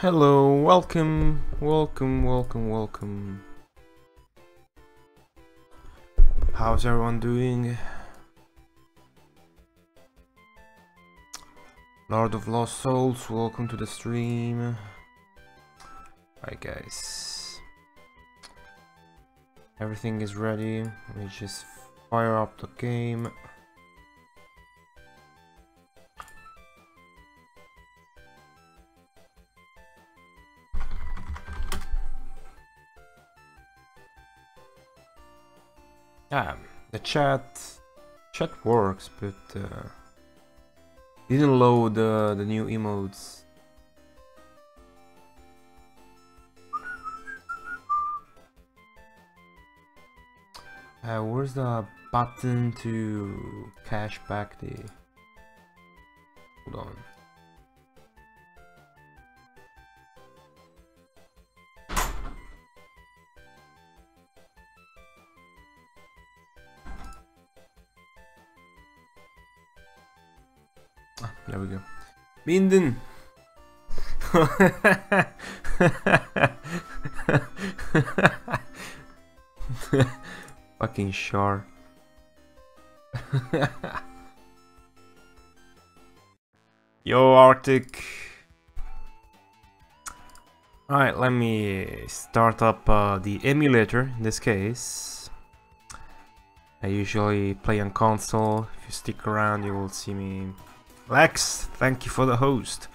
Hello, welcome, welcome, welcome, welcome. How's everyone doing? Lord of Lost Souls, welcome to the stream. Hi guys. Everything is ready. Let me just fire up the game. Ah, the chat chat works, but uh, didn't load uh, the new emotes. Uh, where's the button to cash back the... Hold on. There we go. Minden! Fucking sure. Yo, Arctic. Alright, let me start up uh, the emulator in this case. I usually play on console. If you stick around, you will see me. Lex, thank you for the host.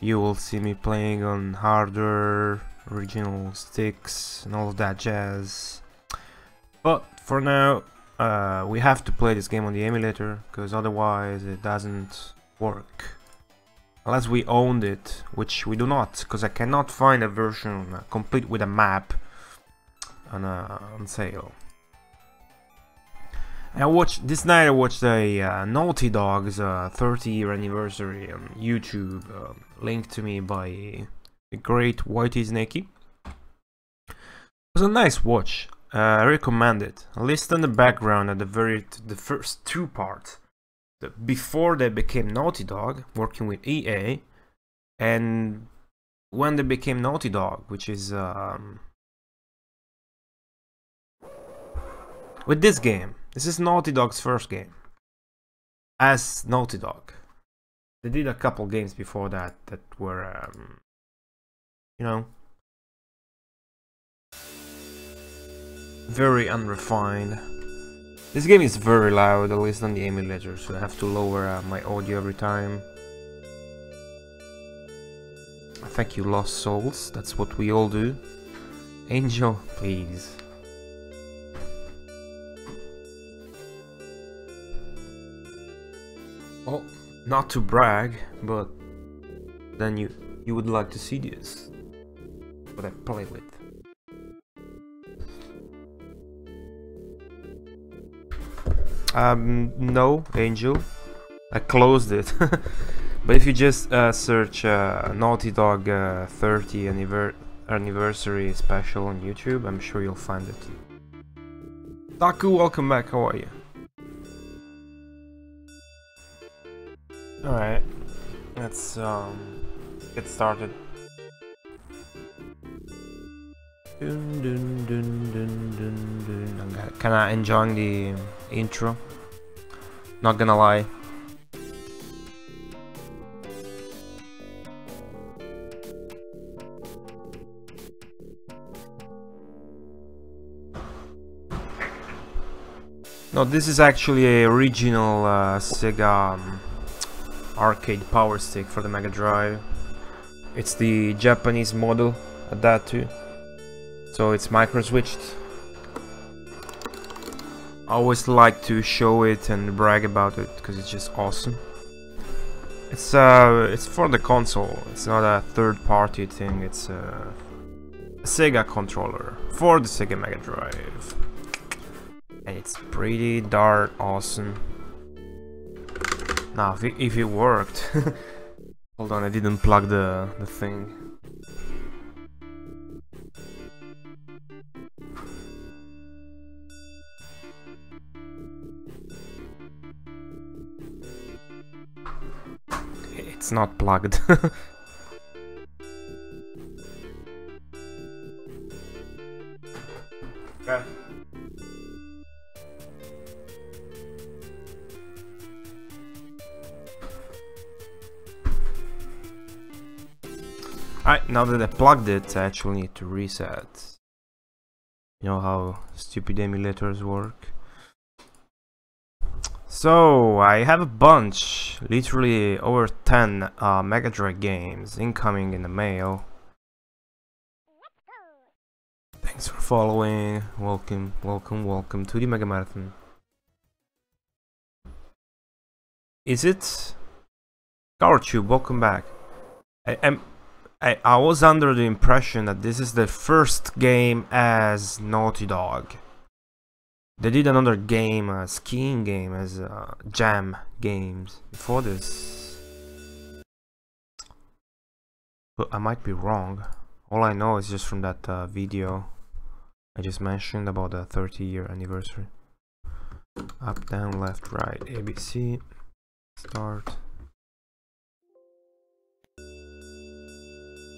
You will see me playing on harder original sticks, and all of that jazz. But for now, uh, we have to play this game on the emulator, because otherwise it doesn't work. Unless we owned it, which we do not, because I cannot find a version complete with a map on, uh, on sale. I watched this night. I watched a uh, Naughty Dog's uh, 30 year anniversary on YouTube, uh, linked to me by the great Whitey Snakey. It was a nice watch. Uh, I recommend it. I listened in the background at the very the first two parts, the, before they became Naughty Dog, working with EA, and when they became Naughty Dog, which is um, with this game. This is Naughty Dog's first game. As Naughty Dog. They did a couple games before that that were, um, you know, very unrefined. This game is very loud, at least on the emulator, so I have to lower uh, my audio every time. Thank you, Lost Souls. That's what we all do. Angel, please. Oh, not to brag, but then you you would like to see this. What I play with. Um, no, Angel. I closed it. but if you just uh, search uh, Naughty Dog uh, 30 anniver anniversary special on YouTube, I'm sure you'll find it. Taku, welcome back. How are you? Alright, let's um, get started. Dun, dun, dun. I'm kinda enjoying the intro. Not gonna lie. No, this is actually a original uh, Sega um, arcade power stick for the Mega Drive. It's the Japanese model at that too. So it's micro switched. I always like to show it and brag about it because it's just awesome. It's uh, it's for the console. It's not a third-party thing. It's a, Sega controller for the Sega Mega Drive, and it's pretty darn awesome. Now, if it, if it worked. Hold on, I didn't plug the, the thing. It's not plugged. okay. Alright, now that I plugged it, I actually need to reset. You know how stupid emulators work. So, I have a bunch, literally over 10 uh, Mega Drive games incoming in the mail. Thanks for following, welcome, welcome, welcome to the Mega Marathon. Is it? GowerTube, welcome back. I, am I, I was under the impression that this is the first game as Naughty Dog. They did another game, a skiing game, as uh, Jam Games before this. But I might be wrong. All I know is just from that uh, video I just mentioned about the 30 year anniversary. Up, down, left, right, ABC. Start.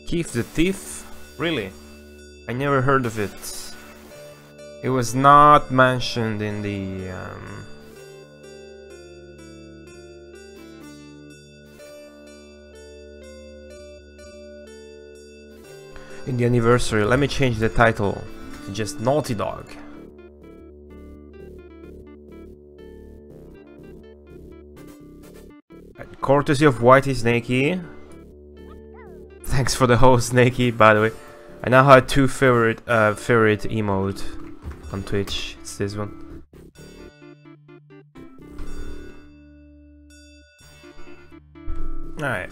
Keef the Thief? Really? I never heard of it. It was not mentioned in the... Um, in the anniversary. Let me change the title to just Naughty Dog. Courtesy of Whitey Snakey. Thanks for the host, Snakey, by the way. I now have two favorite uh, favorite emote on Twitch. It's this one. Alright.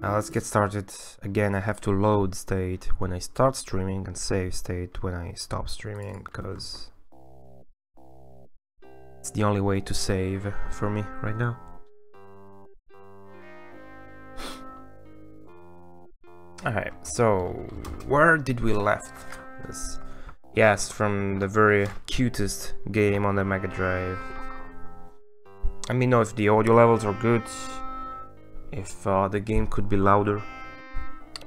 Now let's get started. Again, I have to load state when I start streaming and save state when I stop streaming because it's the only way to save for me right now. Alright, so where did we left this? Yes, from the very cutest game on the Mega Drive. Let me know if the audio levels are good, if uh, the game could be louder,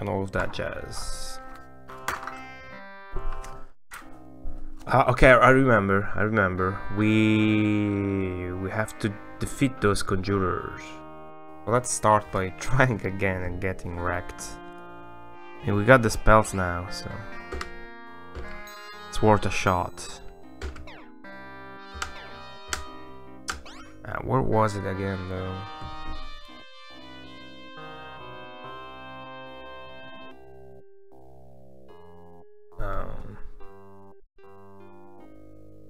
and all of that jazz. Uh, okay, I remember, I remember. We we have to defeat those conjurers. Well, let's start by trying again and getting wrecked. We got the spells now, so... It's worth a shot. Uh, where was it again though? Um,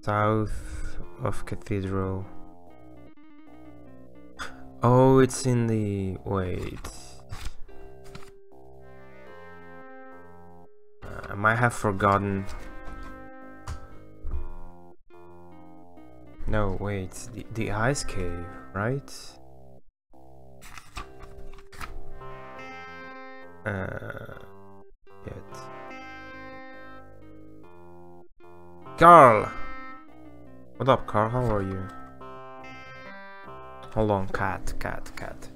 south of Cathedral. Oh, it's in the... wait. Uh, I might have forgotten No, wait, the, the ice cave, right? Uh, yet. Carl! What up, Carl? How are you? Hold on, cat, cat, cat.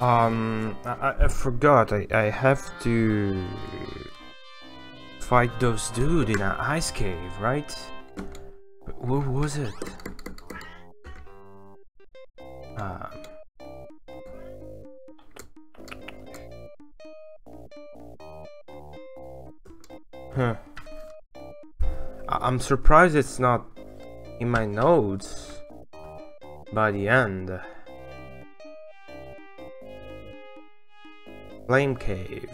Um, I, I forgot. I, I have to fight those dude in an ice cave, right? What was it? Um. Huh. I I'm surprised it's not in my notes by the end. Flame Cave.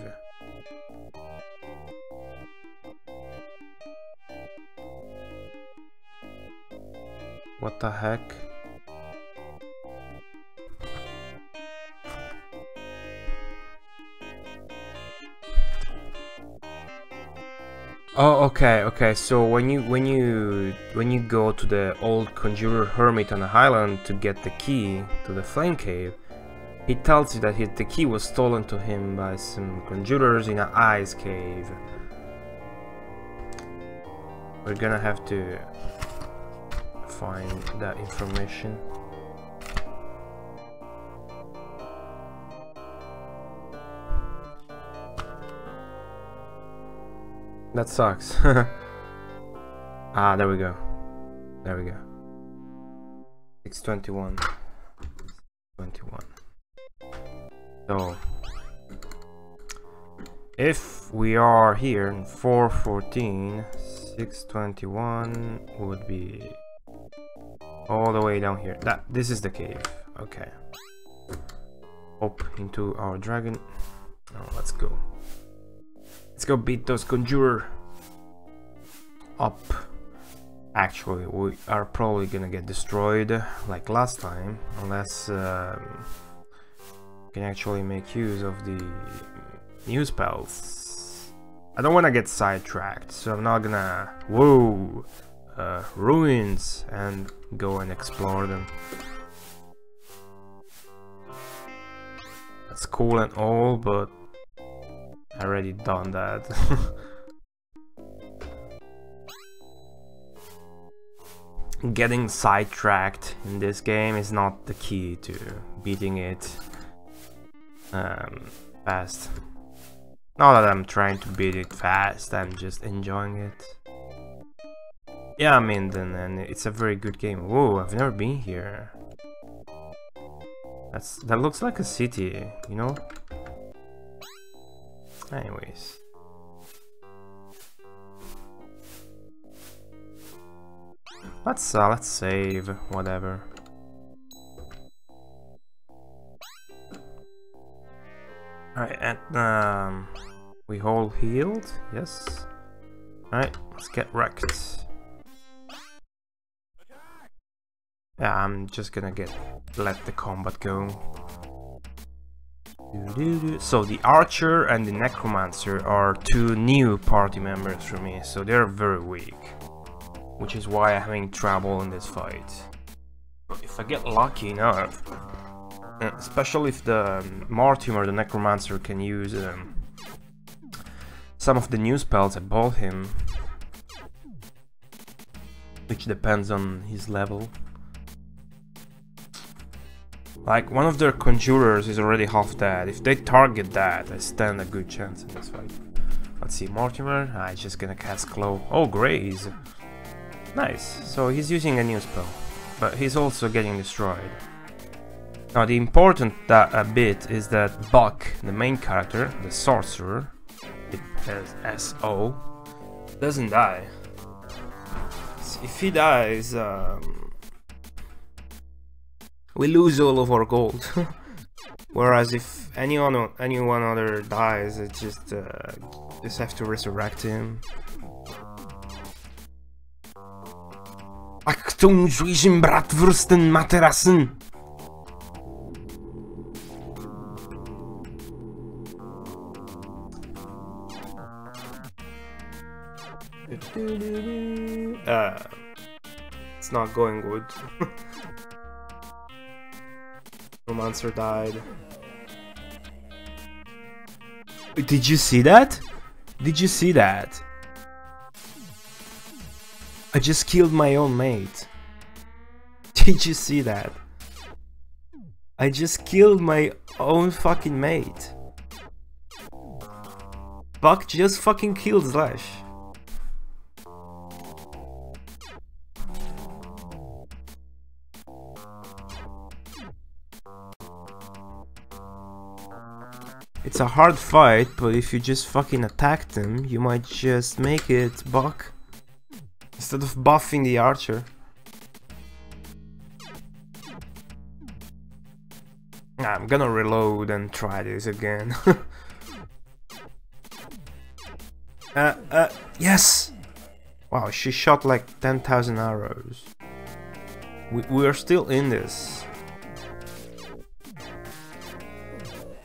What the heck? Oh, okay, okay. So when you when you when you go to the old conjurer hermit on the highland to get the key to the flame cave, he tells you that his, the key was stolen to him by some conjurers in an ice cave. We're gonna have to find that information. That sucks. ah, there we go. There we go. 621. 21. So, if we are here in 414, 621 would be all the way down here. That This is the cave. Okay. Up into our dragon. Let's go. Let's go beat those conjurer. Up. Actually, we are probably gonna get destroyed like last time, unless um, can actually make use of the new spells. I don't want to get sidetracked, so I'm not gonna... Whoa! Uh, ruins and go and explore them. That's cool and all, but I already done that. Getting sidetracked in this game is not the key to beating it um, fast. Not that I'm trying to beat it fast, I'm just enjoying it. Yeah, I mean, then, it's a very good game. Whoa, I've never been here. That's that looks like a city, you know. Anyways. Let's uh, let's save whatever. Alright, and um, we all healed, yes. Alright, let's get wrecked. Yeah, I'm just gonna get let the combat go. So the archer and the necromancer are two new party members for me, so they're very weak. Which is why I'm having trouble in this fight. But if I get lucky enough, uh, especially if the um, Mortimer, the Necromancer, can use um, some of the new spells I bought him. Which depends on his level. Like, one of their conjurers is already half dead. If they target that, I stand a good chance in this fight. Let's see, Mortimer, ah, he's just gonna cast Claw. Oh, Graze! Nice, so he's using a new spell. But he's also getting destroyed. Now the important that, uh, bit is that Buck, the main character, the sorcerer, has S-O, doesn't die. If he dies, um, we lose all of our gold. Whereas if anyone anyone other dies, it just uh, just have to resurrect him. Achtung, Bratwürsten, Materassen! Uh, it's not going good. Romancer died. Did you see that? Did you see that? I just killed my own mate. Did you see that? I just killed my own fucking mate. Buck just fucking killed Slash. It's a hard fight, but if you just fucking attack them, you might just make it buck. Instead of buffing the archer. I'm gonna reload and try this again. uh, uh, yes! Wow, she shot like 10,000 arrows. We, we are still in this.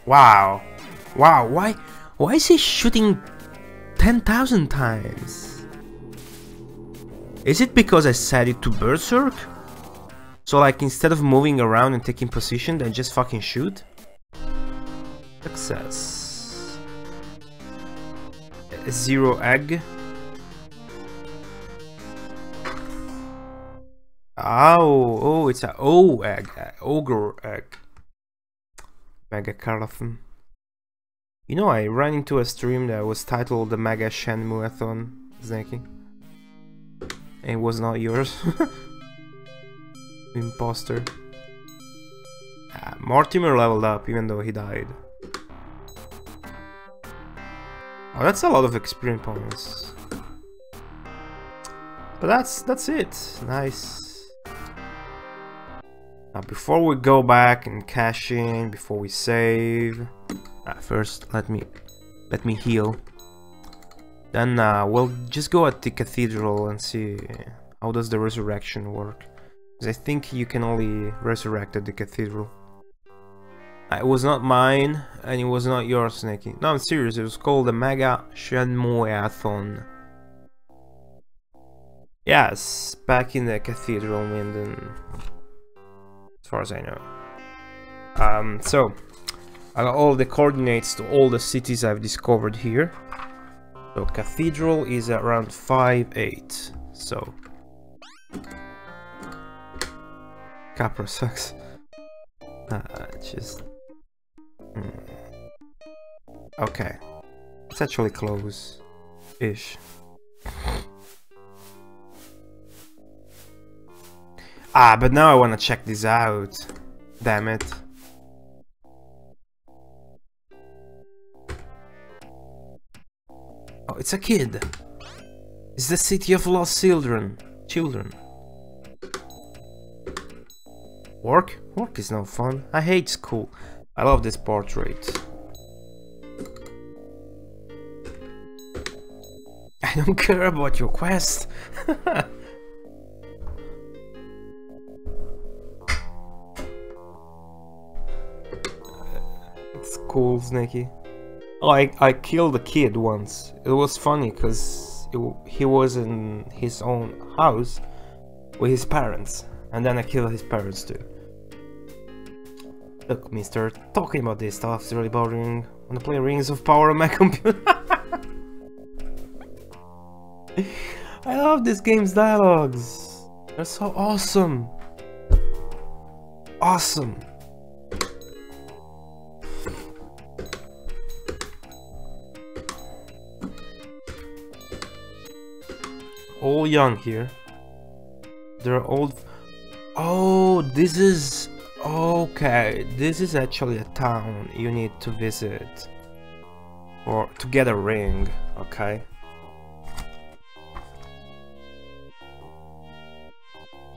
Wow. Wow, why why is he shooting 10,000 times? Is it because I set it to Berserk? So like instead of moving around and taking position, then just fucking shoot? Success. Zero egg. Oh, oh, it's a O egg, ogre egg. Mega Carlothan. You know, I ran into a stream that was titled the Mega Shenmueathon. And it was not yours. Imposter. Ah, Mortimer leveled up even though he died. Oh, that's a lot of experience points. But that's that's it. Nice. Now before we go back and cash in, before we save, uh, first let me let me heal. Then uh, we'll just go at the cathedral and see how does the resurrection work. Because I think you can only resurrect at the cathedral. Uh, it was not mine, and it was not yours, Snakey. No, I'm serious, it was called the Mega Shenmueathon. Yes, back in the cathedral, Minden. As far as I know. Um, so, all the coordinates to all the cities I've discovered here. So, cathedral is around 5-8. So, Capra sucks. Uh, just... Mm. Okay. It's actually close-ish. Ah, but now I want to check this out. Damn it. Oh, it's a kid. It's the city of lost children. Children. Work? Work is no fun. I hate school. I love this portrait. I don't care about your quest. it's cool, Snakey. Oh, I, I killed a kid once. It was funny because he was in his own house with his parents. And then I killed his parents too. Look, mister, talking about this stuff is really boring. Wanna play Rings of Power on my computer? I love this game's dialogues. They're so awesome. Awesome. All young here. They're old. Oh, this is okay. This is actually a town you need to visit or to get a ring. Okay.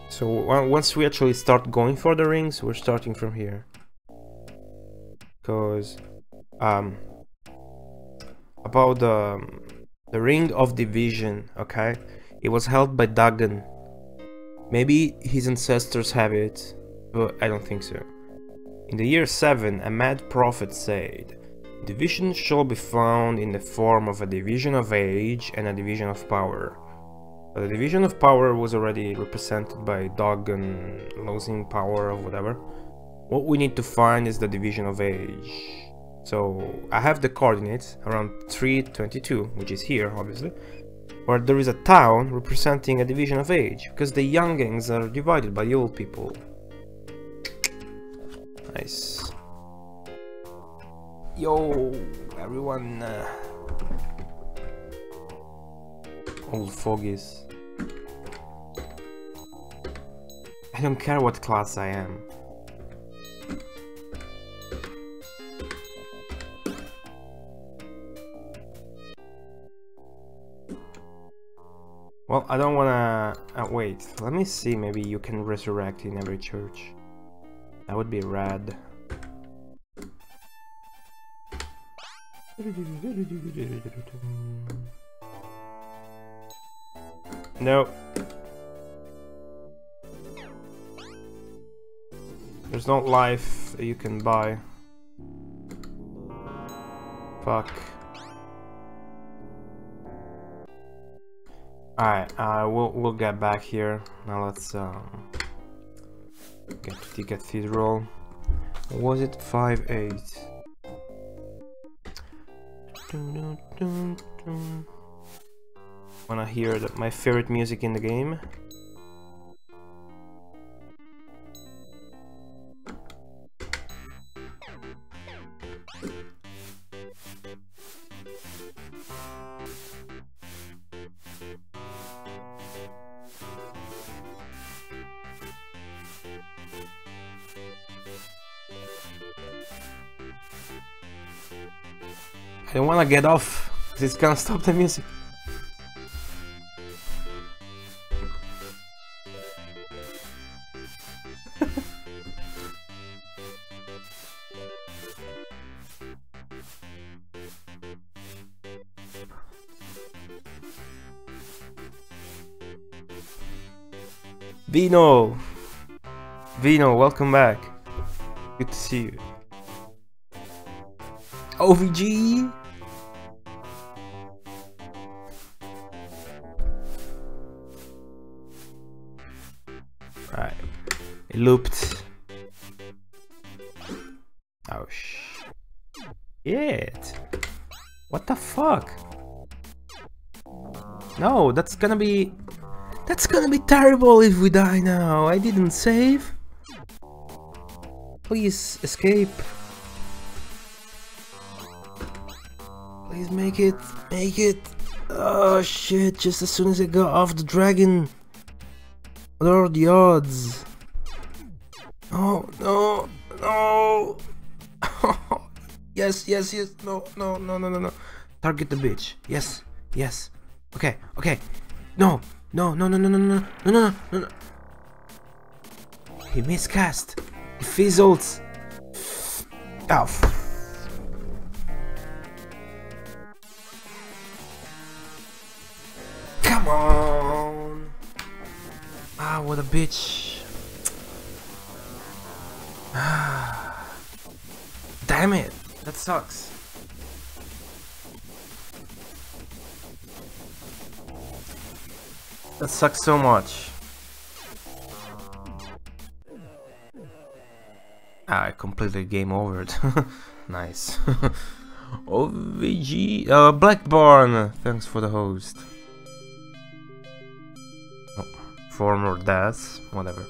So once we actually start going for the rings, we're starting from here. Because um about the the ring of division, okay? It was held by Dagon. Maybe his ancestors have it, but I don't think so. In the year 7, a mad prophet said, Division shall be found in the form of a division of age and a division of power. But the division of power was already represented by Dagon losing power or whatever. What we need to find is the division of age. So I have the coordinates around 322, which is here obviously, where there is a town representing a division of age, because the youngings are divided by the old people. Nice. Yo, everyone. Uh, old fogies. I don't care what class I am. Well, I don't wanna... Uh, wait, let me see, maybe you can resurrect in every church. That would be rad. No. There's no life you can buy. Fuck. Alright, uh, we'll, we'll get back here. Now let's um, get to the cathedral. Was it 5-8? Wanna hear the, my favorite music in the game? I don't wanna get off, it's gonna stop the music. Vino! Vino, welcome back. Good to see you. OVG! Looped. Oh shit. What the fuck? No, that's gonna be that's gonna be terrible if we die now. I didn't save. Please escape. Please make it. Make it. Oh shit, just as soon as I got off the dragon. What are the odds? Oh, no, no. yes, yes, yes. No, no, no, no, no, no. Target the bitch. Yes, yes. Okay, okay. No, no, no, no, no, no, no, no, no, no, no. He miscast. He fizzled. Oh. Come on. Ah, what a bitch. Damn it. That sucks. That sucks so much. Ah, I completely game overed. nice. OVG, uh, Blackburn, thanks for the host. Oh, former death, whatever.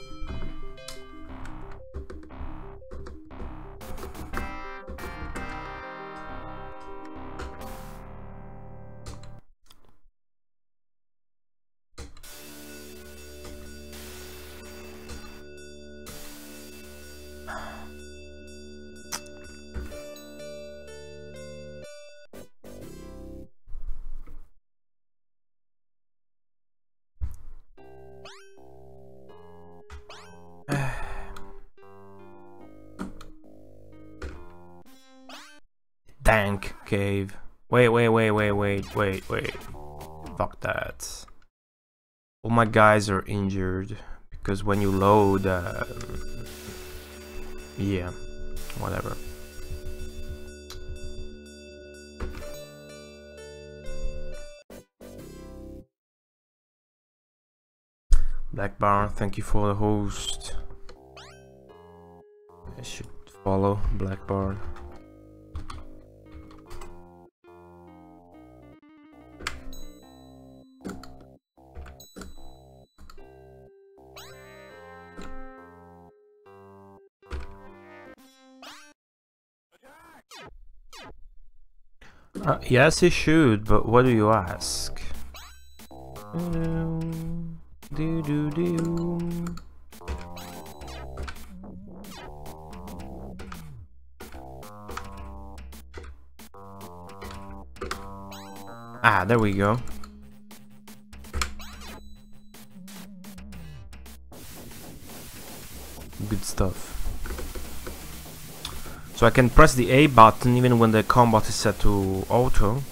Cave. Wait, wait, wait, wait, wait, wait, wait. Fuck that. All my guys are injured because when you load, uh, yeah, whatever. Black Barn, thank you for the host. I should follow Black Barn. Uh, yes, he should, but what do you ask? Do do do. Ah, there we go. Good stuff. So I can press the A button even when the combat is set to auto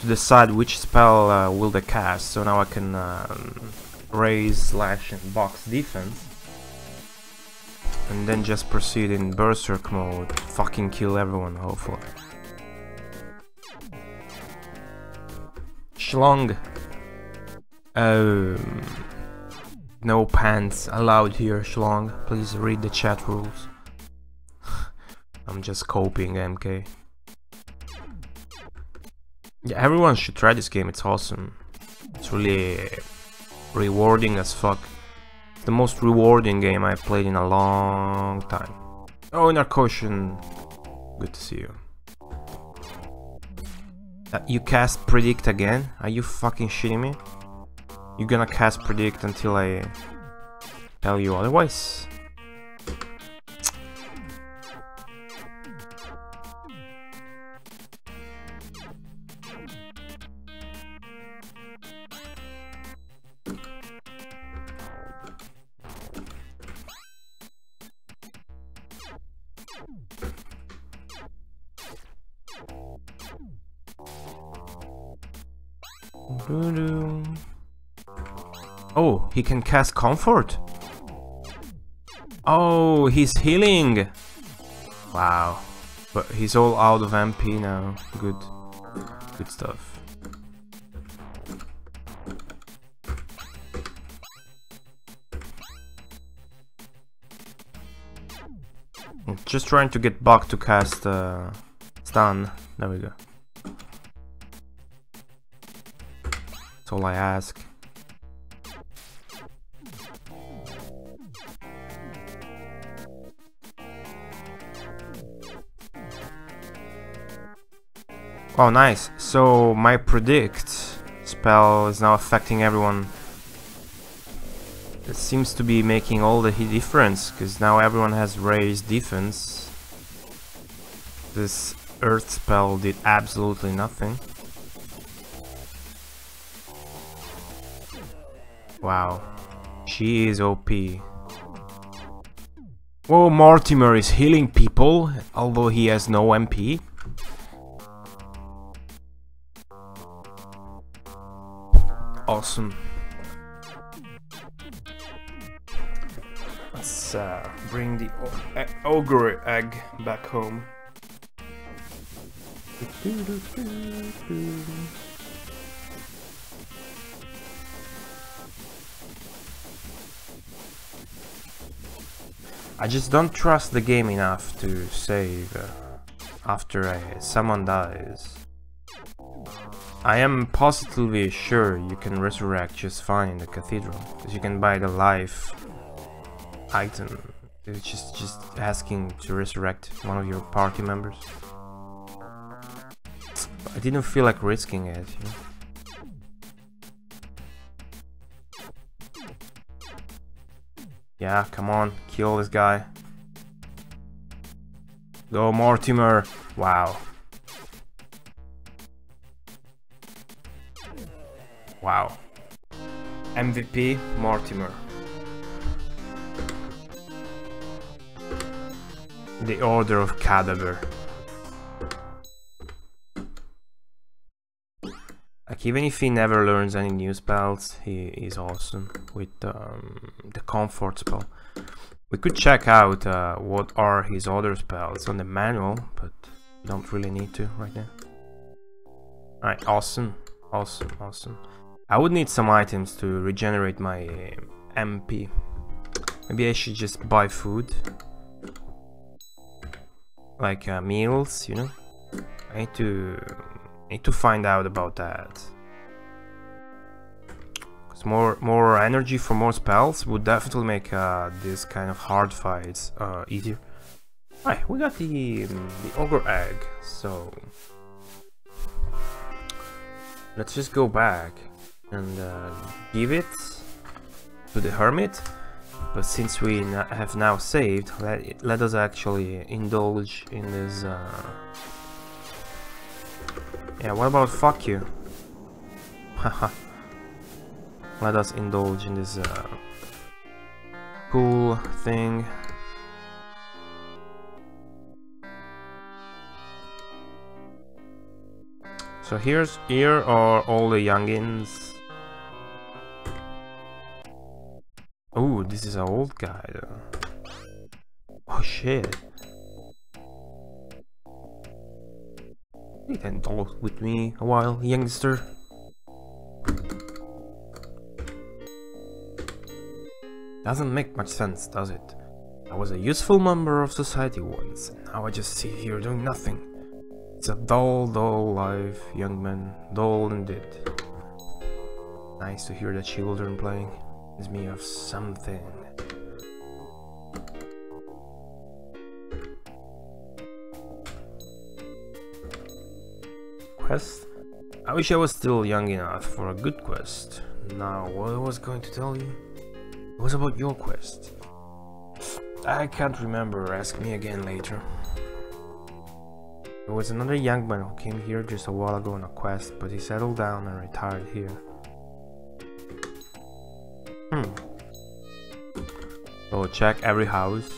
to decide which spell uh, will they cast. So now I can um, raise, slash and box defense. And then just proceed in berserk mode, fucking kill everyone hopefully. Schlong. Um, no pants allowed here, Schlong. Please read the chat rules. I'm just copying MK. Yeah, everyone should try this game, it's awesome. It's really rewarding as fuck. It's the most rewarding game I've played in a long time. Oh, Narcotion. Good to see you. Uh, you cast Predict again? Are you fucking shitting me? You're gonna cast Predict until I tell you otherwise? Cast comfort. Oh, he's healing. Wow. But he's all out of MP now. Good. Good stuff. Just trying to get Buc to cast uh, stun. There we go. That's all I ask. Oh, nice. So my predict spell is now affecting everyone. It seems to be making all the difference, because now everyone has raised defense. This earth spell did absolutely nothing. Wow. She is OP. Whoa, Mortimer is healing people, although he has no MP. Awesome. Let's uh, bring the ogre egg back home. I just don't trust the game enough to save uh, after uh, someone dies. I am positively sure you can resurrect just fine in the cathedral, you can buy the life item. It's just, just asking to resurrect one of your party members. I didn't feel like risking it, you know? Yeah, come on, kill this guy. Go Mortimer! Wow. Wow. MVP Mortimer. The Order of Cadaver. Like even if he never learns any new spells, he is awesome with um, the comfort spell. We could check out uh, what are his other spells on the manual, but don't really need to right now. Alright, awesome, awesome, awesome. I would need some items to regenerate my MP. Maybe I should just buy food. Like uh, meals, you know? I need to need to find out about that. Cause more more energy for more spells would definitely make uh, this kind of hard fights uh, easier. Alright, we got the um, the ogre egg, so let's just go back and uh, give it to the hermit. But since we have now saved, let, let us actually indulge in this uh, yeah, what about fuck you? Haha. Let us indulge in this uh, cool thing. So here's here are all the youngins. Oh, this is an old guy though. Oh shit. You can talk with me a while, youngster. Doesn't make much sense, does it? I was a useful member of society once, and now I just sit here doing nothing. It's a dull, dull life, young man, dull indeed. Nice to hear the children playing. It's me of something. quest. I wish I was still young enough for a good quest. Now, what I was going to tell you? It was about your quest. I can't remember, ask me again later. There was another young man who came here just a while ago on a quest, but he settled down and retired here. Hmm. So check every house.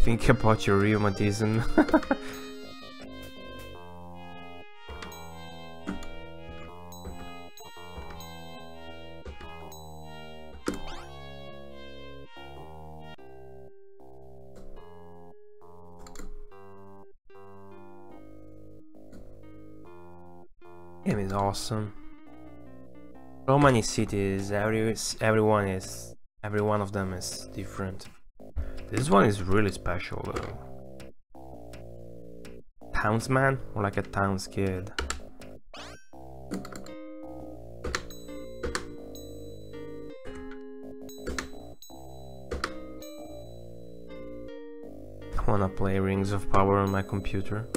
Think about your rheumatism. Game is awesome. So many cities, every everyone is every one of them is different. This one is really special though. Townsman or like a town's kid. I wanna play Rings of Power on my computer.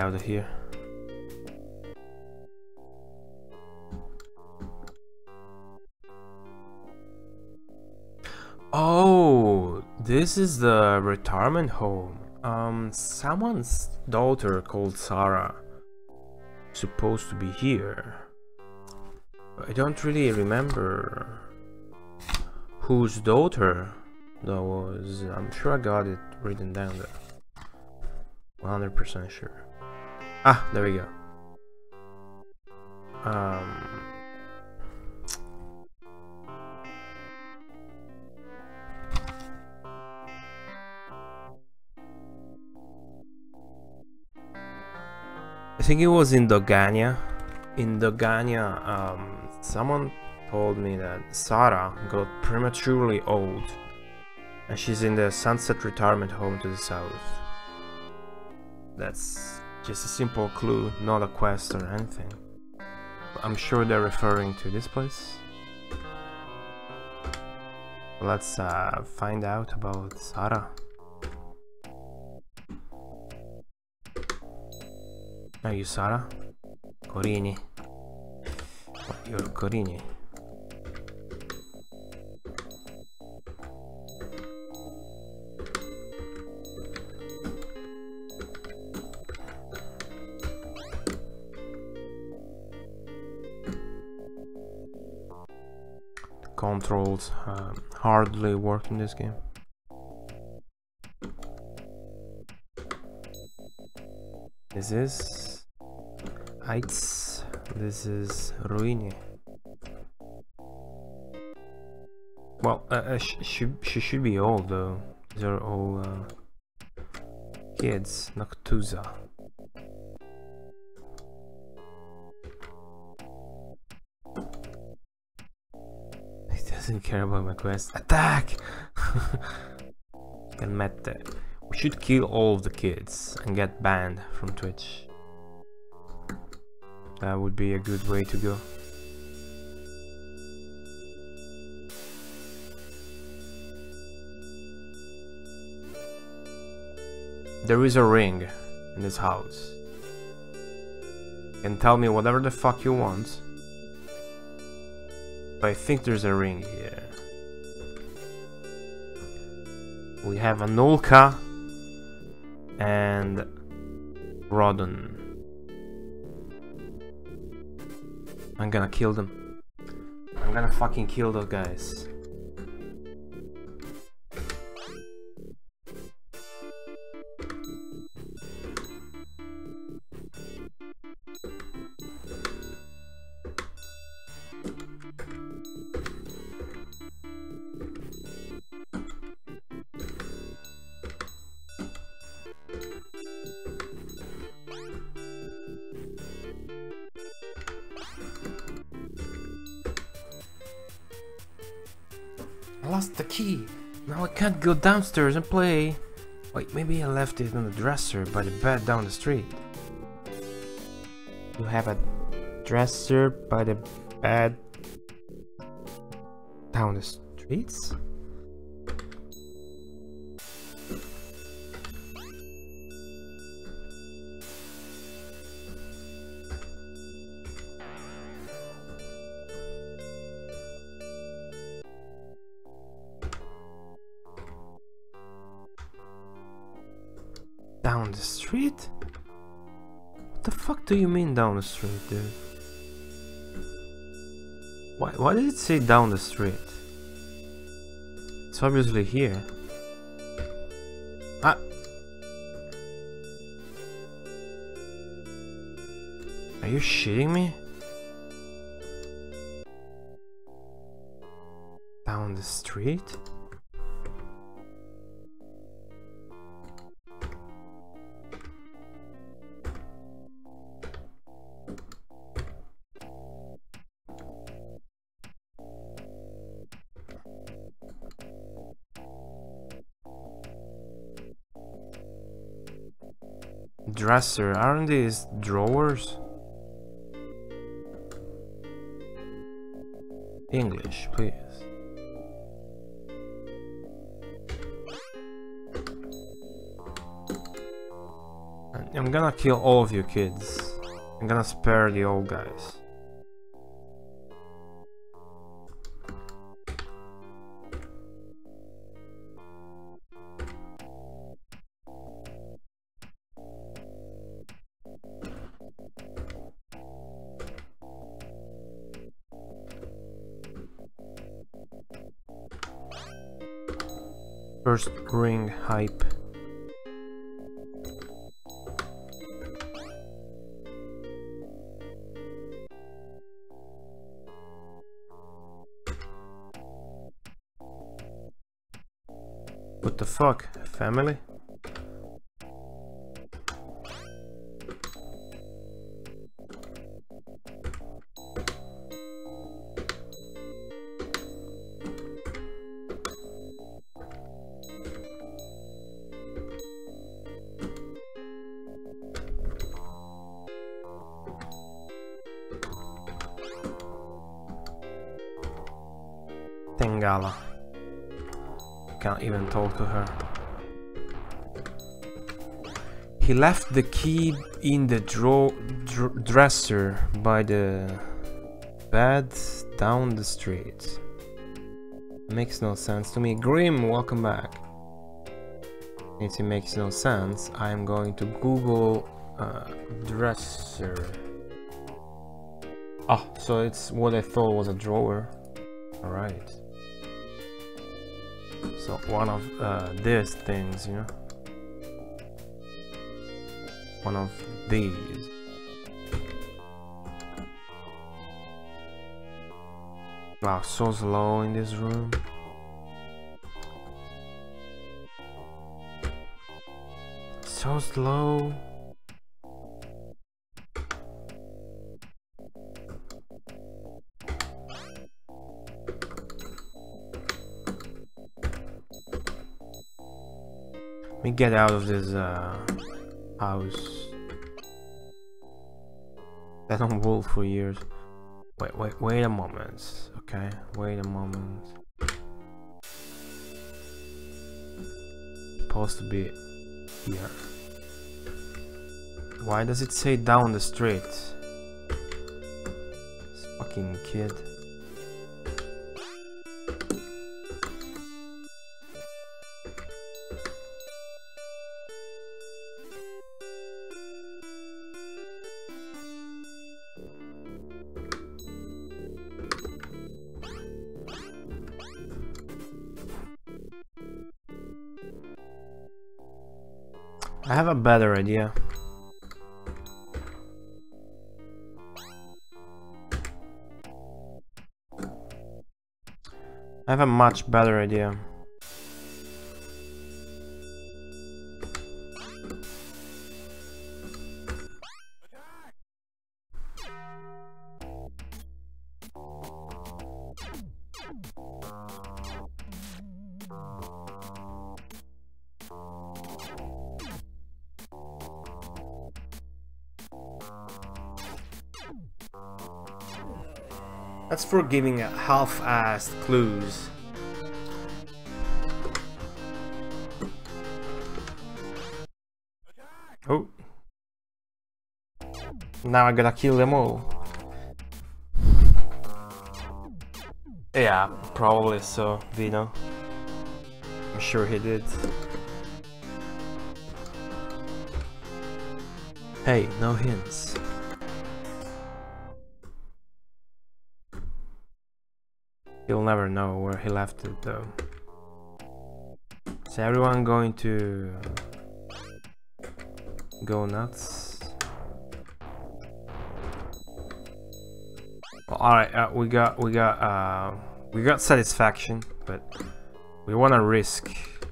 Out of here. Oh, this is the retirement home. Um, someone's daughter called Sarah supposed to be here. I don't really remember whose daughter that was. I'm sure I got it written down there. 100% sure. Ah, there we go. Um, I think it was in Dogania. In Dogania, um, someone told me that Sarah got prematurely old and she's in the Sunset Retirement Home to the south. That's just a simple clue, not a quest or anything. I'm sure they're referring to this place. Let's uh, find out about Sarah. Are you Sarah? Corini. You're Corini. Controls um, hardly work in this game. This is Heights. This is Ruini. Well, uh, uh, sh she, she should be old though. These are all uh, kids. Noctuza. Doesn't care about my quest. Attack! Can mette. Uh, we should kill all of the kids and get banned from Twitch. That would be a good way to go. There is a ring in this house. Can tell me whatever the fuck you want. I think there's a ring here. We have Anulka and Rodden. I'm gonna kill them. I'm gonna fucking kill those guys. Go downstairs and play. Wait, maybe I left it on the dresser by the bed down the street. You have a dresser by the bed down the streets? Do you mean down the street, dude? Why, why did it say down the street? It's obviously here. Ah! Are you shitting me? Down the street? Dresser, aren't these drawers? English, please. I'm gonna kill all of you kids. I'm gonna spare the old guys. Ring hype. What the fuck? Family? To her. He left the key in the draw dr dresser by the bed down the street. Makes no sense to me. Grim, welcome back. If it makes no sense, I'm going to Google uh, dresser. Ah, so it's what I thought was a drawer. Alright. So one of uh, these things, you know? One of these. Wow, so slow in this room. So slow. Get out of this uh, house. Been on wolf for years. Wait, wait, wait a moment. Okay, wait a moment. Supposed to be here. Why does it say down the street? This fucking kid. Better idea. I have a much better idea. For giving half-assed clues. Oh. Now I gotta kill them all. Yeah, probably so, Vino. I'm sure he did. Hey, no hints. Never know where he left it though. Is everyone going to go nuts? all right, uh, we got we got uh, we got satisfaction, but we want to risk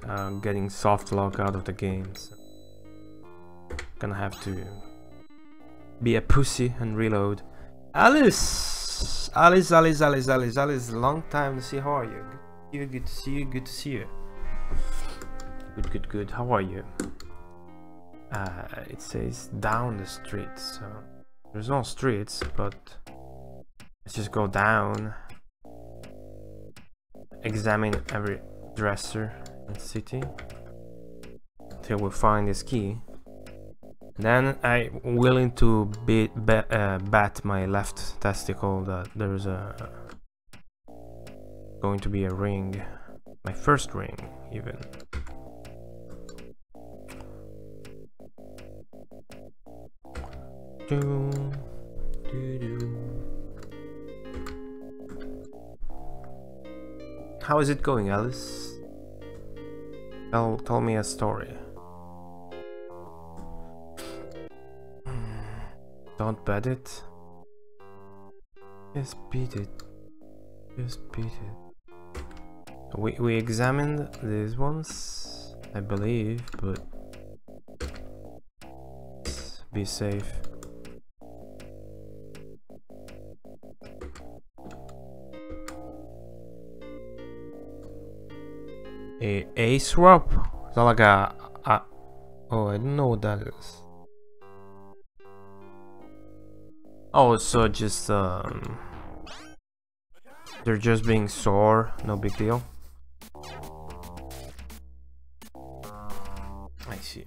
uh, getting soft lock out of the game. So gonna have to be a pussy and reload. Alice, Alice, Alice, Alice, Alice, Alice. Long time to see. How are you? Good, good to see you. Good to see you. Good, good, good. How are you? Uh, it says down the street, so there's no streets, but let's just go down. Examine every dresser in the city until we find this key. Then I'm willing to be, uh, bat my left testicle that there's a going to be a ring, my first ring even. Do, do, do. How is it going, Alice? Tell, tell me a story. Don't bet it. Just beat it. Just beat it. We, we examined these ones, I believe, but be safe. A A swap? Is that like a, a oh I don't know what that is. Oh, so just um, they're just being sore, no big deal. I see.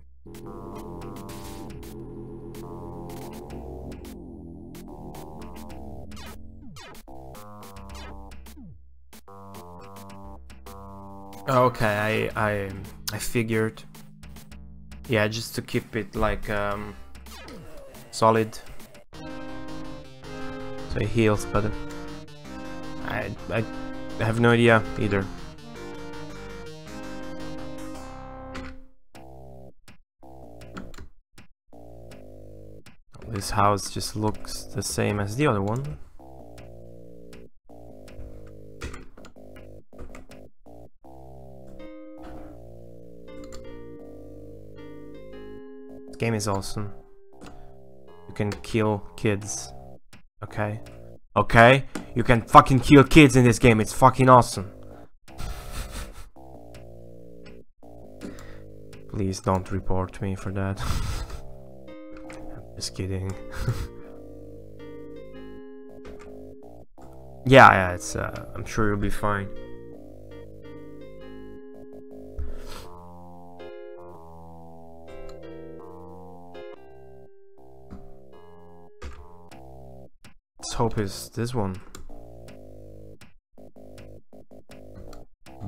Okay, I I I figured. Yeah, just to keep it like um solid so he heals, but I, I have no idea either. This house just looks the same as the other one. This game is awesome. You can kill kids Okay? Okay? You can fucking kill kids in this game, it's fucking awesome. Please don't report me for that. I'm just kidding. yeah, yeah, it's, uh, I'm sure you'll be fine. Hope it's this one.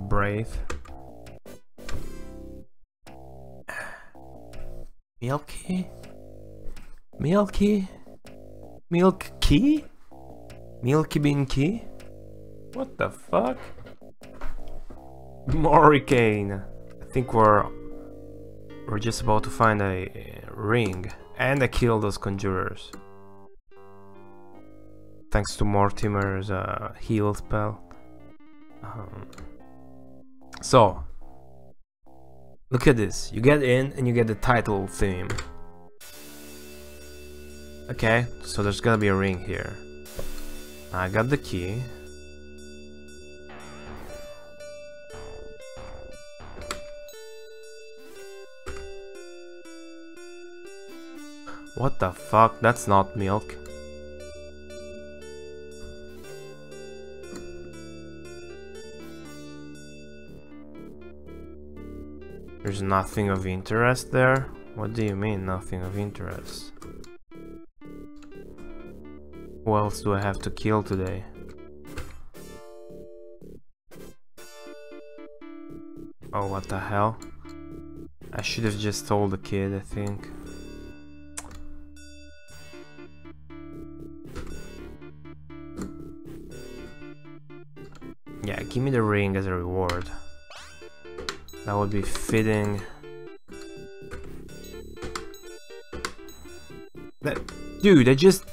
Brave. Milky? Milky? Milk key? Milky bean key? What the fuck? Morricane. I think we're we're just about to find a ring and I kill those conjurers thanks to Mortimer's uh, heal spell. Um, so, look at this. You get in and you get the title theme. Okay, so there's gonna be a ring here. I got the key. What the fuck? That's not milk. There's nothing of interest there? What do you mean, nothing of interest? Who else do I have to kill today? Oh, what the hell? I should have just told the kid, I think. Yeah, give me the ring as a reward. That would be fitting. That dude, I just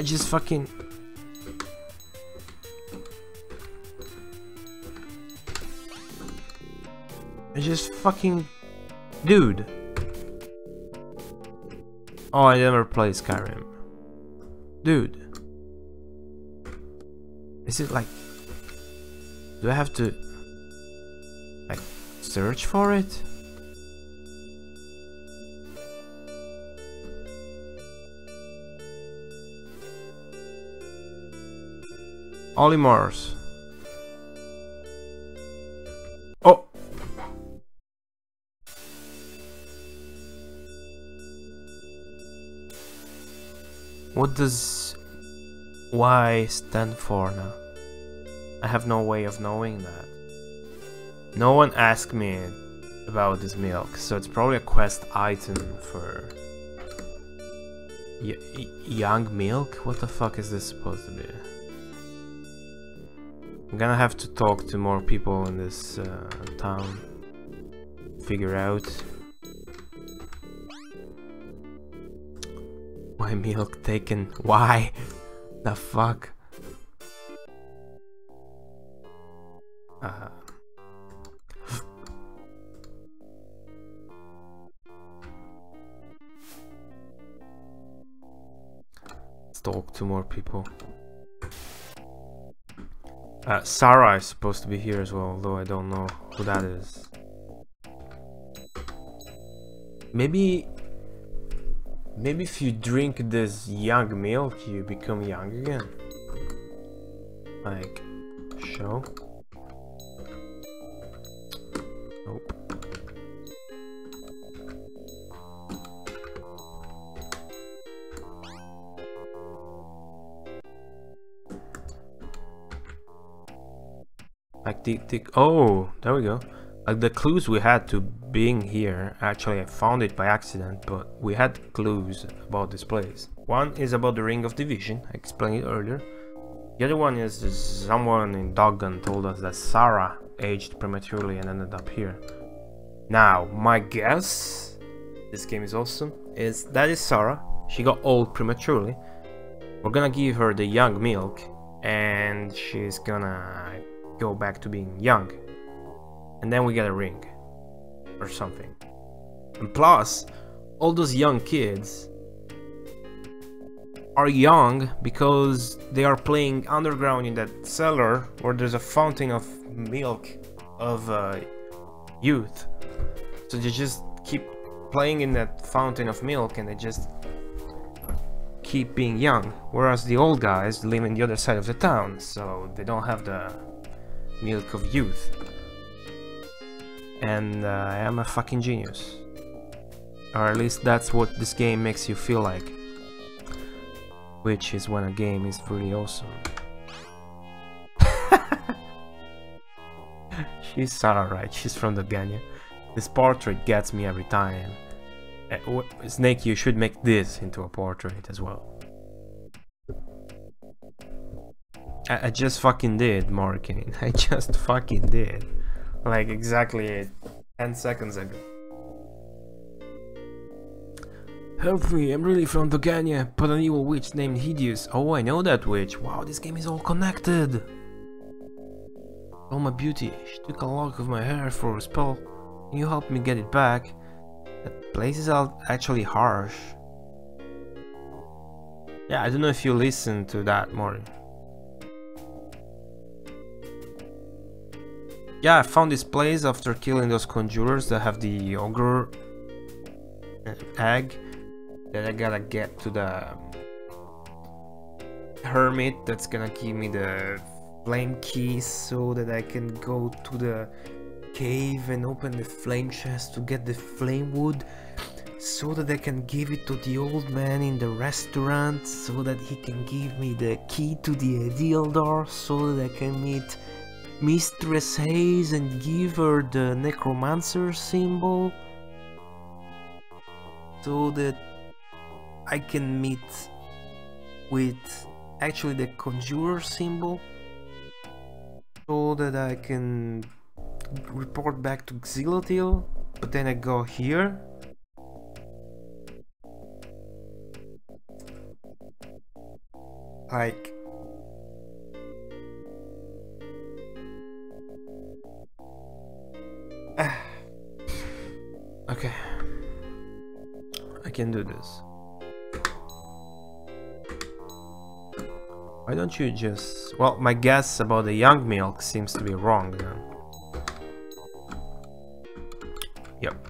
I just fucking... I just fucking... Dude. Oh, I never played Skyrim. Dude. Is it like... Do I have to... Search for it? Olimars. Oh! What does Y stand for now? I have no way of knowing that. No one asked me about this milk, so it's probably a quest item for... Y young milk? What the fuck is this supposed to be? I'm gonna have to talk to more people in this uh, town. Figure out Why milk taken. Why? The fuck? To more people. Uh, Sarah is supposed to be here as well, though I don't know who that is. Maybe... Maybe if you drink this young milk, you become young again. Like, show? Oh, there we go. Like the clues we had to being here, actually I found it by accident, but we had clues about this place. One is about the Ring of Division, I explained it earlier. The other one is someone in Doggon told us that Sarah aged prematurely and ended up here. Now, my guess, this game is awesome, is that is Sarah. She got old prematurely. We're gonna give her the young milk and she's gonna go back to being young. And then we get a ring. Or something. And plus, all those young kids are young because they are playing underground in that cellar where there's a fountain of milk of uh, youth. So they just keep playing in that fountain of milk and they just keep being young. Whereas the old guys live in the other side of the town, so they don't have the milk of youth. And uh, I am a fucking genius. Or at least that's what this game makes you feel like. Which is when a game is really awesome. She's Sarah, right? She's from Dogania. This portrait gets me every time. Uh, Snake, you should make this into a portrait as well. I, I just fucking did, Morgan. I just fucking did. Like exactly 10 seconds ago. Help me, I'm really from Dogania, but an evil witch named Hideous. Oh, I know that witch. Wow, this game is all connected. Oh my beauty, she took a lock of my hair for a spell. Can You help me get it back. That place is actually harsh. Yeah, I don't know if you listen to that, Mori. Yeah, I found this place after killing those conjurers that have the ogre uh, egg. Then I gotta get to the hermit that's gonna give me the flame key so that I can go to the cave and open the flame chest to get the flame wood so that I can give it to the old man in the restaurant so that he can give me the key to the ideal door so that I can meet Mistress Hayes and give her the necromancer symbol so that I can meet with actually the conjurer symbol so that I can report back to Xylotil but then I go here. Like... okay. I can do this. Why don't you just... Well, my guess about the young milk seems to be wrong then. Yep.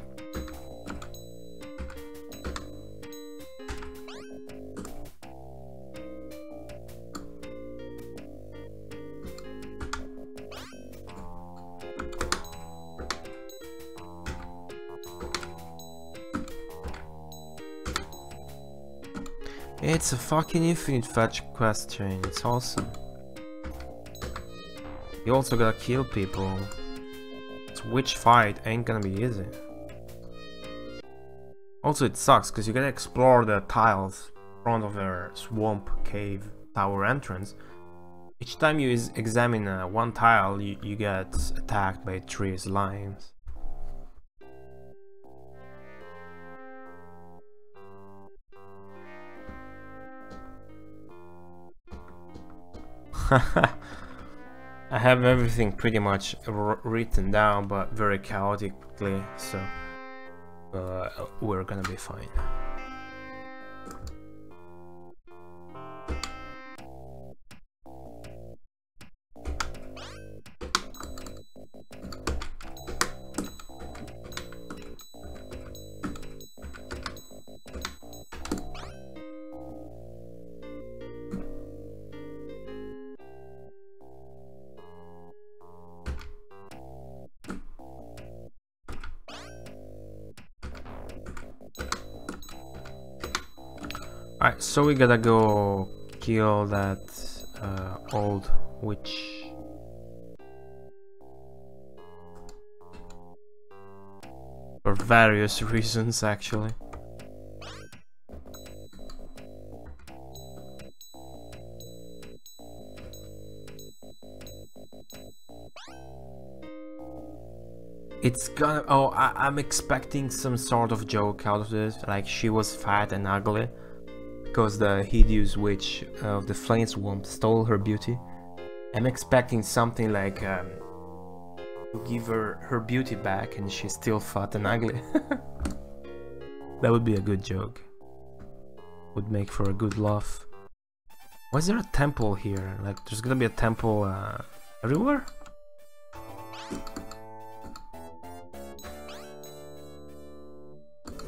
It's a fucking infinite fetch quest chain, it's awesome. You also gotta kill people. Which fight ain't gonna be easy. Also it sucks because you gotta explore the tiles front of their swamp cave tower entrance. Each time you examine uh, one tile you, you get attacked by three slimes. I have everything pretty much written down, but very chaotically, so uh, we're gonna be fine. So we gotta go kill that uh, old witch. For various reasons, actually. It's gonna- oh, I, I'm expecting some sort of joke out of this, like she was fat and ugly because the hideous witch of the flame swamp stole her beauty. I'm expecting something like um, give her her beauty back and she's still fat and ugly. that would be a good joke. Would make for a good laugh. Why is there a temple here? Like, there's gonna be a temple uh, everywhere?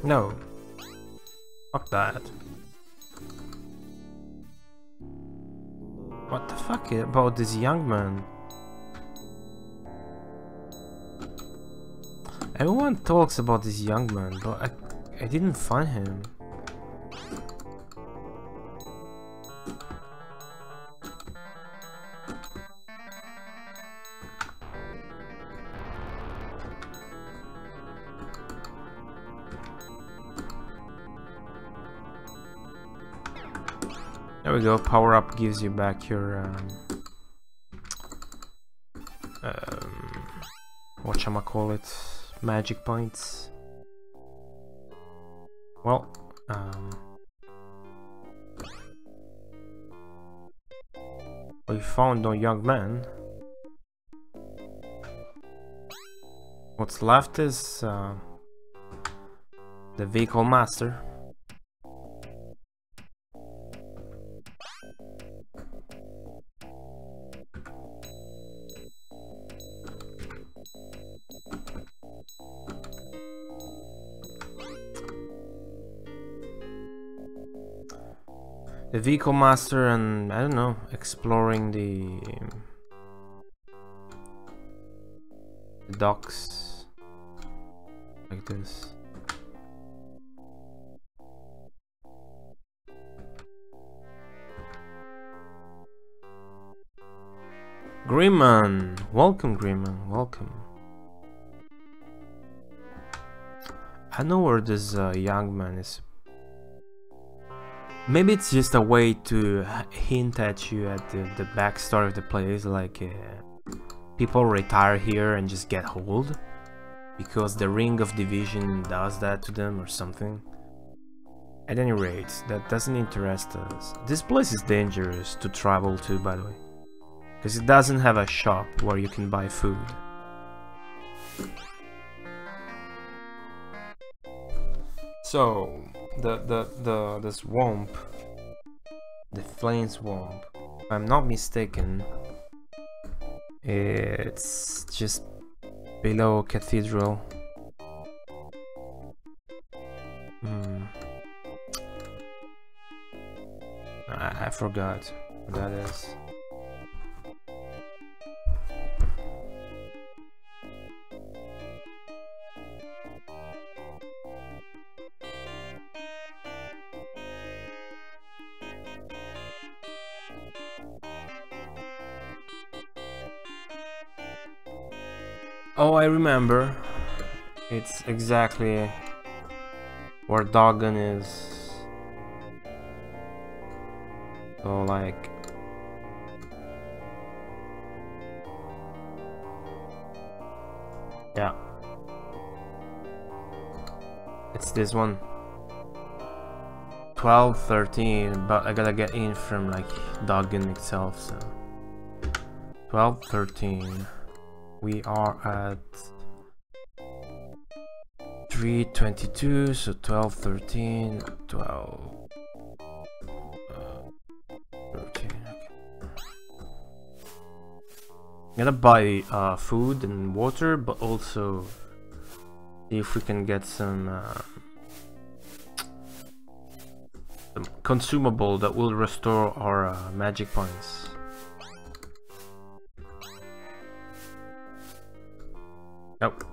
No. Fuck that. What the fuck about this young man? Everyone talks about this young man, but I, I didn't find him. There we go, power up gives you back your um, um what call it magic points. Well, um we found no young man. What's left is uh, the vehicle master. Vehicle master and I don't know exploring the, the docks like this Grimman, welcome Grimman, welcome. I know where this uh, young man is Maybe it's just a way to hint at you at the, the backstory of the place, like uh, people retire here and just get old because the Ring of Division does that to them or something. At any rate, that doesn't interest us. This place is dangerous to travel to, by the way. Because it doesn't have a shop where you can buy food. So, the, the, the, the swamp, the flame swamp, I'm not mistaken, it's just below cathedral. Hmm. I, I forgot what that is. I remember. It's exactly where Dogon is. So like Yeah. It's this one. 12, 13, but I gotta get in from like Dogon itself, so 12, 13 we are at 322 so 12 13 12 uh, 13 okay. I'm gonna buy uh, food and water but also see if we can get some, uh, some consumable that will restore our uh, magic points Nope.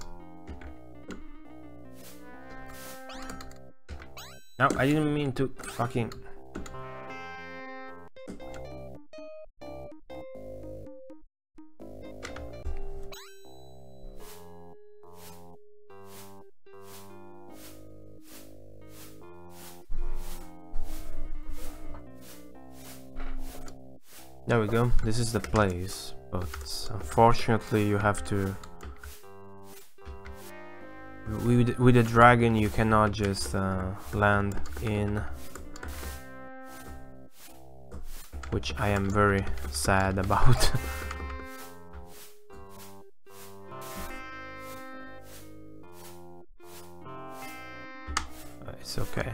No, I didn't mean to fucking... There we go, this is the place, but unfortunately you have to with, with a dragon you cannot just uh, land in which I am very sad about. It's okay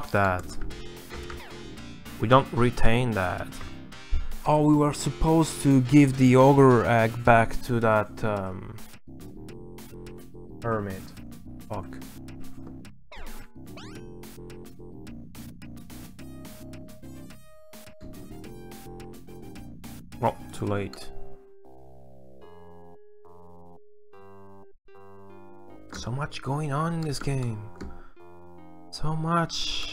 fuck that. We don't retain that. Oh, we were supposed to give the ogre egg back to that um, hermit. Fuck. Well, too late. So much going on in this game. So much.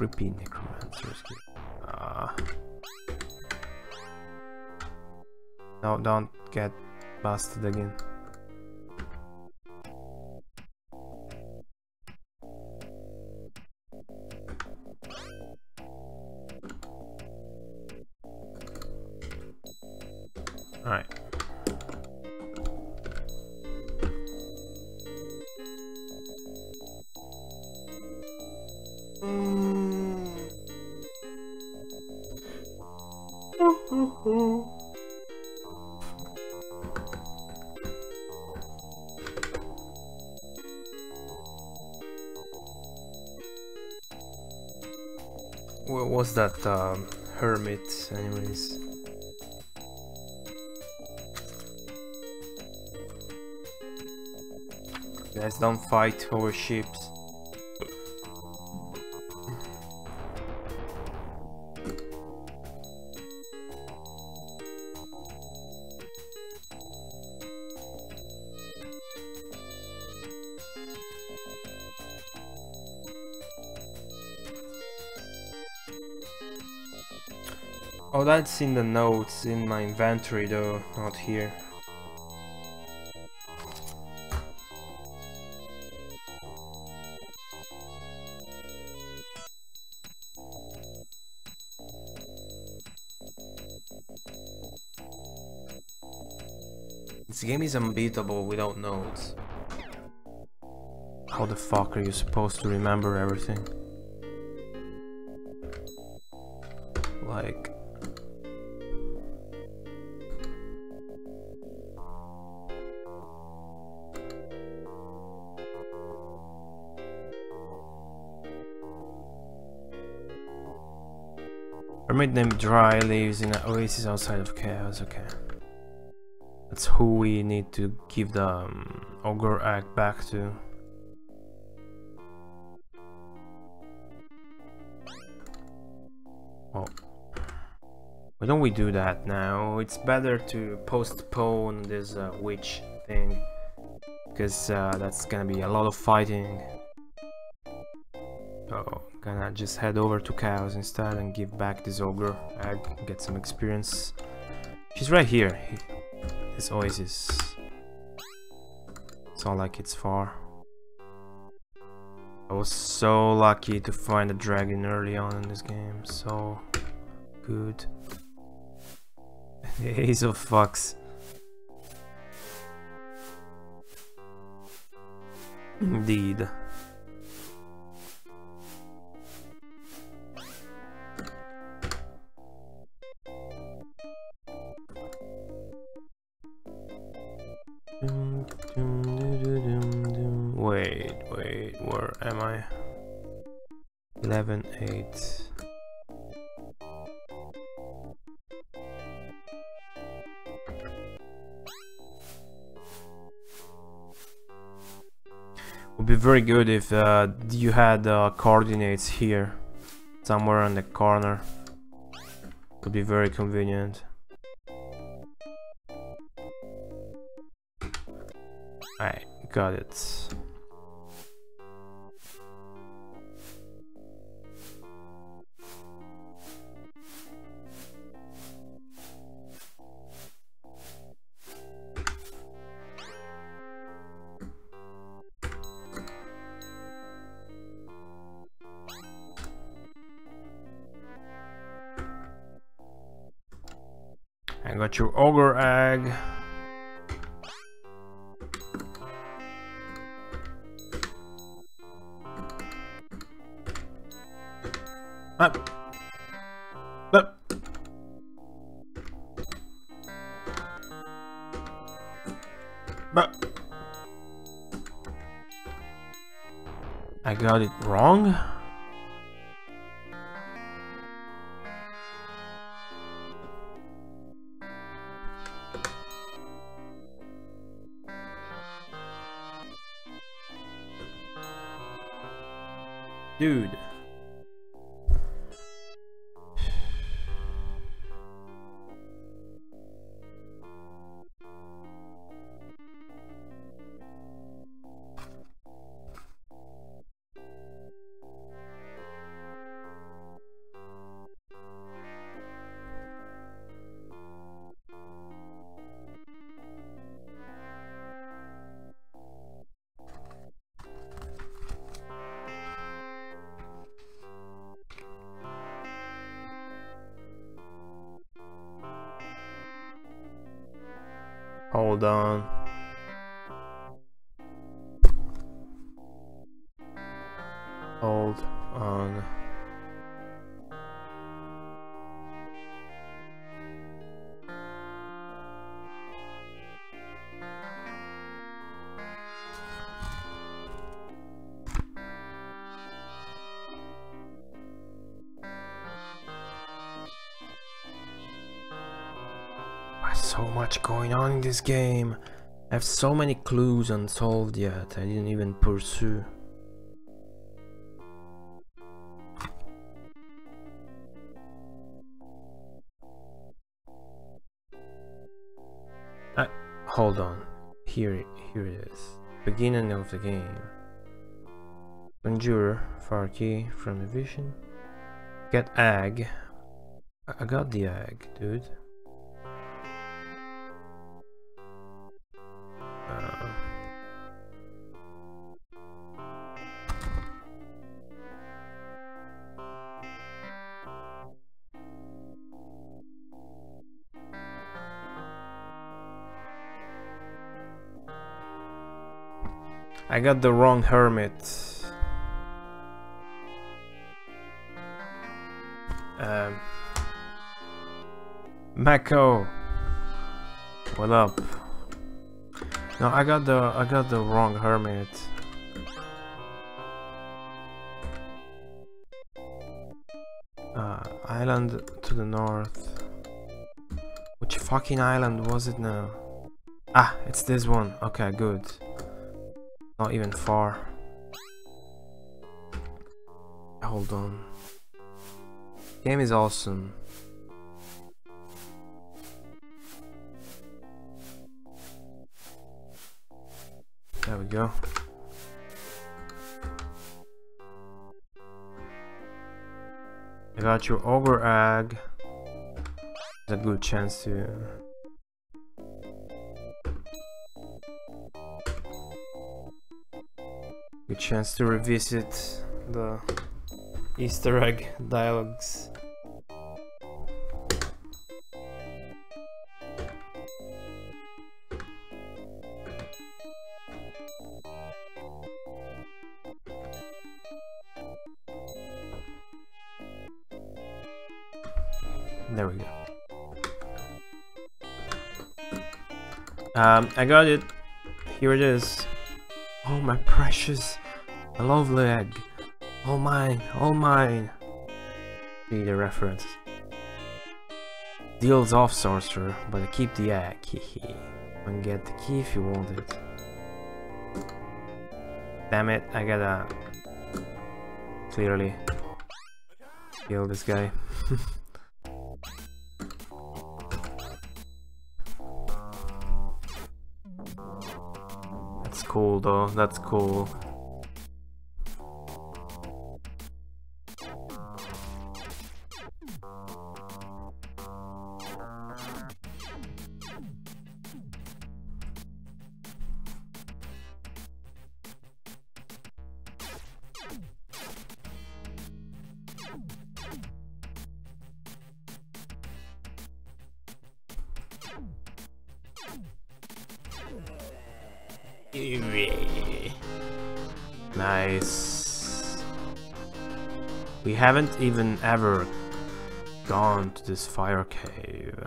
Creepy necromancers. Uh, no, don't get busted again. That um, hermit anyways? Guys don't fight over ships. That's in the notes in my inventory though, not here. This game is unbeatable without notes. How the fuck are you supposed to remember everything? Hermit named Dry leaves in an oasis outside of chaos, okay. That's who we need to give the um, ogre egg back to. Oh. Why don't we do that now? It's better to postpone this uh, witch thing. Because uh, that's gonna be a lot of fighting. Just head over to Chaos instead and give back this ogre egg, get some experience. She's right here. This oasis. It's not like it's far. I was so lucky to find a dragon early on in this game. So good. Ace of Fucks. Indeed. Very good if uh, you had uh, coordinates here, somewhere on the corner. Would be very convenient. I got it. Got your ogre egg. Up. Up. But I got it wrong. In this game. I have so many clues unsolved yet, I didn't even pursue. Uh, hold on, here, here it is. Beginning of the game. Conjure, far key from the vision. Get egg, I got the egg, dude. I got the wrong hermit. Um, Mako, what up? No, I got the I got the wrong hermit. Uh, island to the north. Which fucking island was it now? Ah, it's this one. Okay, good. Not even far. Hold on. Game is awesome. There we go. I got your ogre egg. A good chance to chance to revisit the Easter egg dialogues. There we go. Um, I got it. Here it is. Oh, my precious, lovely egg. All oh, mine, all mine. See the reference. Deals off sorcerer, but keep the egg. Hehe. And get the key if you want it. Damn it, I gotta clearly kill this guy. That's cool though, that's cool. Even ever gone to this fire cave.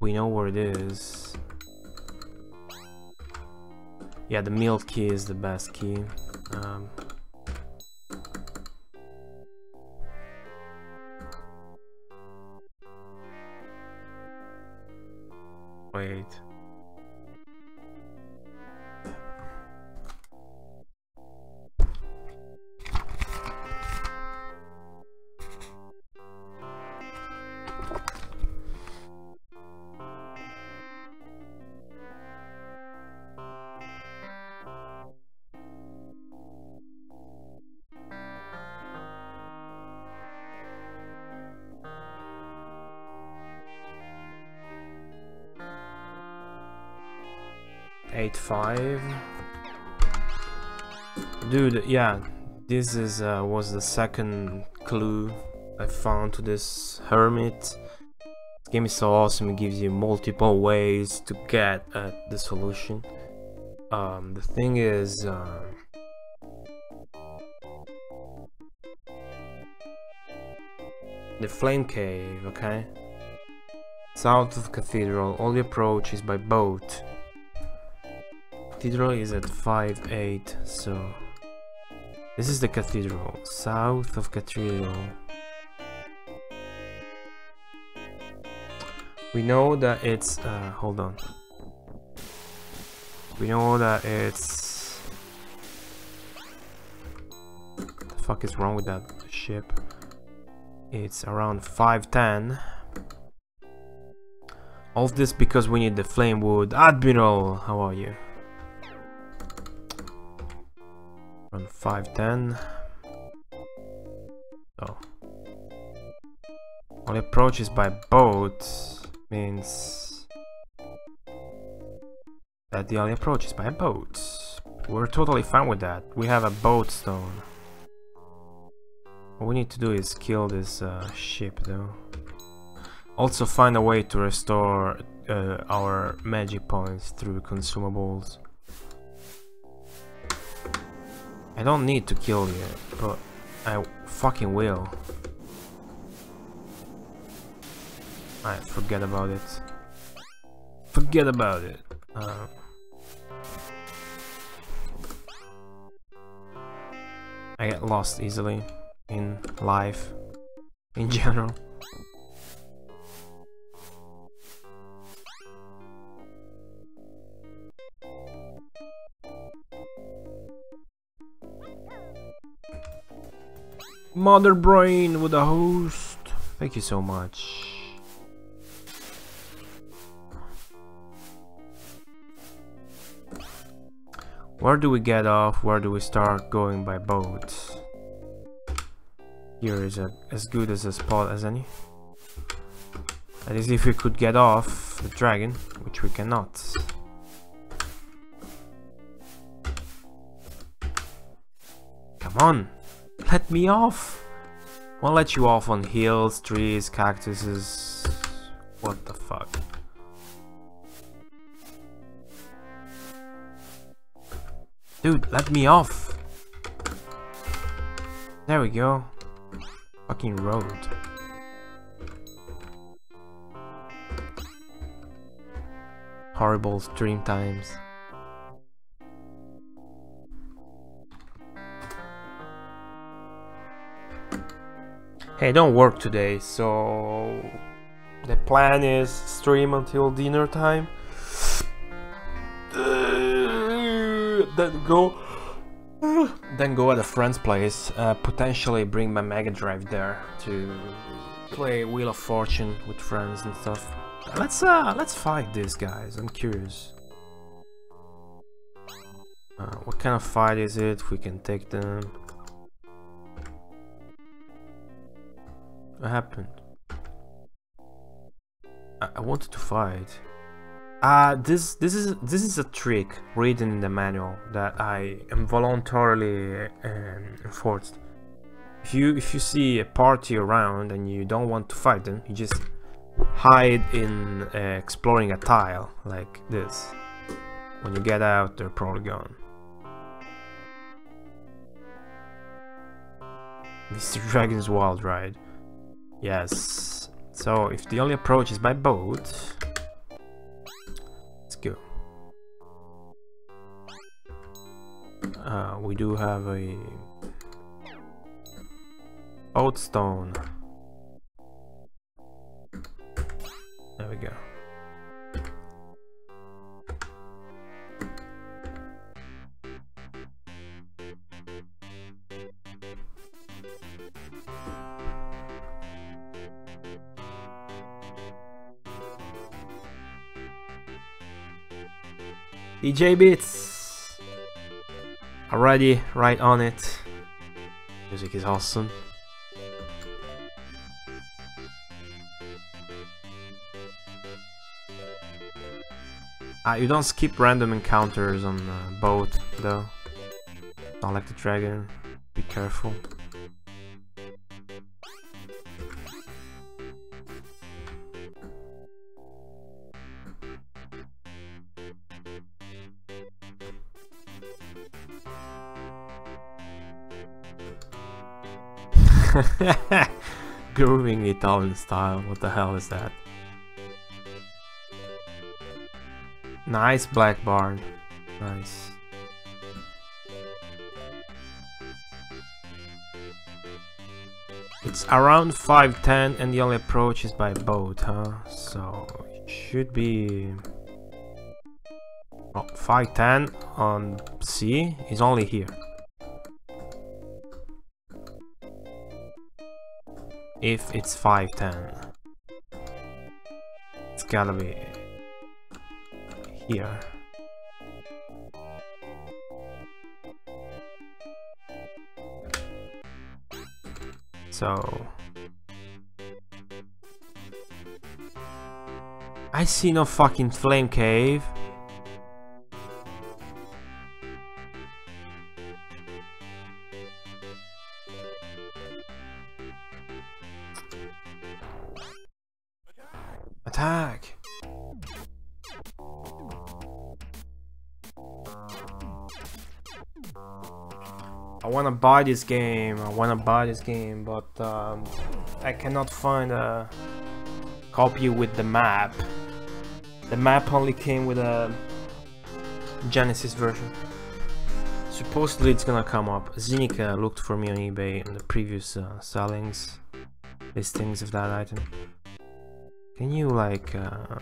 We know where it is. Yeah, the milk key is the best key. Um, yeah, this is uh, was the second clue I found to this hermit. This game is so awesome; it gives you multiple ways to get at the solution. Um, the thing is, uh, the flame cave. Okay, south of cathedral. The approach is by boat. Cathedral is at 5-8, so... This is the cathedral, south of cathedral. We know that it's... Uh, hold on. We know that it's... the fuck is wrong with that ship? It's around 510. All this because we need the flame wood. Admiral, how are you? On 510 oh Only approaches by boat means that the only approach is by boat. We're totally fine with that. We have a boat stone. What we need to do is kill this uh, ship though. Also find a way to restore uh, our magic points through consumables. I don't need to kill you, but I fucking will. I forget about it. Forget about it. Uh, I get lost easily in life in general. Mother Brain with a host. Thank you so much. Where do we get off? Where do we start going by boat? Here is a, as good as a spot as any. That is if we could get off the dragon, which we cannot. Come on! Let me off! Won't let you off on hills, trees, cactuses. What the fuck? Dude, let me off! There we go. Fucking road. Horrible stream times. Hey, don't work today, so the plan is stream until dinner time. then go then go at a friend's place, uh, potentially bring my Mega Drive there to play Wheel of Fortune with friends and stuff. Let's uh let's fight these guys. I'm curious. Uh, what kind of fight is it? We can take them. What happened? I, I wanted to fight. Uh, this this is this is a trick written in the manual that I involuntarily um, enforced. If you if you see a party around and you don't want to fight them, you just hide in uh, exploring a tile like this. When you get out, they're probably gone. Mr. Dragon's Wild Ride. Yes. So if the only approach is by boat, let's go. Uh, we do have a boat stone. There we go. DJ Beats already right on it. Music is awesome. Uh, you don't skip random encounters on uh, boat though. Don't like the dragon. Be careful. Grooving Italian style, what the hell is that? Nice black barn. Nice. It's around 510 and the only approach is by boat, huh? So it should be... Oh, 510 on sea is only here. If it's 510. It's gotta be here. So I see no fucking flame cave. Wanna buy this game, I wanna buy this game, but um, I cannot find a copy with the map. The map only came with a Genesis version. Supposedly it's gonna come up. Zinica looked for me on eBay in the previous uh, sellings, listings of that item. Can you like... Uh,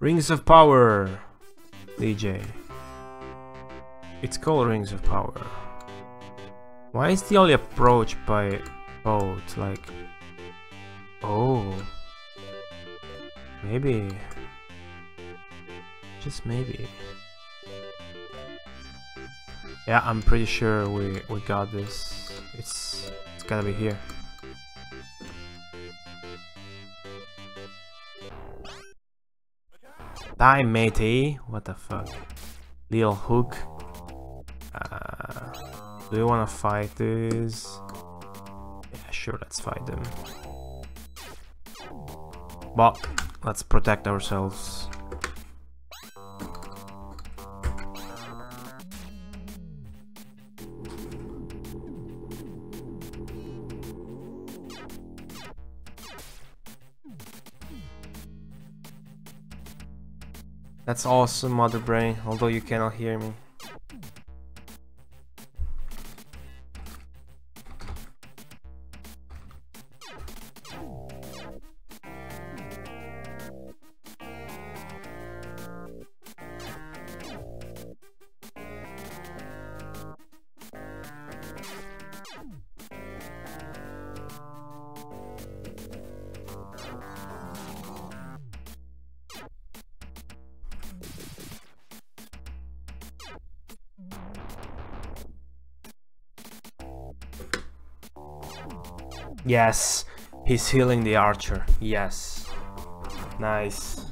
Rings of Power, DJ. It's called Rings of Power. Why is the only approach by boat like... Oh. Maybe. Just maybe. Yeah, I'm pretty sure we, we got this. It's, it's gotta be here. Die, matey. What the fuck? Little hook. Uh, do you wanna fight this? Yeah, sure, let's fight them. But, let's protect ourselves. That's awesome, Mother Brain, although you cannot hear me. Yes, he's healing the archer. Yes. Nice.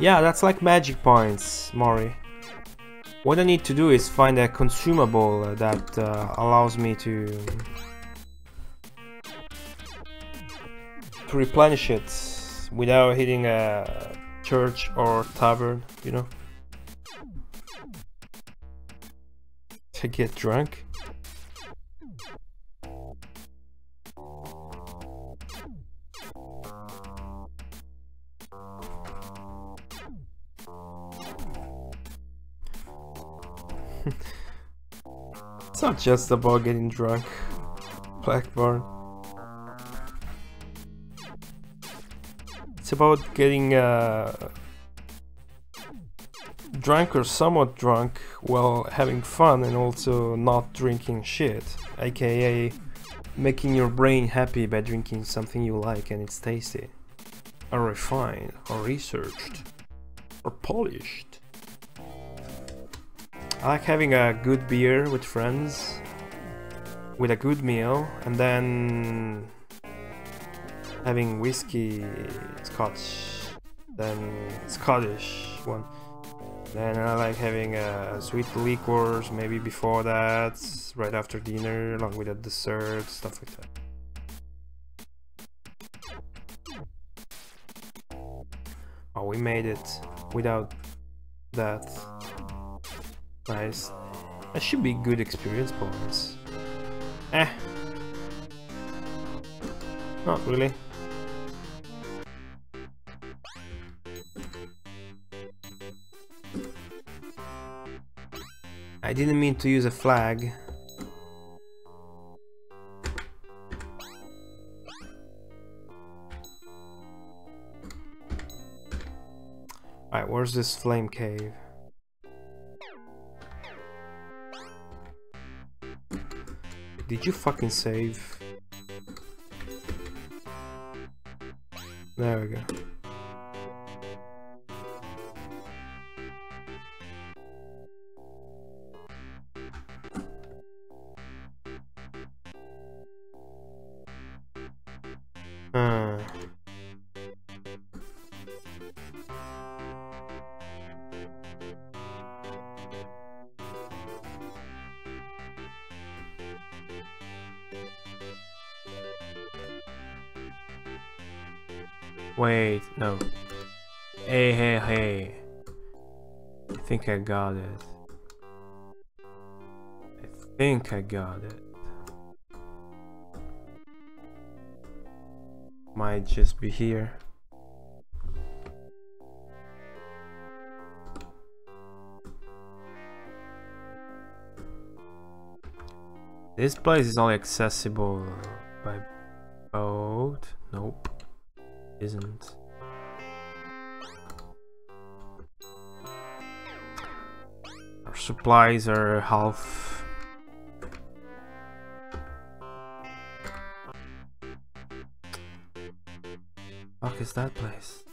Yeah, that's like magic points, Mori. What I need to do is find a consumable that uh, allows me to to replenish it without hitting a church or tavern, you know? To get drunk? it's not just about getting drunk, Blackburn. It's about getting uh, drunk or somewhat drunk while having fun and also not drinking shit, aka making your brain happy by drinking something you like and it's tasty, or refined, or researched, or polished. I like having a good beer with friends, with a good meal, and then having whiskey, scotch, then Scottish one. Then I like having uh, sweet liquors maybe before that, right after dinner, along with a dessert, stuff like that. Oh, we made it without that. Nice. That should be good experience points. Eh. Not really. I didn't mean to use a flag. Alright, where's this flame cave? Did you fucking save? There we go. I got it. I think I got it. Might just be here. This place is only accessible by boat. Nope isn't. Supplies are half. Fuck is that place?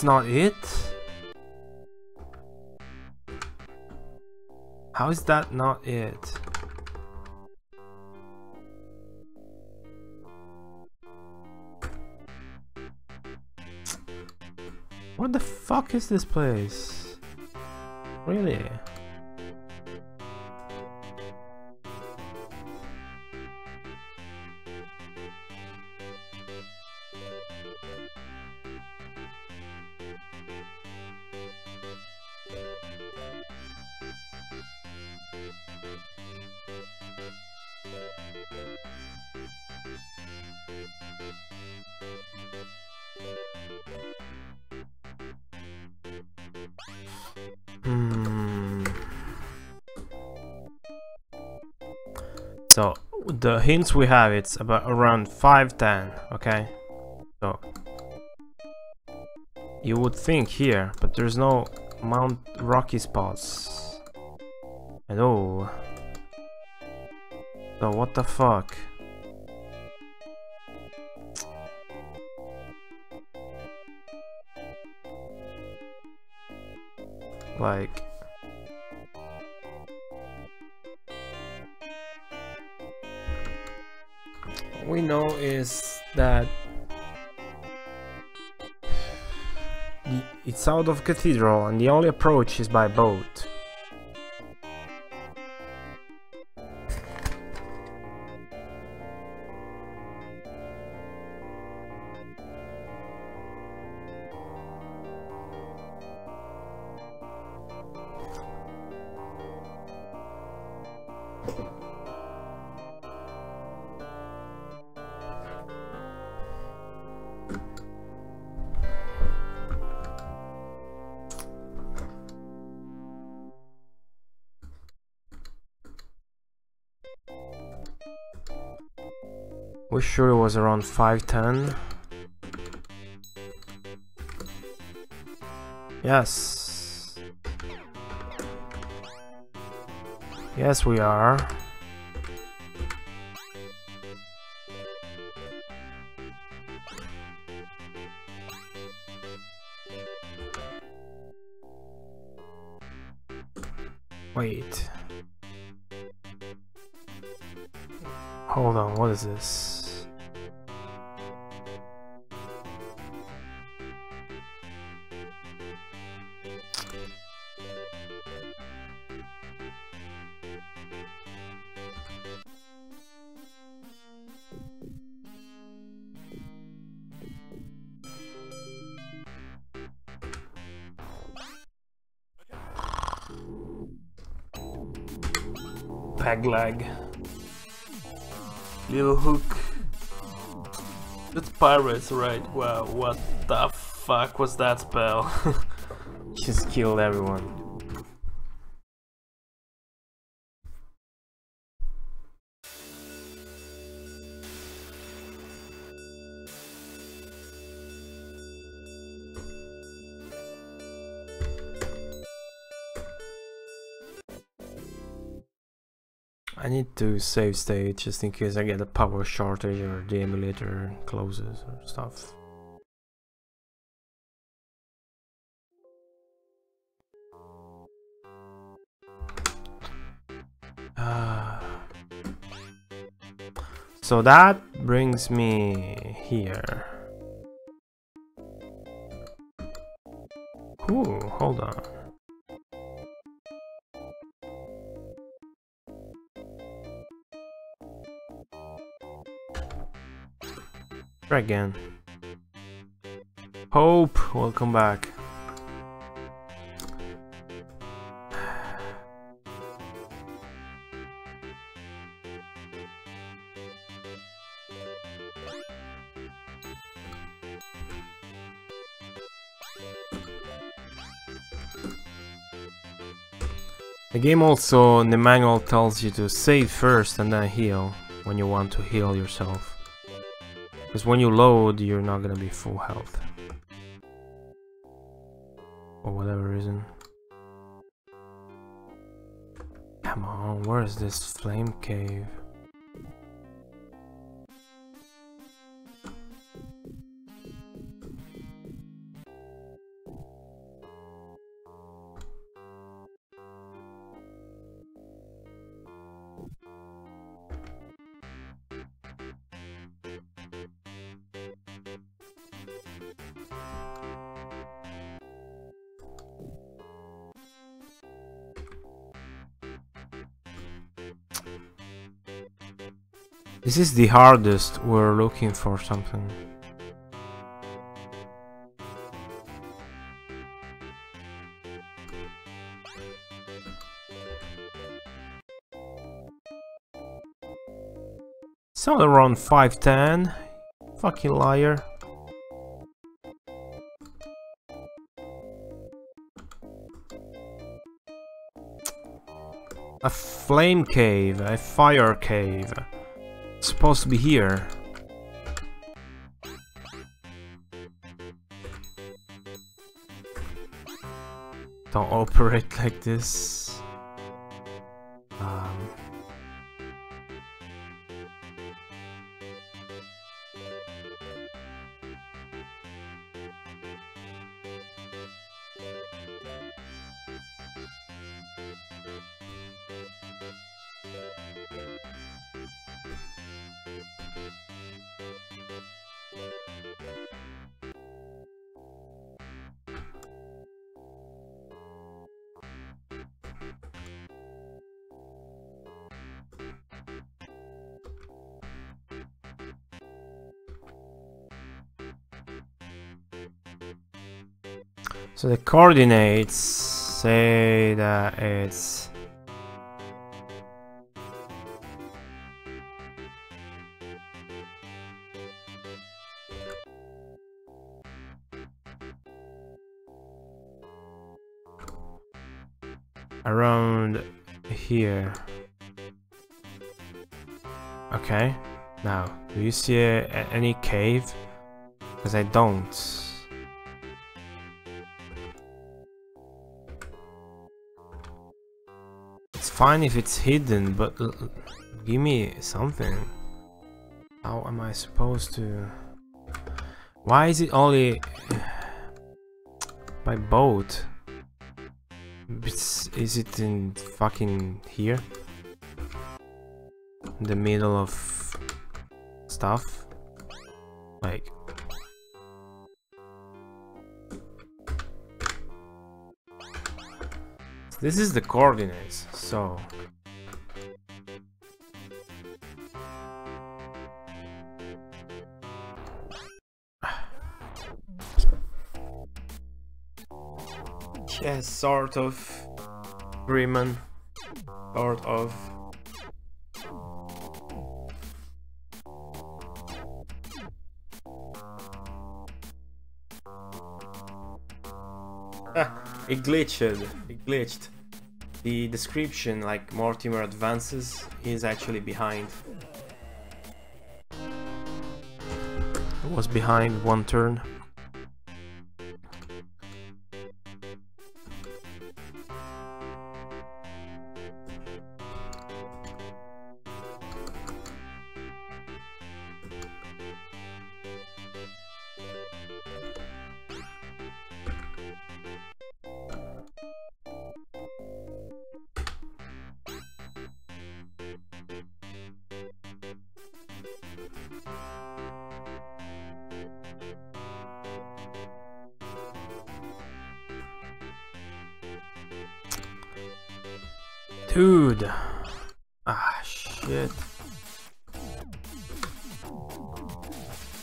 That's not it? How is that not it? What the fuck is this place? Really? Hints we have it's about around 510, okay? So you would think here, but there's no Mount Rocky spots at all. So what the fuck? Out of cathedral and the only approach is by boat. It was around 510. Yes. Yes, we are. Right? Wow, what the fuck was that spell? Just killed everyone. To save state just in case I get a power shortage or the emulator closes or stuff. Uh, so that brings me here. Again. Hope, welcome back. The game also, in the manual tells you to save first and then heal when you want to heal yourself. Because when you load, you're not gonna be full health. For whatever reason. Come on, where is this flame cave? Is the hardest, we're looking for something. All around 510. Fucking liar. A flame cave, a fire cave. It's supposed to be here. Don't operate like this. So the coordinates say that it's around here. Okay, now do you see any cave? Because I don't. Fine if it's hidden, but give me something. How am I supposed to... Why is it only by boat? It's, is it in fucking here? In the middle of stuff? Like... This is the coordinates, so. yes, sort of. Grimman. Sort of. Ah, it glitched. It glitched. The description, like Mortimer advances, is actually behind. It was behind one turn.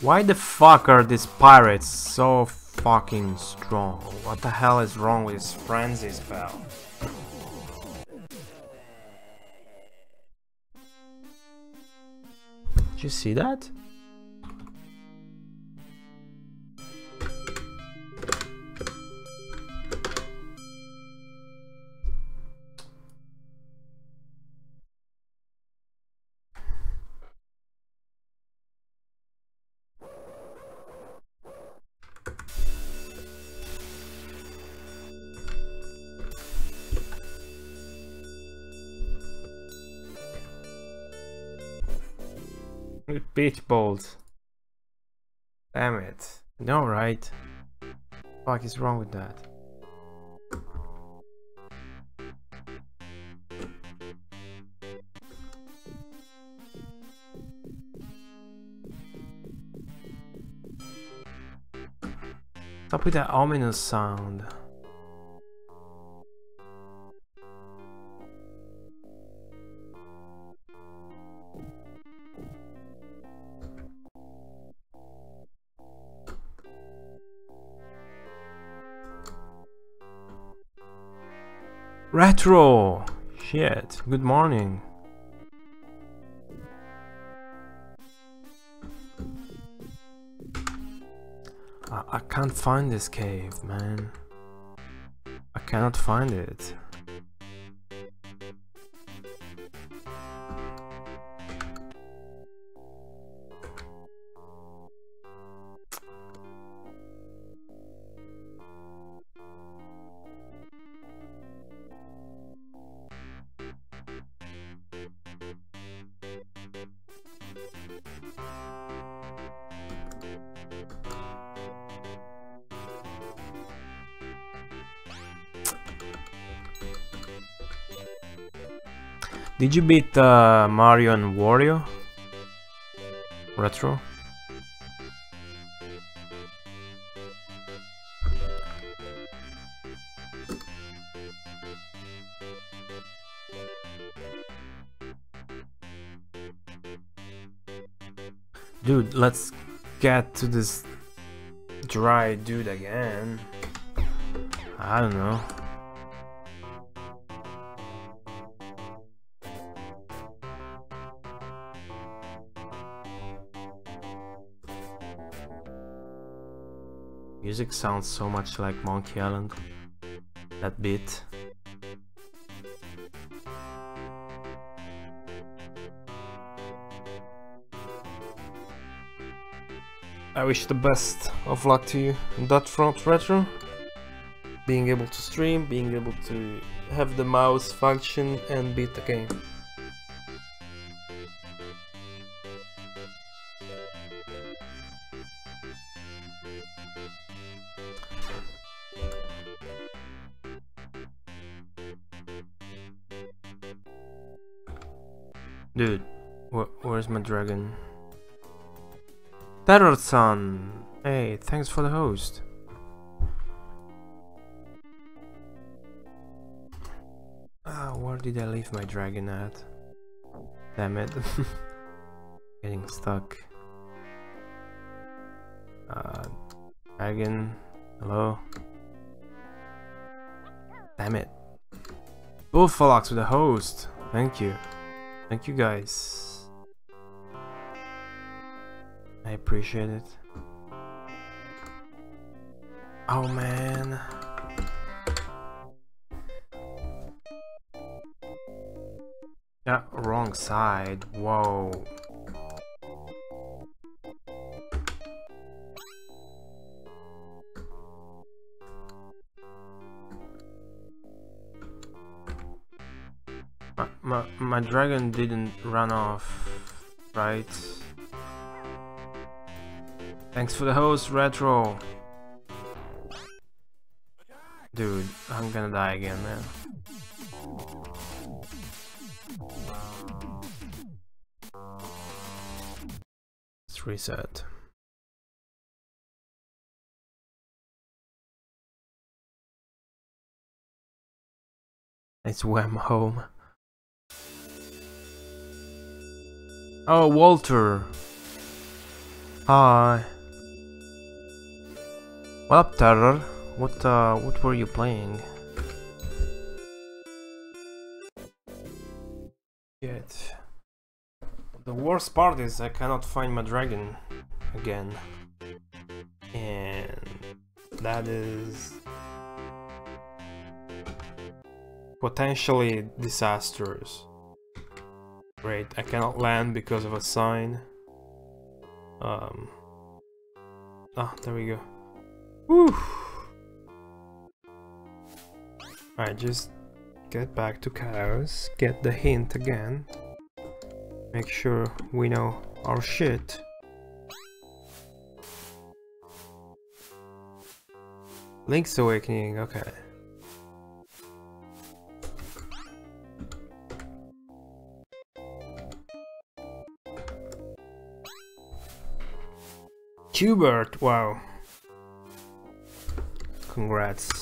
Why the fuck are these pirates so fucking strong? What the hell is wrong with this frenzy spell? Did you see that? Beach balls. Damn it. No, right? Fuck is wrong with that? Stop with that ominous sound. Retro! Shit, good morning. I, I can't find this cave, man. I cannot find it. Did you beat uh, Mario and Wario? Retro? Dude, let's get to this dry dude again. I don't know. Music sounds so much like Monkey Island. That beat. I wish the best of luck to you on that front, Retro. Being able to stream, being able to have the mouse function and beat the game. Dragon? Terror-san! Hey, thanks for the host. Ah, where did I leave my dragon at? Damn it. Getting stuck. Uh, dragon, hello? Damn it. Bullfrogs with a host. Thank you. Thank you guys. appreciate it. Oh man. Yeah, wrong side. Whoa. My, my, my dragon didn't run off, right? Thanks for the host, Retro. Dude, I'm gonna die again, man. Let's reset. It's Wham home. Oh, Walter. Hi. What up, Terror? What, uh, what were you playing? Yet. The worst part is I cannot find my dragon again. And that is potentially disastrous. Great, I cannot land because of a sign. Um. Ah, there we go. Woo! Alright, just get back to Chaos, get the hint again. Make sure we know our shit. Link's Awakening, okay. Hubert, wow. Congrats.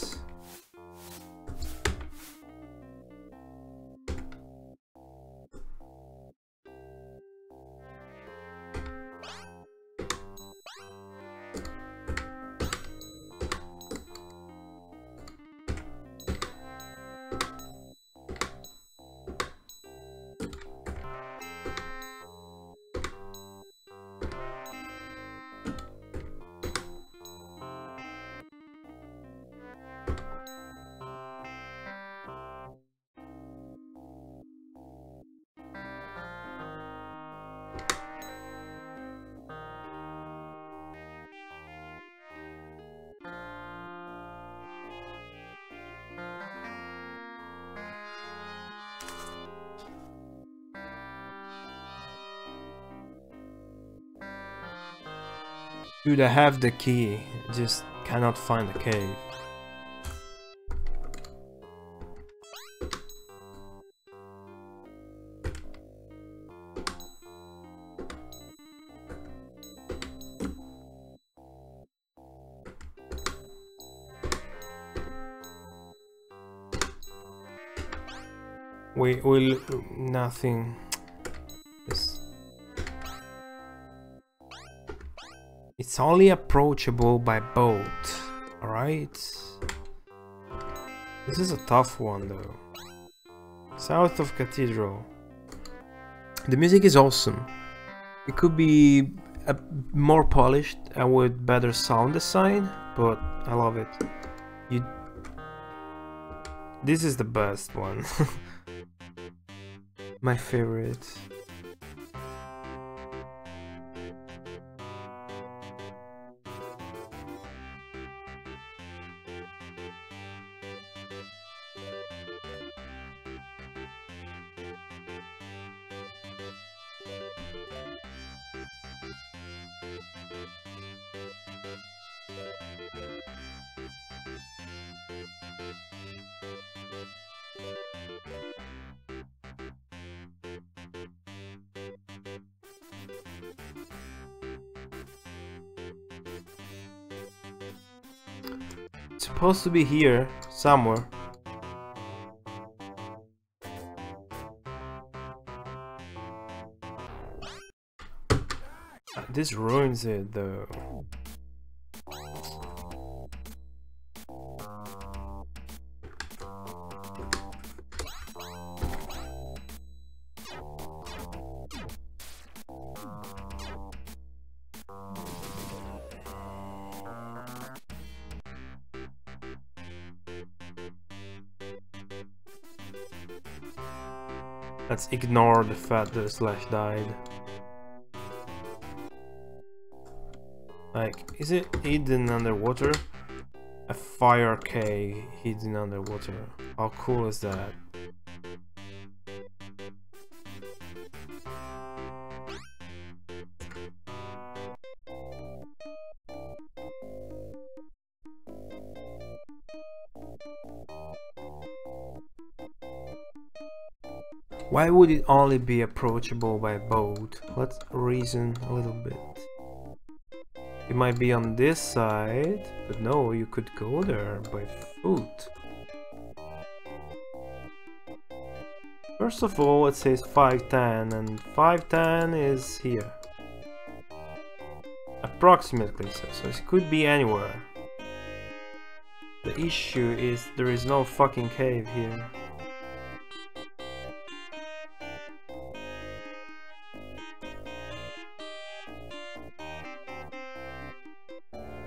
Dude, I have the key, just cannot find the cave. We will nothing. It's only approachable by boat, alright? This is a tough one though. South of Cathedral. The music is awesome. It could be a, more polished and with better sound design, but I love it. You. This is the best one. My favorite. Supposed to be here, somewhere. This ruins it though. Ignore the fact that Slash died. Like, is it hidden underwater? A fire cave hidden underwater. How cool is that? Why would it only be approachable by boat? Let's reason a little bit. It might be on this side, but no, you could go there by foot. First of all, it says 510, and 510 is here. Approximately so, so it could be anywhere. The issue is there is no fucking cave here.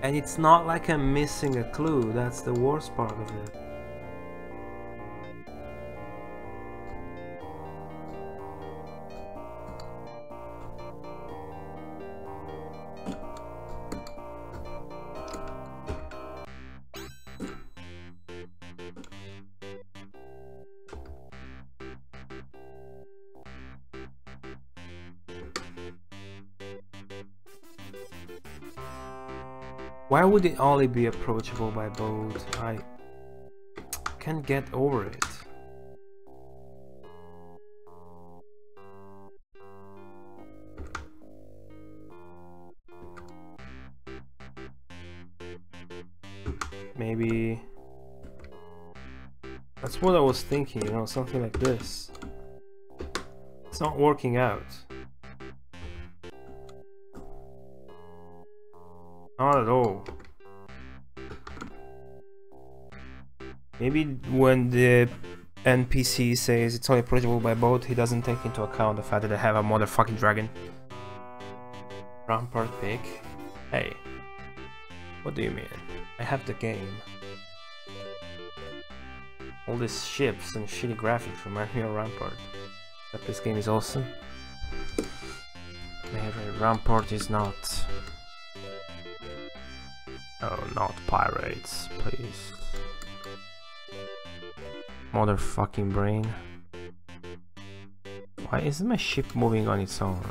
And it's not like I'm missing a clue, that's the worst part of it. Why would it only be approachable by boat? I can't get over it. Maybe... That's what I was thinking, you know, something like this. It's not working out. Not at all. Maybe when the NPC says it's only approachable by boat, he doesn't take into account the fact that I have a motherfucking dragon. Rampart pick. Hey. What do you mean? I have the game. All these ships and shitty graphics remind me of Rampart. But this game is awesome. Maybe Rampart is not Oh, not pirates, please. Motherfucking brain. Why isn't my ship moving on its own?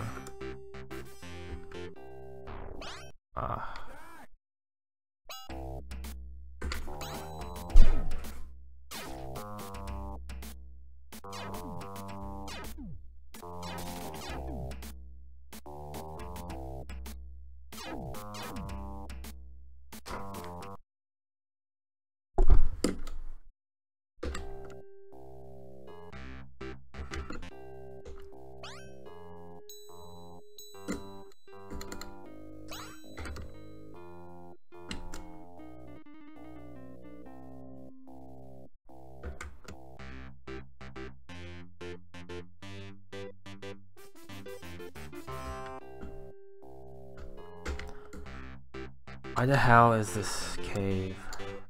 This cave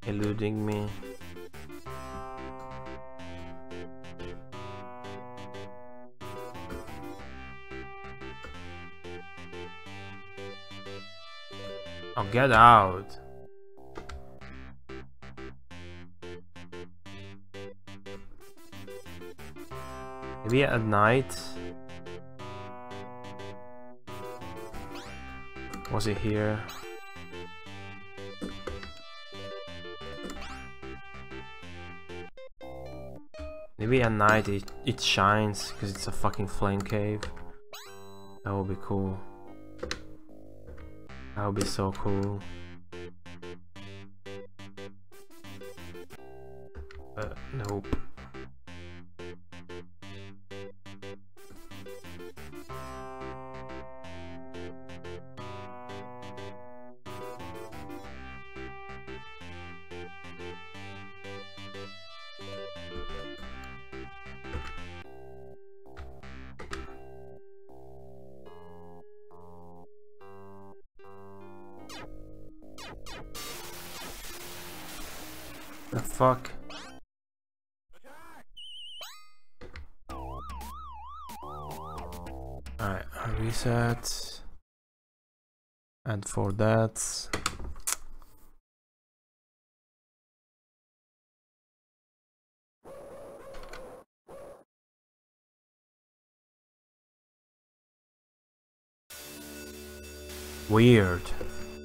eluding me? Oh, get out. Maybe at night? Was it here? Maybe at night it, it shines because it's a fucking flame cave. That would be cool. That would be so cool. The fuck? I reset. And for that, Weird.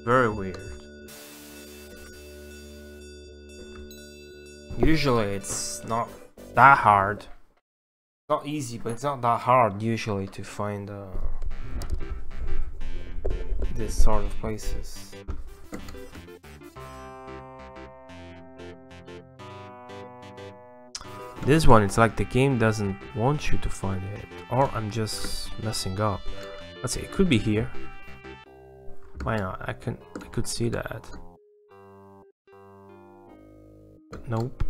Very weird. Usually it's not that hard. Not easy, but it's not that hard usually to find uh, this sort of places. This one, it's like the game doesn't want you to find it. Or I'm just messing up. Let's see, it could be here. Why not? I can I could see that. But nope.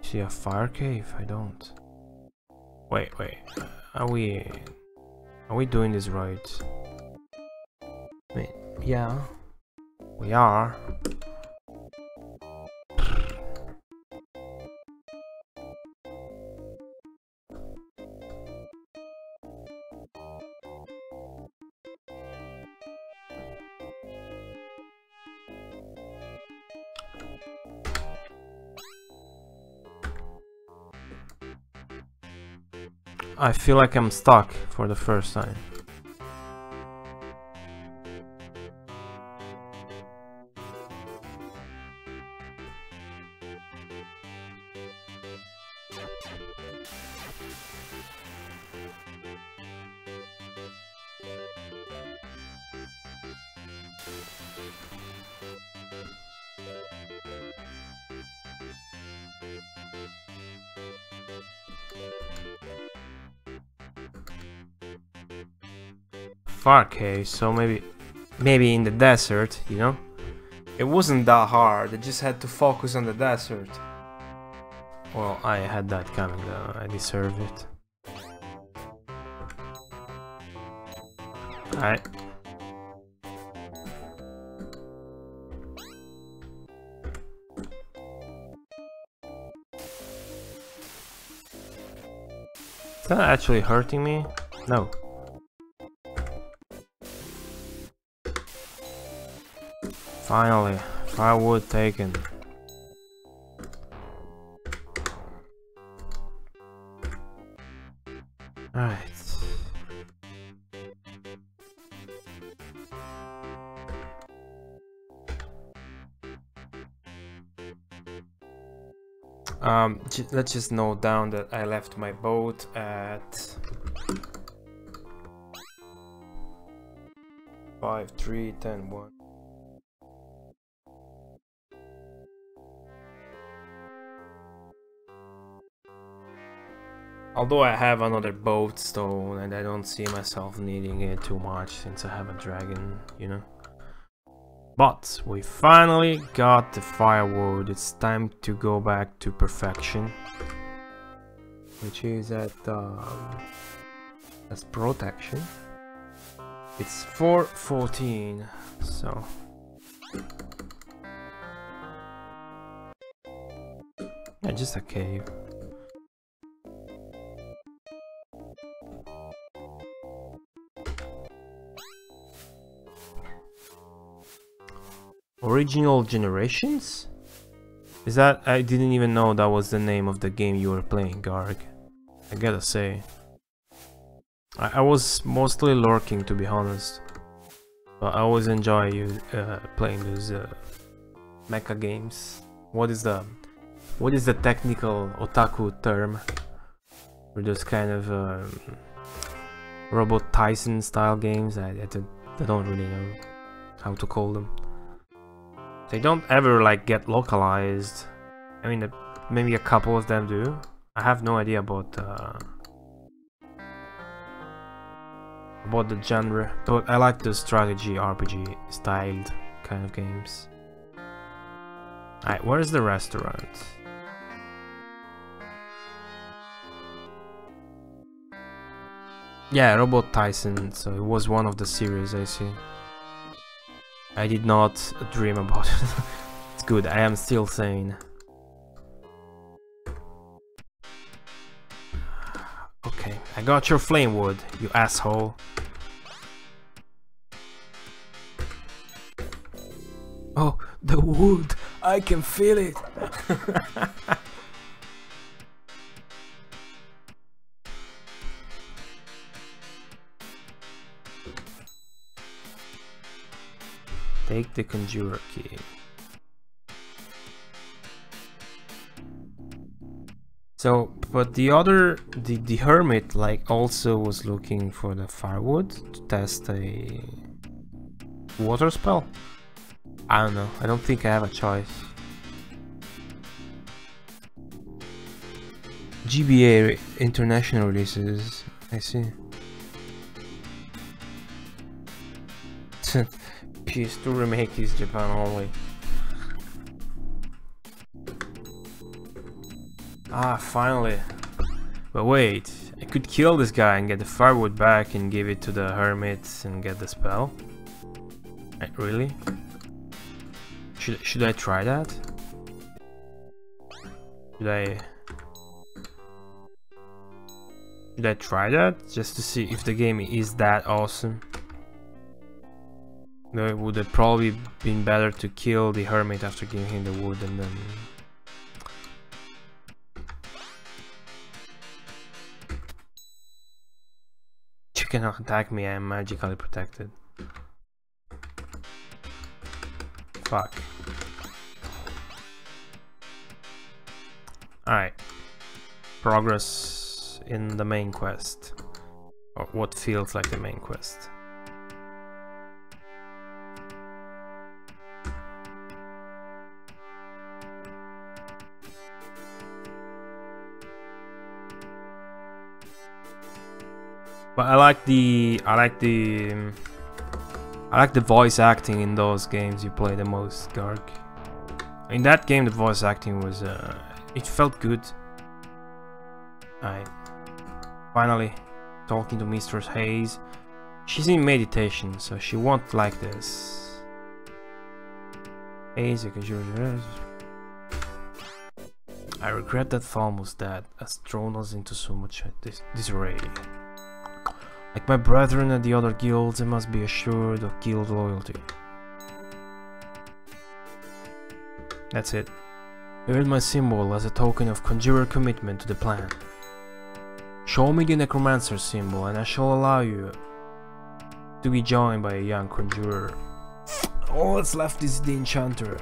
See a fire cave? I don't. Wait, wait. Are we are we doing this right? Wait, yeah. We are. I feel like I'm stuck for the first time. Far cave, so maybe maybe in the desert, you know? It wasn't that hard, I just had to focus on the desert. Well, I had that coming though, I deserve it. Alright. Is that actually hurting me? No. Finally, firewood taken. Alright. Um, let's just note down that I left my boat at five, three, ten, one. Although I have another boat stone and I don't see myself needing it too much since I have a dragon, you know. But we finally got the firewood, it's time to go back to perfection. Which is at um, as protection. It's 414, so yeah, just a cave. Original Generations? Is that... I didn't even know that was the name of the game you were playing, Garg. I gotta say. I, I was mostly lurking, to be honest. But I always enjoy you uh, playing those uh, mecha games. What is the... What is the technical otaku term? For those kind of um, Robot Taisen style games? I, I, don't, I don't really know how to call them. They don't ever like get localized. I mean, maybe a couple of them do. I have no idea about uh, about the genre, but I like the strategy RPG styled kind of games. Alright, where's the restaurant? Yeah, Robot Taisen, so it was one of the series I see. I did not dream about it. it's good, I am still sane. Okay, I got your flame wood, you asshole. Oh, the wood! I can feel it! Take the conjurer key. So, but the other, the, the hermit, like, also was looking for the firewood to test a water spell. I don't know, I don't think I have a choice. GBA international releases, I see. PS2 remake is Japan only. Ah, finally. But wait, I could kill this guy and get the firewood back and give it to the hermits and get the spell? Like, really? Should, should I try that? Should I... Should I try that? Just to see if the game is that awesome? No, it would have probably been better to kill the hermit after giving him the wood and then You cannot attack me, I am magically protected. Fuck. Alright. Progress in the main quest. Or what feels like the main quest. But I like the I like the I like the voice acting in those games you play the most, Garg. In that game, the voice acting was uh, it felt good. I finally talking to Mistress Hayes. She's in meditation, so she won't like this. Hayes, I regret that was dead, has thrown us into so much dis disarray. Like my brethren and the other guilds, I must be assured of guild loyalty. That's it. Here's my symbol as a token of conjurer commitment to the plan. Show me the necromancer symbol and I shall allow you to be joined by a young conjurer. Oh, All that's left is the enchanter.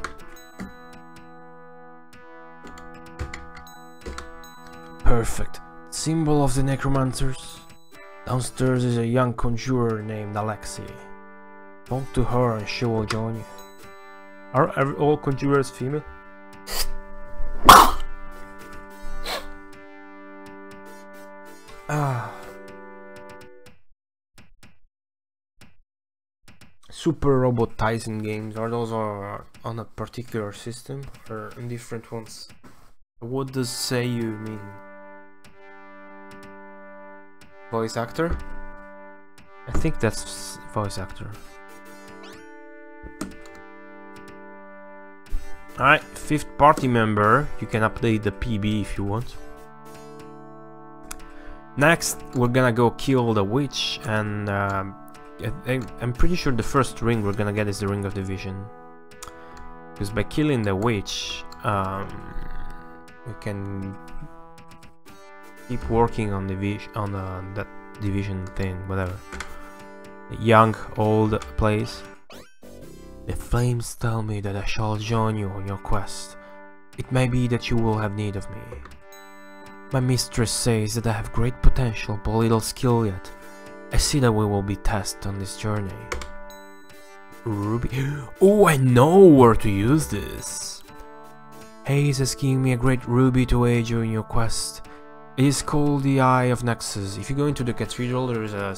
Perfect. Symbol of the necromancers. Downstairs is a young conjurer named Alexei. Talk to her and she will join you. Are, are all conjurers female? ah. Super Robot Taisen games, are those are on a particular system or different ones? What does say you mean? Voice actor? I think that's voice actor. Alright, fifth party member. You can update the PB if you want. Next, we're gonna go kill the witch, and um, I, am pretty sure the first ring we're gonna get is the Ring of Division. Because by killing the witch, um, we can keep working on the on uh, that division thing, whatever. Young, old place. The flames tell me that I shall join you on your quest. It may be that you will have need of me. My mistress says that I have great potential but little skill yet. I see that we will be tested on this journey. Ruby. Oh, I know where to use this. Hayes has given me a great ruby to aid you in your quest. It is called the Eye of Nexus. If you go into the cathedral, there is a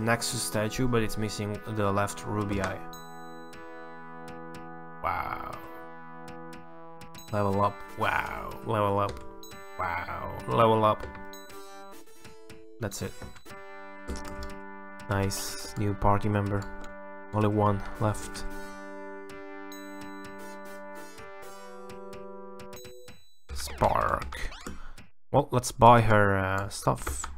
Nexus statue, but it's missing the left ruby eye. Wow. Level up. Wow. Level up. Wow. Level up. That's it. Nice. New party member. Only one left. Spark. Well, let's buy her uh, stuff.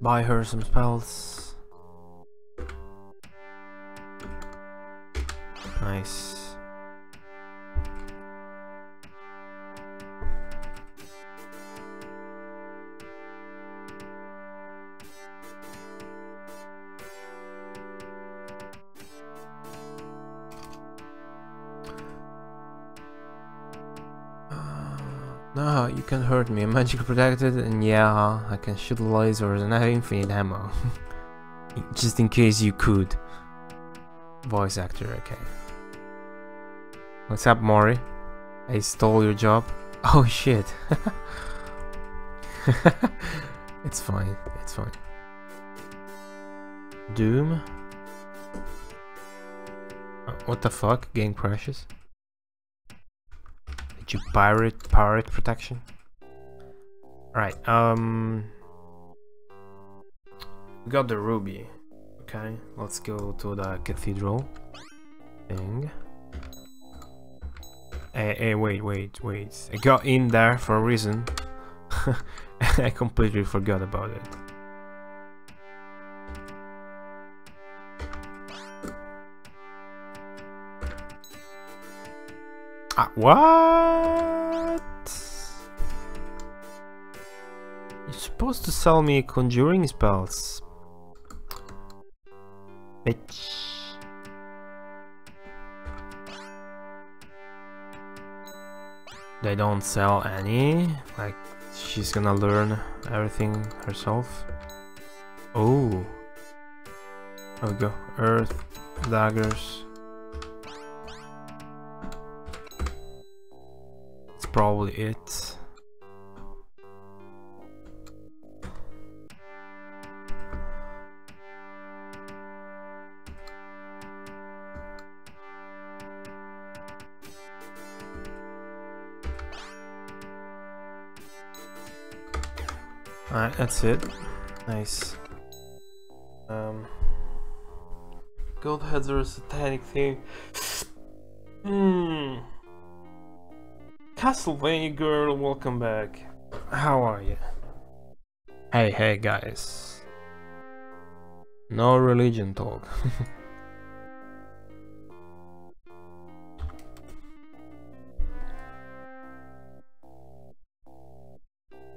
Buy her some spells. Nice. You can hurt me. I'm magically protected, and yeah, I can shoot lasers and I have infinite ammo. Just in case you could. Voice actor, okay. What's up, Mori? I stole your job. Oh shit. it's fine, it's fine. Doom? Uh, what the fuck? Game crashes? You pirate pirate protection? Alright, um we got the ruby. Okay, let's go to the cathedral thing. Hey, hey, wait, wait, wait. I got in there for a reason. I completely forgot about it. Ah, what? You're supposed to sell me conjuring spells. Bitch. They don't sell any? Like, she's gonna learn everything herself? Oh. There we go. Earth, daggers. Probably it. Alright, that's it. Nice. Um, gold heads are a satanic thing. Hmm. Castlevania girl, welcome back. How are you? Hey, hey, guys. No religion talk.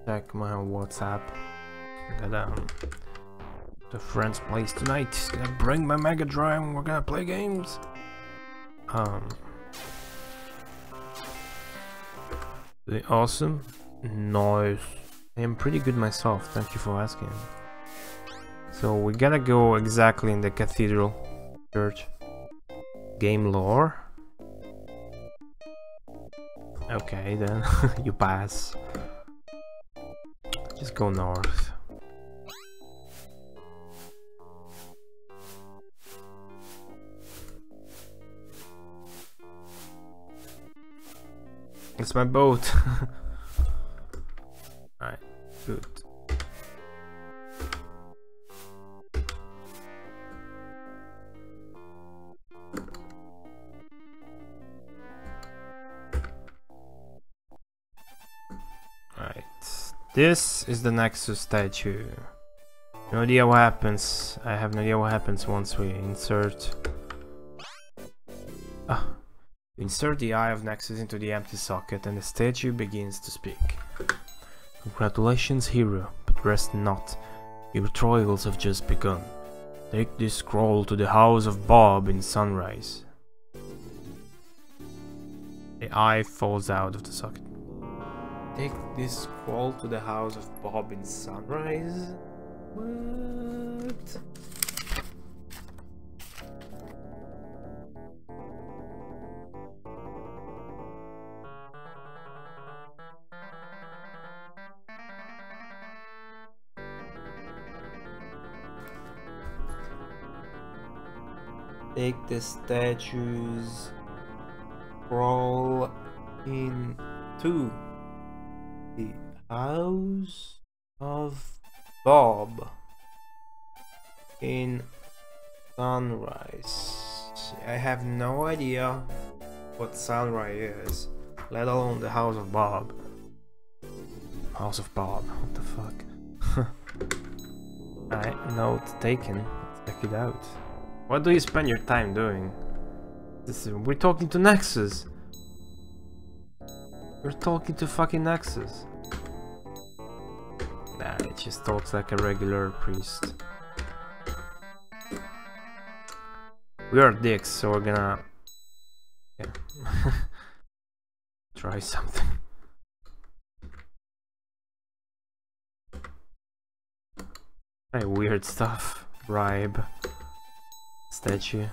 check my WhatsApp. Got um, the friend's place tonight. Gonna bring my Mega Drive and we're gonna play games. Um, awesome. Nice. I am pretty good myself. Thank you for asking. So we gotta go exactly in the cathedral church. Game lore. Okay then, you pass. Just go north. It's my boat. Alright, good. Alright. This is the Nexus statue. No idea what happens. I have no idea what happens once we insert... Insert the eye of Nexus into the empty socket and the statue begins to speak. Congratulations, hero, but rest not. Your trials have just begun. Take this scroll to the house of Bob in Sunrise. The eye falls out of the socket. Take this scroll to the house of Bob in Sunrise? What? Take the statues, crawl into the house of Bob in Sunrise. I have no idea what Sunrise is, let alone the house of Bob. House of Bob, what the fuck? Alright, note taken. Let's check it out. What do you spend your time doing? This is, we're talking to Nexus. We're talking to fucking Nexus. Nah, it just talks like a regular priest. We are dicks, so we're gonna... Yeah. Try something. Very weird stuff. Bribe. Statue.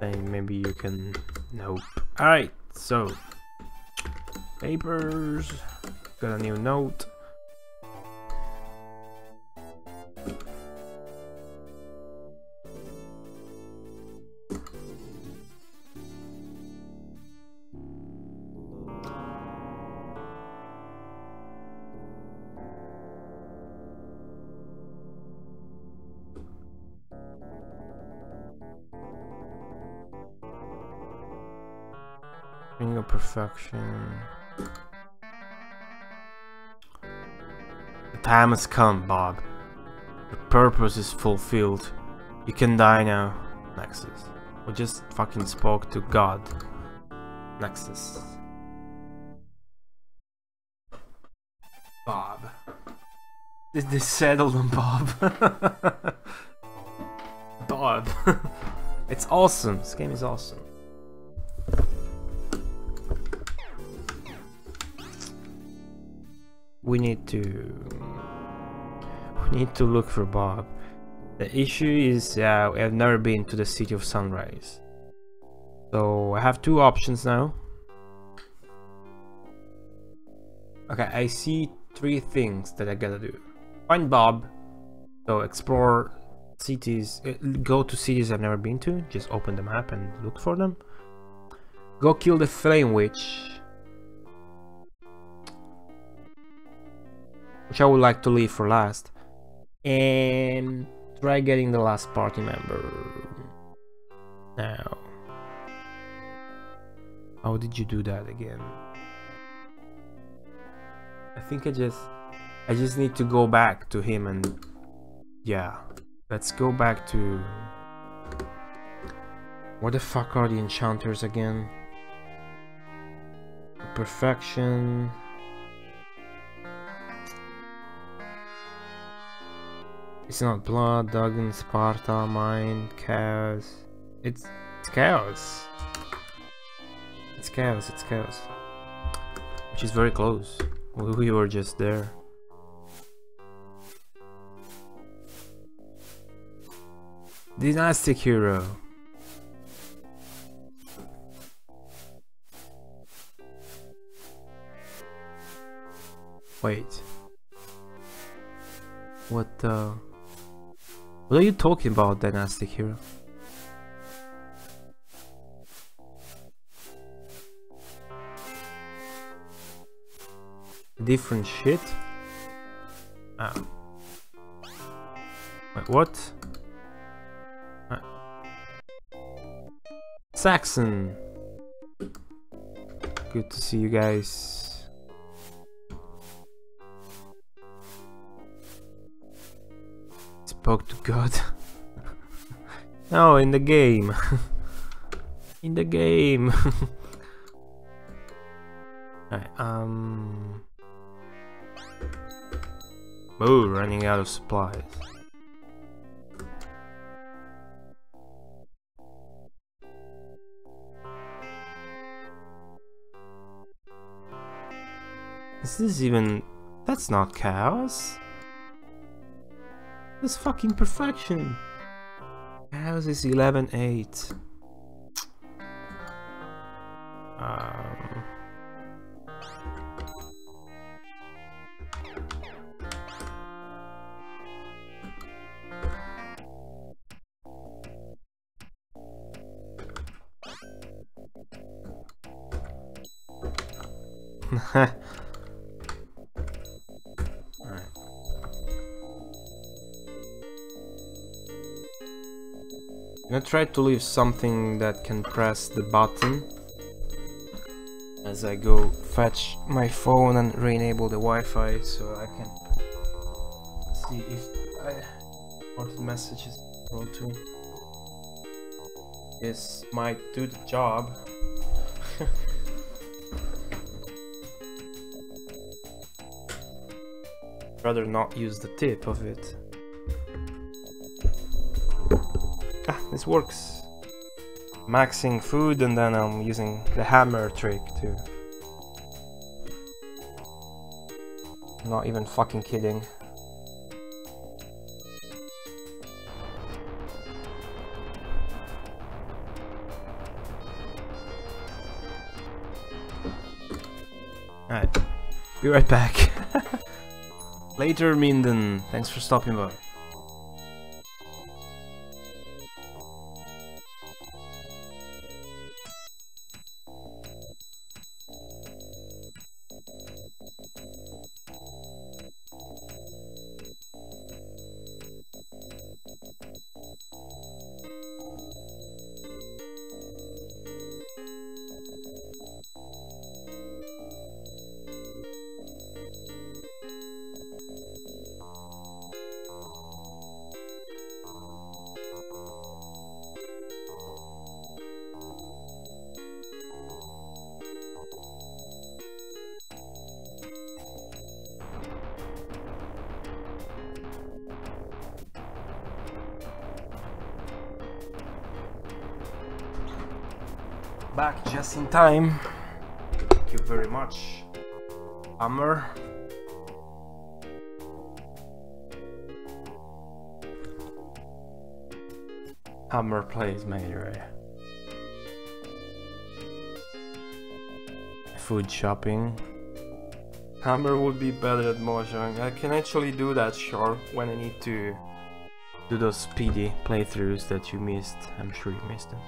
Hey, maybe you can... Nope. Alright, so... Papers. Got a new note. The time has come, Bob. The purpose is fulfilled. You can die now, Nexus. We just fucking spoke to God. Nexus. Bob. Did they settle on Bob? Bob. it's awesome. This game is awesome. We need to we need to look for Bob. The issue is uh, I've never been to the city of Sunrise. So I have two options now. Okay, I see three things that I gotta do. Find Bob. So explore cities, uh, go to cities I've never been to. Just open the map and look for them. Go kill the Flame Witch which I would like to leave for last. And try getting the last party member. Now. How did you do that again? I think I just... I just need to go back to him and... Yeah. Let's go back to... What the fuck are the enchanters again? Perfection... It's not blood, Duggan, Sparta, Mind, Chaos. It's, it's Chaos. It's Chaos, it's Chaos. Which is very close. We were just there. Dynastic Hero. Wait. What the... What are you talking about, Dynastic Hero? Different shit? Ah. Wait, what? Ah. Saxon! Good to see you guys. Spoke to God. no, in the game. in the game. right, um... Oh, running out of supplies. Is this even... That's not chaos. That's fucking perfection. How's this 11 8? Um. I'm try to leave something that can press the button as I go fetch my phone and re-enable the Wi-Fi so I can see if I wanted messages brought to. This might do the job. Rather not use the tip of it. This works. Maxing food and then I'm using the hammer trick too. Not even fucking kidding. Alright, be right back. Later, Minden. Thanks for stopping by. Time. Thank you very much. Hammer. Hammer plays Mayray. Food shopping. Hammer would be better at Mojang. Uh, I can actually do that, sure, when I need to do those speedy playthroughs that you missed. I'm sure you missed them.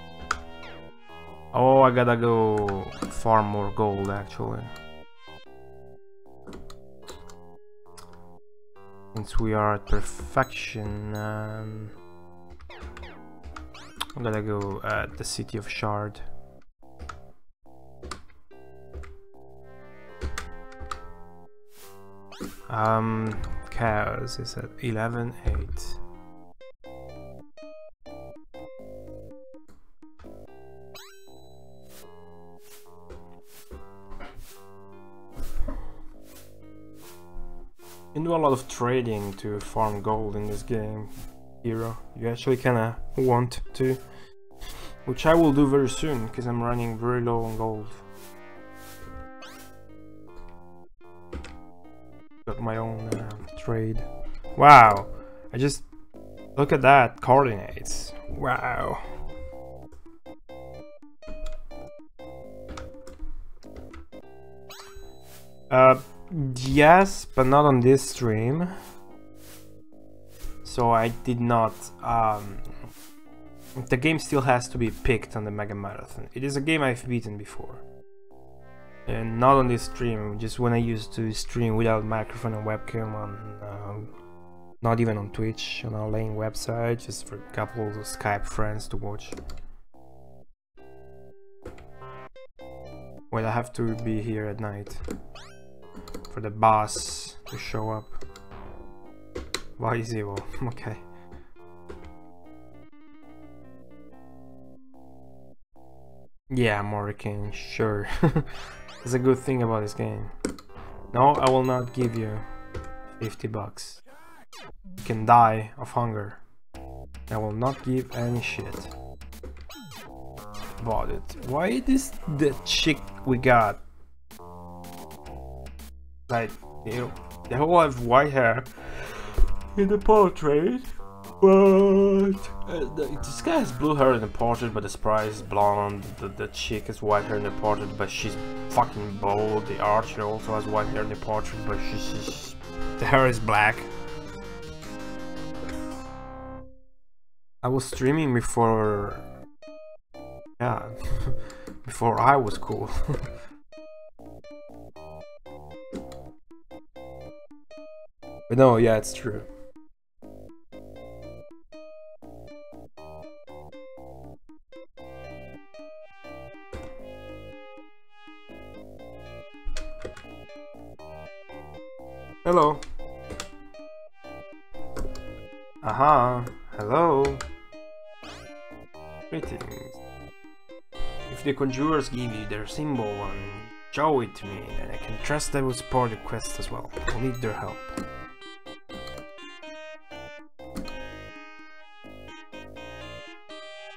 Oh, I gotta go farm more gold actually. Since we are at perfection, um, I gotta go at the city of Shard. Um, chaos is at 11, 8. Lot of trading to farm gold in this game, Hero. You actually kinda want to. Which I will do very soon, because I'm running very low on gold. Got my own uh, trade. Wow! I just... Look at that, coordinates. Wow. Uh, yes, but not on this stream. So I did not. Um, the game still has to be picked on the Mega Marathon. It is a game I've beaten before. And not on this stream, just when I used to stream without microphone and webcam on. Um, not even on Twitch, on our Lane website, just for a couple of Skype friends to watch. Well, I have to be here at night for the boss to show up. Why is evil? okay. Yeah, Morrigan, sure. That's a good thing about this game. No, I will not give you 50 bucks. You can die of hunger. I will not give any shit about it. Why is this the chick we got? Like, you know, they all have white hair in the portrait, but uh, the, this guy has blue hair in the portrait, but the sprite is blonde. The, the chick has white hair in the portrait, but she's fucking bold. The archer also has white hair in the portrait, but she's just, the hair is black. I was streaming before, yeah, before I was cool. but no, yeah, it's true. Hello. Aha, hello. Greetings. If the conjurers give you their symbol and show it to me, then I can trust they will support the quest as well. I'll need their help.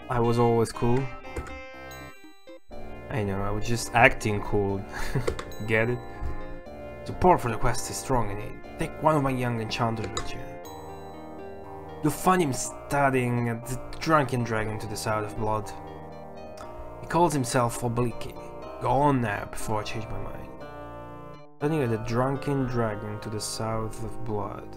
I was always cool. I know, I was just acting cool. Get it? Support for the quest is strong in it. Take one of my young enchanters with you. You'll find him studying at the Drunken Dragon to the south of Blood. He calls himself Oblique. Go on now before I change my mind. Studying at the Drunken Dragon to the south of Blood.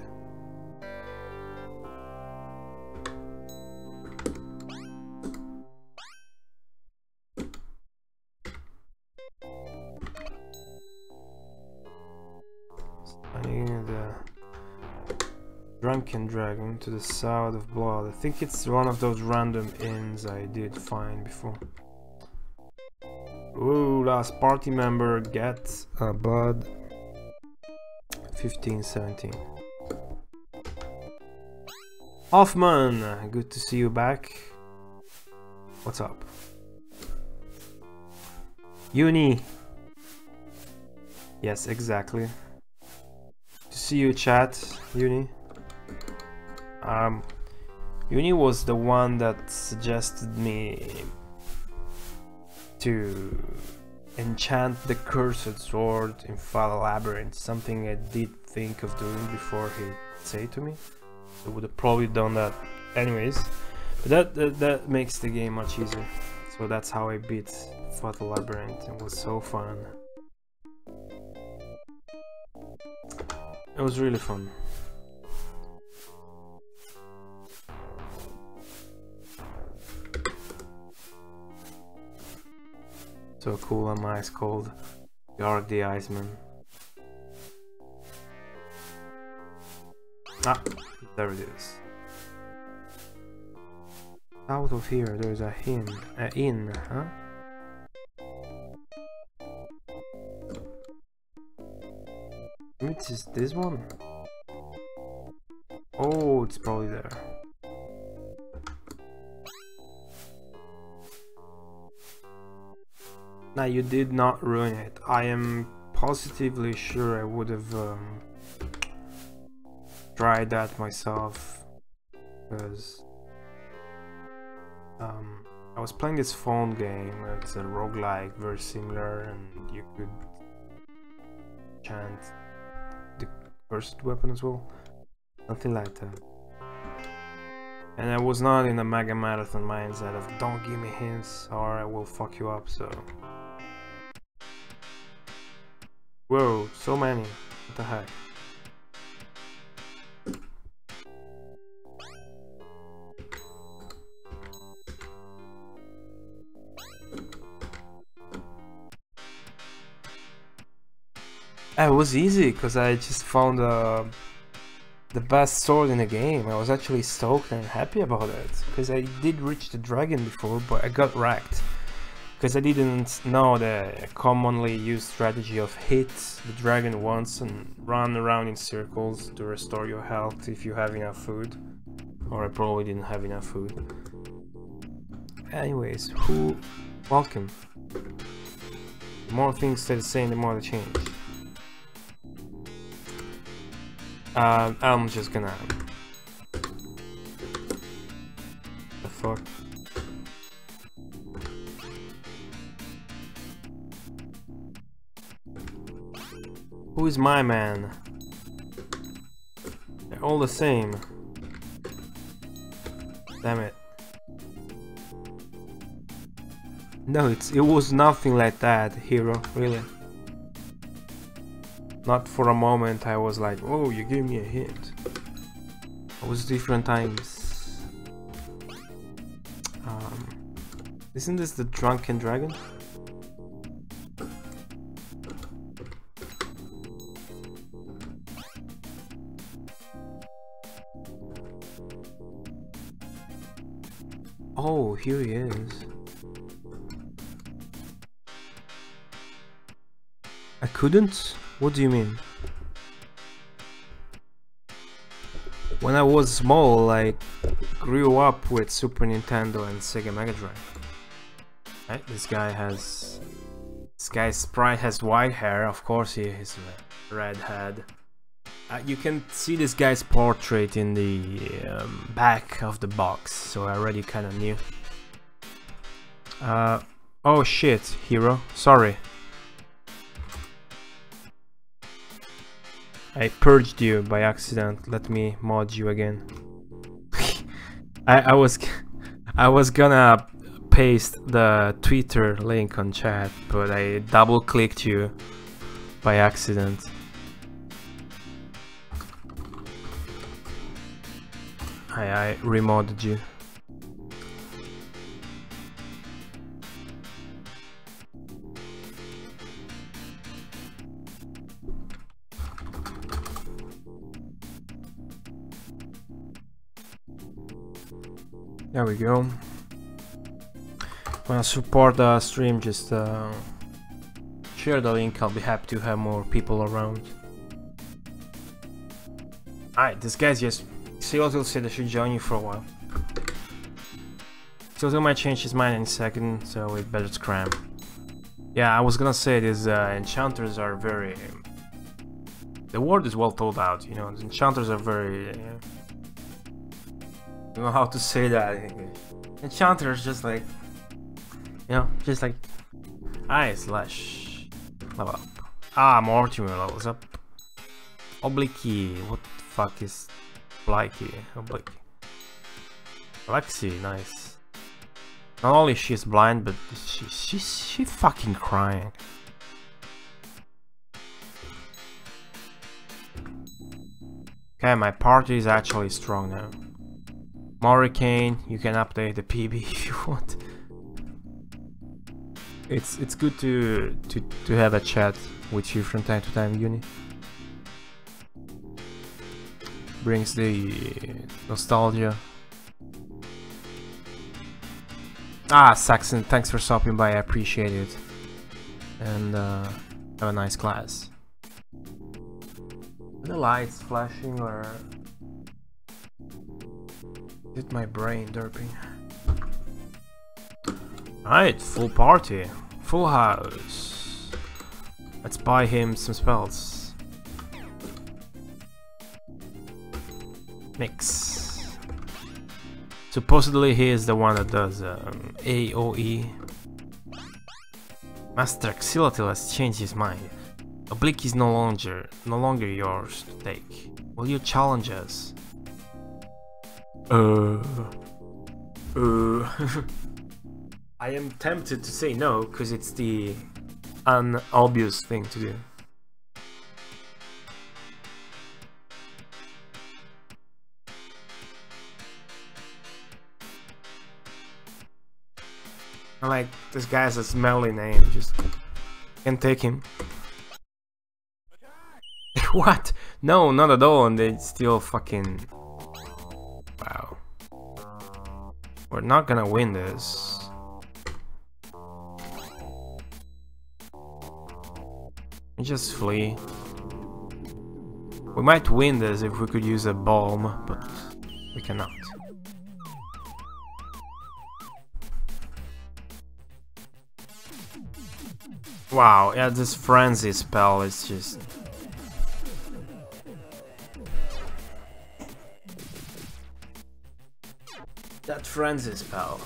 To the south of Blood. I think it's one of those random inns I did find before. Ooh, last party member gets a blood. 15, 17. Hoffman, good to see you back. What's up? Uni. Yes, exactly to see you chat, Uni. Um, Uni was the one that suggested me to enchant the cursed sword in Fatal Labyrinth, something I did think of doing before he said to me. I would have probably done that anyways, but that, that, that makes the game much easier. So that's how I beat Fatal Labyrinth. It was so fun. It was really fun. So cool, I'm ice cold. Garg the Iceman. Ah, there it is. Out of here, there's a inn. A inn, huh? Which is this one? Oh, it's probably there. Now you did not ruin it. I am positively sure I would have um, tried that myself because um, I was playing this phone game. It's a roguelike, very similar, and you could chant the first weapon as well. Nothing like that. And I was not in a mega marathon mindset of don't give me hints or I will fuck you up, so... Whoa, so many. What the heck? It was easy because I just found uh, the best sword in the game. I was actually stoked and happy about it because I did reach the dragon before, but I got wrecked because I didn't know the commonly used strategy of hit the dragon once and run around in circles to restore your health if you have enough food. Or I probably didn't have enough food. Anyways, who... Welcome. The more things stay the same, the more they change. Uh, I'm just gonna... The fuck? Who is my man? They're all the same. Damn it. No, it's it was nothing like that, hero, really. Not for a moment I was like, oh, you gave me a hint. It was different times. Um, isn't this the Drunken Dragon? Oh, here he is. I couldn't? What do you mean? When I was small, I grew up with Super Nintendo and Sega Mega Drive. Right, this guy has... This guy's sprite has white hair, of course he a red head. Uh, you can see this guy's portrait in the um, back of the box, so I already kinda knew. Uh, oh shit, hero, sorry. I purged you by accident. Let me mod you again. I, I was I was gonna paste the Twitter link on chat, but I double clicked you by accident. I, I remodded you. There we go. Wanna support the stream, just uh, share the link, I'll be happy to have more people around. Alright, this guy's just... Siltil said I should join you for a while. Siltil might change his mind in a second, so we better scram. Yeah, I was gonna say these uh, enchanters are very... The word is well told out, you know, the enchanters are very... Uh, don't know how to say that in English. Enchanter just like, you know, just like, I slash level up. Ah, Mortimer levels up. Oblique, what the fuck is Blikey? Oblique. Oh, Alexi, nice. Not only she's blind, but she she's she fucking crying. Okay, my party is actually strong now. Morricane, you can update the PB if you want. It's it's good to to to have a chat with you from time to time, Uni. Brings the nostalgia. Ah, Saxon, thanks for stopping by, I appreciate it. And uh, have a nice class. The lights flashing or Hit my brain derping. Alright, full party. Full house. Let's buy him some spells. Mix. Supposedly he is the one that does um, AoE. Master Xylotil has changed his mind. Oblique is no longer no longer yours to take. Will you challenge us? Uh. Uh. I am tempted to say no, because it's the unobvious thing to do. Like, this guy has a smelly name, just can't take him. what? No, not at all, and they still fucking Wow. We're not gonna win this. Just flee. We might win this if we could use a bomb, but we cannot. Wow, yeah, this frenzy spell is just That frenzy spell.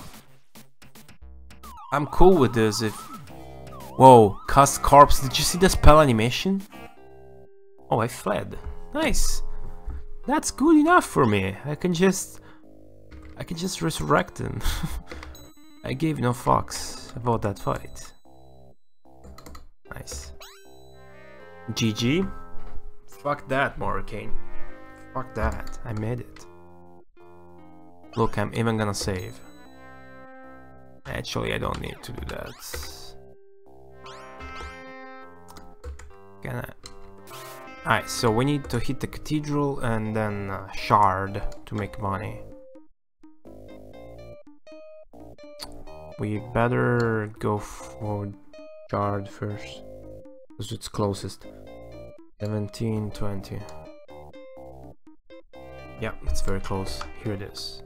I'm cool with this if... Whoa, cast corpse, did you see the spell animation? Oh, I fled. Nice. That's good enough for me. I can just... I can just resurrect him. I gave no fucks about that fight. Nice. GG? Fuck that, Morricane. Fuck that. I made it. Look, I'm even gonna save. Actually, I don't need to do that. Gonna... Alright, so we need to hit the cathedral and then uh, shard to make money. We better go for shard first. Because it's closest. 17, 20. Yeah, it's very close. Here it is.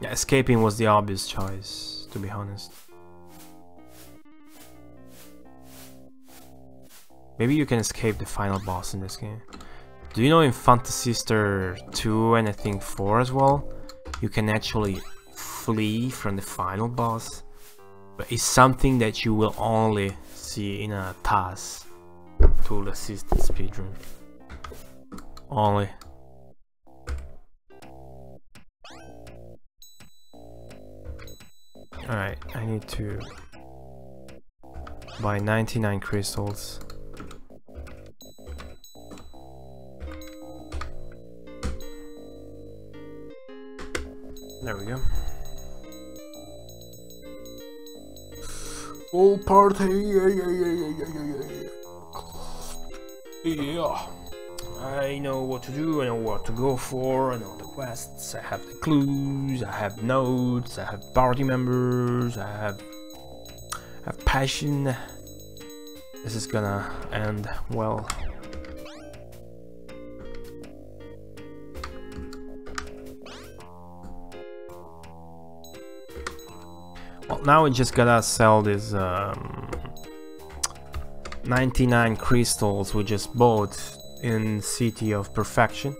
Yeah, escaping was the obvious choice, to be honest. Maybe you can escape the final boss in this game. Do you know in Phantasy Star 2 and I think 4 as well, you can actually flee from the final boss? But it's something that you will only see in a TAS tool assisted speedrun. Only. Alright, I need to buy 99 crystals. There we go. Full party! Yeah, yeah, yeah, yeah, I know what to do, I know what to go for, I know the quests, I have the clues, I have notes, I have party members, I have I have passion. This is gonna end well. Well, now we just gotta sell these um, 99 crystals we just bought in City of Perfection.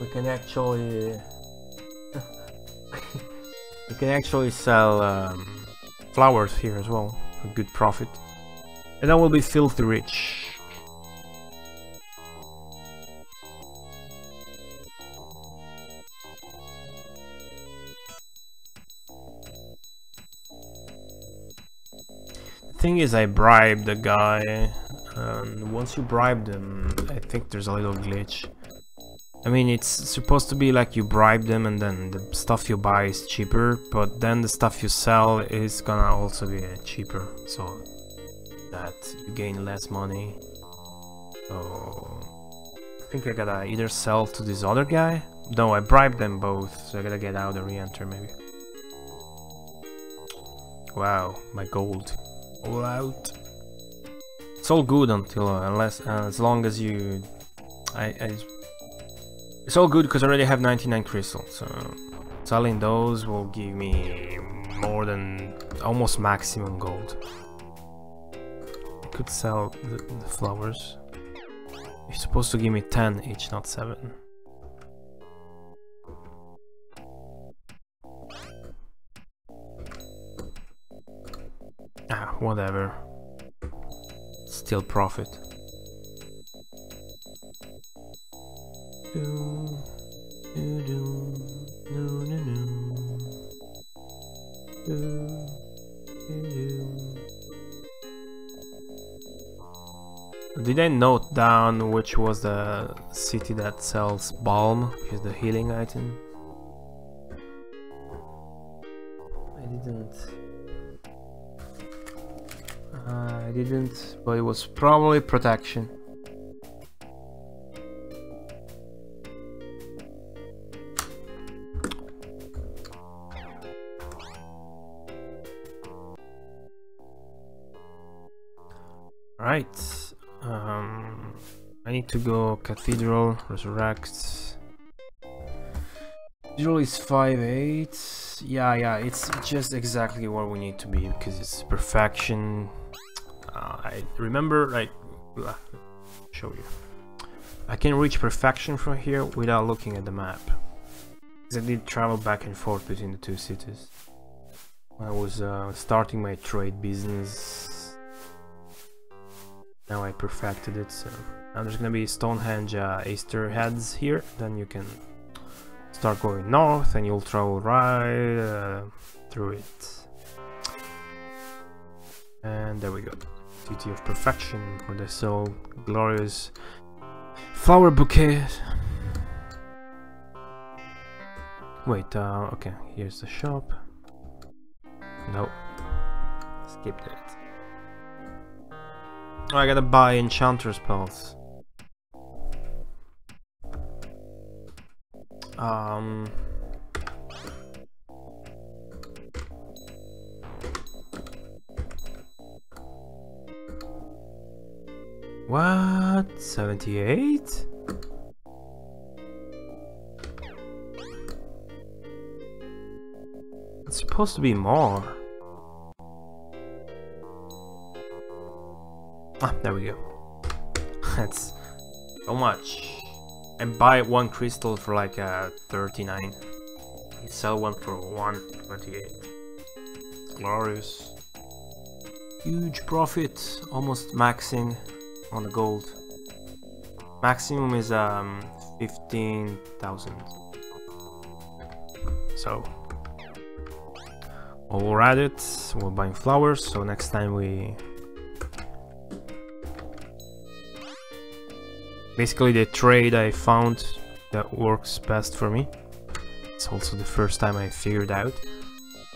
We can actually... we can actually sell um, flowers here as well, a good profit. And that will be filthy rich. Thing is I bribed the guy and once you bribe them I think there's a little glitch. I mean it's supposed to be like you bribe them and then the stuff you buy is cheaper but then the stuff you sell is gonna also be uh, cheaper so that you gain less money. So I think I gotta either sell to this other guy no I bribed them both so I gotta get out and re-enter maybe. Wow, my gold out. It's all good until uh, unless uh, as long as you, I, I it's all good because I already have 99 crystals. So selling those will give me more than almost maximum gold. I could sell the, the flowers. You're supposed to give me 10 each, not 7. Ah, whatever. Still profit. Do, do, do, no, no, no. Do, do, do. Did I note down which was the city that sells balm, which is the healing item? I didn't. I didn't, but it was probably protection. Right. Um, I need to go Cathedral, Resurrect. Cathedral is 5-8. Yeah, yeah, it's just exactly where we need to be because it's perfection. Uh, I remember, like, show you. I can reach perfection from here without looking at the map. I did travel back and forth between the two cities. When I was uh, starting my trade business. Now I perfected it, so now there's gonna be Stonehenge uh, Easter heads here. Then you can start going north and you'll travel right uh, through it. And there we go. City of Perfection, where they sell glorious flower bouquet. Wait, uh, okay, here's the shop. No, skip that. Oh, I gotta buy enchanter spells. Um... What? 78? It's supposed to be more. Ah, there we go. That's so much. And buy one crystal for like uh, 39. You sell one for 128. Glorious. Huge profit, almost maxing on the gold. Maximum is um 15,000. So we're at it, we're buying flowers, so next time we basically the trade I found that works best for me. It's also the first time I figured out.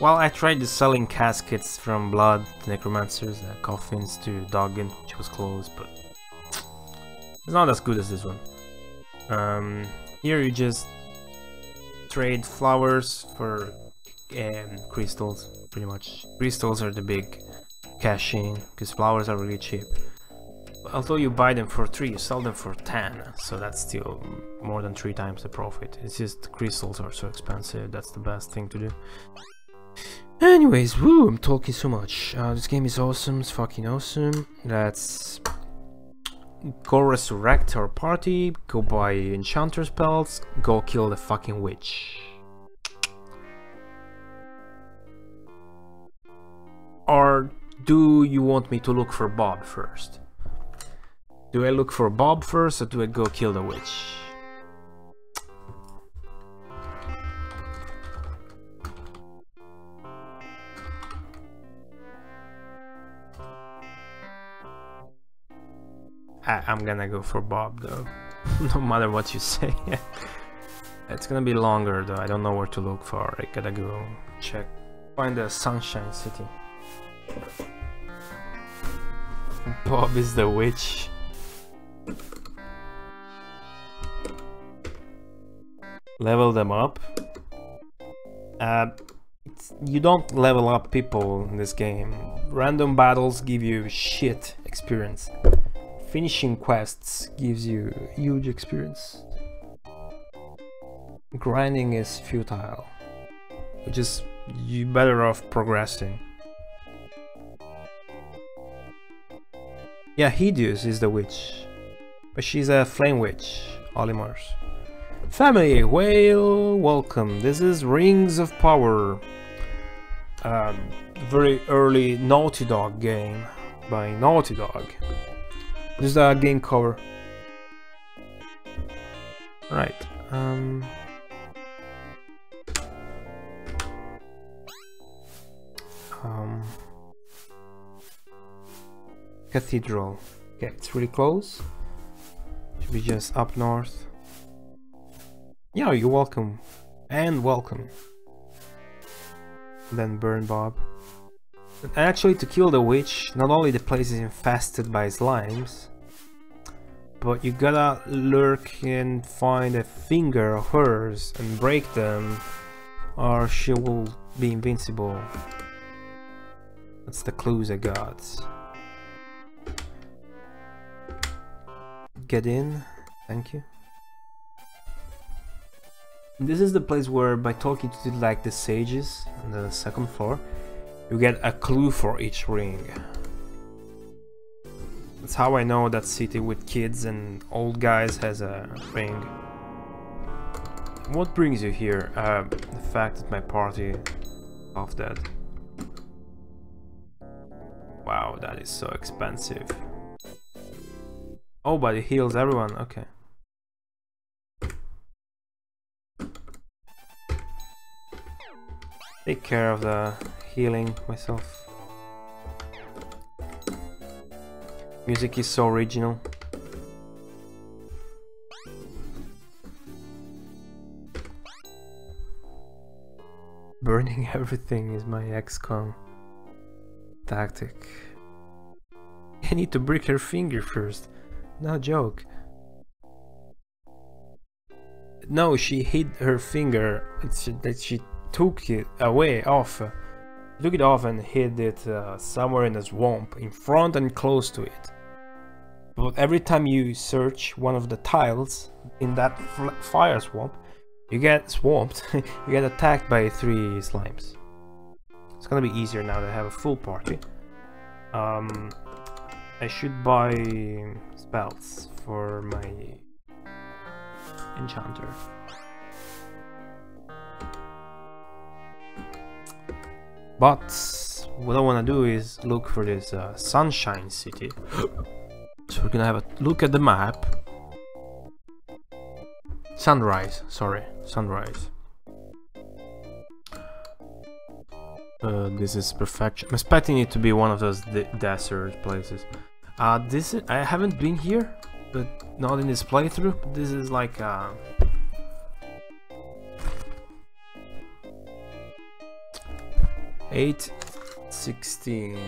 Well, I tried the selling caskets from Blood, Necromancers, uh, coffins to Duggan, which was closed, but it's not as good as this one. Um, here you just trade flowers for um, crystals, pretty much. Crystals are the big cash in, because flowers are really cheap. Although you buy them for 3, you sell them for 10, so that's still more than 3 times the profit. It's just crystals are so expensive, that's the best thing to do. Anyways, woo, I'm talking so much. Uh, this game is awesome, it's fucking awesome. Let's go resurrect our party, go buy enchanter spells, go kill the fucking witch. Or do you want me to look for Bob first? Do I look for Bob first or do I go kill the witch? I I'm gonna go for Bob though, no matter what you say. it's gonna be longer though, I don't know where to look for, I gotta go check, find the Sunshine City. Bob is the witch. Level them up. Uh, you don't level up people in this game. Random battles give you shit experience. Finishing quests gives you huge experience. Grinding is futile. Which is you better off progressing. Yeah, Hideous is the witch. But she's a flame witch, Olimar's. Family, whale, welcome. This is Rings of Power. Um, very early Naughty Dog game by Naughty Dog. This is a game cover. Right. Um, um, cathedral. Okay, it's really close. Should be just up north. Yeah, you're welcome. And welcome. Then burn Bob. And actually, to kill the witch, not only the place is infested by slimes, but you gotta lurk and find a finger of hers and break them, or she will be invincible. That's the clues I got. Get in, thank you. This is the place where by talking to like the sages on the second floor, you get a clue for each ring. That's how I know that city with kids and old guys has a ring. What brings you here? Uh, the fact that my party half dead. Wow, that is so expensive. Oh, but it heals everyone, okay. Take care of the healing myself. Music is so original. Burning everything is my XCOM tactic. I need to break her finger first. No joke. No, she hid her finger. That she took it away off took it off and hid it uh, somewhere in a swamp, in front and close to it. but every time you search one of the tiles in that fire swamp, you get swamped, you get attacked by three slimes. It's gonna be easier now that I have a full party. Um, I should buy spells for my enchanter. But what I wanna do is look for this uh, Sunshine City. so we're gonna have a look at the map. Sunrise, sorry, sunrise. Uh, this is perfection. I'm expecting it to be one of those de desert places. Uh, this is, I haven't been here, but not in this playthrough. This is like a 8, 16.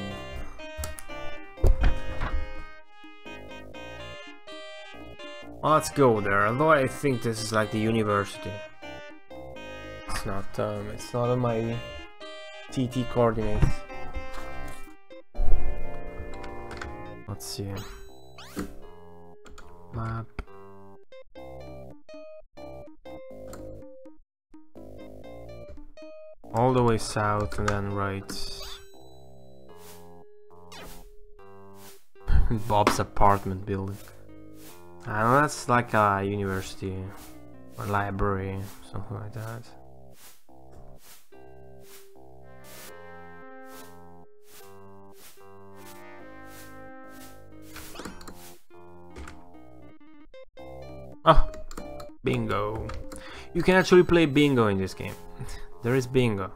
Let's go there, although I think this is like the university. It's not, um, it's not on my TT coordinates. Let's see. Map. All the way south and then right. Bob's apartment building. And that's like a university or library, something like that. Ah, bingo. You can actually play bingo in this game. There is bingo.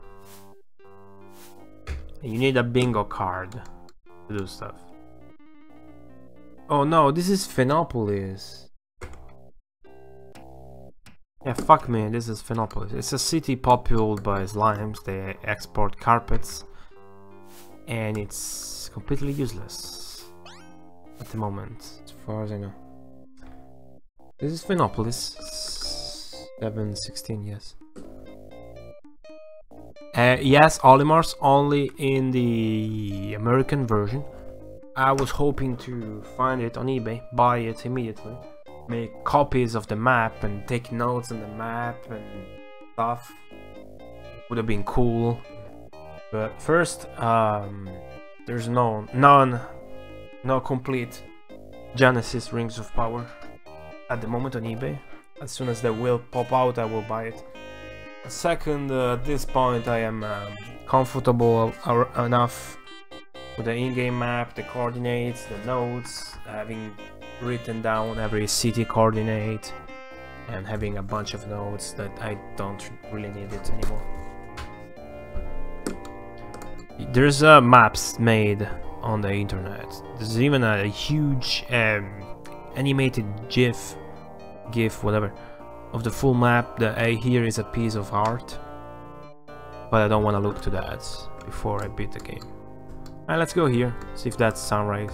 You need a bingo card to do stuff. Oh no, this is Phenopolis. Yeah, fuck me, this is Phenopolis. It's a city populated by slimes, they export carpets. And it's completely useless at the moment, as far as I know. This is Phenopolis. 716, yes. Uh, yes, Olimars only in the American version. I was hoping to find it on eBay, buy it immediately, make copies of the map and take notes on the map and stuff. Would have been cool. But first, um, there's no none, no complete Genesis Rings of Power at the moment on eBay. As soon as they will pop out, I will buy it. Second, uh, at this point I am um, comfortable enough with the in-game map, the coordinates, the nodes, having written down every city coordinate and having a bunch of nodes that I don't really need it anymore. There's uh, maps made on the internet. There's even a huge um, animated GIF, GIF, whatever, of the full map. The A here is a piece of art, but I don't want to look to that before I beat the game. Alright, let's go here, see if that's sunrise.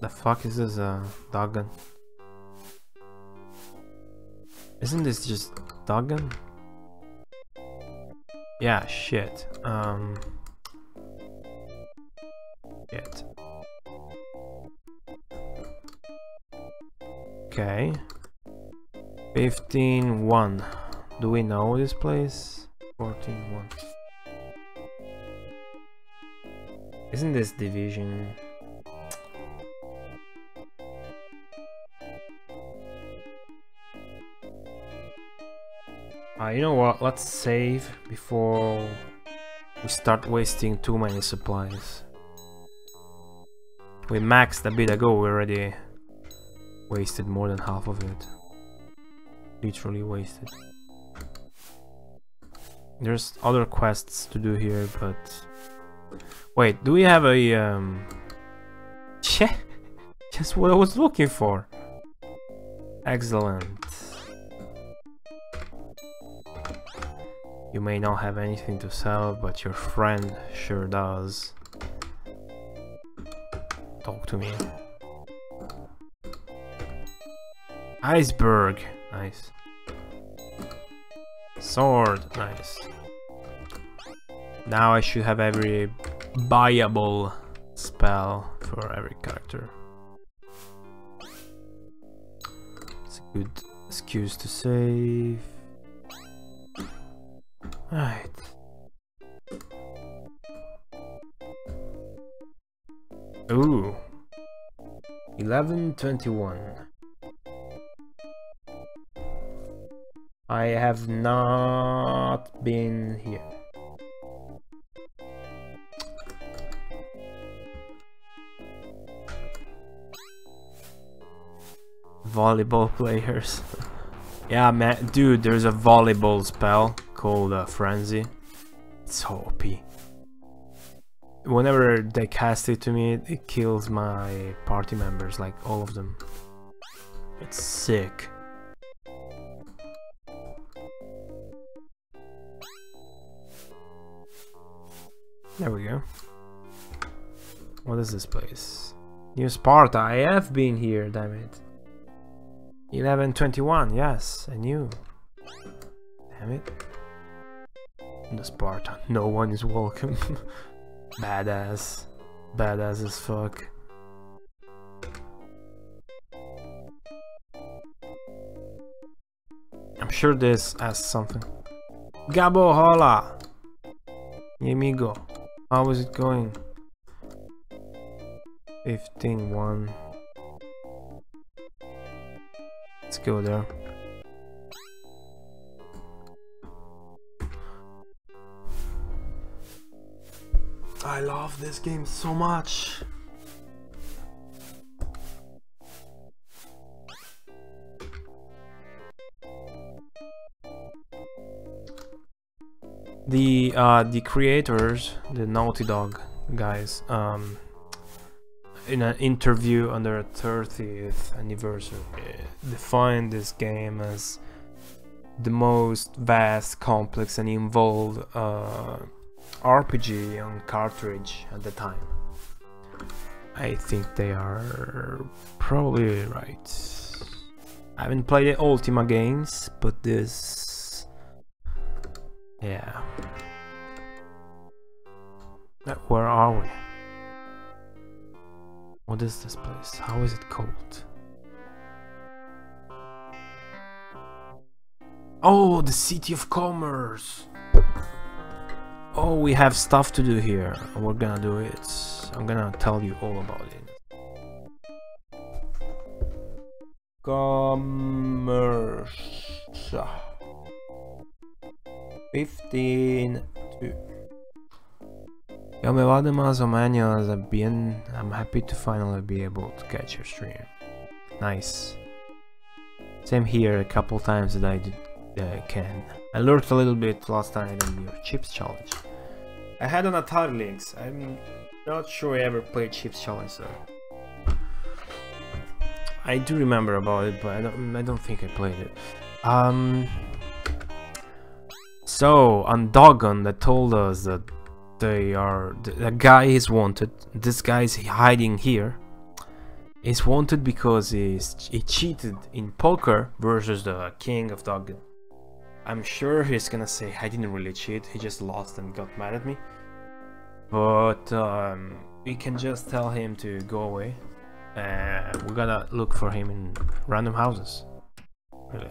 The fuck is this uh, dog gun? Isn't this just Duggan? Yeah, shit. Um... Shit. Okay. 15-1. Do we know this place? 14-1. Isn't this division? Uh, you know what, let's save before we start wasting too many supplies. We maxed a bit ago, we already wasted more than half of it. Literally wasted. There's other quests to do here, but... Wait, do we have a... Um... Just what I was looking for. Excellent. You may not have anything to sell, but your friend sure does. Talk to me. Iceberg. Nice. Sword. Nice. Now I should have every buyable spell for every character. It's a good excuse to save. Right. Ooh. 1121. I have not been here. Volleyball players. yeah, man, dude, there's a volleyball spell called uh, Frenzy. It's so OP. Whenever they cast it to me, it kills my party members, like all of them. It's sick. There we go. What is this place? New Sparta, I have been here, damn it. 1121, yes, I knew. Damn it. The Sparta, no one is welcome. Badass. Badass as fuck. I'm sure this has something. Gabo, hola! Amigo. How is it going? 15 1 Let's go there. I love this game so much. the uh, the creators, the Naughty Dog guys, um, in an interview on their 30th anniversary, defined this game as the most vast, complex, and involved uh, RPG on cartridge at the time. I think they are probably right. I haven't played the Ultima games, but this yeah. Where are we? What is this place? How is it called? Oh, the City of Commerce! Oh, we have stuff to do here. We're gonna do it. I'm gonna tell you all about it. Commerce. 15 2 Yo me va de más o bien. I'm happy to finally be able to catch your stream. Nice. Same here a couple times that I did, uh, can. I learned a little bit last time in your Chip's Challenge. I had an Atari Lynx. I'm not sure I ever played Chip's Challenge so. I do remember about it, but I don't. I don't think I played it. Um, so, Undogun that told us that they are... The, guy is wanted. This guy is hiding here. He's wanted because he's, he cheated in poker versus the king of Doggen. I'm sure he's gonna say, I didn't really cheat, he just lost and got mad at me. But um, we can just tell him to go away. Uh, we're gonna look for him in random houses. Really.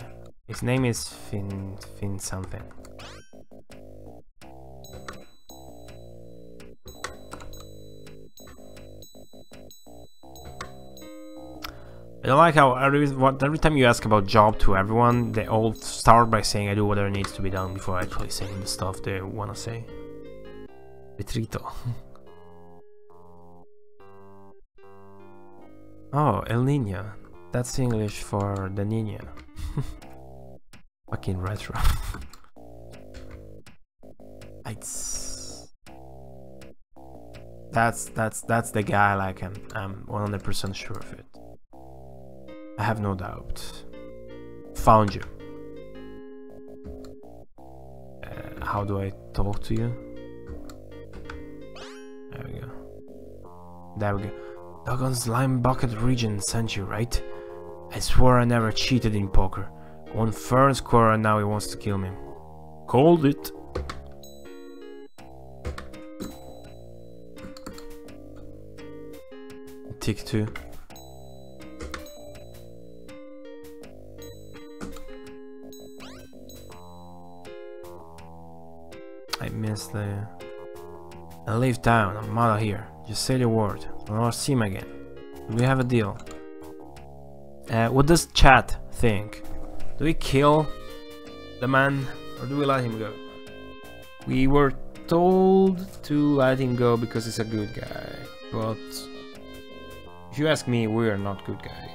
His name is Finn, Finn something. I don't like how every, what, every time you ask about job to everyone, they all start by saying I do whatever needs to be done before actually saying the stuff they want to say. Retrito. oh, El Niño. That's English for the Nina. Fucking retro. it's... That's that's that's the guy like I'm I'm 100% sure of it. I have no doubt. Found you. Uh, how do I talk to you? There we go. There we go. Doggon's Lime Bucket region sent you, right? I swore I never cheated in poker. Fair and square and now he wants to kill me. Called it. Tick 2. I missed the... I leave town, I'm out of here. Just say the word, I'll see him again. We have a deal. Uh, what does chat think? Do we kill the man, or do we let him go? We were told to let him go because he's a good guy, but if you ask me, we are not good guys.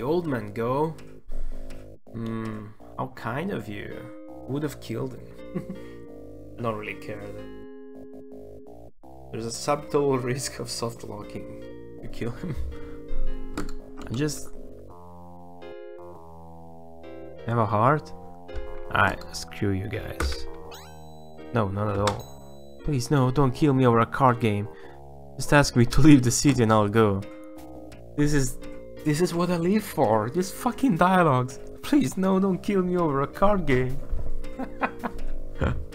The old man go? Hmm, how kind of you. Would have killed him. Not really care There's a subtle risk of soft locking. You kill him. I just have a heart? Alright, screw you guys. No, not at all. Please no, don't kill me over a card game. Just ask me to leave the city and I'll go. This is this is what I live for. Just fucking dialogues. Please, no, don't kill me over a card game.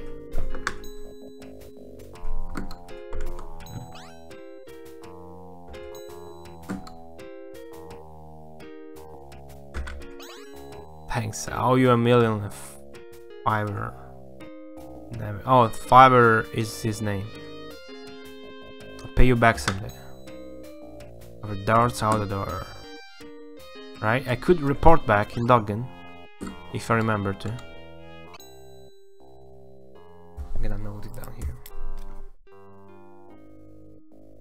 Thanks. I owe you a million fiber. Oh, fiber is his name. I'll pay you back someday. Over darts out the door. Right? I could report back in Doggen. If I remember to. I'm gonna note it down here.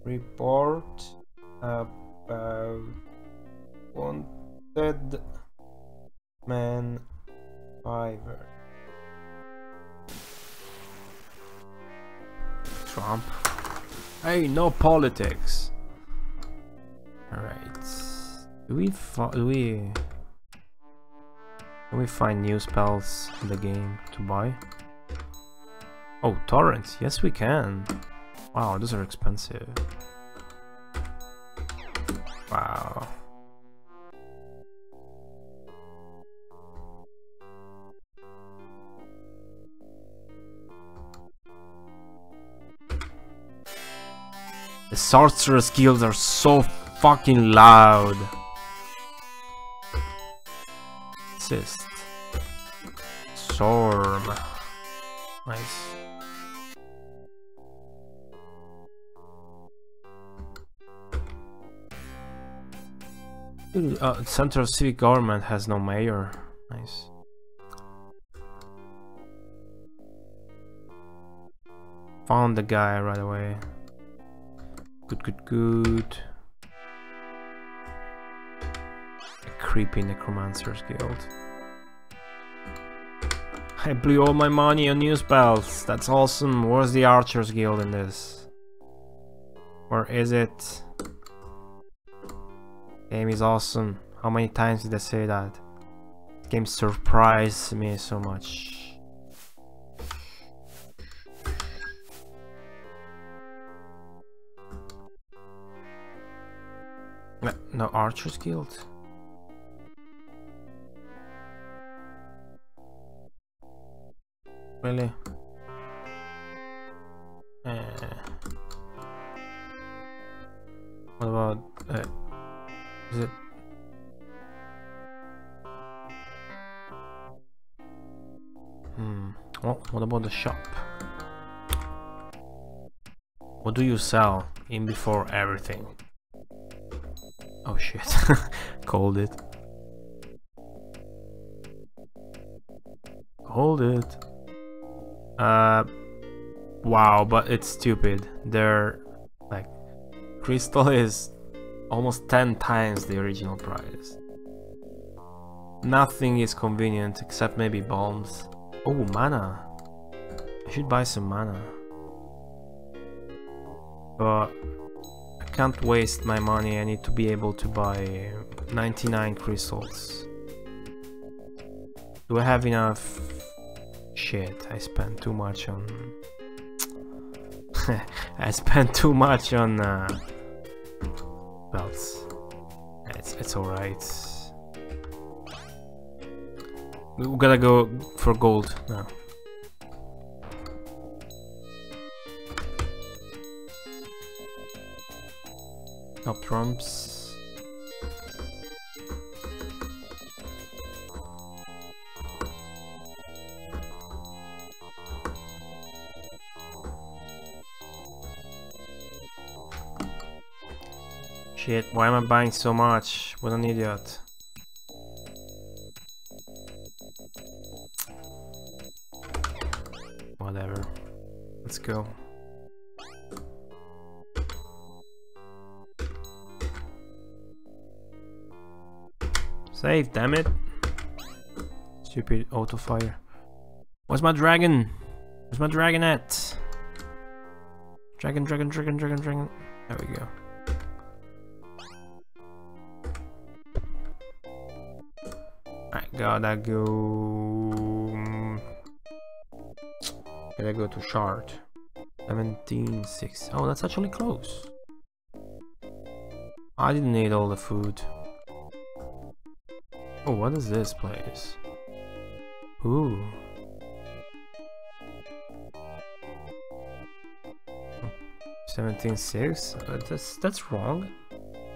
Report about wanted man fiver. Trump. Hey, no politics. Alright. Do we do we can we find new spells in the game to buy? Oh, torrents. Yes, we can. Wow, those are expensive. Wow. The sorcerer's guilds are so fucking loud. Assist. Storm. Nice. Uh, Central Civic Government has no mayor. Nice. Found the guy right away. Good, good, good. Creepy Necromancer's Guild. I blew all my money on new spells. That's awesome. Where's the Archer's Guild in this? Or is it? Game is awesome. How many times did I say that? Game surprised me so much. No Archer's Guild? Really? Uh, what about... Uh, is it... Hmm. Well, what about the shop? What do you sell in before everything? Oh shit. Called it. Hold it. Uh, wow, but it's stupid. They're like, crystal is almost 10 times the original price. Nothing is convenient except maybe bombs. Oh, mana. I should buy some mana. But I can't waste my money. I need to be able to buy 99 crystals. Do I have enough? Shit, I spent too much on... I spent too much on uh, belts. It's, it's alright. We gotta go for gold now. No trumps. Shit, why am I buying so much? What an idiot. Whatever. Let's go. Save, damn it. Stupid auto fire. Where's my dragon? Where's my dragonette? Dragon, dragon, dragon, dragon, dragon. There we go. I gotta go. Gotta go to shard. 17.6. Oh, that's actually close. I didn't need all the food. Oh, what is this place? Ooh. Seventeen six? Uh, that's that's wrong.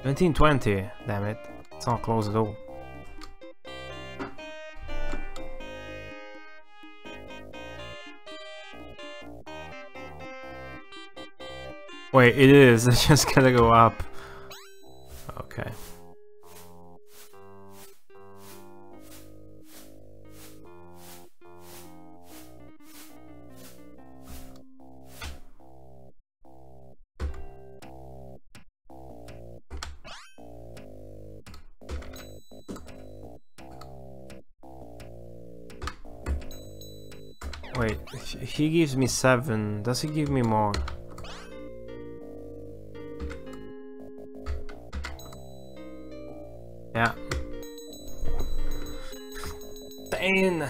Seventeen twenty. Damn it! It's not close at all. Wait, it is. It's just gonna go up. Okay. Wait, he gives me seven. Does he give me more? Bane!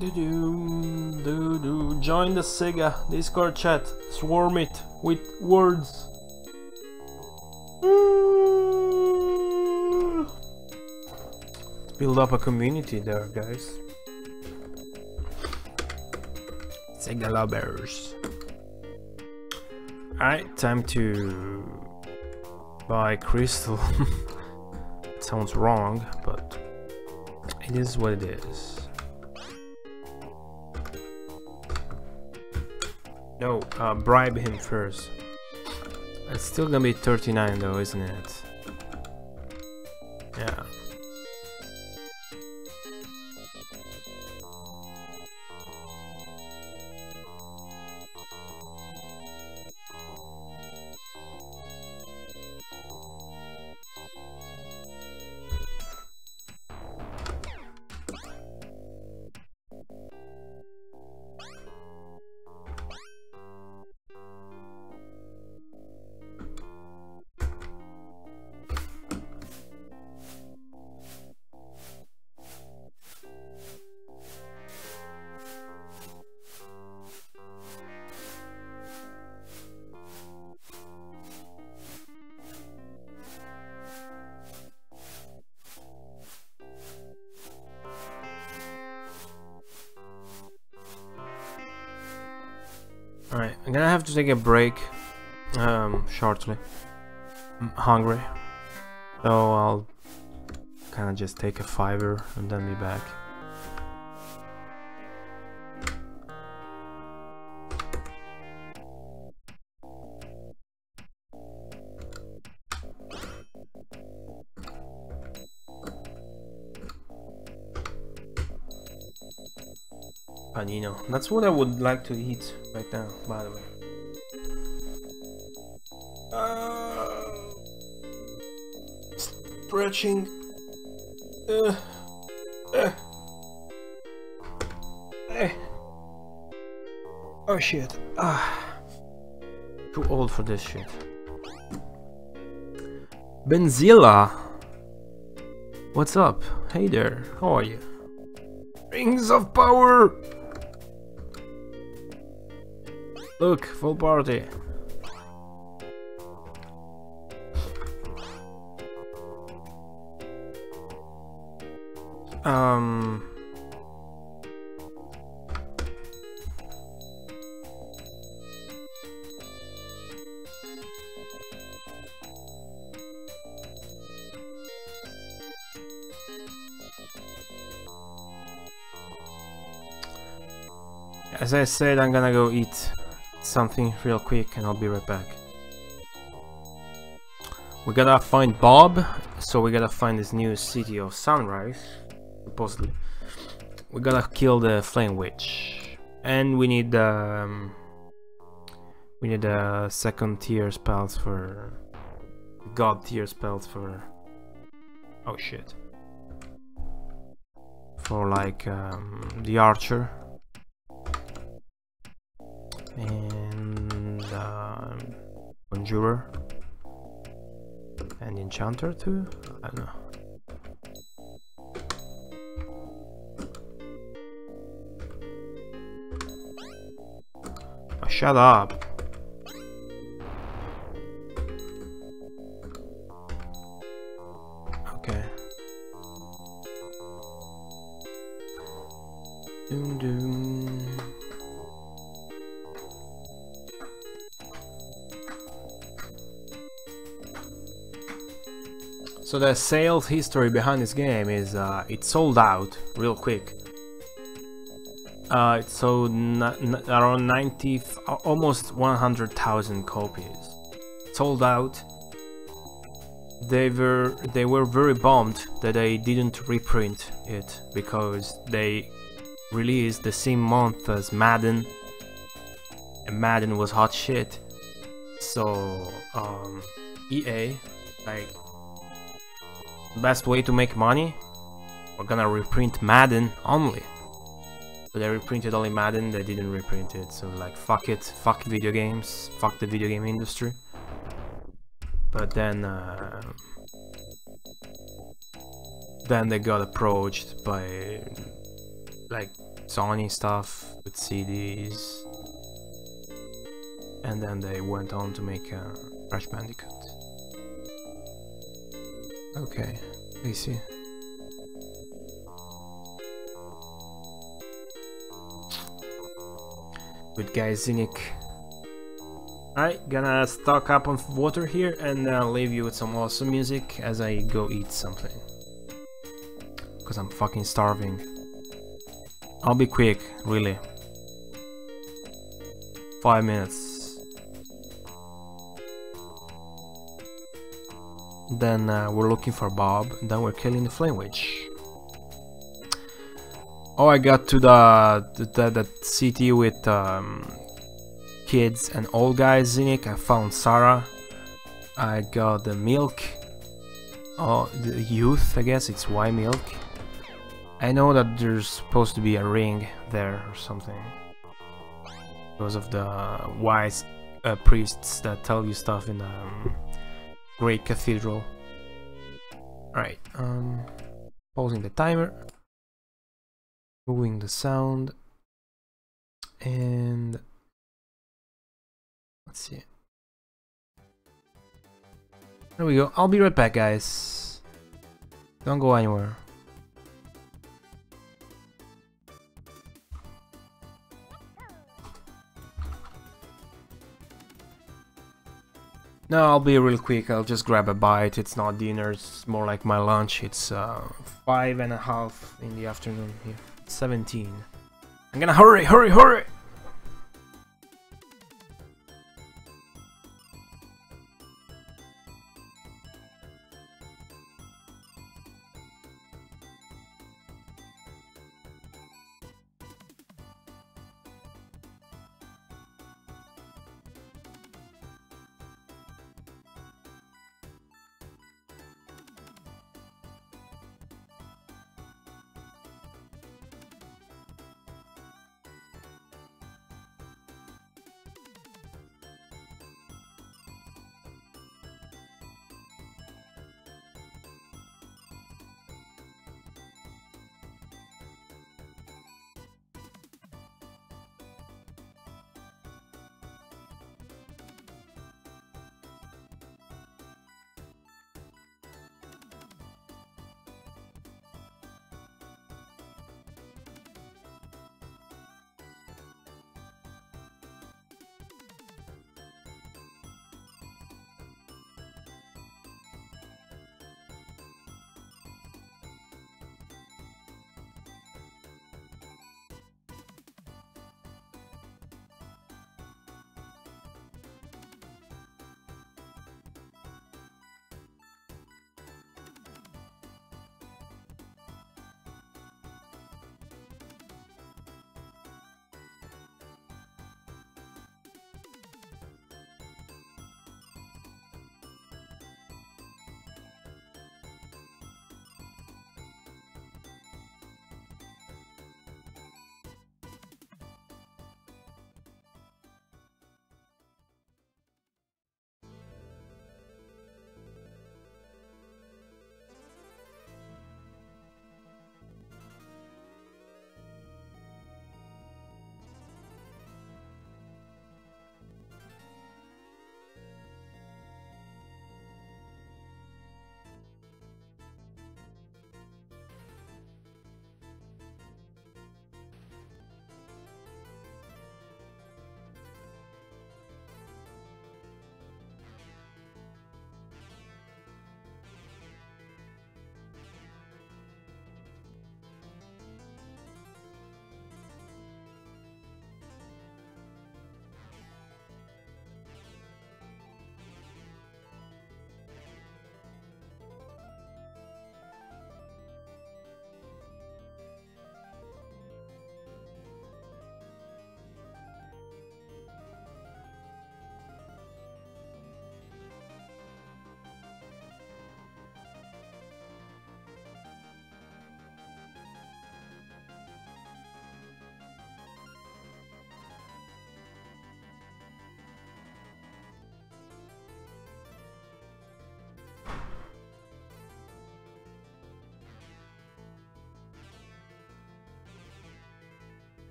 Do do do do. Join the Sega Discord chat. Swarm it with words. Build up a community there, guys. Sega lovers. Alright, time to buy crystal. sounds wrong, it is what it is. No, uh, bribe him first. It's still gonna be 39 though, isn't it? Take a break um, shortly. I'm hungry. So I'll kind of just take a fiver and then be back. Panino. That's what I would like to eat right now, by the way. Stretching. Uh, uh, eh. Oh shit. Ah. Too old for this shit. Benzilla! What's up? Hey there, how are you? Rings of power! Look, full party. Um... As I said, I'm gonna go eat something real quick and I'll be right back. We gotta find Bob, so we gotta find this new city of Sunrise, supposedly. We gotta kill the Flame Witch. And we need um, we need a uh, second tier spells for god tier spells for oh shit for like um, the archer and uh, Conjurer and Enchanter too? I don't know. Shut up. Okay. Doom doom. So the sales history behind this game is uh, it sold out real quick. Uh, sold around 90, almost 100,000 copies. Sold out. They were they were very bummed that they didn't reprint it because they released the same month as Madden, and Madden was hot shit. So um, EA like the best way to make money? We're gonna reprint Madden only. So they reprinted only Madden, they didn't reprint it, so like fuck it, fuck video games, fuck the video game industry. But then, uh, then they got approached by like Sony stuff with CDs, and then they went on to make a Crash Bandicoot. Okay, I Good guy, Zinnik. Alright, gonna stock up on water here and uh, leave you with some awesome music as I go eat something. Because I'm fucking starving. I'll be quick, really. Five minutes. Then uh, we're looking for Bob. Then we're killing the Flame Witch. Oh, I got to the the, the city with um, kids and old guys in it. I found Sarah. I got the milk. Oh, the youth, I guess it's Y milk. I know that there's supposed to be a ring there or something. Because of the wise uh, priests that tell you stuff in the um, Great Cathedral. Alright, um, pausing the timer, moving the sound, and let's see. There we go. I'll be right back, guys. Don't go anywhere. No, I'll be real quick. I'll just grab a bite. It's not dinner. It's more like my lunch. It's uh, five and a half in the afternoon here. 17. I'm gonna hurry, hurry, hurry!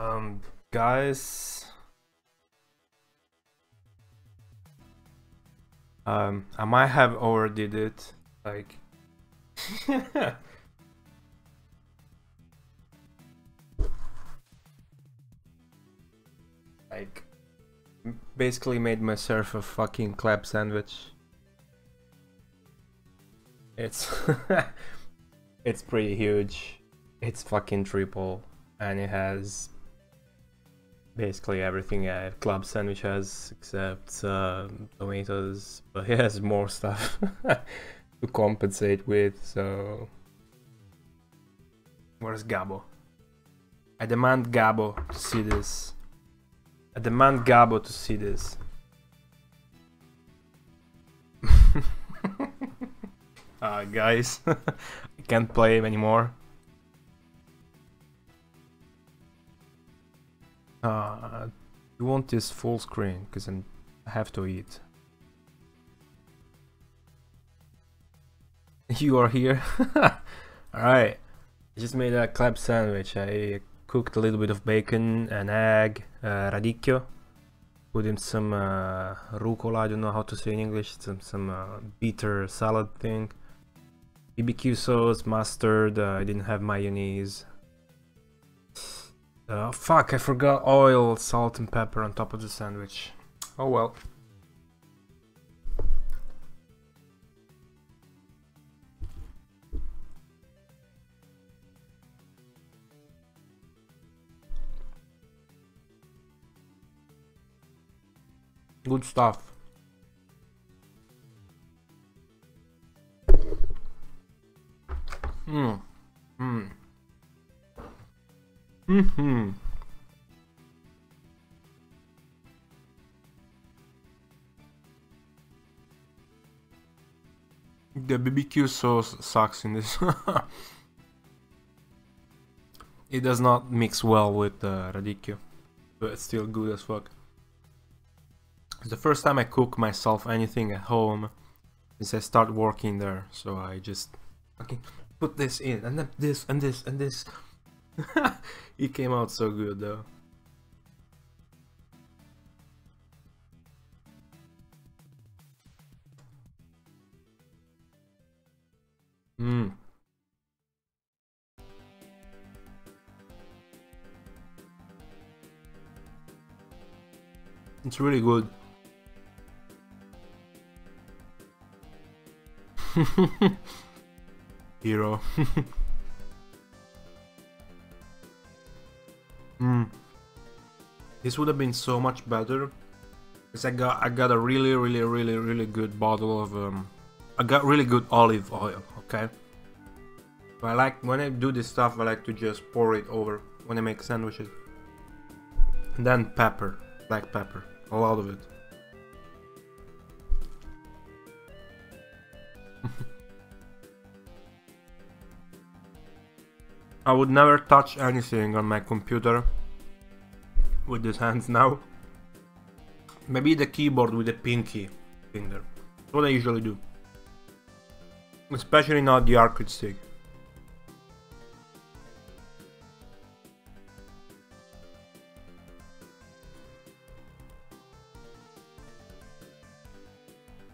Um, guys. Um, I might have overdid it. Like. like. Basically made myself a fucking club sandwich. It's. it's pretty huge. It's fucking triple. And it has basically everything a club sandwich has except uh, tomatoes. But he has more stuff to compensate with so. Where's Gabo? I demand Gabo to see this. I demand Gabo to see this. Uh, guys I can't play him anymore Uh, you want this full screen because I have to eat. You are here? Alright. I just made a club sandwich. I cooked a little bit of bacon, an egg, uh, radicchio. Put in some uh, rucola, I don't know how to say in English, some, some uh, bitter salad thing. BBQ sauce, mustard, uh, I didn't have mayonnaise. Uh, fuck, I forgot oil, salt and pepper on top of the sandwich. Oh well. Good stuff. Hmm. Hmm. Mm-hmm. The BBQ sauce sucks in this. it does not mix well with uh, radicchio, but it's still good as fuck. It's the first time I cook myself anything at home since I start working there, so I just fucking put this in, and then this, and this, and this. he came out so good though. Hmm. It's really good. Hero. Mm. This would have been so much better because I got I got a really really really really good bottle of um I got really good olive oil. Okay. But I like when I do this stuff. I like to just pour it over when I make sandwiches. And then pepper, black pepper, a lot of it. I would never touch anything on my computer with these hands now. Maybe the keyboard with the pinky finger. That's what I usually do. Especially not the arcade stick.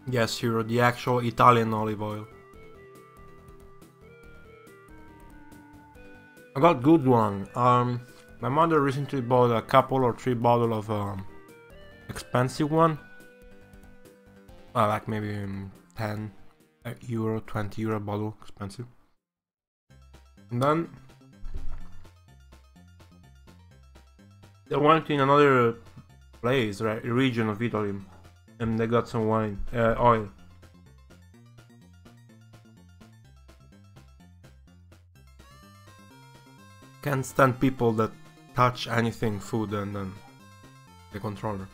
Yes, Hero, the actual Italian olive oil. I got good one. Um, my mother recently bought a couple or three bottle of um, expensive one. Uh, like maybe um, 10 euro, 20 euro bottle, expensive. And then they went in another place, right, region of Italy, and they got some wine, uh, oil. Can't stand people that touch anything food and then the controller.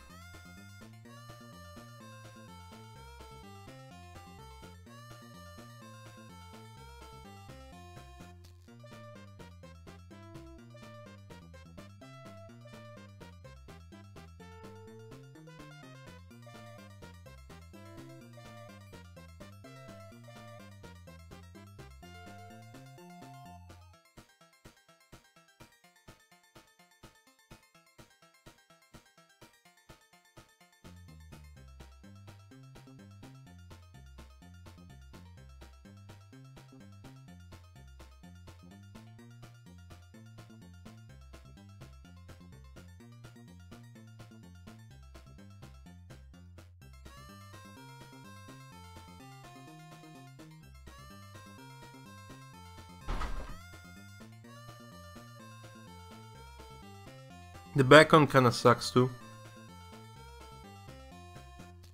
The bacon kinda sucks too.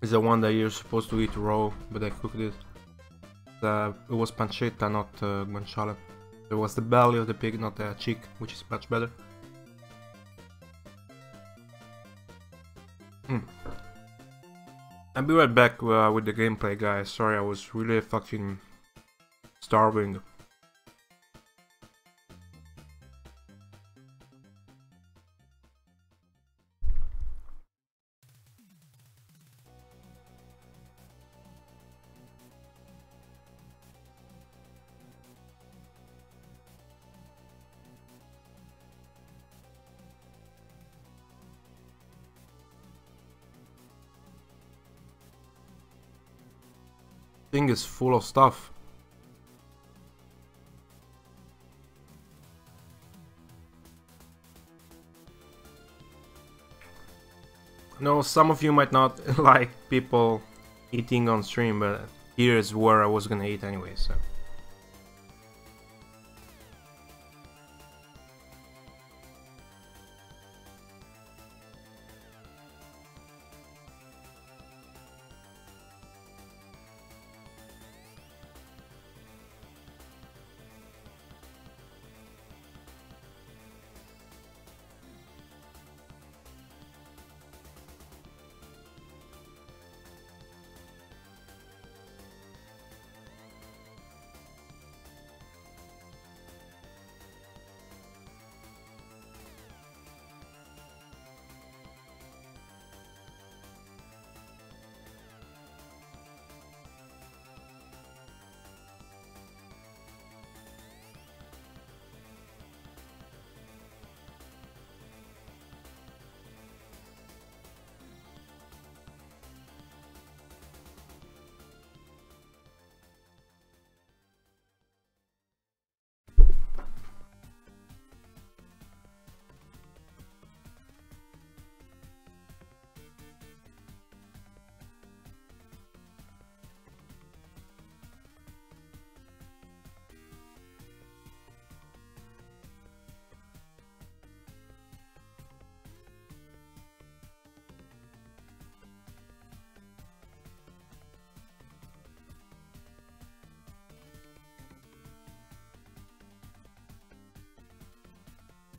It's the one that you're supposed to eat raw, but I cooked it. Uh, it was pancetta, not uh, guanciale. It was the belly of the pig, not the cheek, which is much better. Mm. I'll be right back uh, with the gameplay, guys. Sorry, I was really fucking starving. Is full of stuff. No, some of you might not like people eating on stream, but here's where I was gonna eat anyway, so...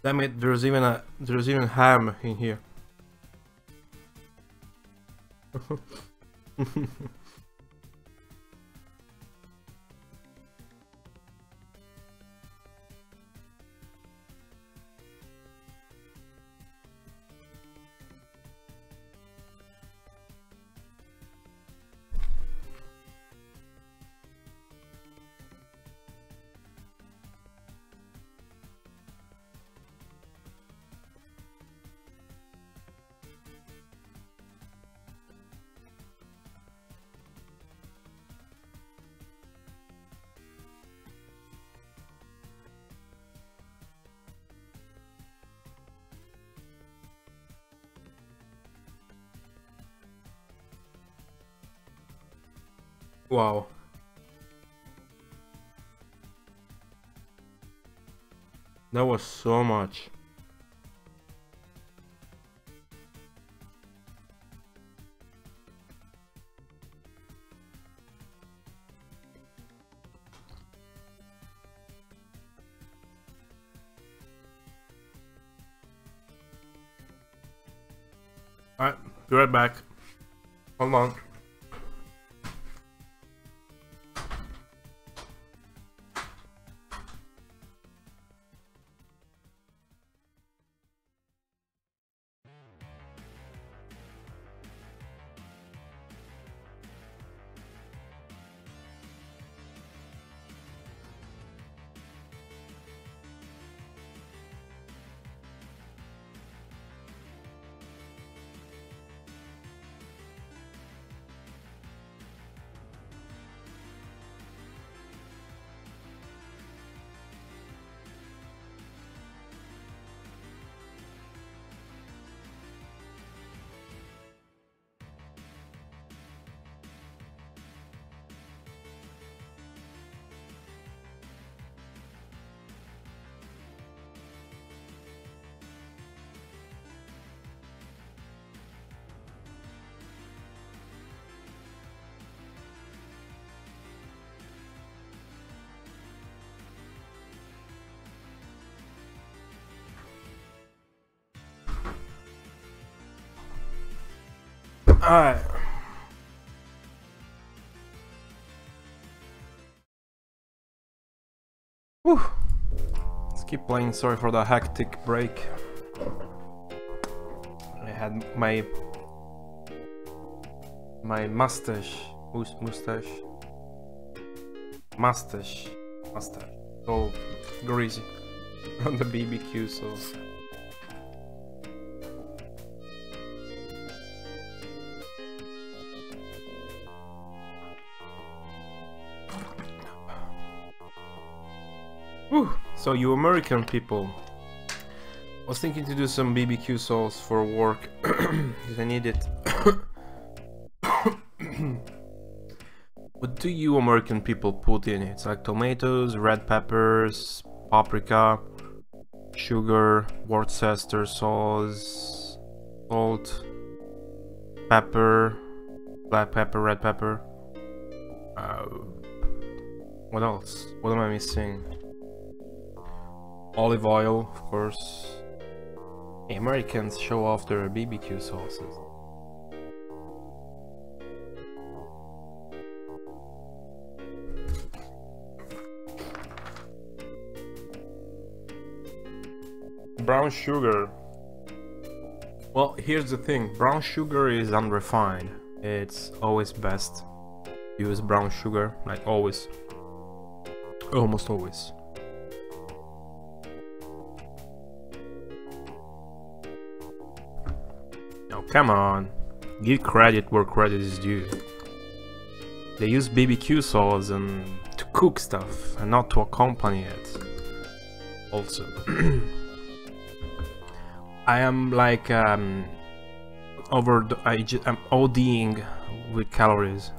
Damn it, there's even a there's even ham in here. Wow. That was so much. Alright, be right back. Hold on. Alright. Whew. Let's keep playing. Sorry for the hectic break. I had my my mustache, mustache, mustache, mustache, all greasy on the BBQ sauce. So you American people. I was thinking to do some BBQ sauce for work because I need it. what do you American people put in it? It's like tomatoes, red peppers, paprika, sugar, Worcester sauce, salt, pepper, black pepper, red pepper. Uh, what else? What am I missing? Olive oil, of course. Americans show off their BBQ sauces. Brown sugar. Well, here's the thing. Brown sugar is unrefined. It's always best use brown sugar, like always. Almost always. Come on, give credit where credit is due. They use BBQ sauce and to cook stuff and not to accompany it. Also, I am like um, over. I I'm ODing with calories.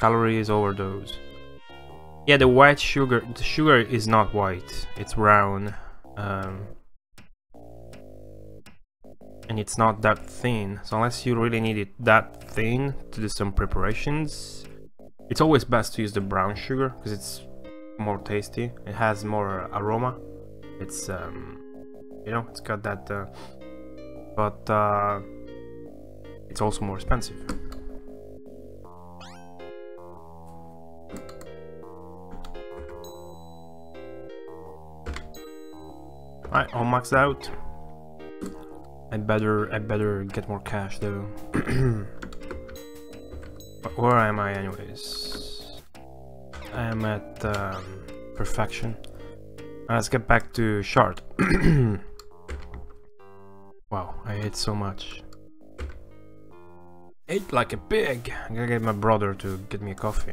Calories overdose. Yeah, the white sugar. The sugar is not white. It's brown. Um, and it's not that thin. So unless you really need it that thin to do some preparations it's always best to use the brown sugar because it's more tasty. It has more aroma. It's um you know it's got that uh, but uh, it's also more expensive. Alright, all maxed out. I better I better get more cash though. Where am I anyways? I am at um, perfection. let's get back to shard. wow, I ate so much. Ate like a pig. I'm gonna get my brother to get me a coffee.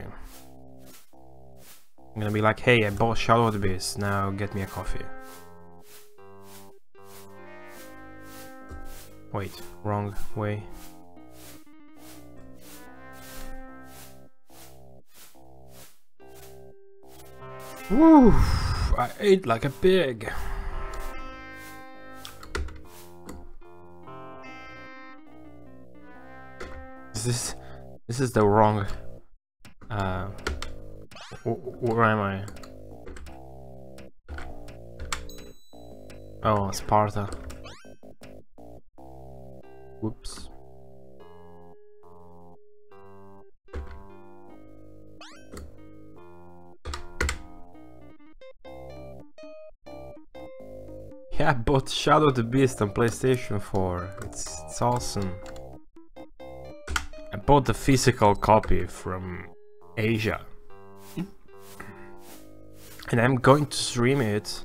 I'm gonna be like, hey, I bought Shadow of the Beast, now get me a coffee. Wait, wrong way. Woo! I ate like a pig. Is this this is the wrong uh where am I? Oh, Sparta. Whoops. Yeah, but Shadow the Beast on PlayStation 4. It's, it's awesome. I bought the physical copy from Asia. And I'm going to stream it.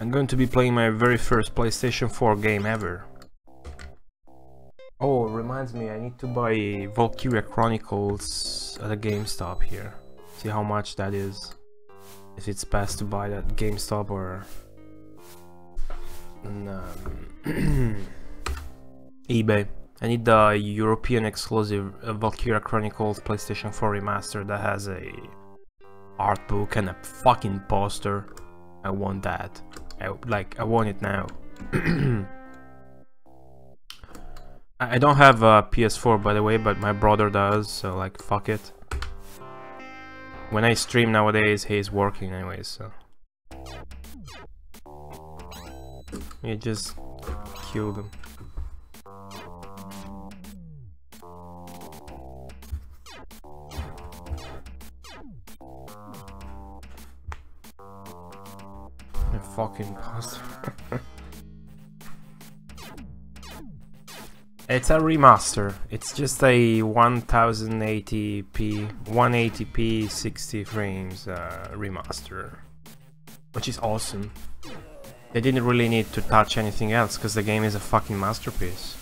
I'm going to be playing my very first PlayStation 4 game ever. Oh, reminds me, I need to buy Valkyria Chronicles at a GameStop here. See how much that is. If it's best to buy that GameStop or... um, eBay. I need the European exclusive uh, Valkyria Chronicles PlayStation 4 remaster that has a art book and a fucking poster. I want that. I, like, I want it now. I don't have a PS4 by the way, but my brother does, so like fuck it. When I stream nowadays, he's working anyways, so. You just kill them. A fucking bastard. it's a remaster. It's just a 1080p, 180p, 60 frames uh, remaster, which is awesome. They didn't really need to touch anything else because the game is a fucking masterpiece.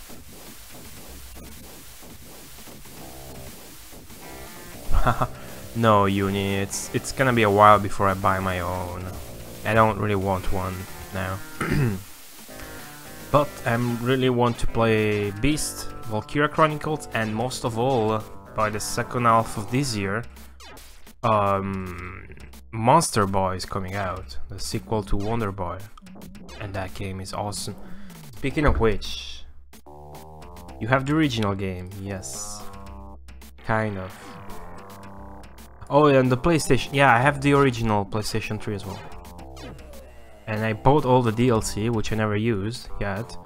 no, Uni, it's it's gonna be a while before I buy my own. I don't really want one now. but I really want to play Beast, Valkyria Chronicles, and most of all, by the second half of this year, um, Monster Boy is coming out, the sequel to Wonder Boy. And that game is awesome. Speaking of which, you have the original game, yes. Kind of. Oh, and the PlayStation. Yeah, I have the original PlayStation 3 as well. And I bought all the DLC, which I never used yet.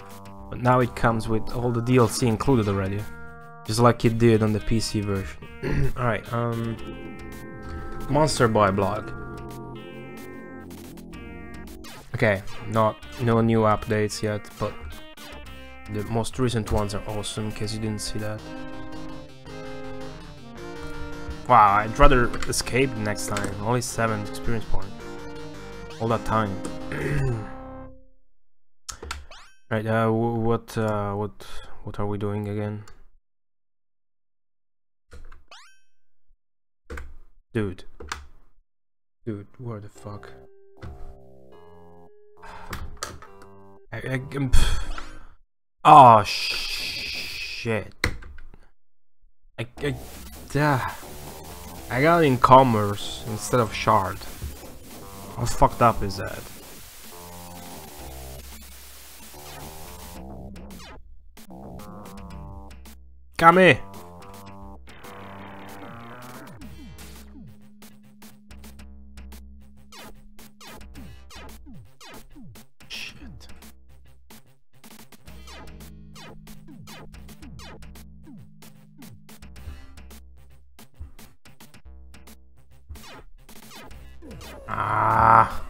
But now it comes with all the DLC included already. Just like it did on the PC version. Alright, um... Monster Boy blog. Okay, not no new updates yet, but the most recent ones are awesome, in case you didn't see that. Wow, I'd rather escape next time. Only 7 experience points. All that time. right, uh, what, uh, what, what are we doing again? Dude. Dude, where the fuck? I, I, um, oh, shit. I, I, yeah. I got in commerce instead of shard. How fucked up is that? Come here! Ah.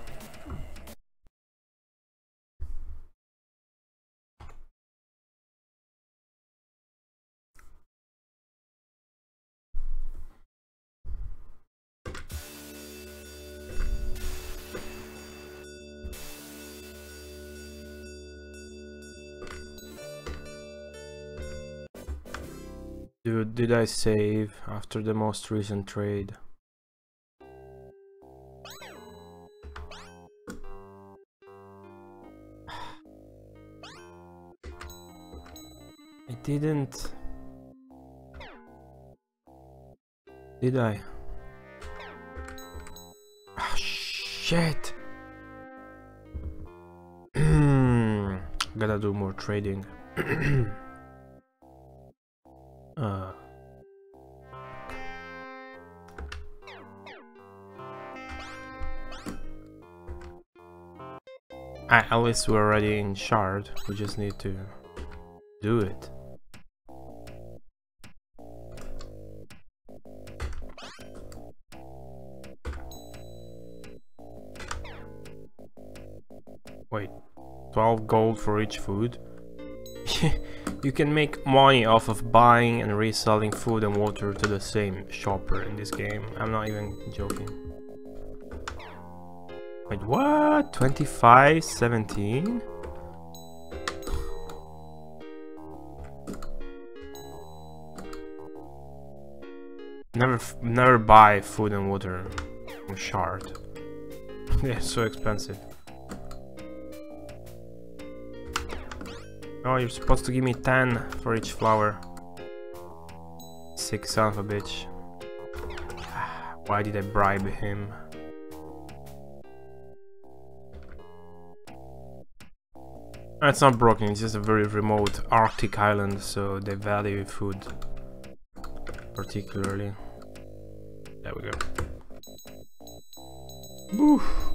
Dude, did I save after the most recent trade? Didn't... Did I? Ah, shit! Gotta do more trading. uh. at least we're already in shard, we just need to do it. 12 gold for each food? you can make money off of buying and reselling food and water to the same shopper in this game. I'm not even joking. Wait, what? 25, 17? Never, never buy food and water from Shard. They're so expensive. Oh, you're supposed to give me 10 for each flower. Sick son of a bitch. Why did I bribe him? Ah, it's not broken, it's just a very remote Arctic island, so they value food particularly. There we go. Woof.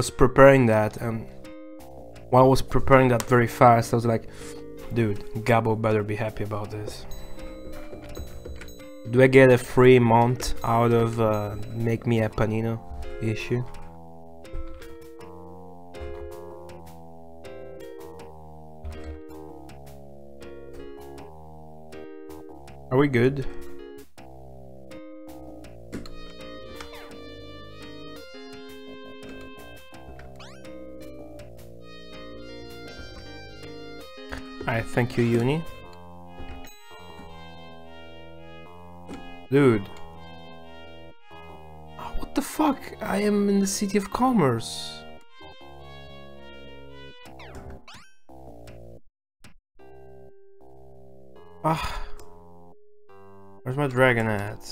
Was preparing that, and while I was preparing that very fast, I was like, dude, Gabo better be happy about this. Do I get a free month out of uh, Make Me a Panino issue? Are we good? Thank you, Uni. Dude. Oh, what the fuck? I am in the city of commerce. Ah. Where's my dragon at?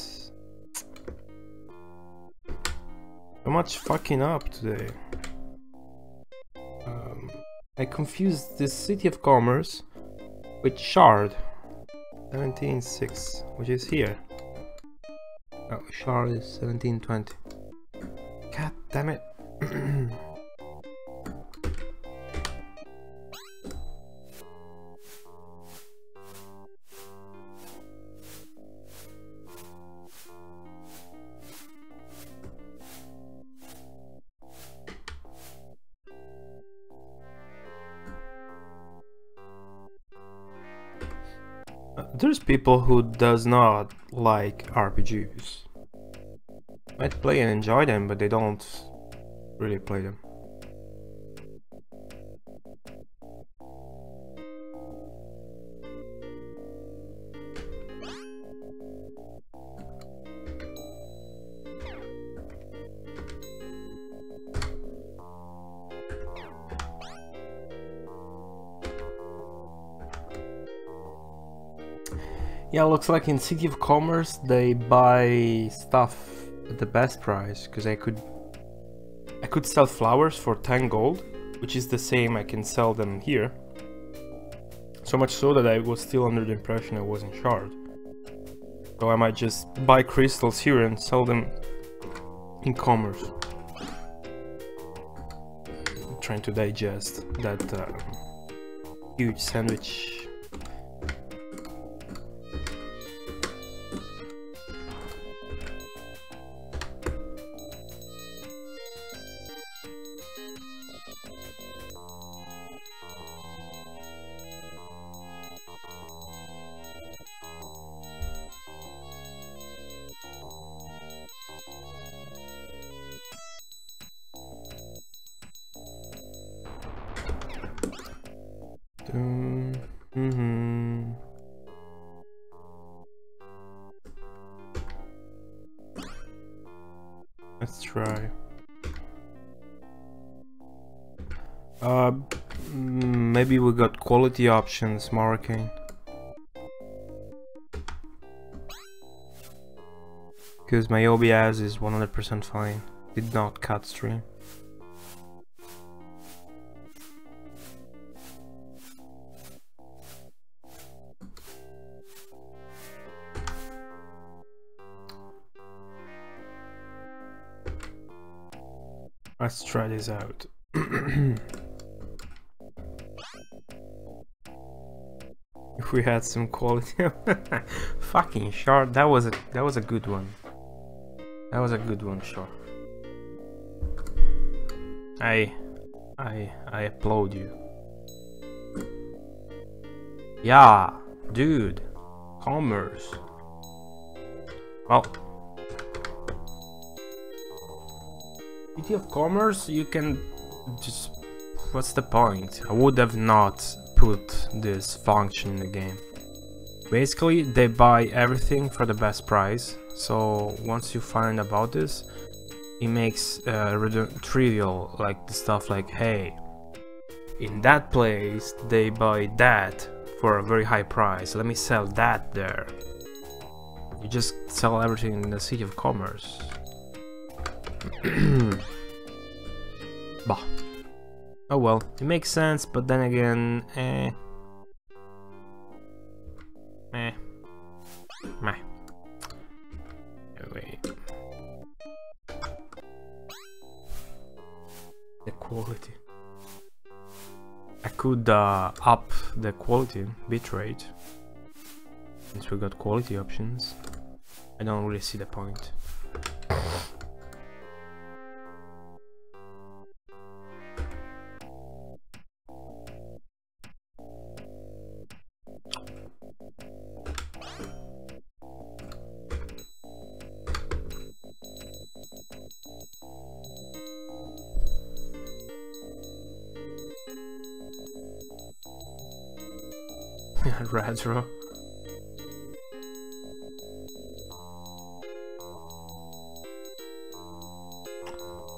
So much fucking up today. Um, I confused the city of commerce with Shard. 17.6, which is here. Oh, Shard is 17.20. people who does not like RPGs. Might play and enjoy them, but they don't really play them. Yeah, looks like in City of Commerce they buy stuff at the best price because I could I could sell flowers for 10 gold, which is the same I can sell them here. So much so that I was still under the impression I was in Shard. So I might just buy crystals here and sell them in commerce. I'm trying to digest that uh, huge sandwich quality options, Marking. Because my OBS is 100% fine. Did not cut stream. Let's try this out. we had some quality. Fucking short that was a that was a good one. That was a good one sure i i i applaud you. Yeah dude. Commerce. Well City of Commerce, you can just... What's the point? I would have not put this function in the game. Basically, they buy everything for the best price, so once you find about this, it makes uh, trivial, like the stuff like, hey, in that place, they buy that for a very high price, let me sell that there. You just sell everything in the City of Commerce. Oh well, it makes sense, but then again, eh. Eh. Meh. Wait. The quality. I could uh, up the quality bitrate since we got quality options. I don't really see the point.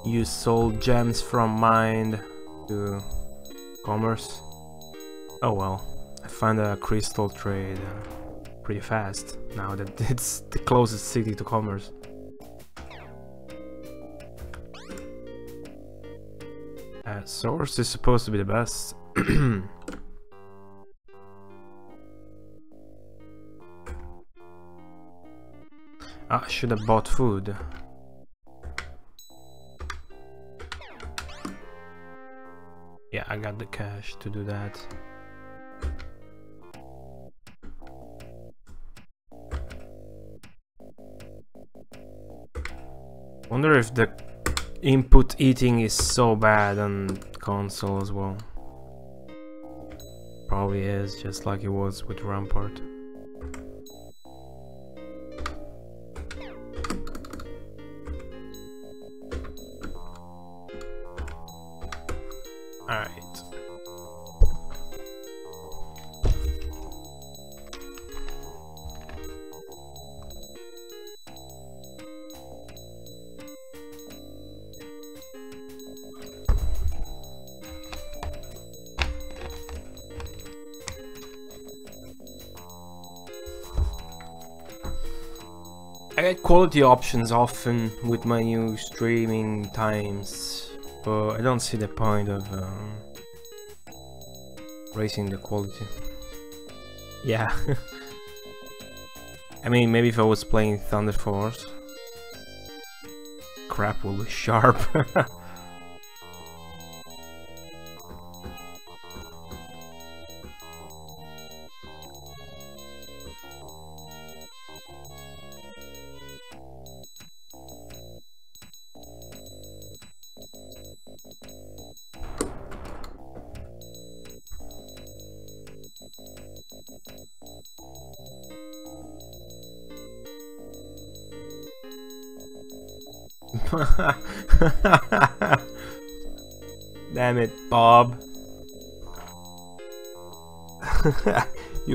You sold gems from mind to commerce. Oh well, I find a crystal trade uh, pretty fast now that it's the closest city to commerce. Uh, source is supposed to be the best. I should have bought food. Yeah, I got the cash to do that. Wonder if the input eating is so bad on console as well. Probably is, just like it was with Rampart. Quality options often with my new streaming times, but I don't see the point of um, raising the quality. Yeah. I mean, maybe if I was playing Thunder Force, crap will be sharp.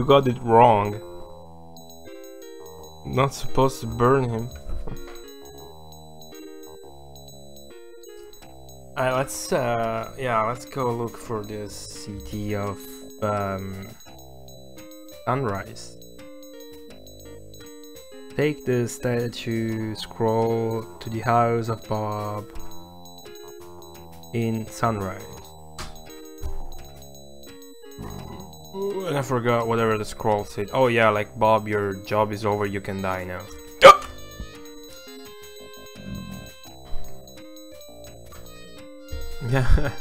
got it wrong. Not supposed to burn him. Alright, let's uh yeah, let's go look for this city of um sunrise. Take the statue, scroll to the house of Bob in sunrise. And I forgot whatever the scroll said. Oh yeah, like Bob, your job is over, you can die now. Yeah.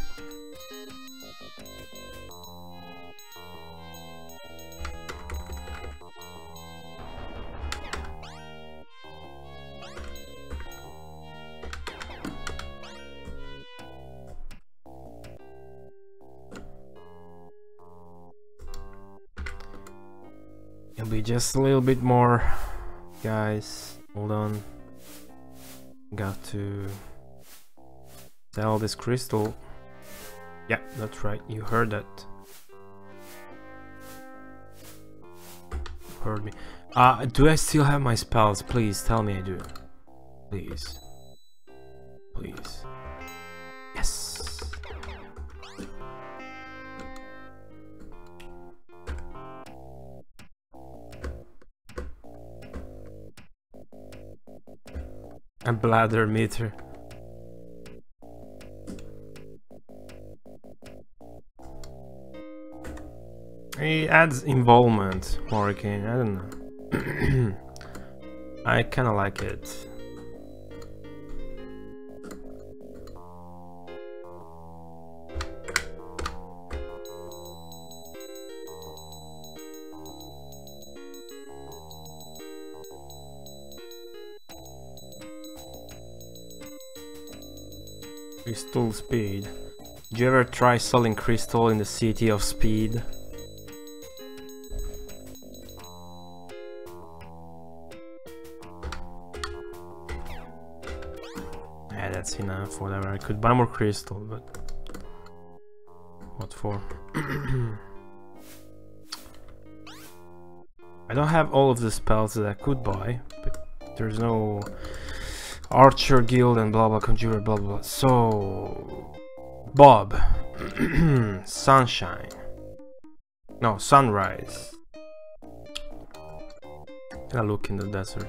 Just a little bit more. Guys hold on. Got to sell this crystal. Yeah that's right. You heard that. Heard me. Uh do I still have my spells? Please tell me I do. Please. please bladder meter. He adds involvement, Morrigan, I don't know. I kinda like it. Crystal Speed. Did you ever try selling crystal in the city of speed? Yeah, that's enough, whatever. I could buy more crystal, but... What for? I don't have all of the spells that I could buy, but there's no Archer Guild and blah blah conjurer blah blah. So Bob Sunshine. No, sunrise. I look in the desert.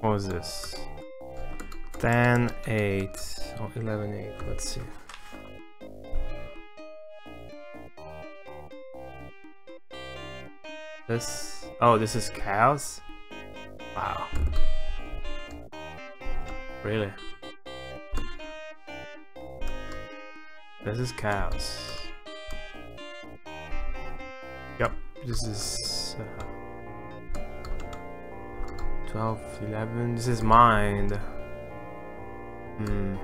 What is this? 10, 8, oh, 11, 8, let's see. This, oh, this is chaos? Wow. Really? This is chaos. Yep, this is uh, 12, 11, this is mind. Hmm.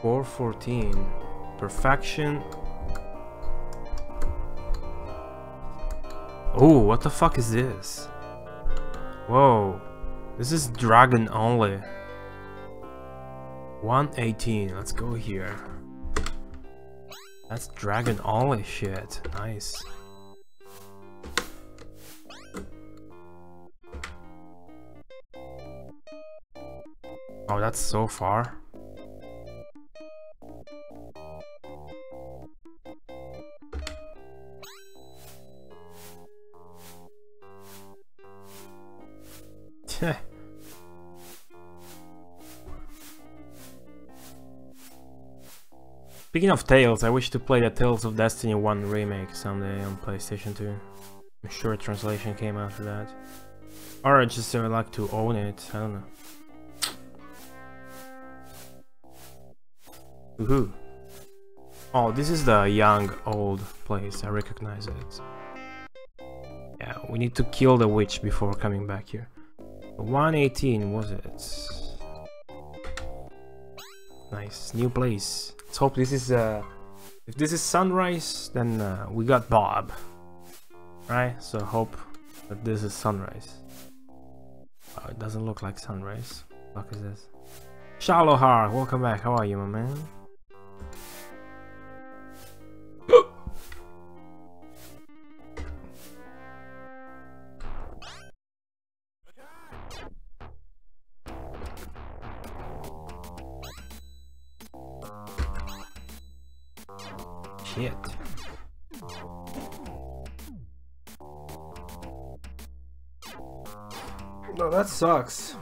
414. Perfection. Oh, what the fuck is this? Whoa. This is dragon only. 118. Let's go here. That's dragon only shit. Nice. Oh, that's so far. Speaking of Tales, I wish to play the Tales of Destiny 1 remake someday on PlayStation 2. I'm sure a translation came after that. Or I just uh, like to own it, I don't know. Woohoo. Oh, this is the young old place, I recognize it. Yeah, we need to kill the witch before coming back here. 118 was it? Nice, new place. Let's hope this is uh if this is sunrise then uh, we got Bob. Right? So hope that this is sunrise. Oh, it doesn't look like sunrise. What is this? Shallowheart, welcome back. How are you, my man? Sucks.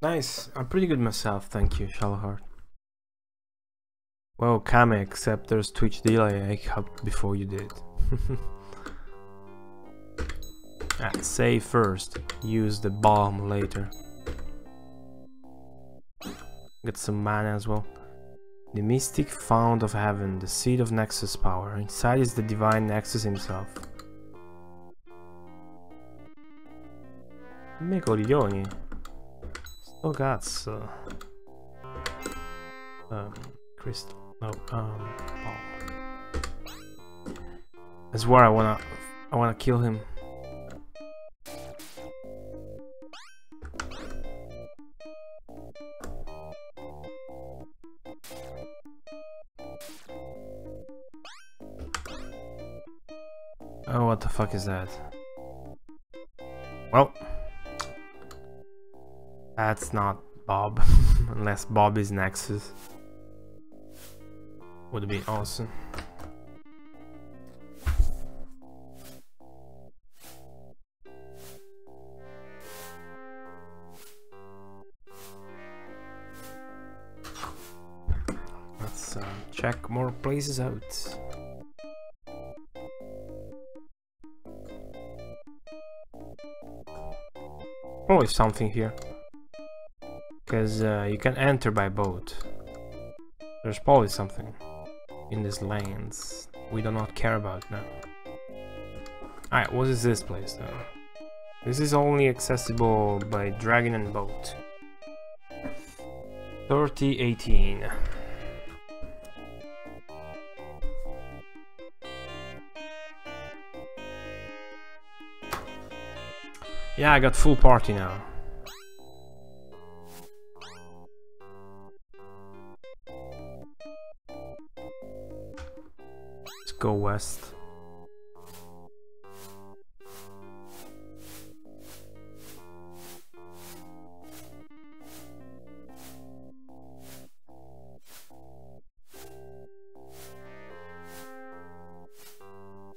Nice. I'm pretty good myself, thank you, Shallowheart. Well, Kame, except there's Twitch delay, I hopped before you did. save first, use the bomb later. Get some mana as well. The mystic fount of heaven, the seed of Nexus power. Inside is the divine Nexus himself. Me coglioni. Sto cazzo. Um, crystal. No, um, oh. That's where I wanna, I wanna kill him. Fuck is that? Well, that's not Bob, unless Bob is Nexus would be awesome. Let's uh, check more places out. Probably something here. Because uh, you can enter by boat. There's probably something in these lanes we do not care about now. Alright, what is this place though? This is only accessible by dragon and boat. 3018. Yeah, I got full party now. Let's go west.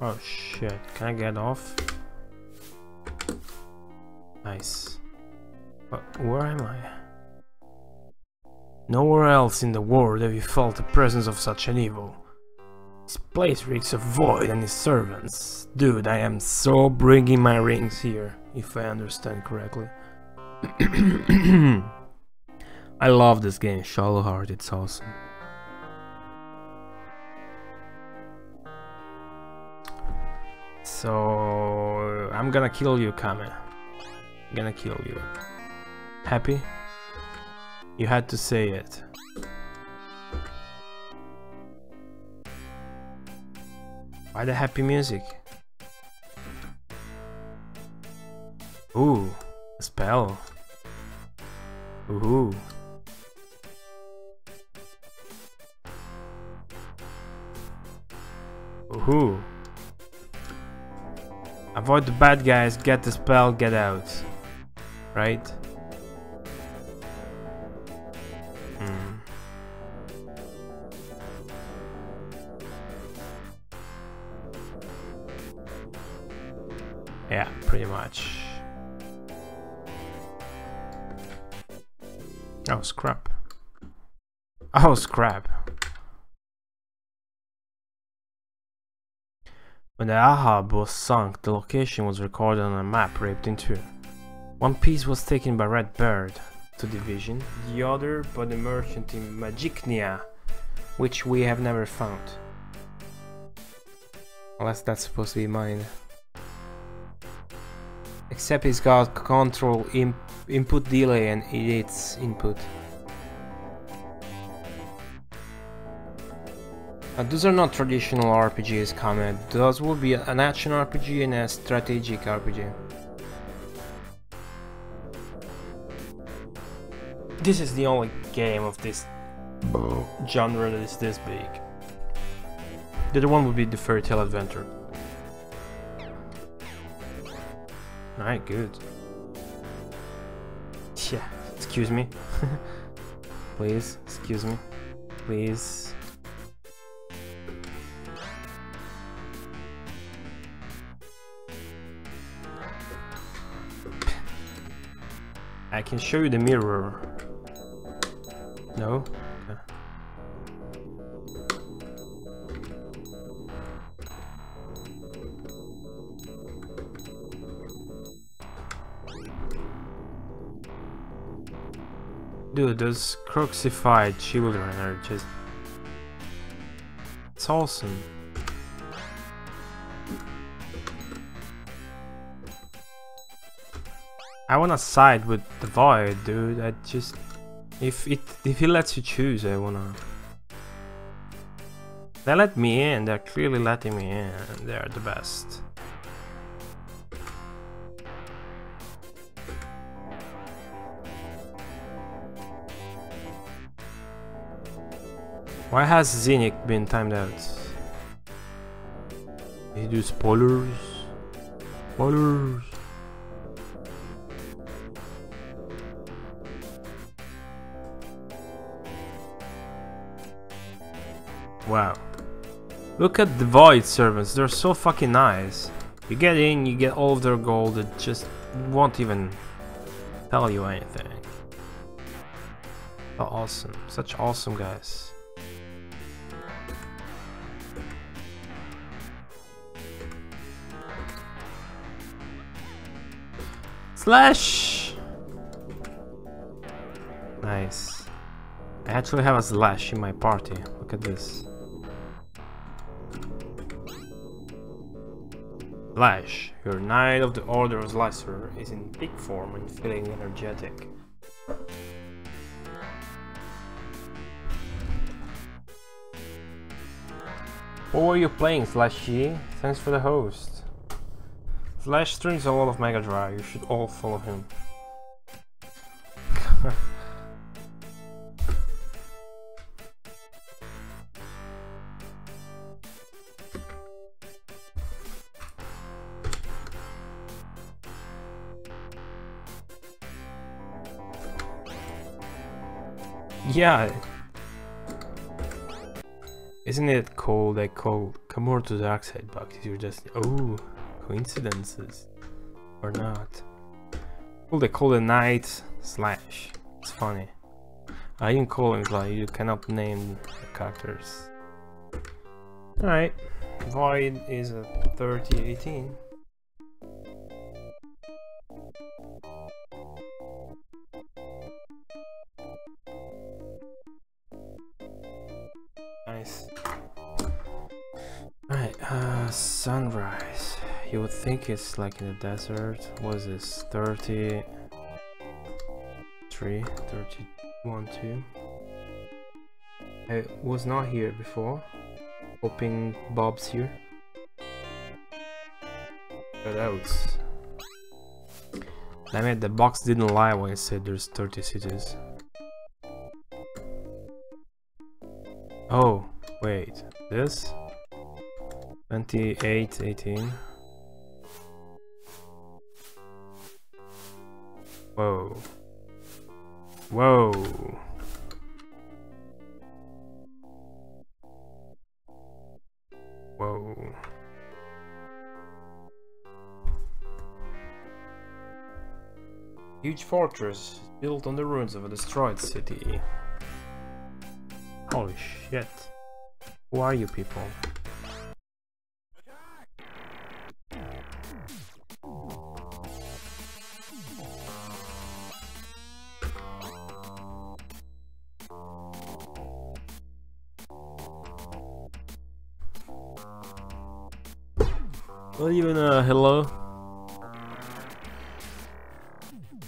Oh shit, can I get off? Nice. But where am I? Nowhere else in the world have you felt the presence of such an evil. This place reeks of void and his servants. Dude, I am so bringing my rings here, if I understand correctly. I love this game, Shallow Heart, it's awesome. So I'm gonna kill you, Kame. Gonna kill you. Happy? You had to say it. Why the happy music? Ooh, a spell. Ooh. Ooh. Avoid the bad guys, get the spell, get out. Right? Hmm. Yeah, pretty much. Oh, scrap. Oh, scrap. When the Ahab was sunk, the location was recorded on a map ripped in two. One piece was taken by Red Bird to Division, the other by the merchant in Magicnia, which we have never found. Unless that's supposed to be mine. Except it's got control input delay and its input. Uh, those are not traditional RPGs, comment. Those will be an action RPG and a strategic RPG. This is the only game of this oh. genre that is this big. The other one would be the Fairy Tale Adventure. Alright, good. Yeah, excuse me. Please, excuse me. Please. I can show you the mirror. No? Okay. Dude, those crucified children are just... It's awesome. I wanna side with the Void, dude. I just... If it if he lets you choose, I wanna... They let me in, they're clearly letting me in. They're the best. Why has Zinnik been timed out? He do spoilers? Spoilers! Wow. Look at the Void Servants, they're so fucking nice. You get in, you get all of their gold, it just won't even tell you anything. So awesome, such awesome guys. Slash! Nice. I actually have a slash in my party, look at this. Slash, your Knight of the Order Slicer is in peak form and feeling energetic. What were you playing, Slash G? Thanks for the host. Slash streams a lot of Mega Drive, you should all follow him. yeah. Isn't it cool they call over to the dark side bugs? You're just oh coincidences or not. Well they call the knight slash. It's funny. I didn't call him like you cannot name the characters. Alright. Void is a 3018. Sunrise. You would think it's like in the desert. What is this? 33, 31, 2. I was not here before. Hoping Bob's here. But out. I mean, the box didn't lie when it said there's 30 cities. Oh, wait, this? 28, 18. Whoa. Whoa. Whoa. Huge fortress built on the ruins of a destroyed city. Holy shit. Who are you people? Not even a hello.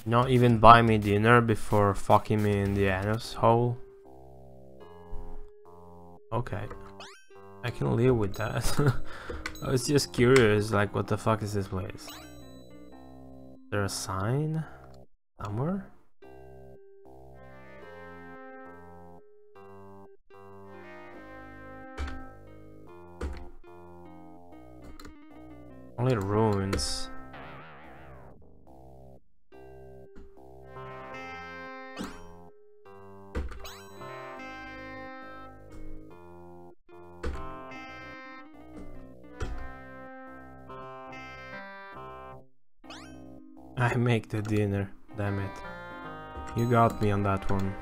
Not even buy me dinner before fucking me in the anus hole. Okay. I can live with that. I was just curious, like what the fuck is this place? Is there a sign? Somewhere? Only ruins. I make the dinner, damn it. You got me on that one.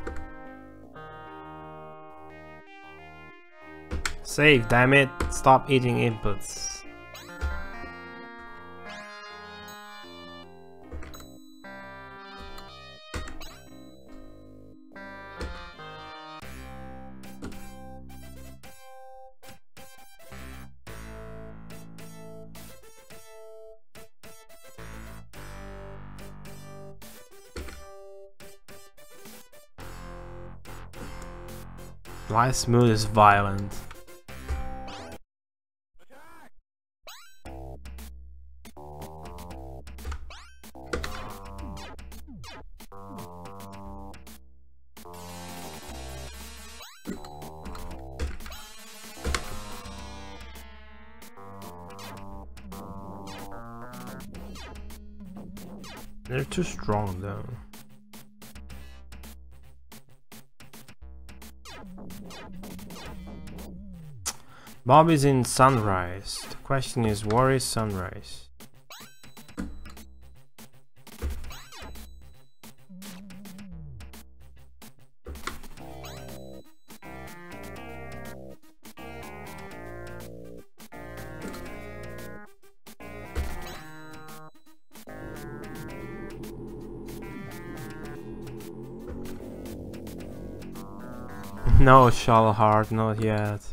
Save, damn it! Stop eating inputs. My smooth is violent. They're too strong though. Bob is in Sunrise. The question is, where is Sunrise? No, Shalahard, not yet.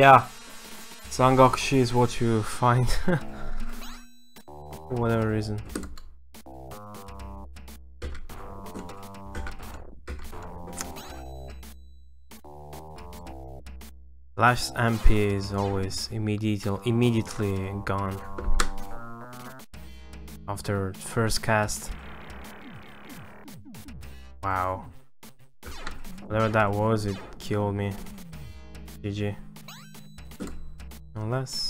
Yeah, Zangokushi is what you find. For whatever reason. Last MP is always immediately immediately gone after first cast. Wow. Whatever that was, it killed me. GG. Unless...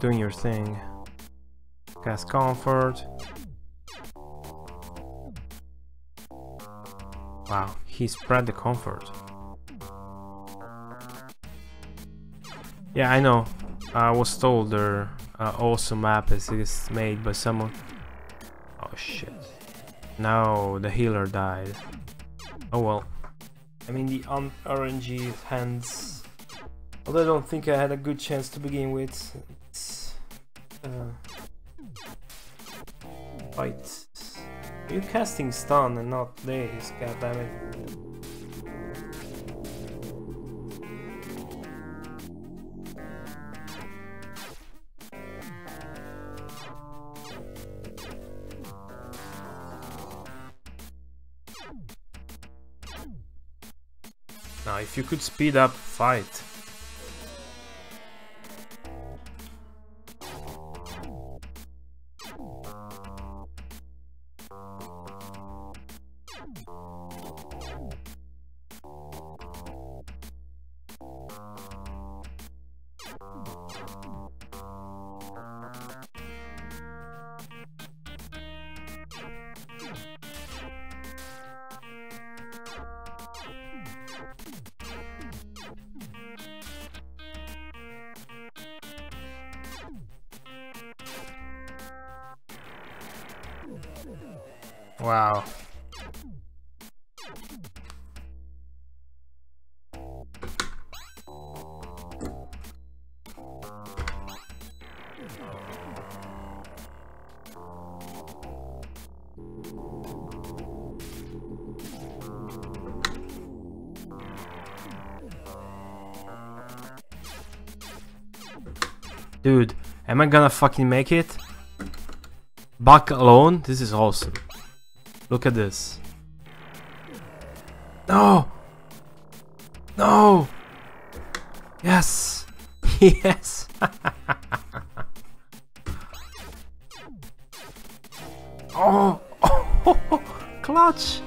doing your thing. Cast comfort. Wow, he spread the comfort. Yeah, I know. I was told their uh, awesome map is, is made by someone. Oh shit. No, the healer died. Oh well. I mean the RNG hands. Although I don't think I had a good chance to begin with. Casting stun and not this, goddammit. Now, if you could speed up fight. Gonna fucking make it? Buc alone? This is awesome. Look at this. No! No! Yes! yes! oh! oh! Clutch!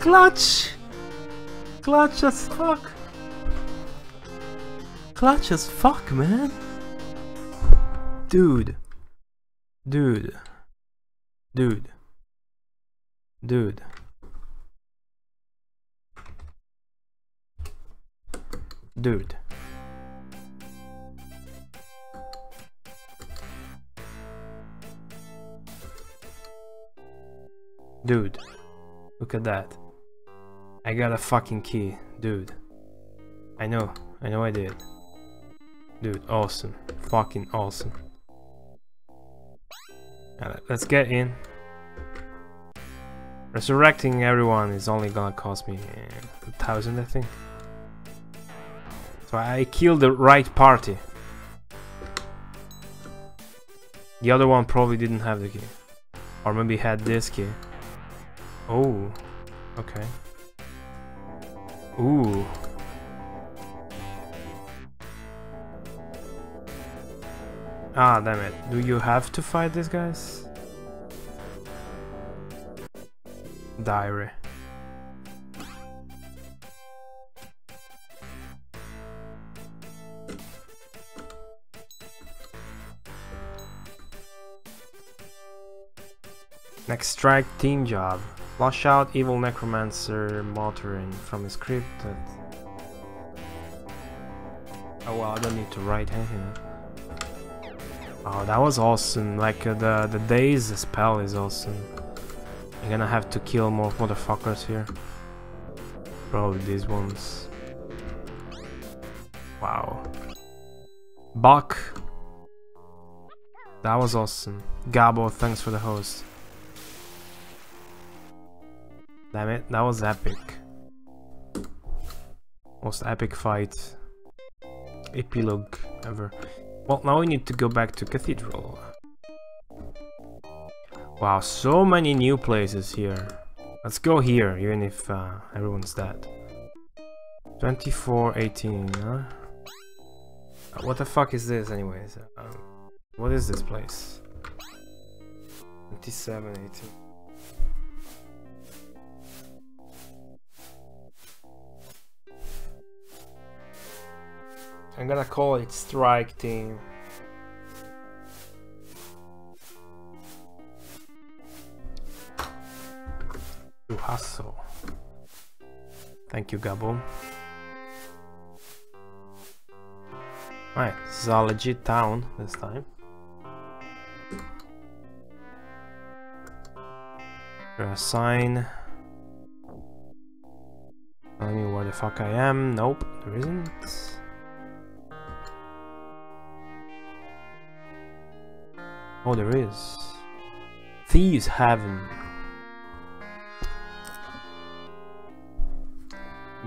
Clutch! Clutch as fuck. Clutch as fuck, man. Dude. Dude. Dude. Dude. Dude. Dude. Look at that. I got a fucking key. Dude. I know. I know I did. Dude, awesome. Fucking awesome. Let's get in. Resurrecting everyone is only gonna cost me uh, a thousand, I think. So I killed the right party. The other one probably didn't have the key. Or maybe had this key. Oh, okay. Ooh. Ah, damn it. Do you have to fight these guys? Diary. Next strike team job. Flush out evil necromancer Motorin from his crypt that... Oh well, I don't need to write anything. Oh, that was awesome. Like, uh, the, the daze spell is awesome. I'm gonna have to kill more motherfuckers here. Probably these ones. Wow. Buc. That was awesome. Gabo, thanks for the host. Damn it, that was epic. Most epic fight. Epilogue ever. Well, now we need to go back to Cathedral. Wow, so many new places here. Let's go here, even if uh, everyone's dead. 2418, huh? Uh, what the fuck is this anyways? Um, what is this place? 2718. I'm gonna call it strike team. To hustle. Thank you, Gabo. Right, this is a legit town this time. a sign. Tell me where the fuck I am. Nope, there isn't. Oh, there is. Thieves Haven.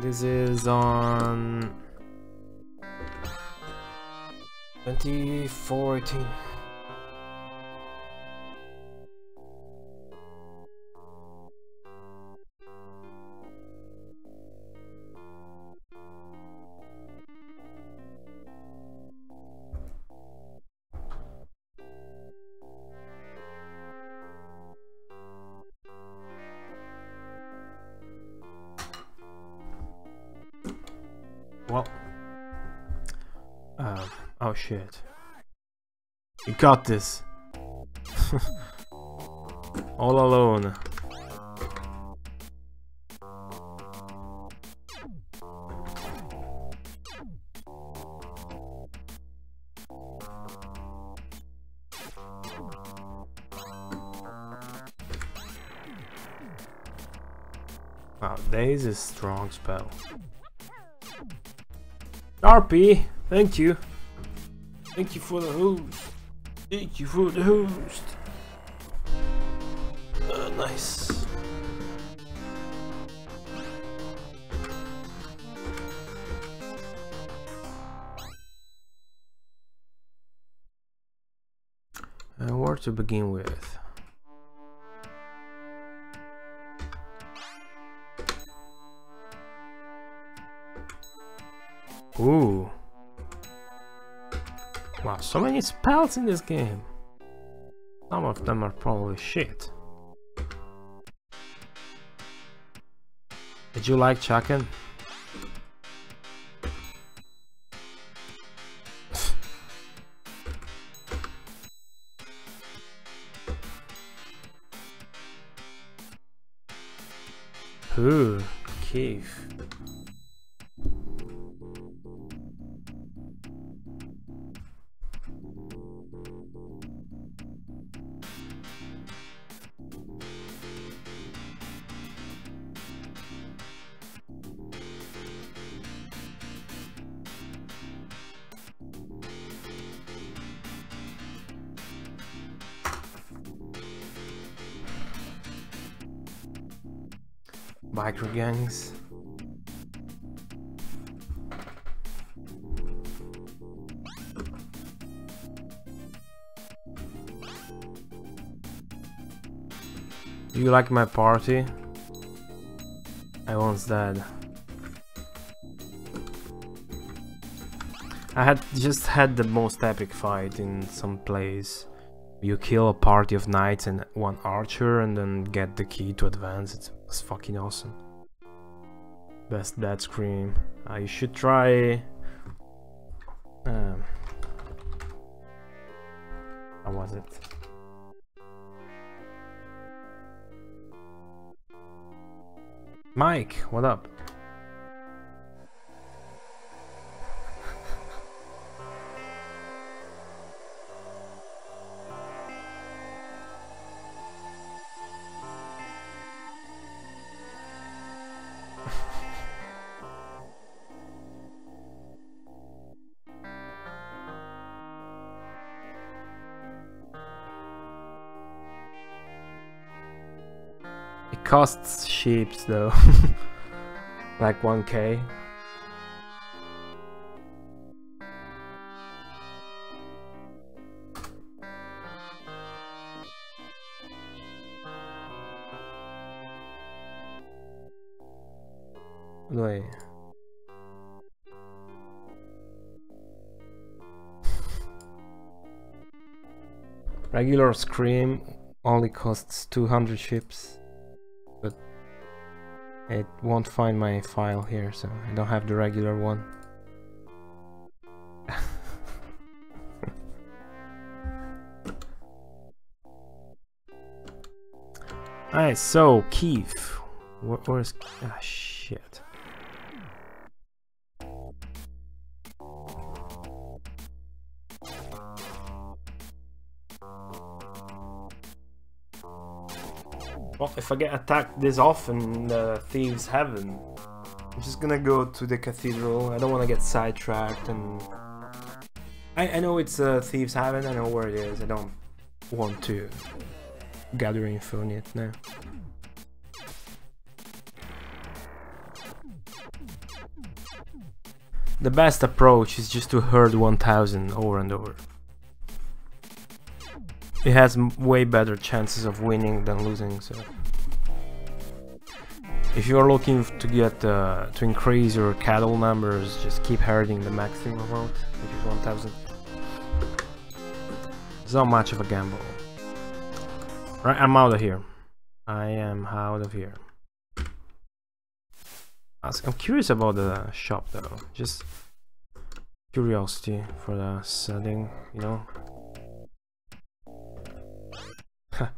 This is on 2014. Shit. You got this. All alone. Wow, Daze is strong spell. RP, thank you. Thank you for the host. Thank you for the host. Uh, nice. Uh, where to begin with? Ooh. Wow, so many spells in this game. Some of them are probably shit. Did you like Chaken? You like my party? I once dead. I had just had the most epic fight in some place. You kill a party of knights and one archer and then get the key to advance. It was fucking awesome. Best dead scream. You should try... Mike, what up? costs sheeps though. like 1k. Wait. Regular Scream only costs 200 chips, but it won't find my file here, so I don't have the regular one. Alright, so Keith, where, where's ah shit? If I get attacked this often, uh, Thieves Heaven, I'm just gonna go to the cathedral. I don't want to get sidetracked and... I, I know it's uh, Thieves Heaven, I know where it is. I don't want to gather info on it now. The best approach is just to herd 1000 over and over. It has way better chances of winning than losing, so... If you are looking to get uh, to increase your cattle numbers, just keep herding the maximum amount, which is 1000. It's not much of a gamble. Right, I'm out of here. I am out of here. I'm curious about the shop though, just curiosity for the setting, you know.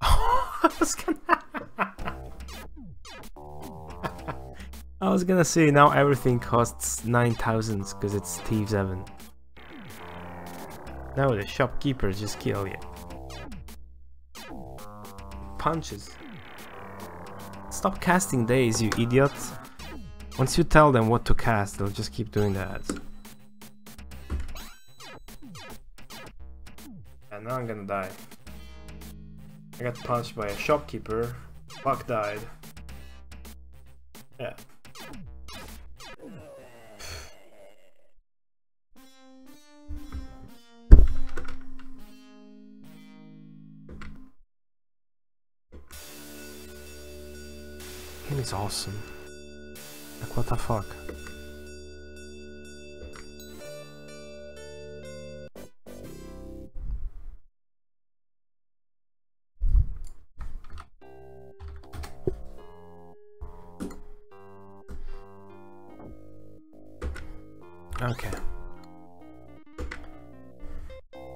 I gonna I was gonna say now everything costs 9000 because it's Thieves Heaven. Now the shopkeepers just kill you. Punches. Stop casting Daze, you idiot. Once you tell them what to cast, they'll just keep doing that. And now I'm gonna die. I got punched by a shopkeeper. Fuck died. Yeah. Game is awesome. Like what the fuck? Okay.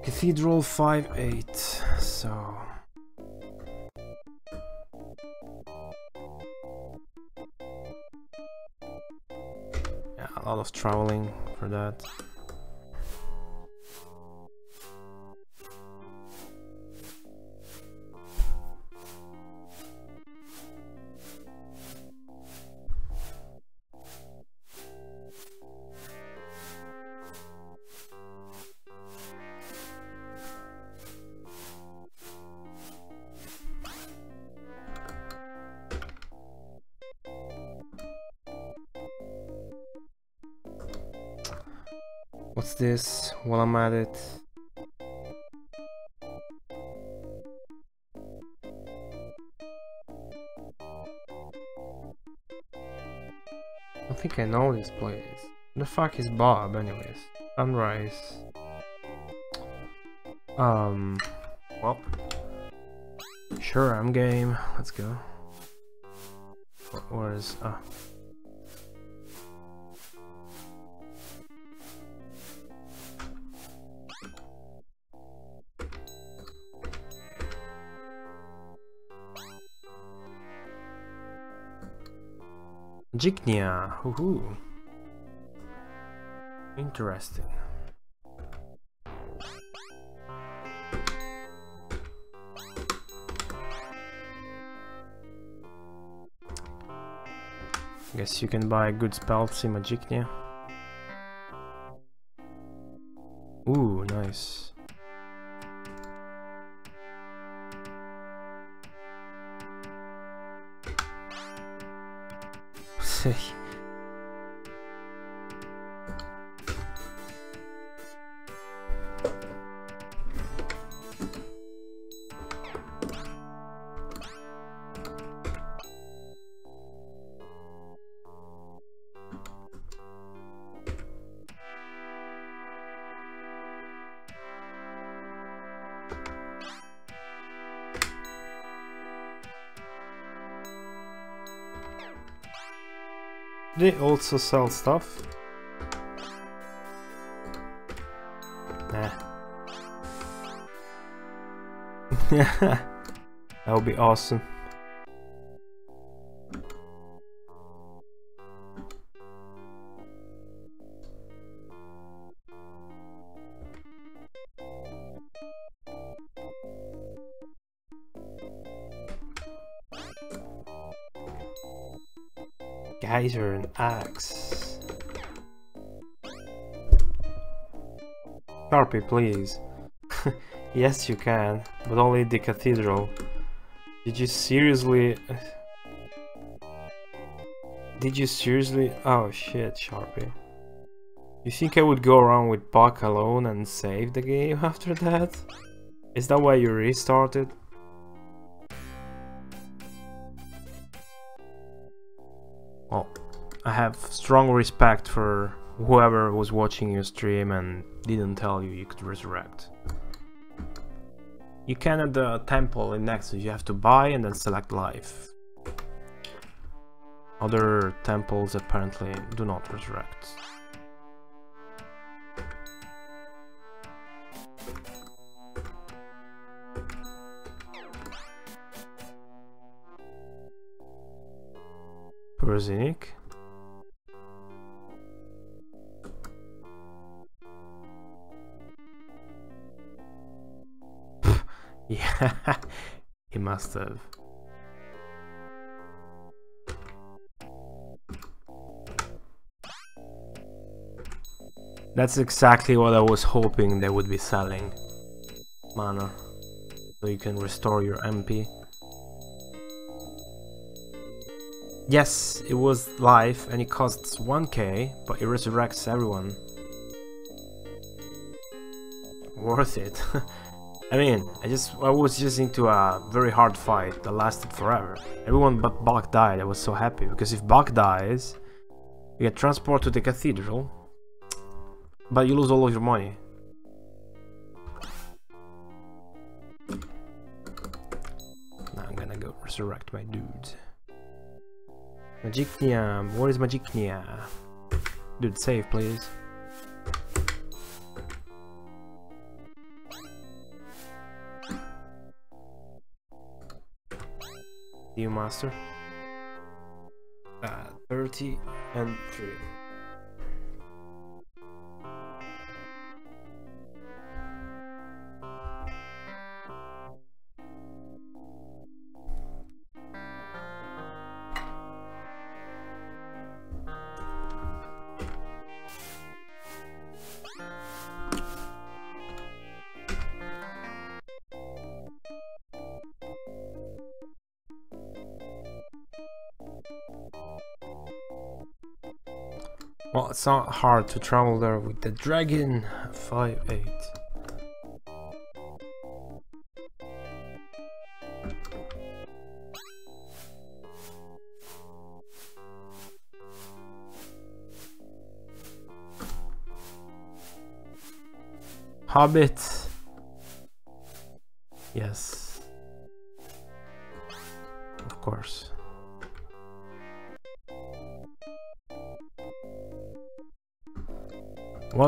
Cathedral 5-8, of traveling for that. At it? I think I know this place. the fuck is Bob anyways? Sunrise. Um, well, sure, I'm game. Let's go. Where is, ah. Jignia, hoo Interesting. Guess you can buy good spell, Simagicnia. Ooh, nice. Sei. Also sell stuff. Nah. that would be awesome. Geyser and axe. Sharpie, please. yes, you can, but only the cathedral. Did you seriously... Did you seriously... Oh shit, Sharpie. You think I would go around with Buc alone and save the game after that? Is that why you restarted? Strong respect for whoever was watching your stream and didn't tell you you could resurrect. You can at the temple in Nexus, you have to buy and then select life. Other temples apparently do not resurrect. Persinik. Yeah, he must have. That's exactly what I was hoping they would be selling. Mana. So you can restore your MP. Yes, it was life and it costs 1k, but it resurrects everyone. Worth it. I mean, I just I was just into a very hard fight that lasted forever. Everyone but Buc died, I was so happy, because if Buc dies, you get transported to the cathedral, but you lose all of your money. Now I'm gonna go resurrect my dude. Magicnia, where is Magicnia? Dude, save please. New master. Uh, 30 and 3. Not hard to travel there with the dragon 5-8. Hobbit.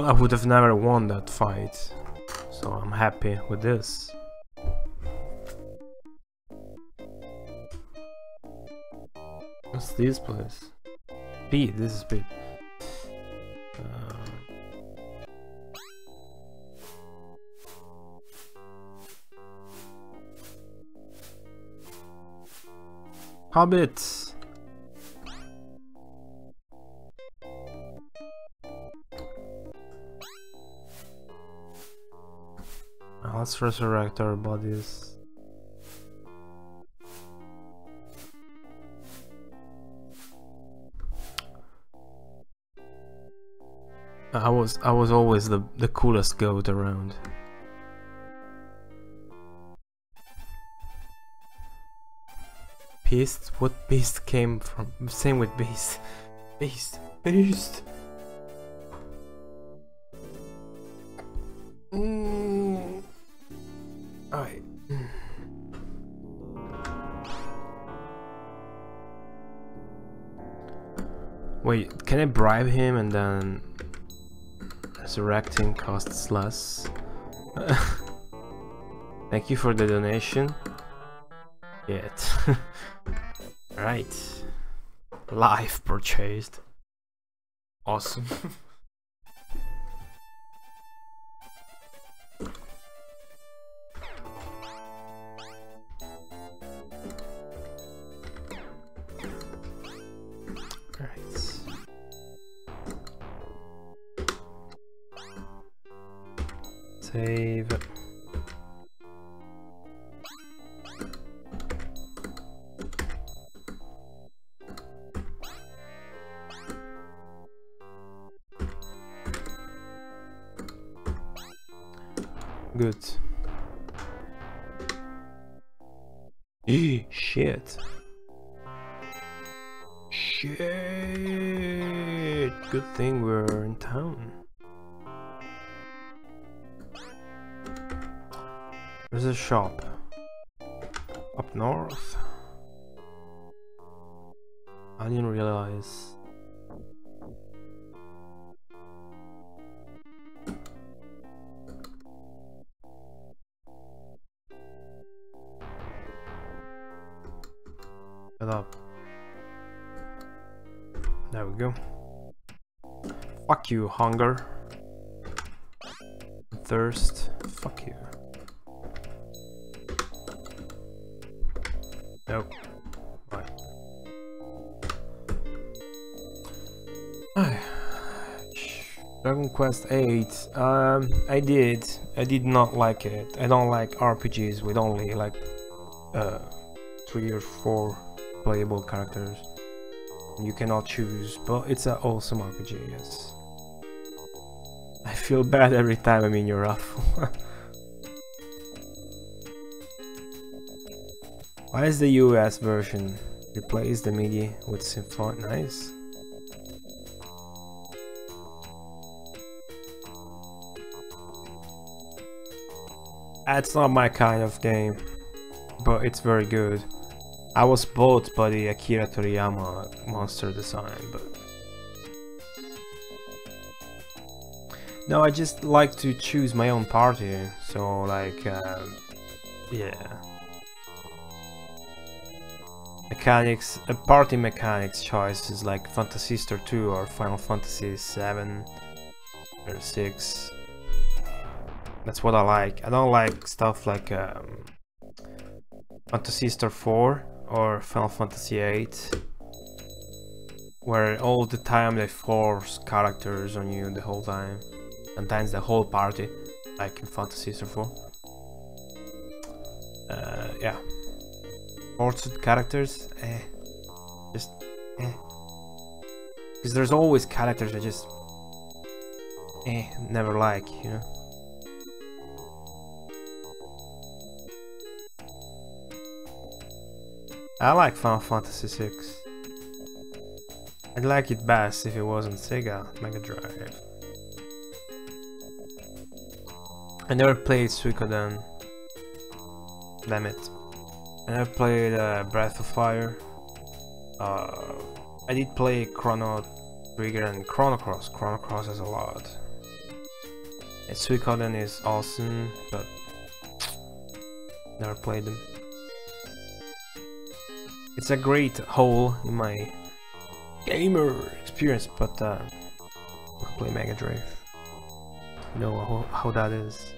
I would have never won that fight, so I'm happy with this. What's this place? Speed, this is speed. Uh! Let's resurrect our bodies. I was I was always the the coolest goat around. Beast? What beast came from? Same with beast. Beast. Beast. Can I bribe him and then resurrecting costs less? Thank you for the donation. Yet. right. Life purchased. Awesome. hunger. Thirst. Fuck you. Nope. Right. Dragon Quest 8. Um, I did. I did not like it. I don't like RPGs with only like uh, three or four playable characters. You cannot choose, but it's an awesome RPG, yes. Feel bad every time I'm in your raffle. Why is the US version? Replace the MIDI with Symphony. Nice. That's not my kind of game, but it's very good. I was bought by the Akira Toriyama monster design, but... No, I just like to choose my own party, so like, um, yeah. Mechanics, a party mechanics choices like Phantasy Star 2 or Final Fantasy 7 or 6. That's what I like. I don't like stuff like um, Phantasy Star 4 or Final Fantasy 8 where all the time they force characters on you the whole time. Sometimes the whole party, like in Phantasy Star 4. Uh, yeah. Forced characters, eh. Just, eh. Because there's always characters I just... Eh, never like, you know? I like Final Fantasy VI. I'd like it best if it wasn't Sega Mega Drive. I never played Suikoden. Damn it. I never played uh, Breath of Fire. Uh, I did play Chrono Trigger and Chrono Cross. Chrono Cross has a lot. And Suikoden is awesome, but never played them. It's a great hole in my gamer experience, but uh, I play Mega Drive. You know how, how that is.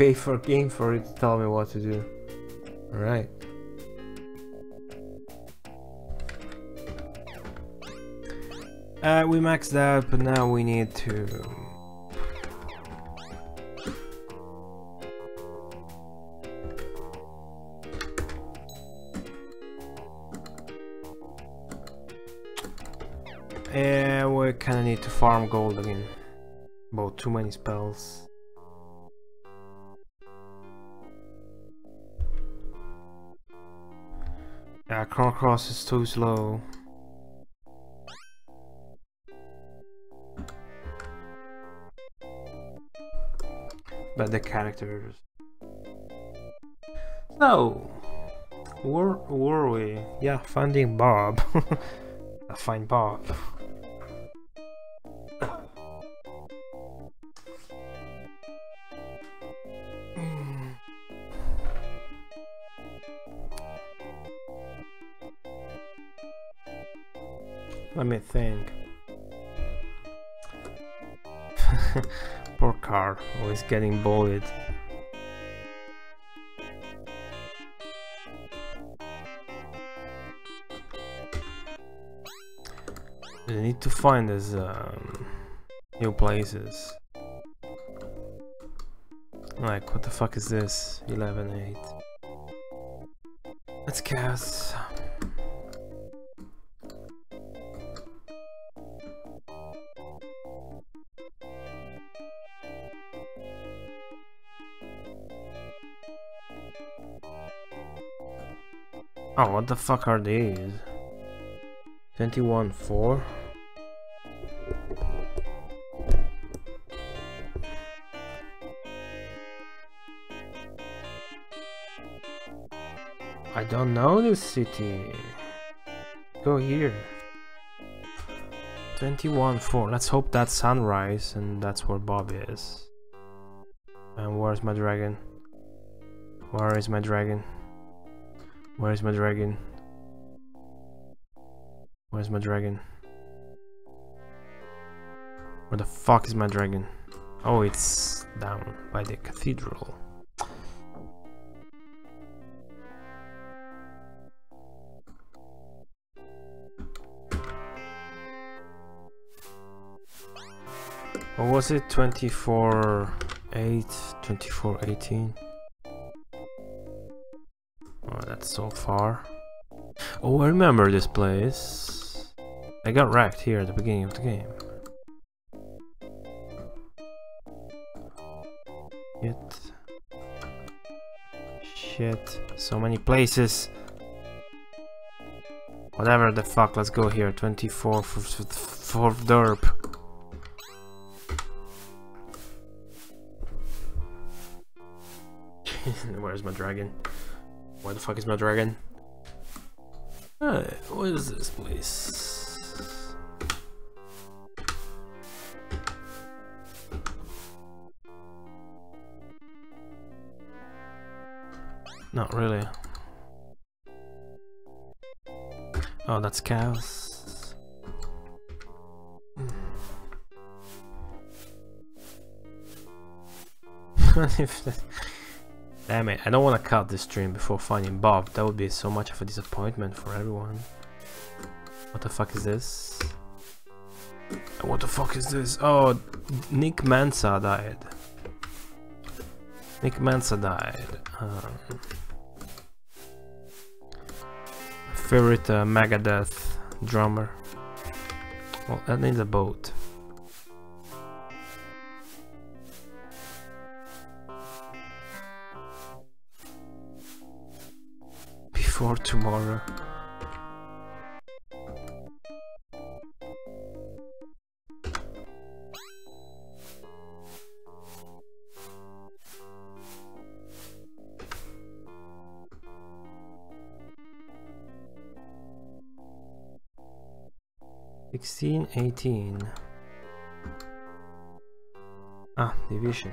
Pay for game for it to tell me what to do. Alright. Uh, we maxed out, but now we need to... Yeah, we kinda need to farm gold again. About too many spells. Yeah, Chrono Cross is too slow. But the characters. So, where were we? Yeah, finding Bob. I find Bob. Think. Poor car, always getting bullied. I need to find these um, new places. Like, what the fuck is this? 11-8. Let's guess. Oh, what the fuck are these? 21 4? I don't know this city. Go here. 21 4. Let's hope that's sunrise and that's where Bob is. And where's my dragon? Where is my dragon? Where's my dragon? Where's my dragon? Where the fuck is my dragon? Oh, it's down by the cathedral. What was it? 24 8, 24 18? So far. Oh, I remember this place. I got wrecked here at the beginning of the game. Shit. Shit. So many places. Whatever the fuck, let's go here. 24 for, for derp. Where's my dragon? Where the fuck is my dragon? Uh, what is this place? Not really. Oh, that's cows. Damn it, I don't want to cut this stream before finding Bob. That would be so much of a disappointment for everyone. What the fuck is this? What the fuck is this? Oh, Nick Menza died. Nick Menza died. Um, favorite uh, Megadeth drummer. Well, that needs a boat. Before tomorrow. Sixteen, eighteen. Ah, division.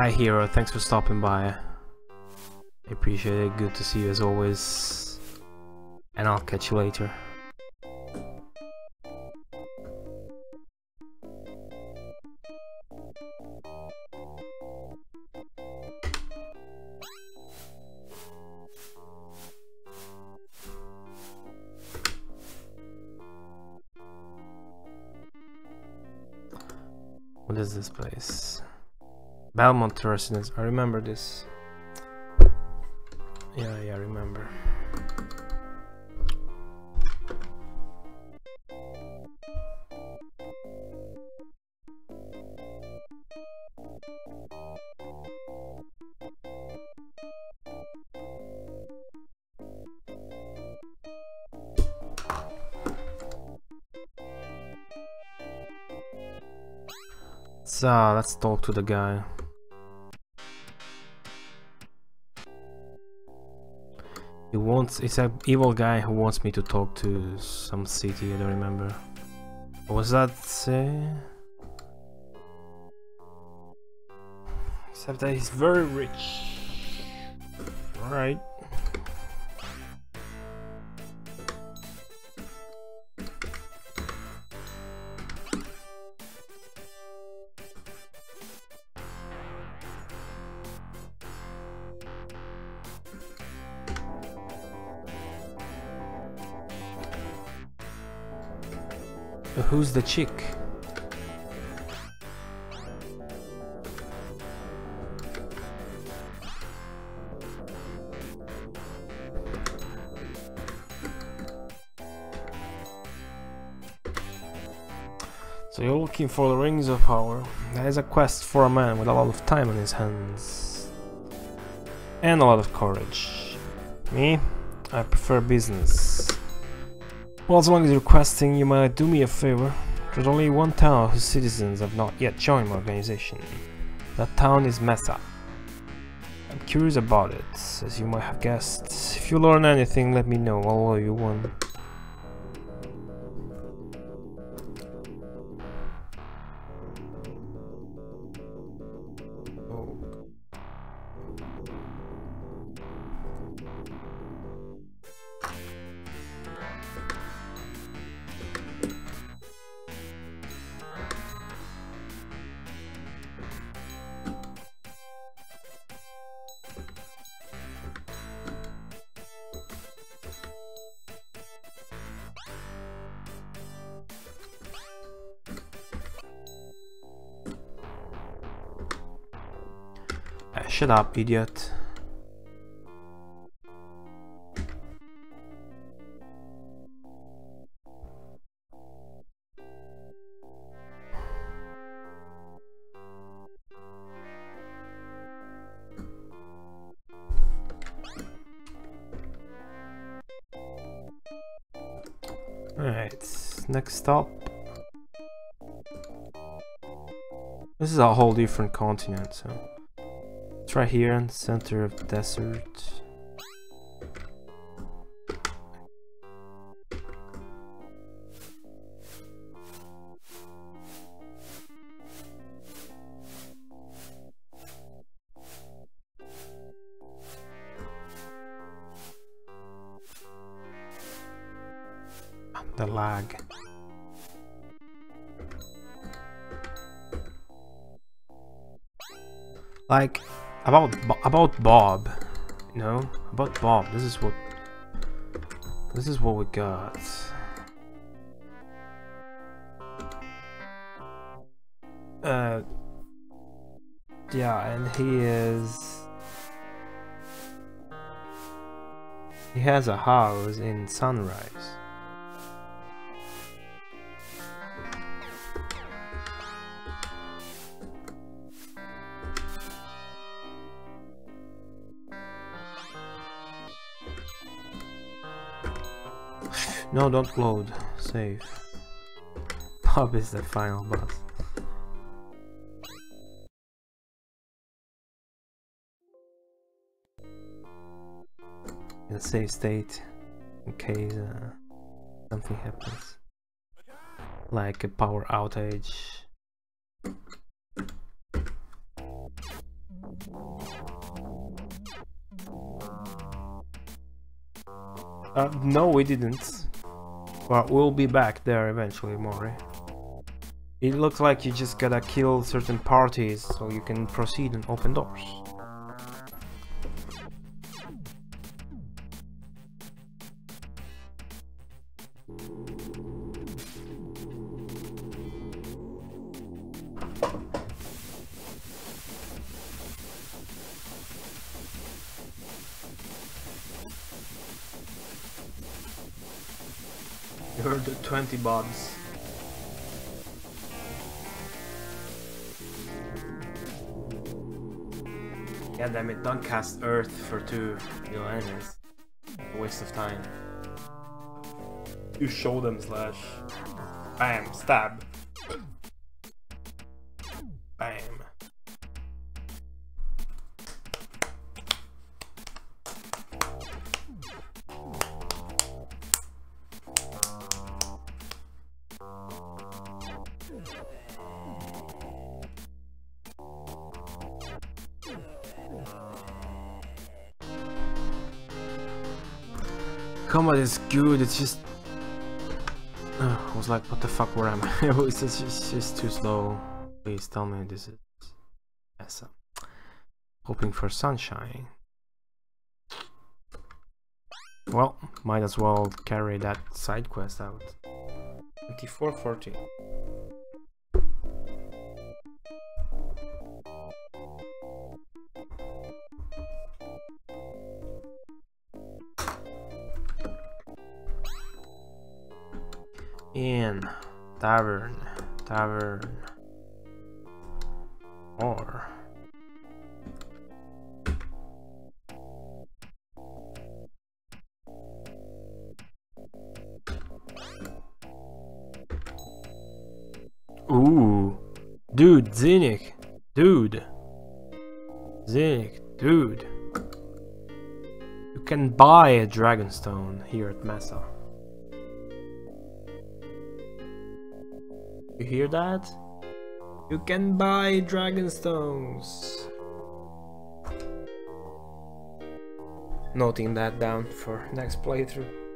Hi Hero, thanks for stopping by. I appreciate it, good to see you as always. And I'll catch you later. Belmont residence. I remember this. Yeah, yeah, I remember. So let's talk to the guy. Wants. It's an evil guy who wants me to talk to some city. I don't remember. What was that? Except that he's very rich. Right. Who's the chick? So you're looking for the Rings of Power. That is a quest for a man with a lot of time on his hands. And a lot of courage. Me? I prefer business. Well, as long as you're questing, you might do me a favor. There's only one town whose citizens have not yet joined my organization. That town is Mesa. I'm curious about it, as you might have guessed. If you learn anything, let me know, I'll owe you one. Shut up, idiot. Alright, next stop. This is a whole different continent, so... Right here in the center of desert. The lag. Like, about about Bob, you know, about Bob. This is what this is what we got. Uh, yeah, and he is. He has a house in Sunrise. No, don't load. Save. Bob is the final boss. In save state in case uh, something happens. Like a power outage. Uh, no, we didn't. Well, we'll be back there eventually, Mori. It looks like you just gotta kill certain parties so you can proceed and open doors. 20 bugs. Damn it, don't cast Earth for two new enemies. A waste of time. You show them slash. Bam, stab. Is good, it's just... Uh, I was like, what the fuck, where am I? it's, just, it's just too slow. Please tell me this is... Yes, hoping for sunshine. Well, might as well carry that side quest out. 2440. Tavern, tavern, or. Ooh, dude, Zinnik, dude, Zinnik, dude. You can buy a Dragonstone here at Mesa. Hear that? You can buy Dragonstones. Noting that down for next playthrough.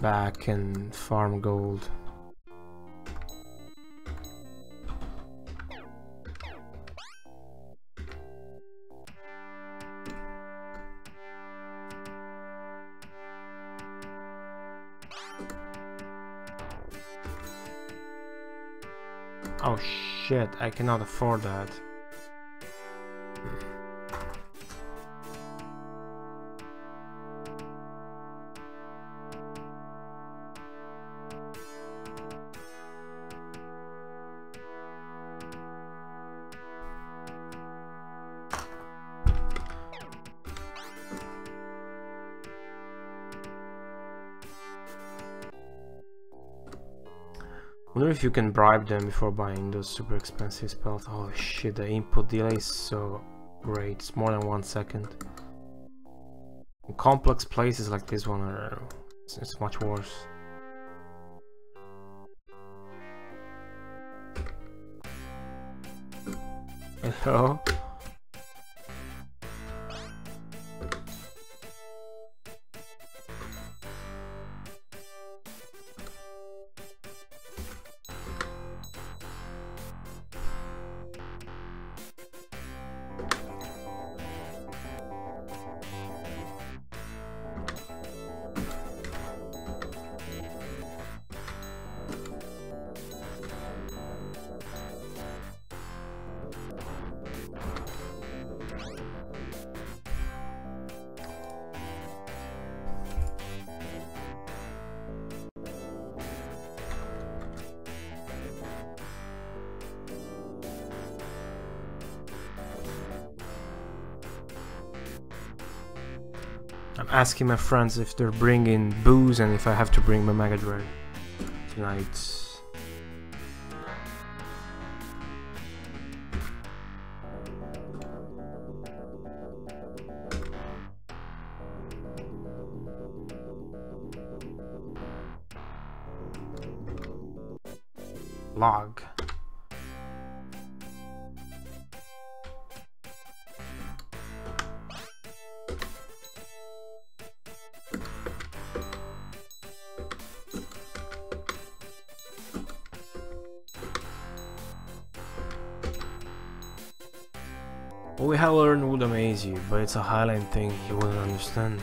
Back and farm gold. Oh shit, I cannot afford that. If you can bribe them before buying those super expensive spells. Oh shit, the input delay is so great. It's more than one second. In complex places like this one are it's, it's much worse. Hello? Asking my friends if they're bringing booze and if I have to bring my Mega Drive tonight. But it's a Highland thing you wouldn't understand.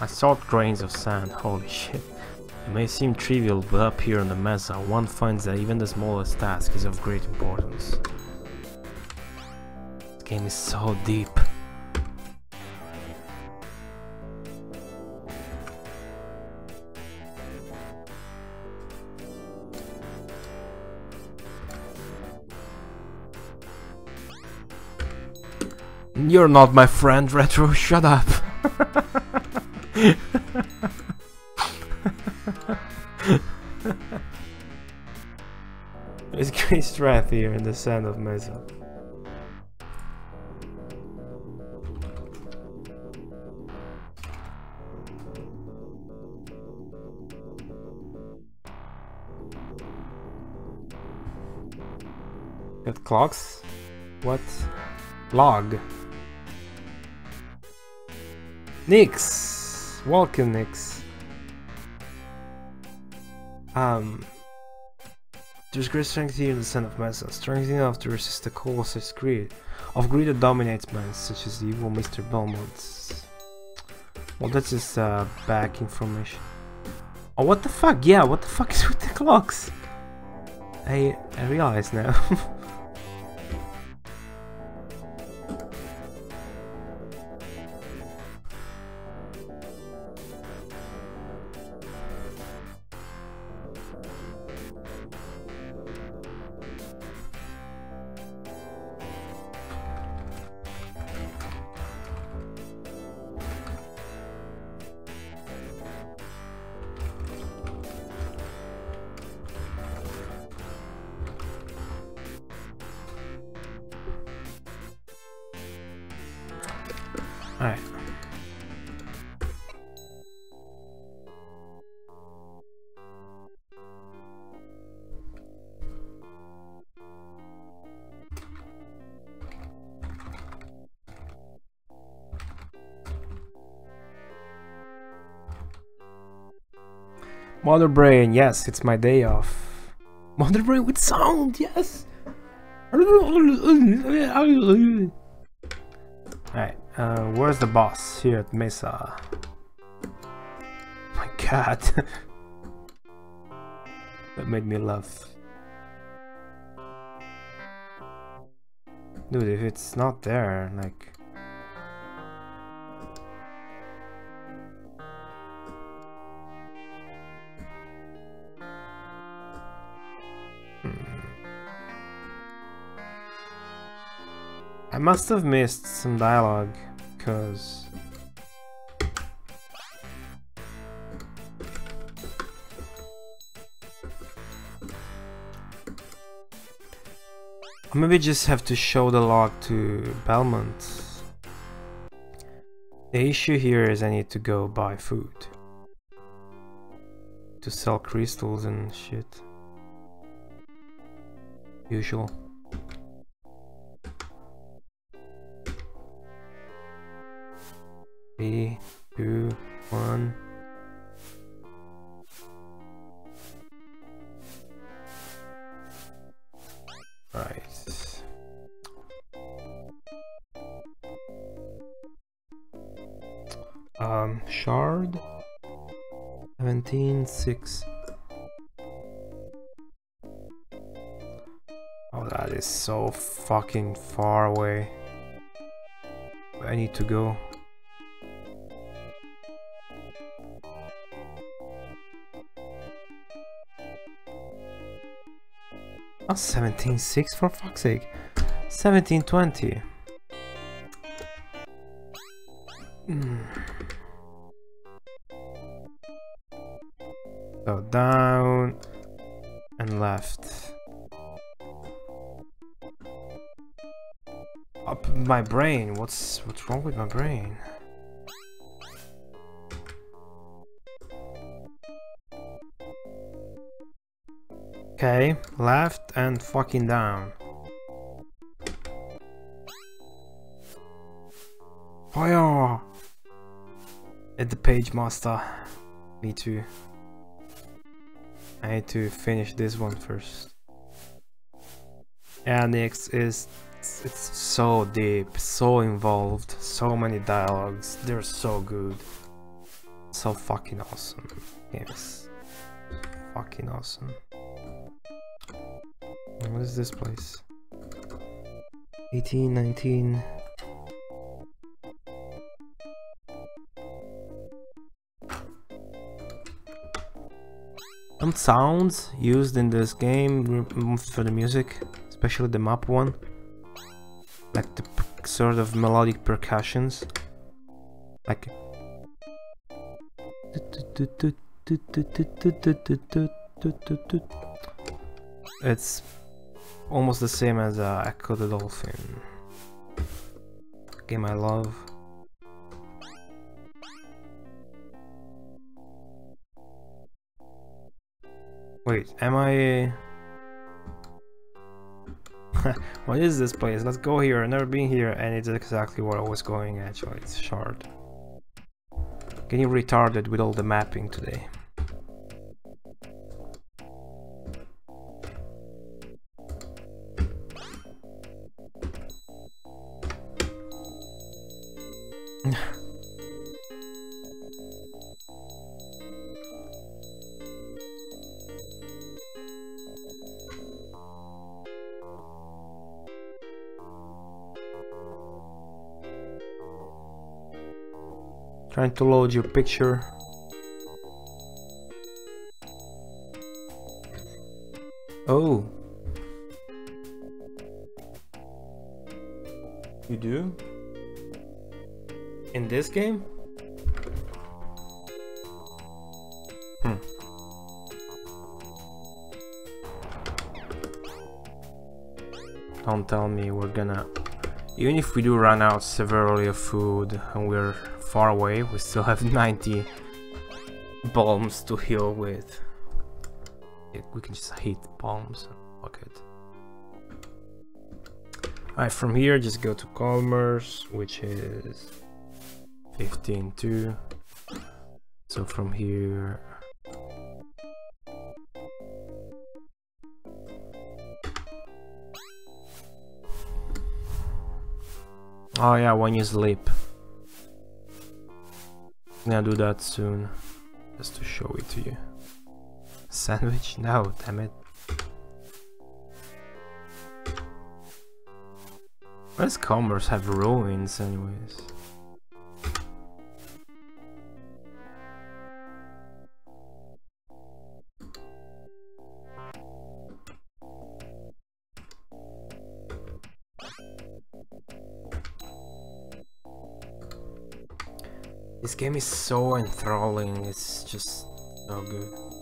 I saw grains of sand, holy shit. It may seem trivial, but up here on the mesa, one finds that even the smallest task is of great importance. This game is so deep. You're not my friend, Retro, shut up! There's great strength here in the sand of Mesa. Got clocks? What? Log. Nix! Welcome, Nix. Um, there's great strength here in the Son of Mesa, strength enough to resist the Colossus greed of greed that dominates men, such as the evil Mr. Belmont. Well, that's just uh, back information. Oh, what the fuck? Yeah, what the fuck is with the clocks? I I realize now. Mother Brain, yes, it's my day off. Mother Brain with sound, yes! Alright, uh, where's the boss? Here at Mesa. My god. that made me laugh. Dude, if it's not there, like... must have missed some dialogue, because... Maybe just have to show the log to Belmont. The issue here is I need to go buy food. To sell crystals and shit. Usual. Fucking far away. I need to go. Oh, 17.6 for fuck's sake. 17.20. brain. What's what's wrong with my brain? Okay, left and fucking down. Fire! At the page master. Me too. I need to finish this one first. And next is it's, it's so deep, so involved, so many dialogues. They're so good. So fucking awesome. Yes. Fucking awesome. What is this place? 18, 19. Some sounds used in this game for the music, especially the map one, like the sort of melodic percussions, like it's almost the same as uh, Ecco the Dolphin. Game I love. Wait, am I... what is this place? Let's go here. I've never been here and it's exactly where I was going actually. It's shard. Getting retarded with all the mapping today. Trying to load your picture. Oh. You do? In this game? Hmm. Don't tell me we're gonna... Even if we do run out severely of food and we're far away, we still have 90 bombs to heal with. we can just hit bombs and fuck it. Alright, from here just go to commerce, which is 15-2. So from here... Oh yeah, when you sleep. I'm gonna do that soon, just to show it to you. Sandwich? No, damn it. Why does Calmer's have ruins anyways? This game is so enthralling, it's just so good.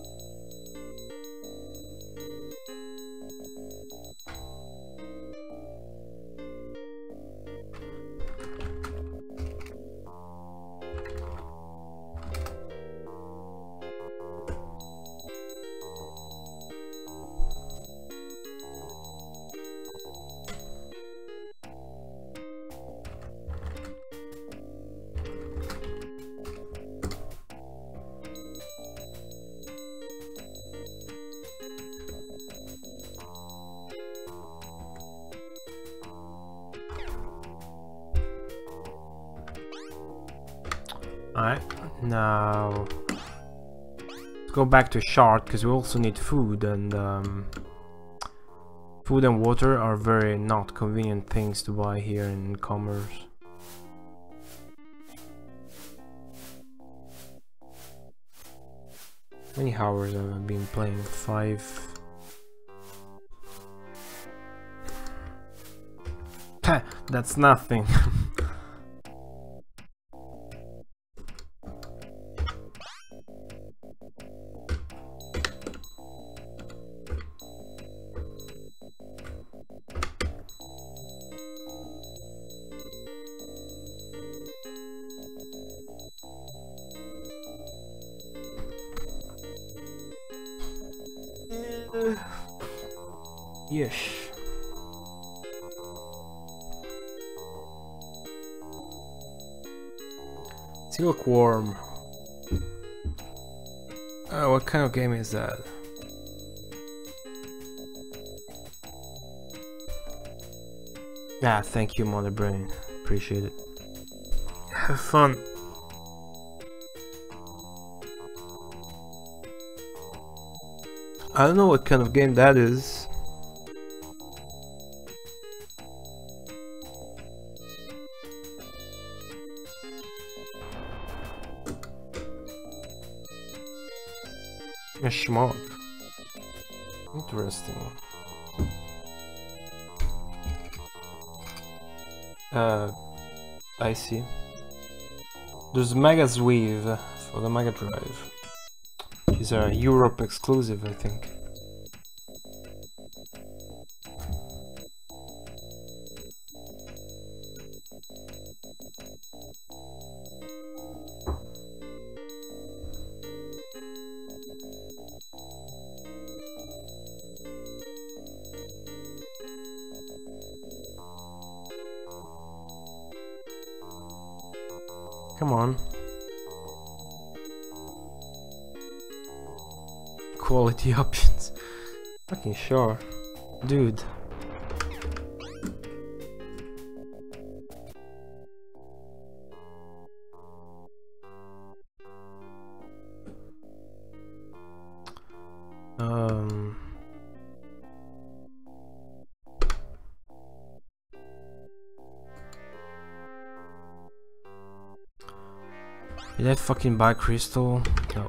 Alright, now let's go back to Shard because we also need food and um, food and water are very not convenient things to buy here in commerce. many hours have I been playing? Five. That's nothing. that? Ah, thank you, Mother Brain. Appreciate it. Have fun. I don't know what kind of game that is. Interesting. Uh, I see. There's Magazweave for the Mega Drive. She's a Europe exclusive, I think. Sure. Dude. Um... Did I fucking buy crystal? No.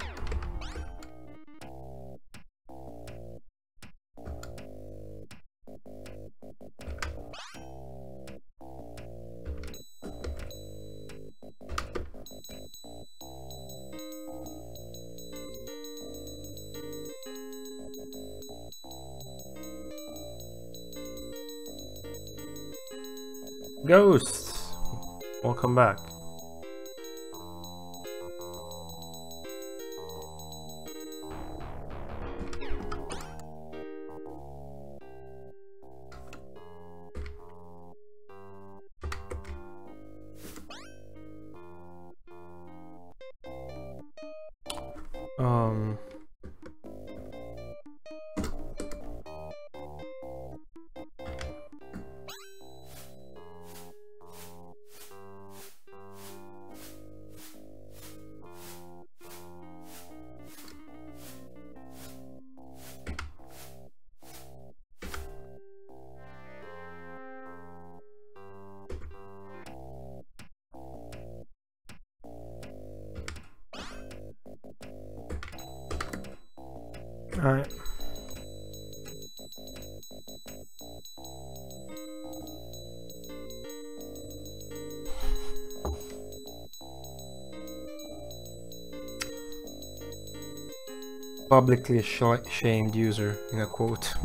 Publicly sh shamed user in a quote.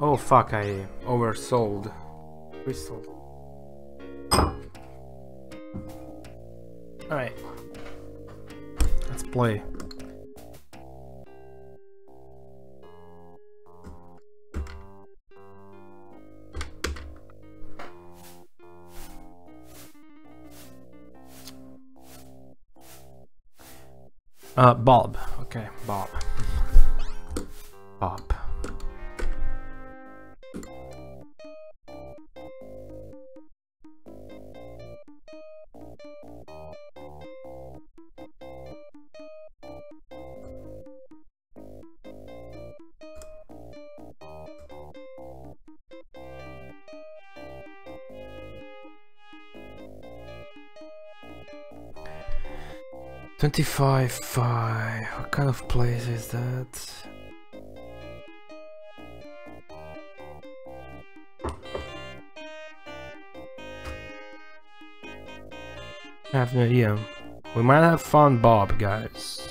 oh fuck, I oversold crystal. Alright Let's play. Uh, Bob. Okay, Bob. Twenty-five five. What kind of place is that? I have no idea. We might have found Bob, guys.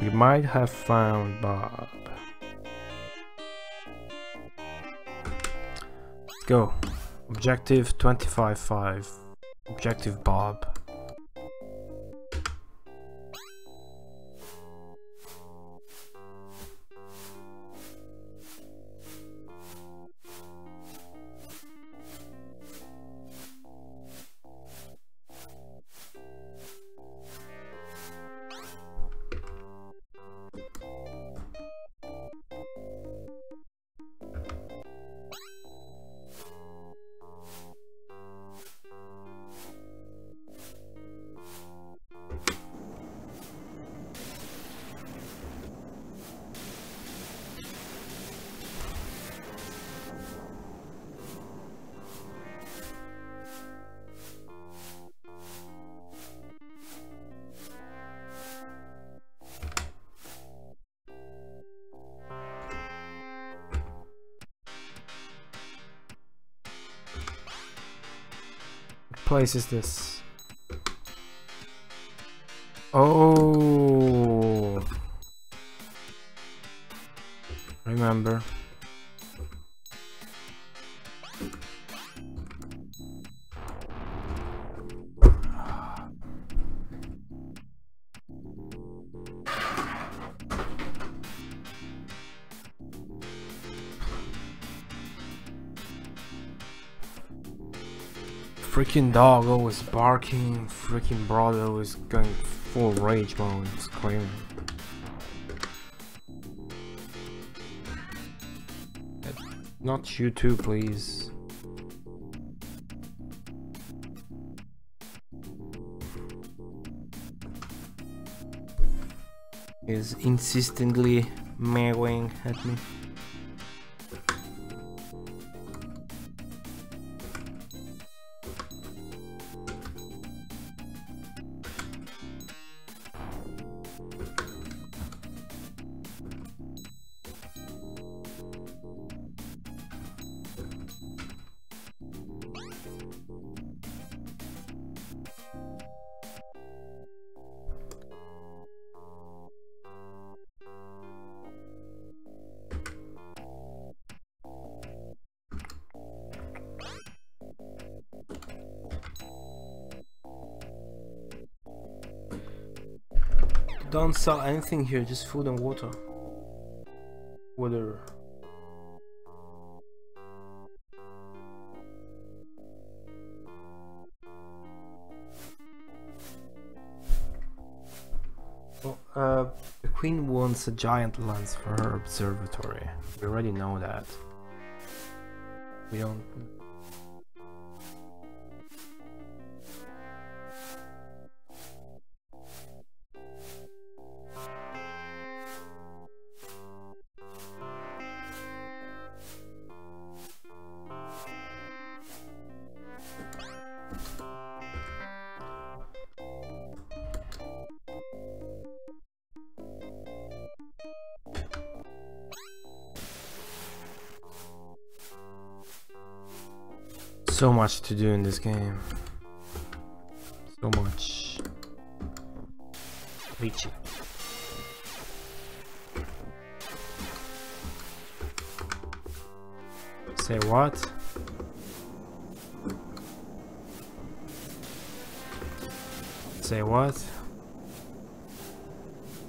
We might have found Bob. Let's go. Objective 25-5. Objective Bob. Place is this? Oh. Freaking dog always barking, freaking brother always going full rage mode, screaming. Uh, not you too, please. Is insistently meowing at me. Sell anything here, just food and water. Water. Uh, the queen wants a giant lens for her observatory. We already know that. We don't so much to do in this game. So much. Reach it. Say what? Say what?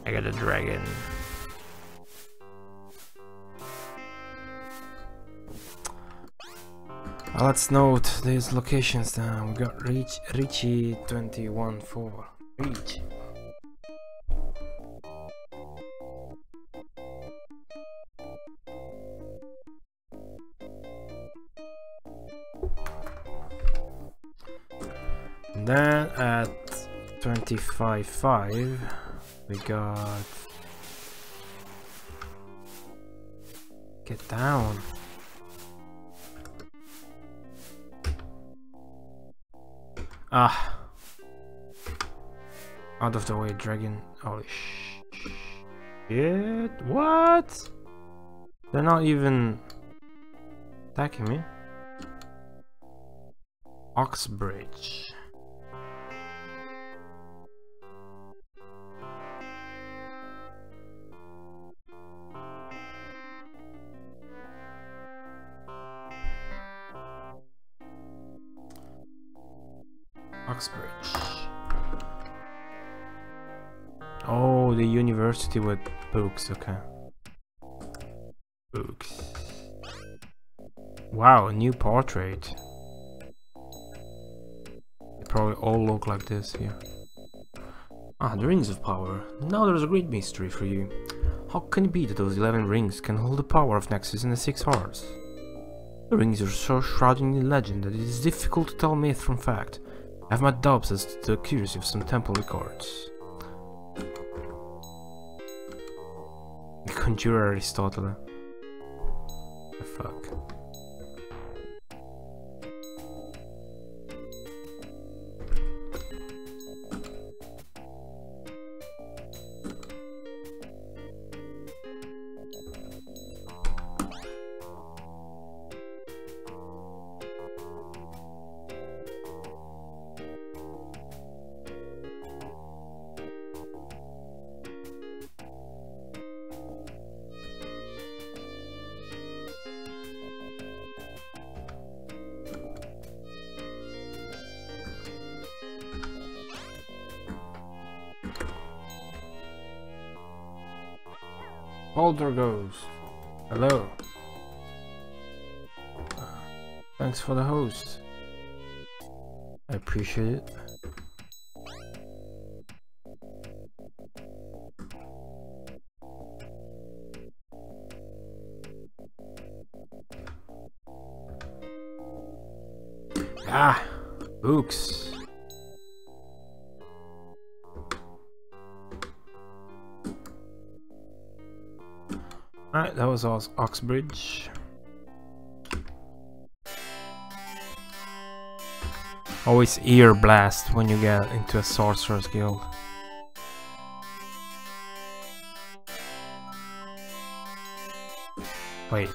I got a dragon. Let's note these locations then. We got Rich, Richie 21 4. Reach. And then at 25 5 we got get down Ah. Out of the way, dragon. Holy shit. What? They're not even attacking me. Oxbridge. Oxbridge. University with books, okay. Books. Wow, a new portrait. They probably all look like this here. Ah, the rings of power. Now there's a great mystery for you. How can it be that those 11 rings can hold the power of Nexus and the Six hours? The rings are so shrouded in legend that it is difficult to tell myth from fact. I have my doubts as to the accuracy of some temple records. Conjurer Aristotle. Ah, books. Alright, that was Ox Oxbridge. Always ear blast when you get into a sorcerer's guild. Wait.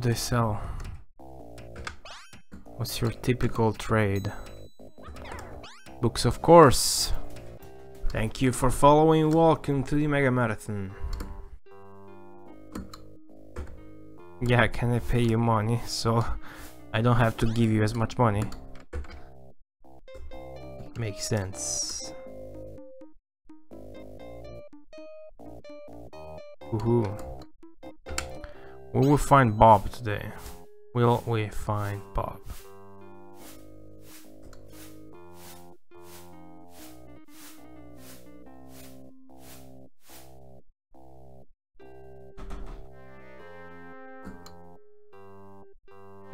Do they sell? What's your typical trade? Books, of course. Thank you for following. Welcome to the Mega Marathon. Yeah, can I pay you money so I don't have to give you as much money? Makes sense. Woohoo. We will find Bob today. Will we find Bob?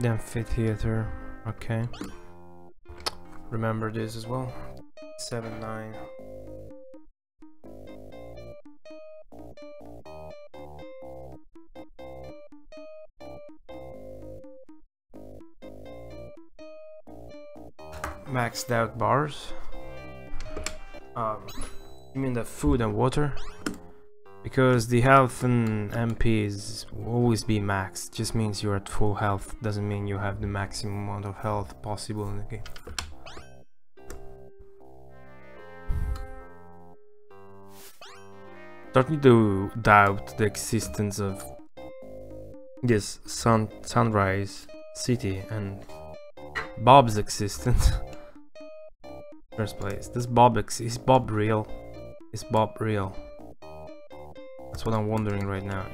The amphitheater, okay. Remember this as well. 7 9. Maxed out bars. Um, you mean the food and water? Because the health and MP is always be maxed. Just means you're at full health. Doesn't mean you have the maximum amount of health possible in the game. Starting to doubt the existence of this sun sunrise city and Bob's existence. First place. This Bob is Bob real? Is Bob real? That's what I'm wondering right now.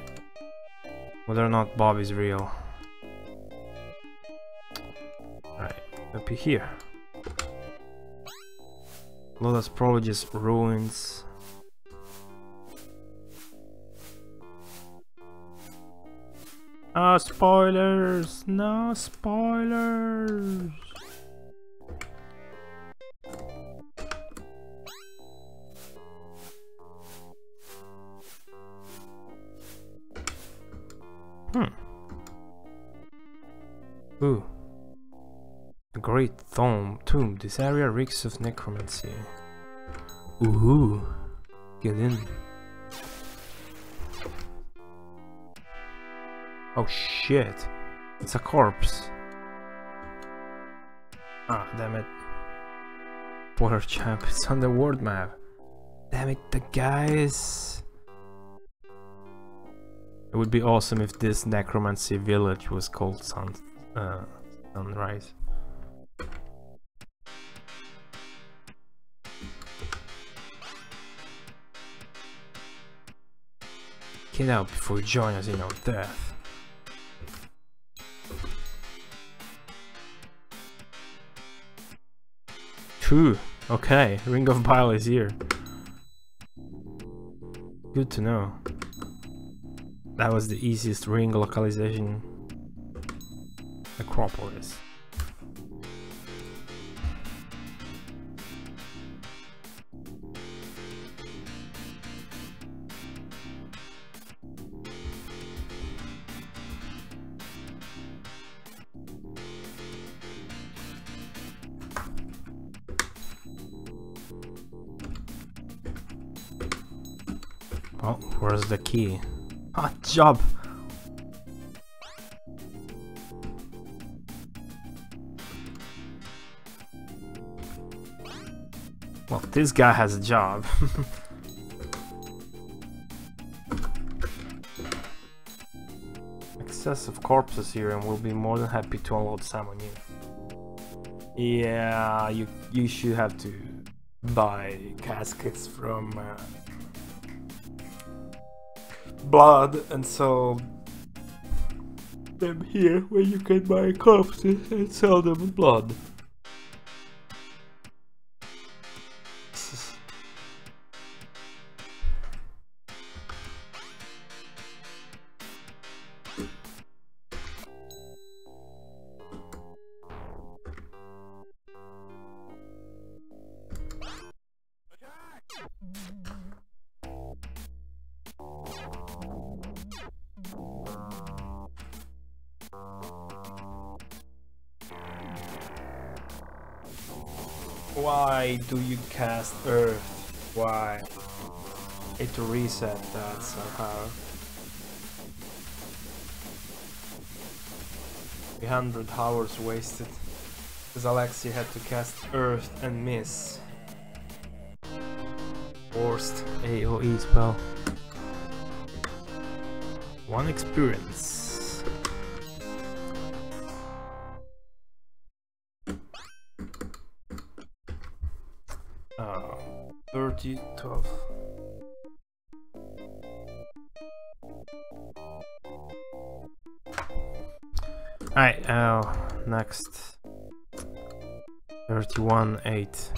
Whether or not Bob is real. Right, up here. That's probably just ruins. Ah, spoilers! No spoilers! Ooh. A great tomb. tomb. This area reeks of necromancy. Ooh. Get in. Oh shit. It's a corpse. Ah, damn it. Poor champ, it's on the world map. Damn it, the guys. It would be awesome if this necromancy village was called Sun, uh, Sunrise. Get out before you join us in our death. True. Okay, Ring of Bile is here. Good to know. That was the easiest ring localization. Acropolis. Oh, where's the key? Hot job! This guy has a job. Excess of corpses here and we'll be more than happy to unload some on you. Yeah, you you should have to buy caskets from uh, blood and so them here where you can buy corpses and sell them blood. Cast Earth? Why? It reset that somehow. 300 hours wasted. Alexi had to cast Earth and miss. Worst AoE spell. One experience. 30, 12. Alright, uh, next. 31, 8.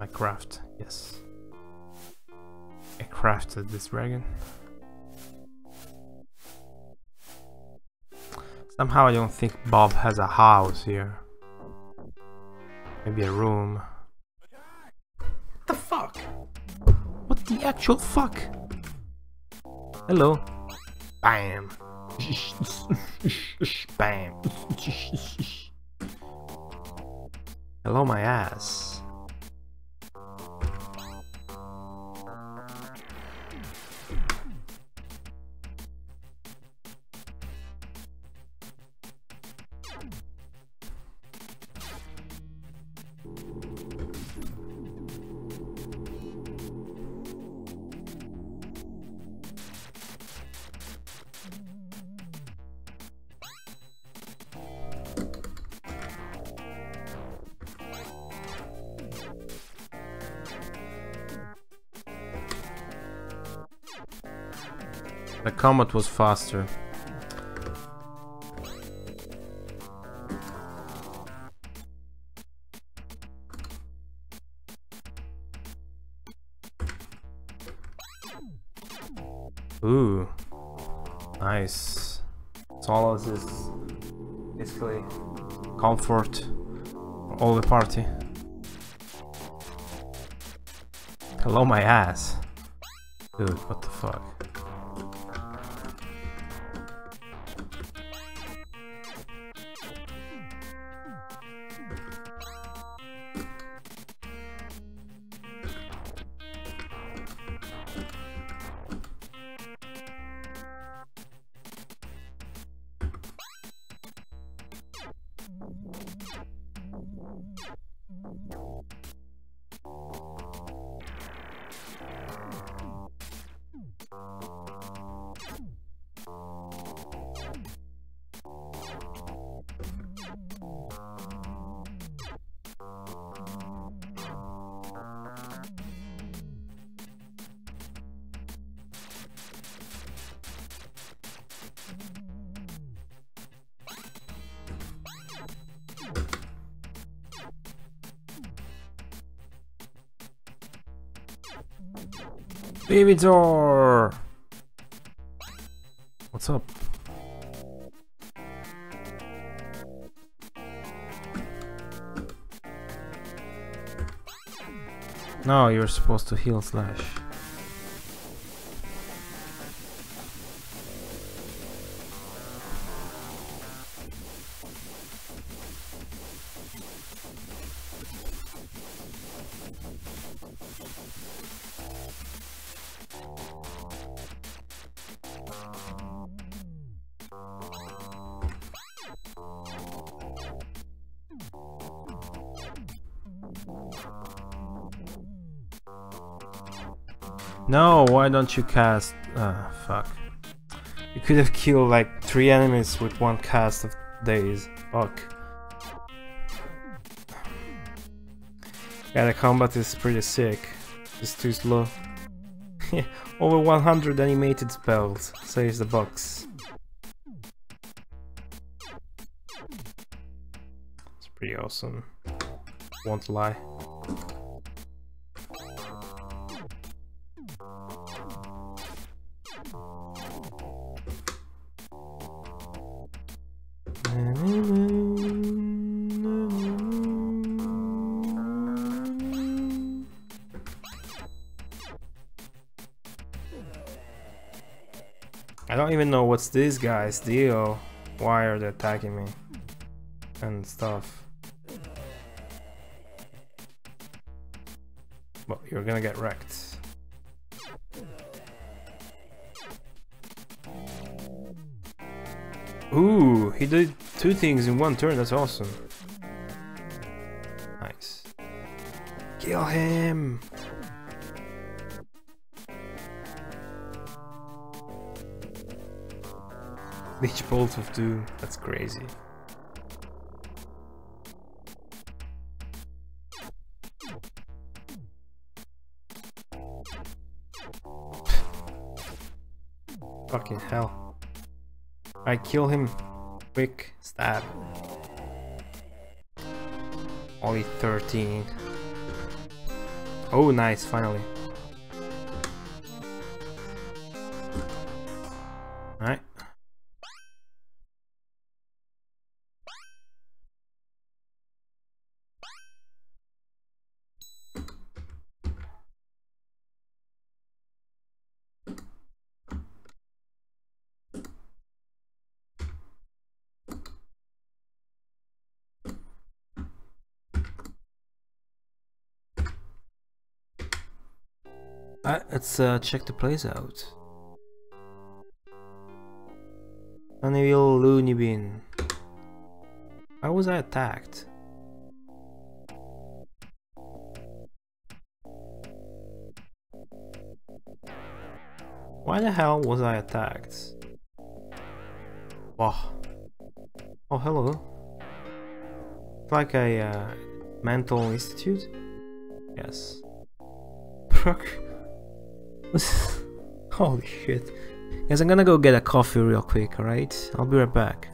I craft, yes. I crafted this dragon. Somehow I don't think Bob has a house here. Maybe a room. the fuck? What the actual fuck? Hello. Bam. Bam. Hello, my ass. Combat was faster. Ooh, nice. Solace is basically comfort for all the party. Hello, my ass. Dude, what the fuck? Babytor! What's up? No, you're supposed to heal Slash. Why don't you cast... Ah, fuck. You could have killed like three enemies with one cast of Daze. Fuck. Yeah, the combat is pretty sick. It's too slow. Over 100 animated spells, says the box. It's pretty awesome. Won't lie. What's this guy's deal. Why are they attacking me? And stuff. But you're gonna get wrecked. Ooh, he did two things in one turn, that's awesome. Nice. Kill him! Each bolt of doom, that's crazy. Fucking hell. I kill him. Quick stab. Only 13. Oh, nice, finally. Let's uh, check the place out. Sunnyville Looney Bin. Why was I attacked? Why the hell was I attacked? Wow. Oh, hello. It's like a uh, mental institute? Yes. Holy shit. Guys, I'm gonna go get a coffee real quick, alright? I'll be right back.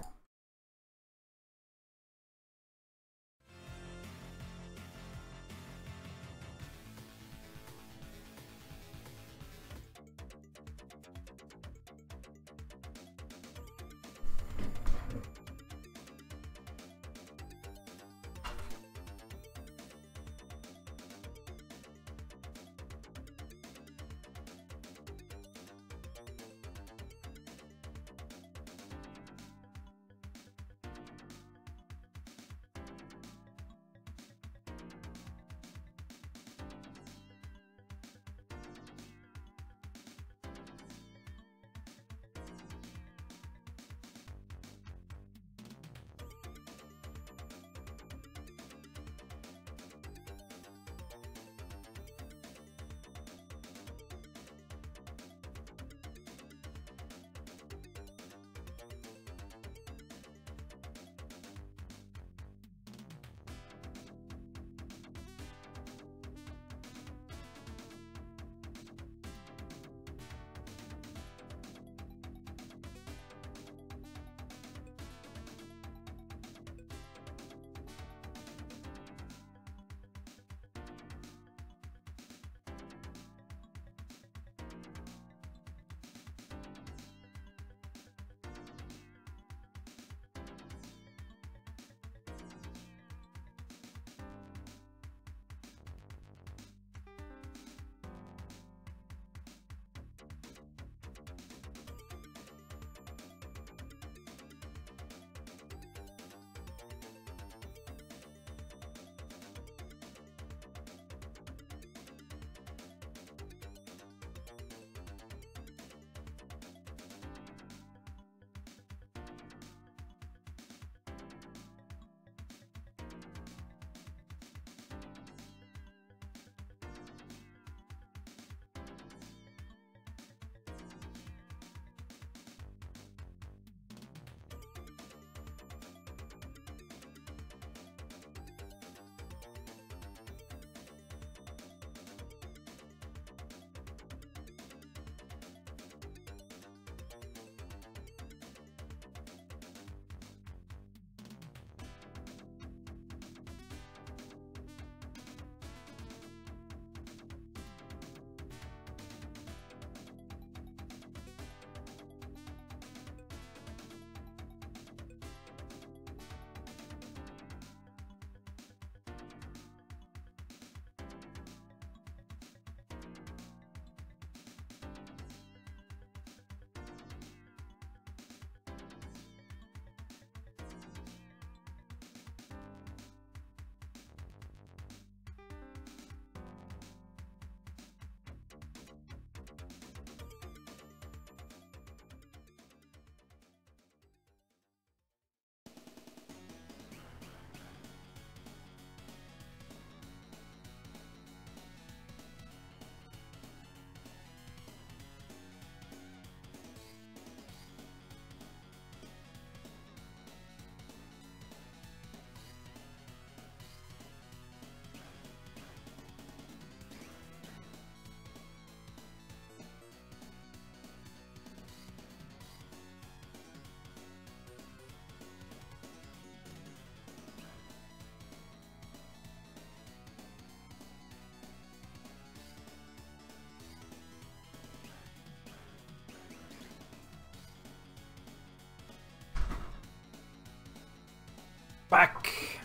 Back!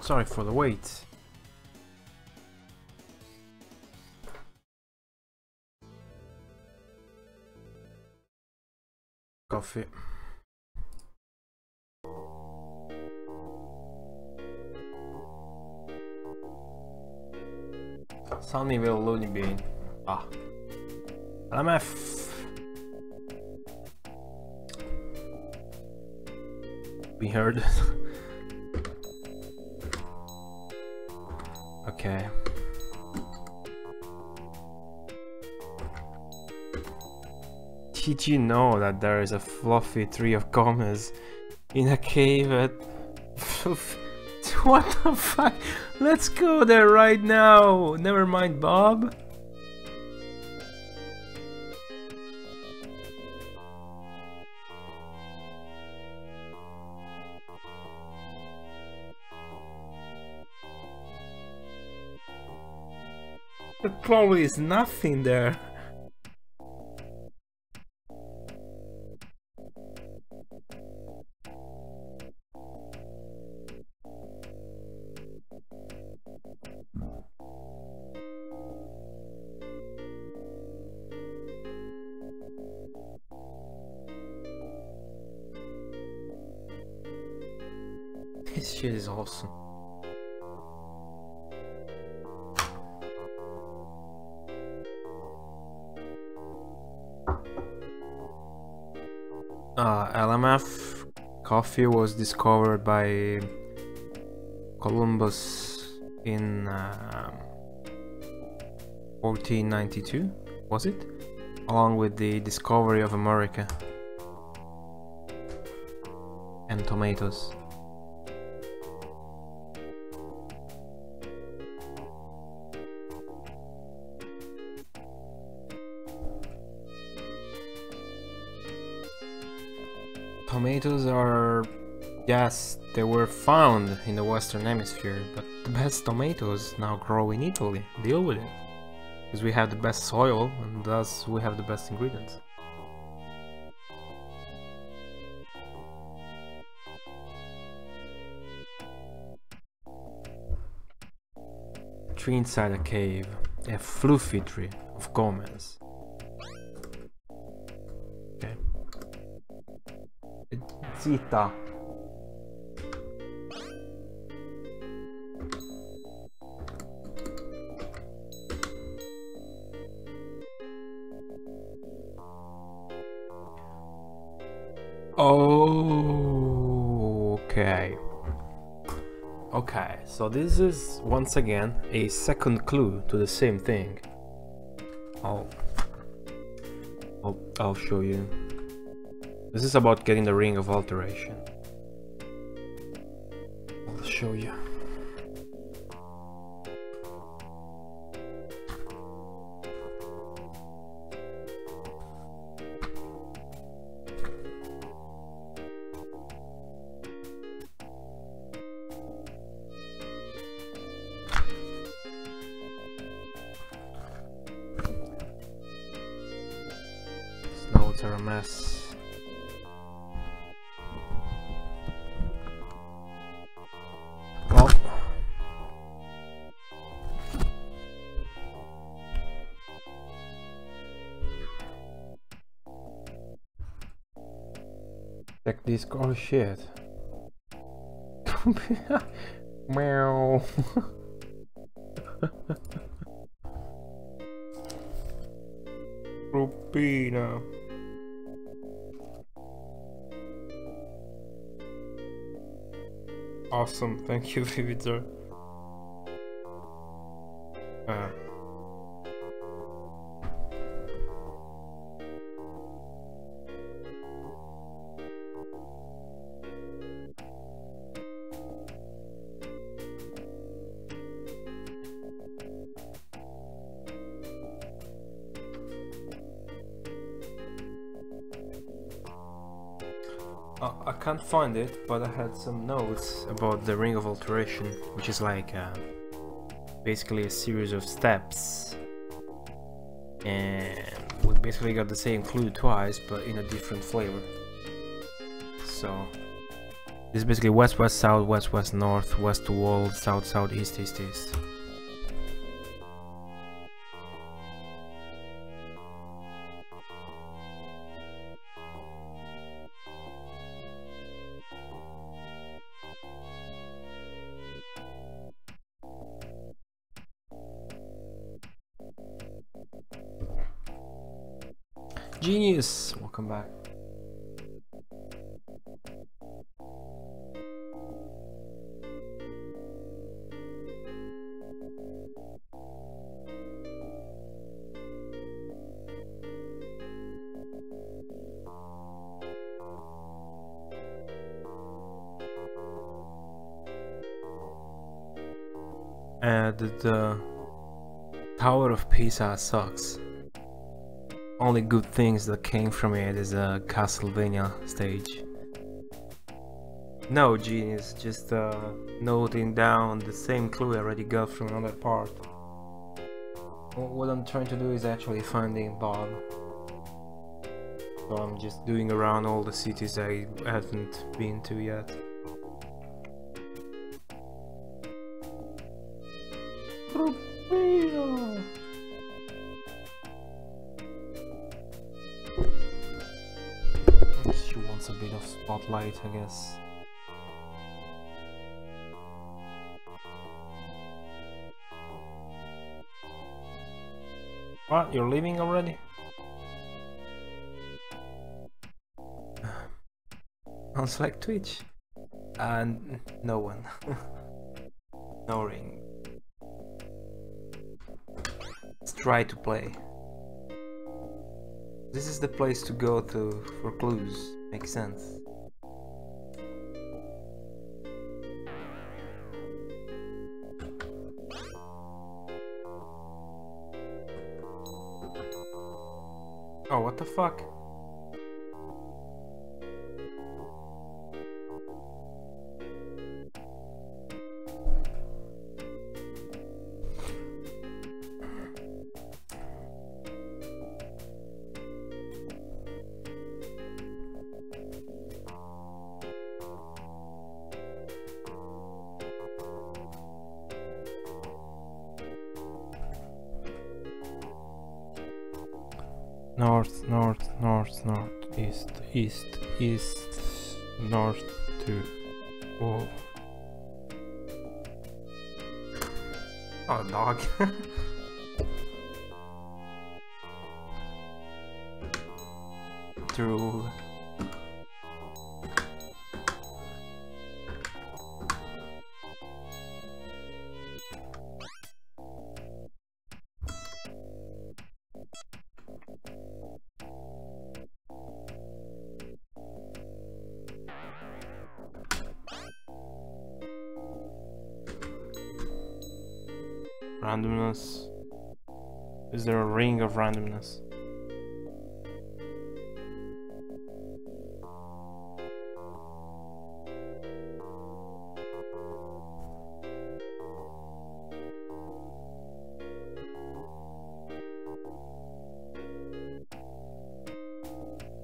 Sorry for the wait. Coffee. Sunnyvale Looney Bean. Ah. LMF. We heard. okay. Did you know that there is a fluffy tree of commas in a cave at... what the fuck? Let's go there right now! Never mind Bob. Probably is nothing there. Was discovered by Columbus in um, 1492, was it? Along with the discovery of America and. Tomatoes yes, they were found in the Western Hemisphere, but the best tomatoes now grow in Italy. Deal with it. Because we have the best soil, and thus we have the best ingredients. Tree inside a cave, a fluffy tree of Gomez. Okay. Zitta. Okay. Okay, so this is once again a second clue to the same thing. I'll, I'll, I'll show you. This is about getting the ring of alteration. I'll show you. Oh shit! Meow. Rupina. Awesome, thank you, Vivitor. Find it, but I had some notes about the Ring of Alteration, which is like uh, basically a series of steps. And we basically got the same clue twice, but in a different flavor. So, This is basically west, west, south, west, west, north, west to wall, south, south, east, east, east. Pisa sucks only good things that came from it is a Castlevania stage. No genius, just uh, noting down the same clue I already got from another part. What I'm trying to do is actually finding Bob. So I'm just doing around all the cities I haven't been to yet. Spotlight, I guess. What? You're leaving already? Sounds like Twitch. Uh, and no one. no ring. Let's try to play. This is the place to go to for clues. Makes sense. The fuck? East, north to wall. Oh, dog.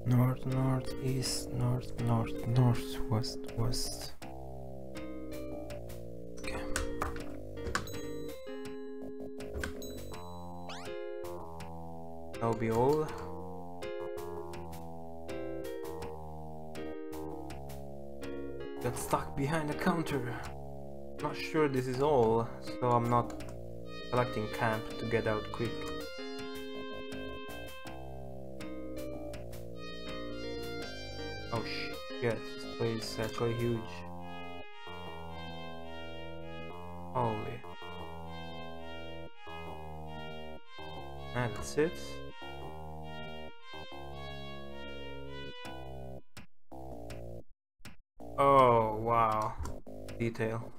North, north, east, north, north, north, west, west. That'll be all. Got stuck behind the counter. Not sure this is all, so I'm not collecting camp to get out quick. Is actually huge. Holy. That's it. Oh, wow. Detail.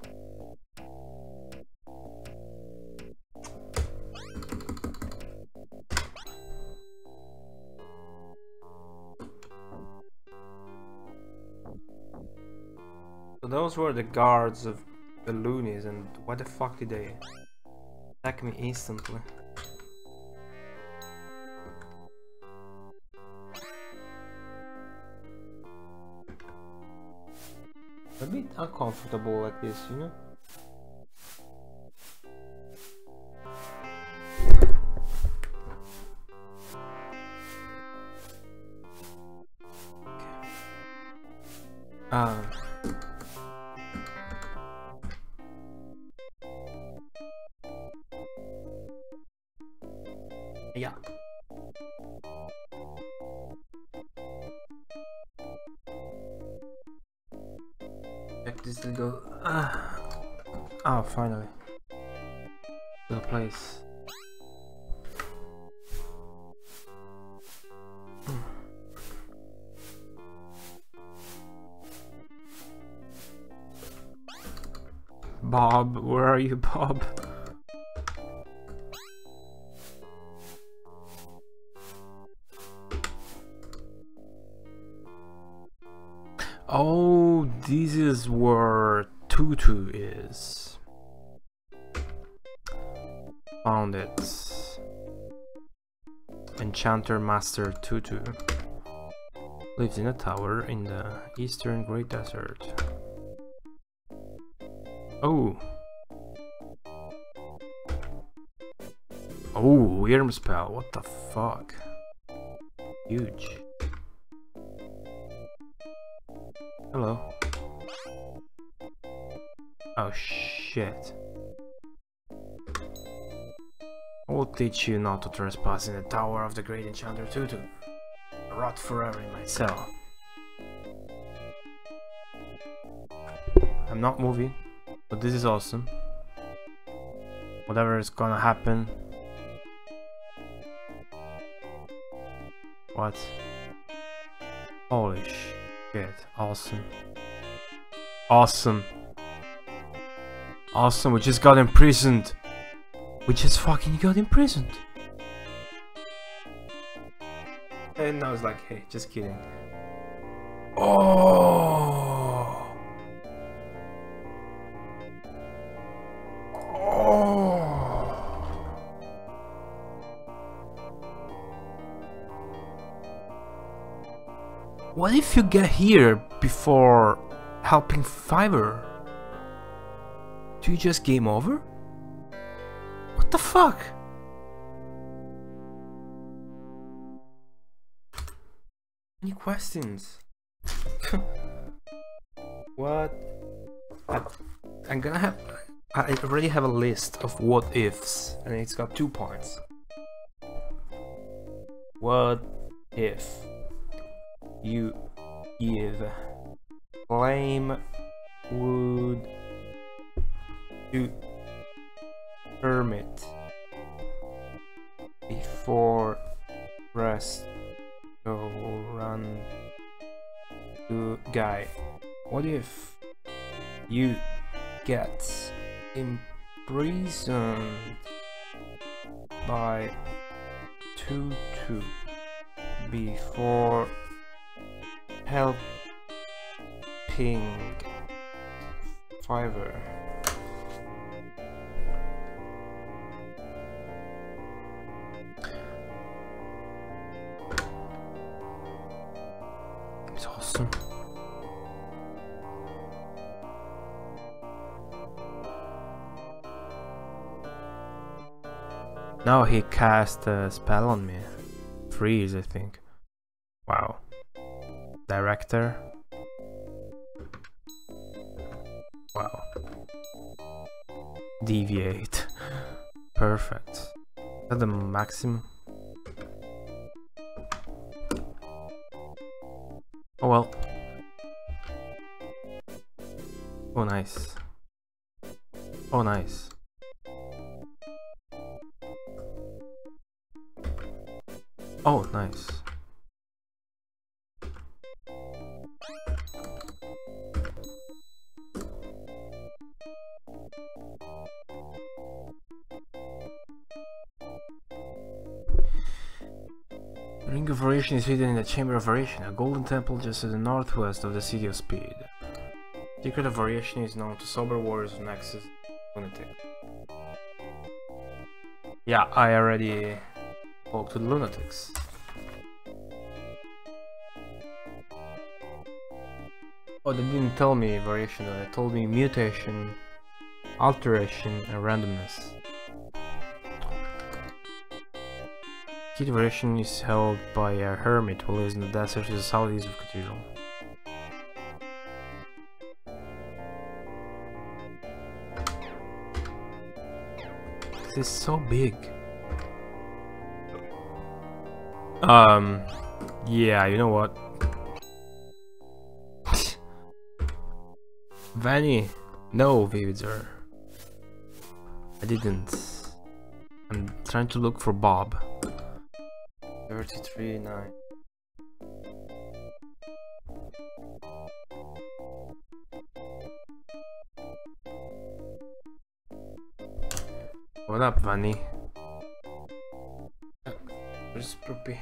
Those were the guards of the loonies and what the fuck did they attack me instantly? A bit uncomfortable like this, you know? Enchanter Master Tutu lives in a tower in the eastern Great Desert. Oh. Oh, Wyrmspell, what the fuck? Huge. Hello. Oh shit. Teach you not to trespass in the tower of the great enchanter Tutu. Rot forever in my cell. I'm not moving. But this is awesome. Whatever is gonna happen. What? Holy shit. Awesome. Awesome. Awesome, we just got imprisoned. We just fucking got imprisoned. And I was like, hey, just kidding. Oh. Oh. What if you get here before helping Fiverr? Do you just game over? What the fuck? Any questions? what? I, I'm gonna have... I already have a list of what ifs and it's got two parts. What if? you give flame wood to what if you cast a spell on me. Freeze, I think. Wow director. Wow. Deviate. Perfect. Is that the maximum? Oh well. Oh nice. Oh nice. Variation is hidden in the Chamber of Variation, a golden temple just to the northwest of the City of Speed. The Secret of Variation is known to sober warriors of Nexus Lunatic. Yeah, I already spoke to the Lunatics. Oh, they didn't tell me variation, they told me mutation, alteration, and randomness. Key variation is held by a hermit who lives in the desert to the southeast of Cathedral. This is so big. Um, yeah, you know what? Vanny, no, Vividzer. I didn't. I'm trying to look for Bob. 33, 9. What up, Vanny? Where's Poopy?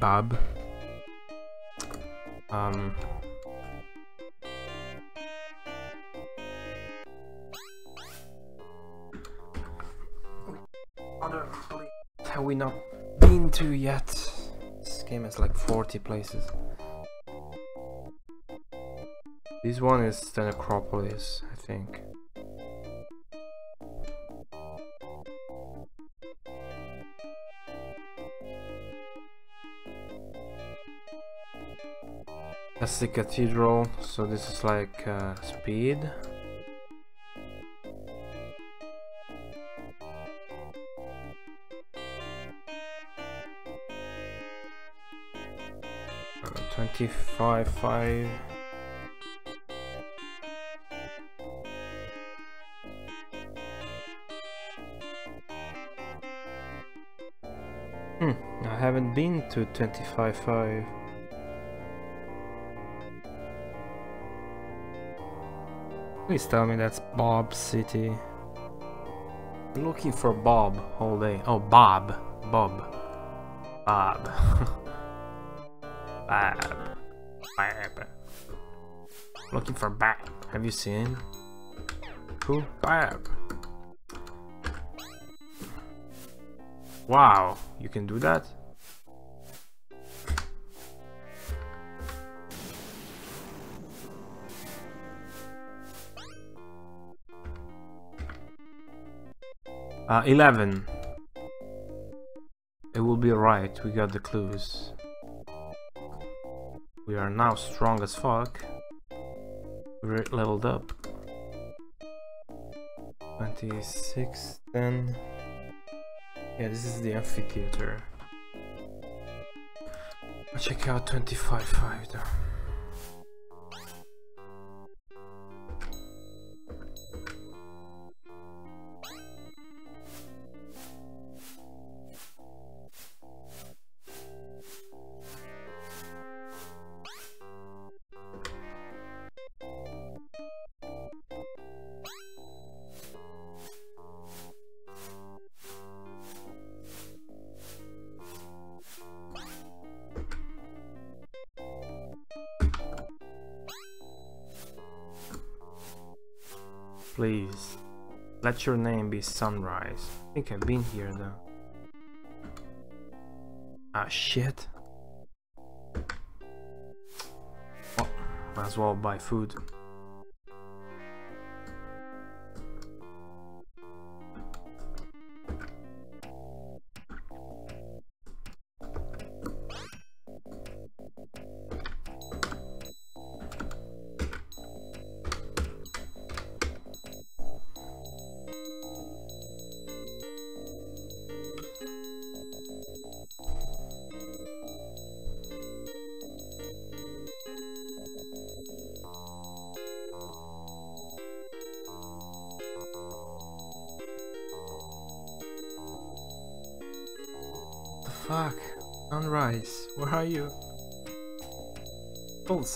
Bob. Um. Has like 40 places. This one is the Necropolis, I think. That's the cathedral, so this is like uh, speed. Twenty-five, five. Hmm, I haven't been to 25.5. Please tell me that's Bob City. Looking for Bob all day. Oh. Bob. Bob. Bob. Looking for Bob. Have you seen? Who? Bob. Wow, you can do that? Uh, 11. It will be right, we got the clues. We are now strong as fuck. Leveled up. 26, then... Yeah, this is the amphitheater. Check out 25.5 though. Your name be Sunrise. I think I've been here though. Ah shit. Oh, might as well buy food.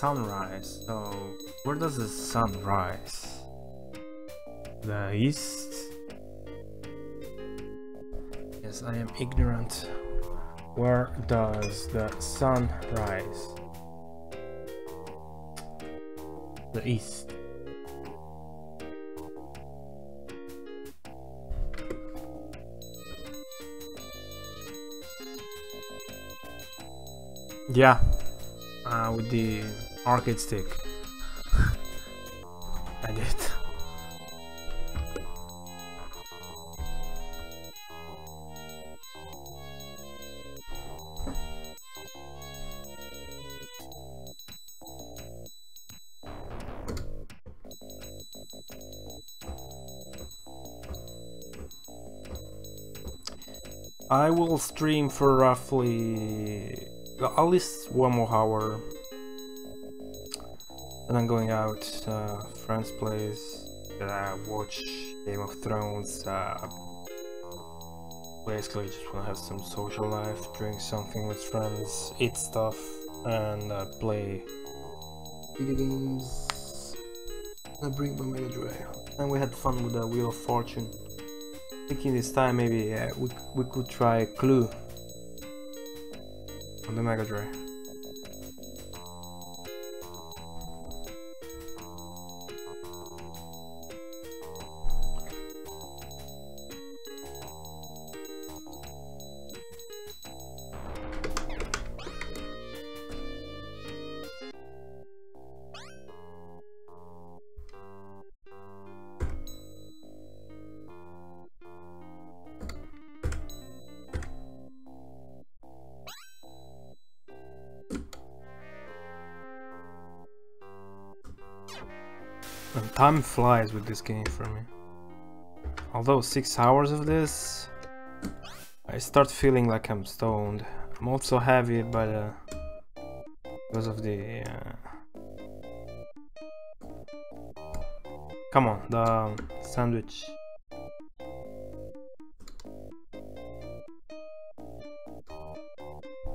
sunrise. So, where does the sun rise? The east? Yes, I am ignorant. Where does the sun rise? The east. Yeah, uh, with the arcade stick. I did. I will stream for roughly at least one more hour. Then I'm going out, uh, friend's place, uh, watch Game of Thrones, uh, basically just wanna have some social life, drink something with friends, eat stuff, and uh, play video games. I bring my Mega Drive. And we had fun with the Wheel of Fortune. Thinking this time maybe uh, we, we could try Clue on the Mega Drive. Time flies with this game for me. Although six hours of this, I start feeling like I'm stoned. I'm also heavy, but uh, because of the. Uh... Come on, the sandwich.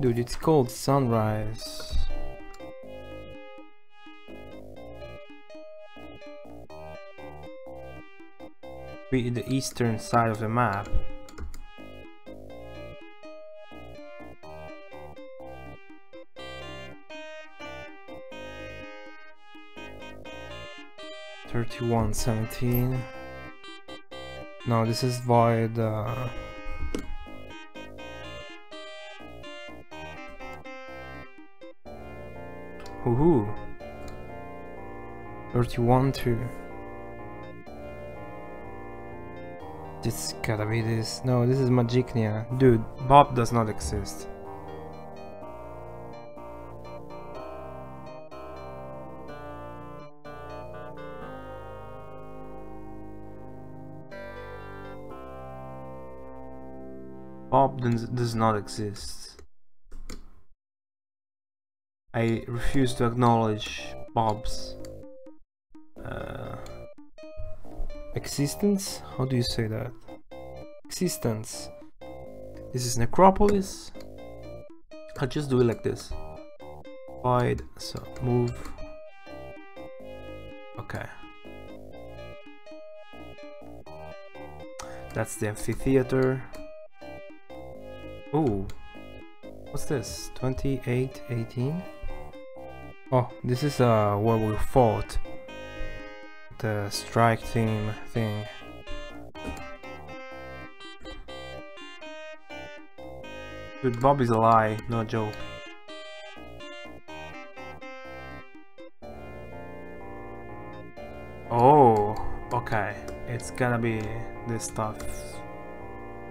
Dude, it's called Sunrise. Be the eastern side of the map. Thirty-one seventeen. No, this is void. Uh... Woohoo! Thirty-one two. This gotta be this. No, this is Magicnia. Dude, Bob does not exist. Bob does not exist. I refuse to acknowledge Bob's Existence? How do you say that? Existence. This is Necropolis. I'll just do it like this. Wide, so move. Okay. That's the amphitheater. Oh, what's this? 28, 18? Oh, this is uh, where we fought the strike team thing. Dude, Bobby's a lie, no joke. Oh, okay. It's gonna be this stuff.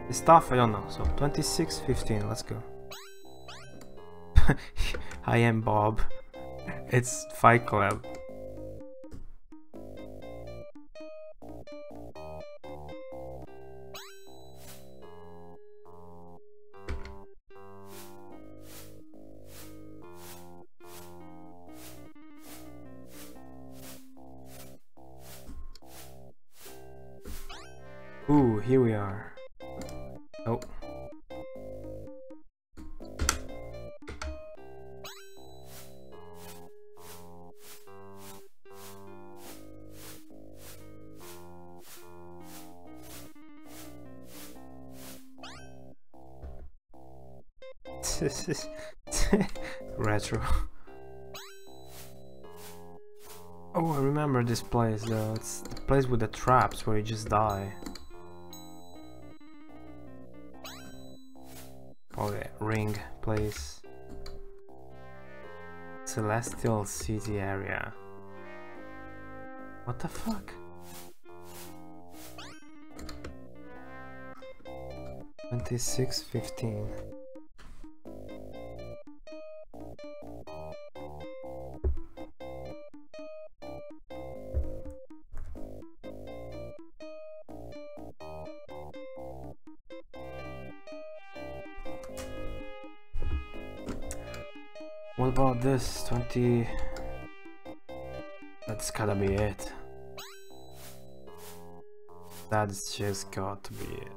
This stuff, I don't know. So 26, 15, let's go. I am Bob. It's Fight Club. Traps where you just die. Yeah, ring place. Celestial City area. What the fuck? Twenty-six fifteen. 50. That's gotta be it. That's just got to be it.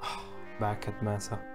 Back at Mesa.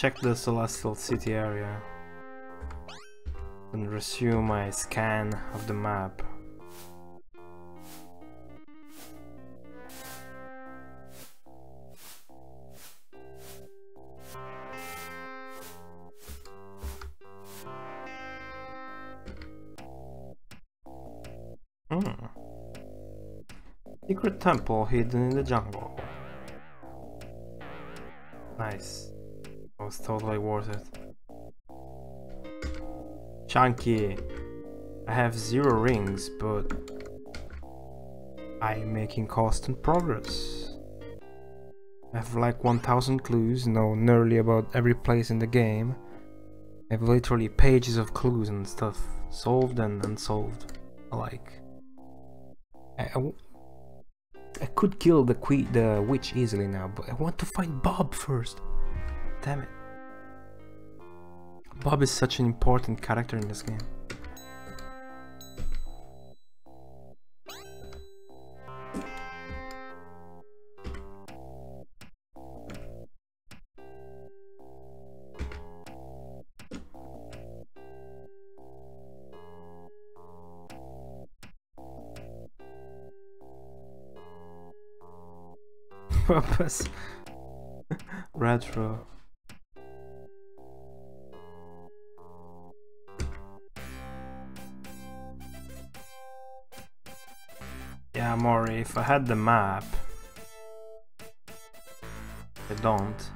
Check the Celestial City area and resume my scan of the map. Hmm. Secret temple hidden in the jungle. Nice totally worth it. Chunky. I have zero rings, but I'm making constant progress. I have like 1000 clues, know nearly about every place in the game. I have literally pages of clues and stuff, solved and unsolved alike. I, I, could kill the, the witch easily now, but I want to find Bob first. Damn it. Bob is such an important character in this game. Purpose Retro If I had the map... I don't.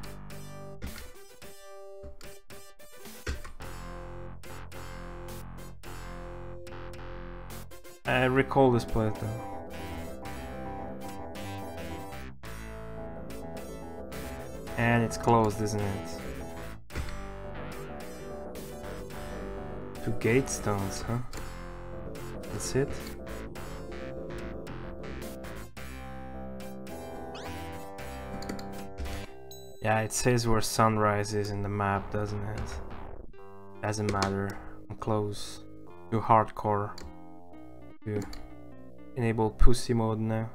I recall this place though. And it's closed, isn't it? Two gate stones, huh? That's it? Yeah, it says where sunrise is in the map, doesn't it? Doesn't matter. I'm close to hardcore. To enable pussy mode now.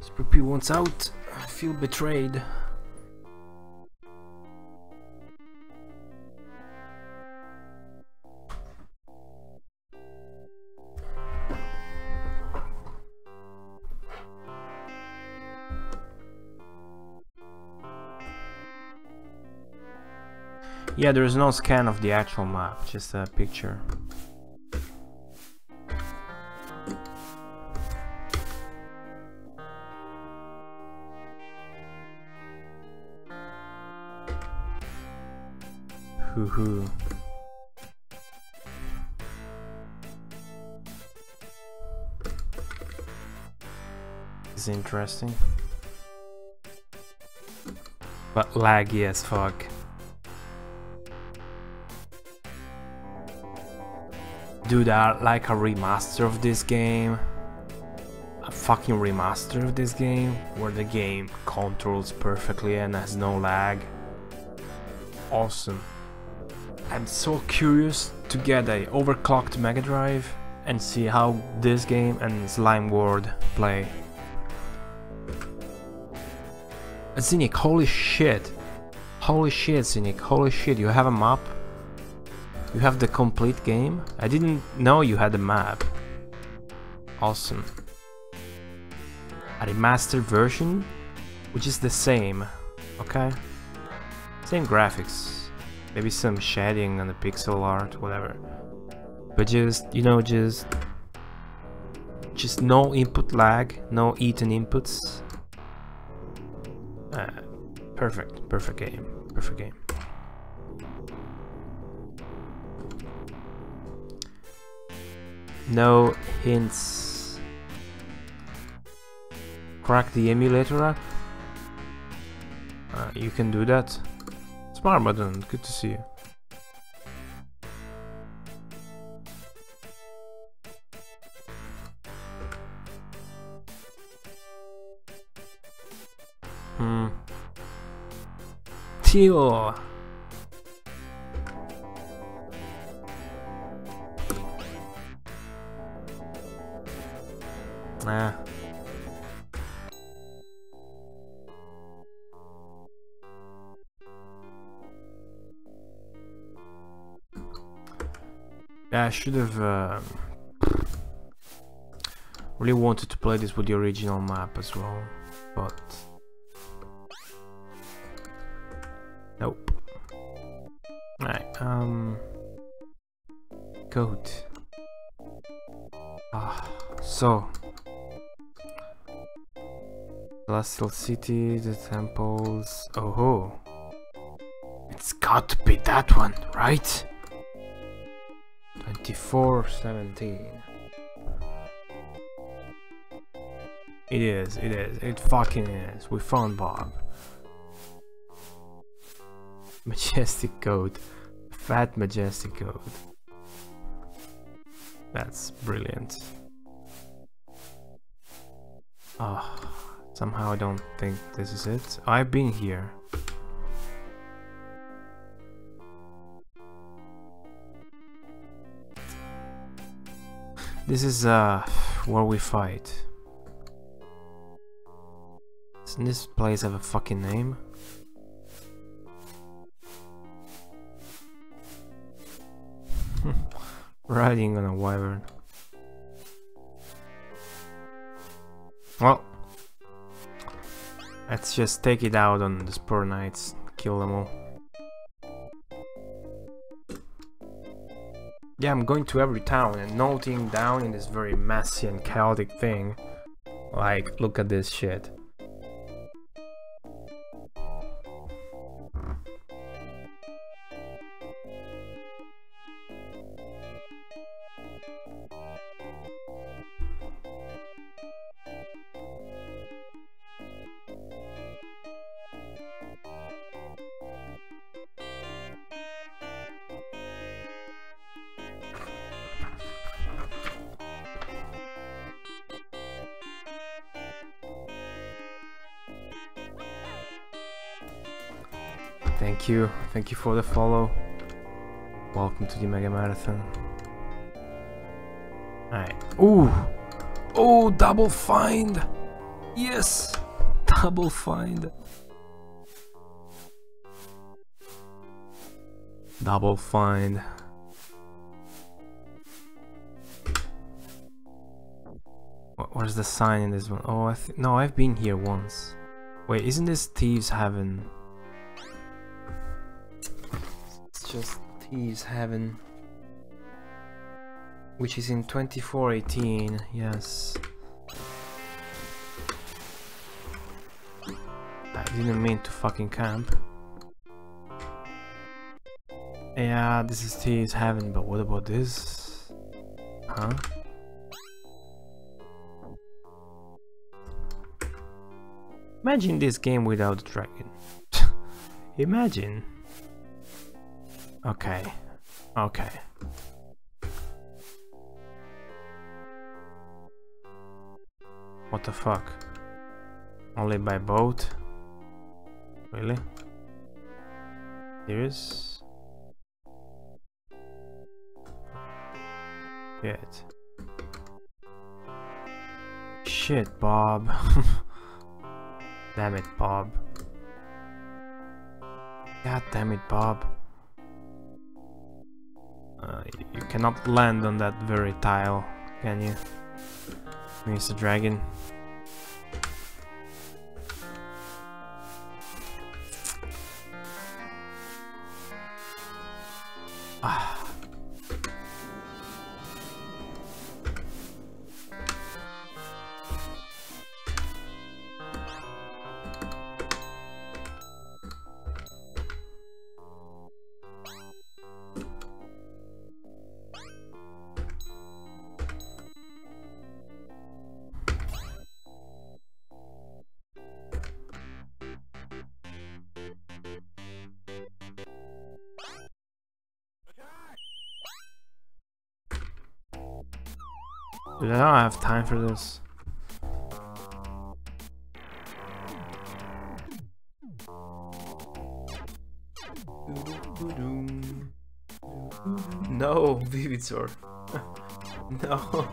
Spoopy wants out. I feel betrayed. Yeah, there is no scan of the actual map, just a picture. Hoo hoo. Is interesting. but laggy as fuck. Dude, that like a remaster of this game. A fucking remaster of this game where the game controls perfectly and has no lag. Awesome. I'm so curious to get a overclocked Mega Drive and see how this game and Slime World play. Zinnik, holy shit. Holy shit, Zinnik, holy shit, you have a map? You have the complete game? I didn't know you had a map. Awesome. A remastered version, which is the same, okay? Same graphics. Maybe some shading on the pixel art, whatever. But just, you know, just... Just no input lag, no eaten inputs. Uh, perfect, perfect game, perfect game. No hints. Crack the emulator up. Uh, you can do that. Smart button, good to see you. Hmm. Teal. Nah. Yeah, I should have um, really wanted to play this with the original map as well, but nope. Alright, um, code. Ah, so Celestial City, the temples. Oh ho! It's got to be that one, right? 2417. It is, it is, it fucking is. We found Bob. Majestic code. Fat majestic code. That's brilliant. Ah. Oh. Somehow I don't think this is it. I've been here. This is uh where we fight. Doesn't this place have a fucking name? Riding on a wyvern. Well, Let's just take it out on the Spore Knights, kill them all. Yeah, I'm going to every town and noting down in this very messy and chaotic thing. Like, look at this shit. Thank you for the follow. Welcome to the Mega Marathon. Alright. Ooh! Oh, double find! Yes! Double find. Double find. Where's the sign in this one? Oh, I no, I've been here once. Wait, isn't this Thieves Heaven? Just Thieves Heaven. Which is in 2418, yes. I didn't mean to fucking camp. Yeah, this is Thieves Heaven, but what about this? Huh? Imagine this game without the dragon. Imagine. Okay. Okay. What the fuck? Only by boat? Really? Serious? Shit. Shit, Bob. damn it, Bob. God damn it, Bob. Uh, you cannot land on that very tile, can you? Mr. Dragon. Have time for this. No, Vivitor. no,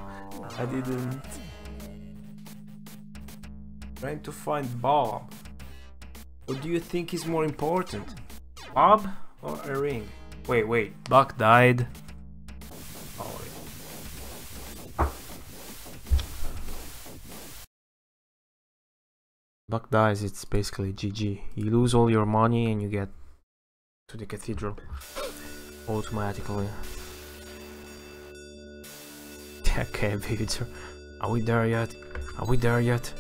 I didn't. Trying to find Bob. What do you think is more important? Bob or a ring? Wait, wait, Buc died. Buc dies, it's basically GG. You lose all your money and you get to the cathedral automatically. okay, Victor. Are we there yet? Are we there yet?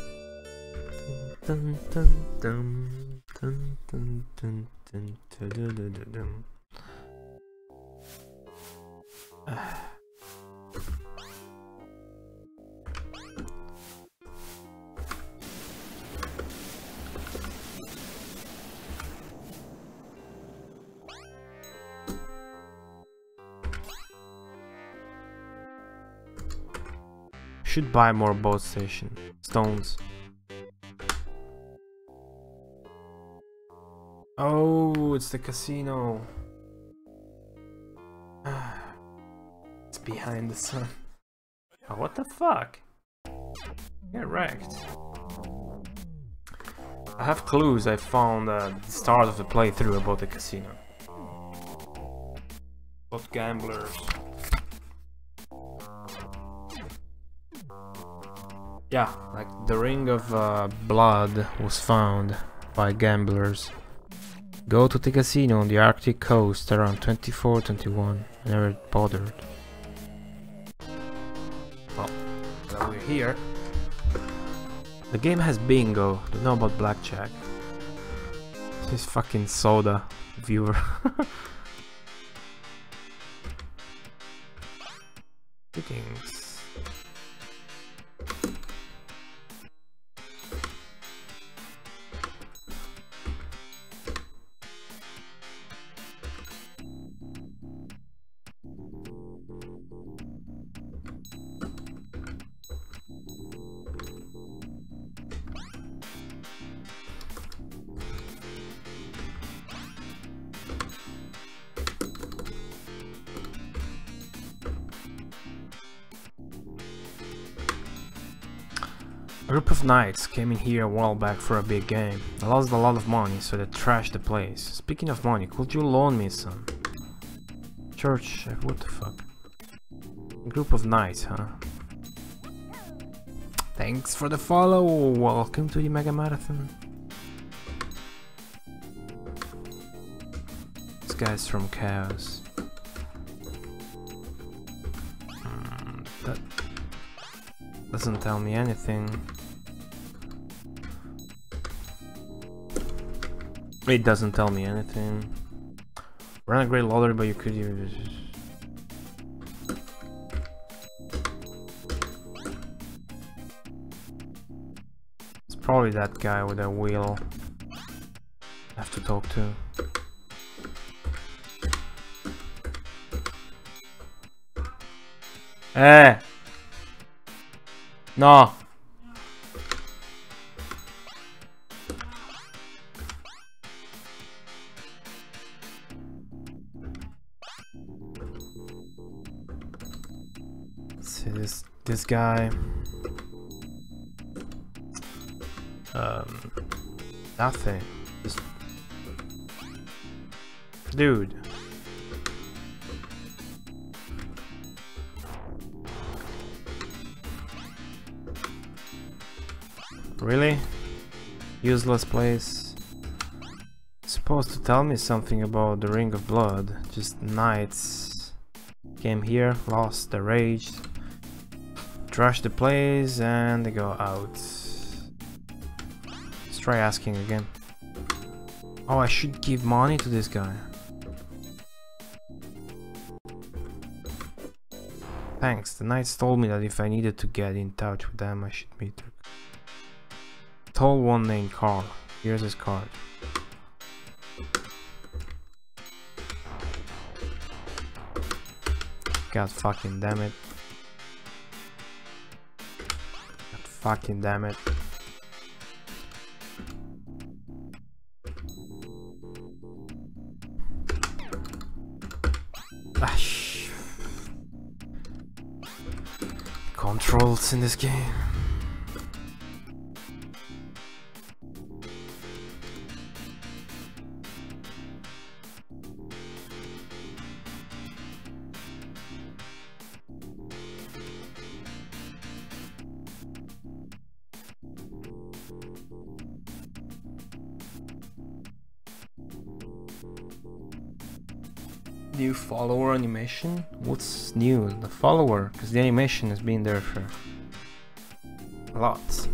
Should buy more boat station stones. Oh, it's the casino. it's behind the sun. Oh, what the fuck? Get wrecked. I have clues I found at the start of the playthrough about the casino. About gamblers. Yeah, like the ring of uh, blood was found by gamblers. Go to the casino on the Arctic coast around 24-21. Never bothered. Well, now we're here. The game has bingo. Don't know about blackjack. This is fucking soda, viewer. Pickings. Knights came in here a while back for a big game. I lost a lot of money, so they trashed the place. Speaking of money, could you loan me some? Church, what the fuck? Group of knights, huh? Thanks for the follow, welcome to the Mega Marathon. This guy's from Chaos. Hmm, that doesn't tell me anything. It doesn't tell me anything. Run a great lottery, but you could use. It's probably that guy with a wheel. I have to talk to. Eh! No! Guy. Um, nothing. Just, dude. Really? Useless place. Supposed to tell me something about the Ring of Blood. Just knights came here, lost their rage, trash the place, and they go out. Let's try asking again. Oh, I should give money to this guy. Thanks, the knights told me that if I needed to get in touch with them, I should meet her. Told one named Carl. Here's his card. God fucking damn it. Fucking damn it. Ah, sh Controls in this game. Animation? What's new? The follower, because the animation has been there for a lot.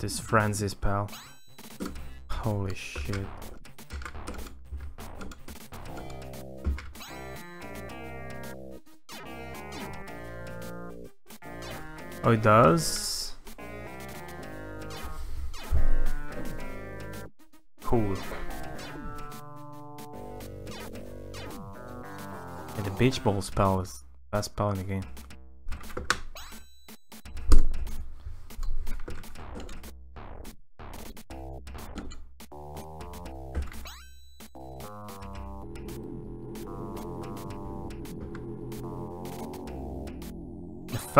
This Francis pal. Holy shit. Oh, it does? Cool. And the beach ball spell is the best spell in the game.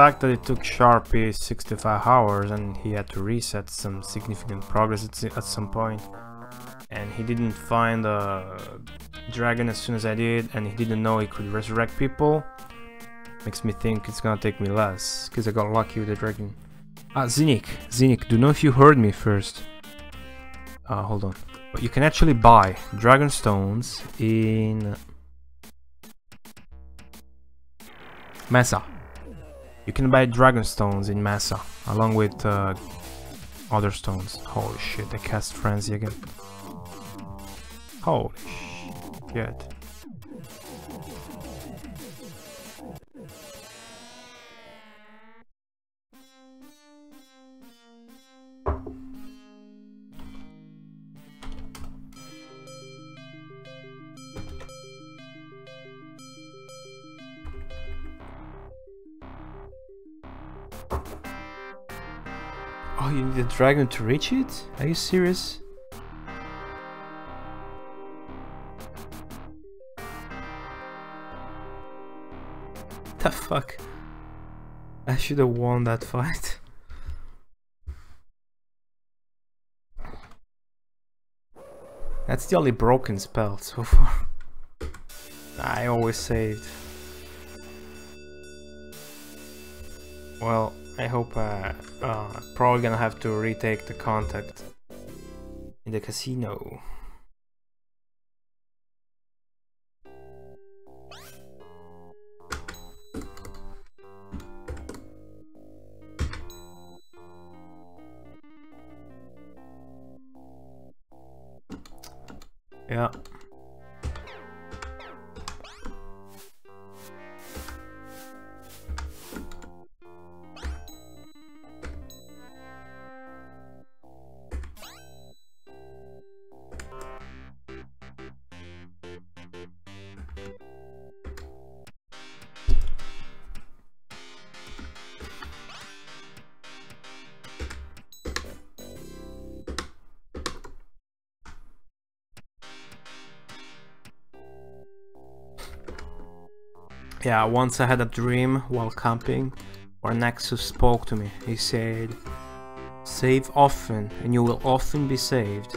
Fact that it took Sharpie 65 hours and he had to reset some significant progress at, some point and he didn't find a dragon as soon as I did and he didn't know he could resurrect people makes me think it's gonna take me less because I got lucky with the dragon. Ah, Zinnik, Zinnik, do know if you heard me first. Uh, hold on. You can actually buy dragon stones in Mesa. You can buy dragon stones in Mesa, along with uh, other stones. Holy shit, I cast Frenzy again. Holy shit. Dragon to reach it? Are you serious? The fuck? I should have won that fight. That's the only broken spell so far. I always saved. Well, I hope uh, uh, probably gonna have to retake the contact in the casino. Once I had a dream while camping where Nexus spoke to me. He said, Save often and you will often be saved.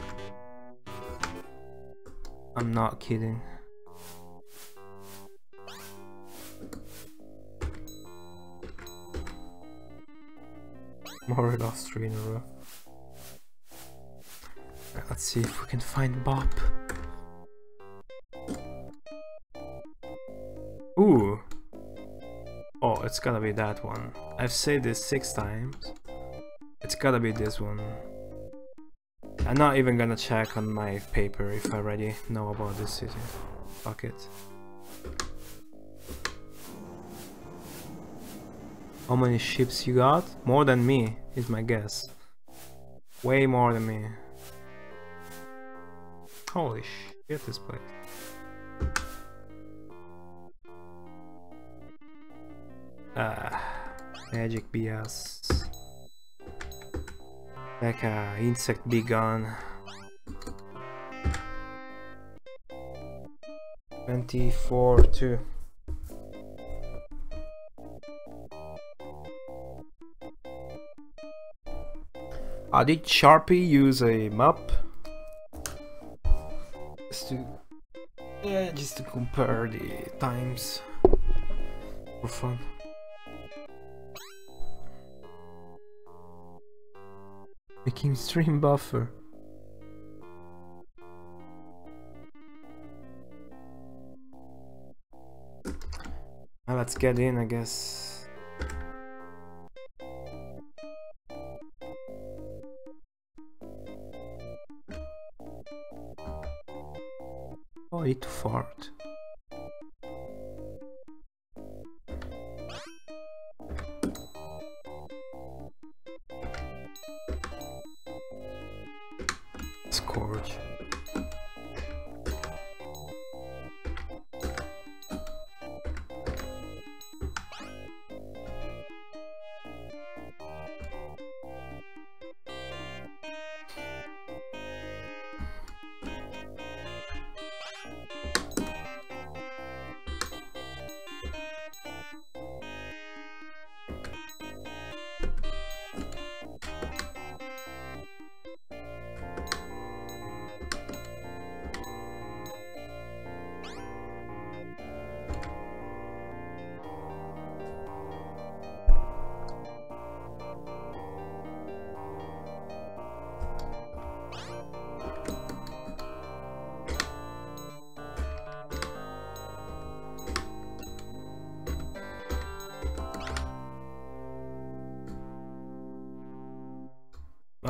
I'm not kidding. More lost three in a row. Let's see if we can find Bob. It's gotta be that one. I've said this six times. It's gotta be this one. I'm not even gonna check on my paper if I already know about this city. Fuck it. How many ships you got? More than me, is my guess. Way more than me. Holy shit, this place. Magic BS. Like a insect big gun. 24 2. Uh, did Sharpie use a map? Just to, yeah, just to compare the times for fun. Making stream buffer. Well, let's get in, I guess. Oh, I need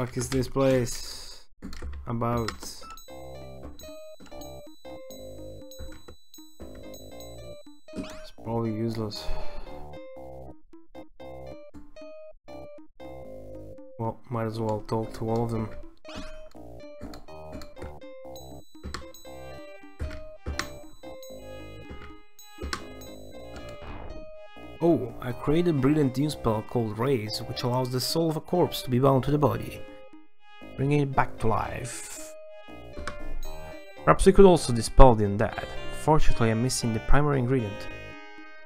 Fuck is this place about? It's probably useless. Well, might as well talk to all of them. Oh, I created a brilliant new spell called Raise, which allows the soul of a corpse to be bound to the body, it back to life. Perhaps we could also dispel the undead. Fortunately, I'm missing the primary ingredient.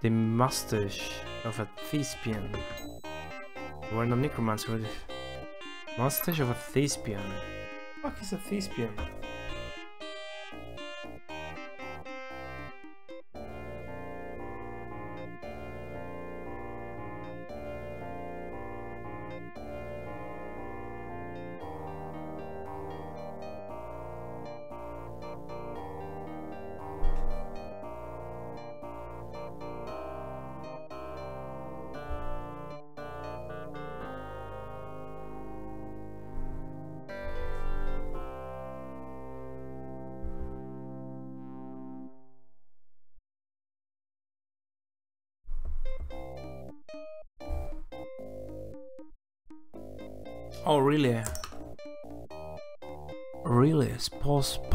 The mustache, of a thespian. We're not necromancer. Mustache of a thespian. What is a thespian?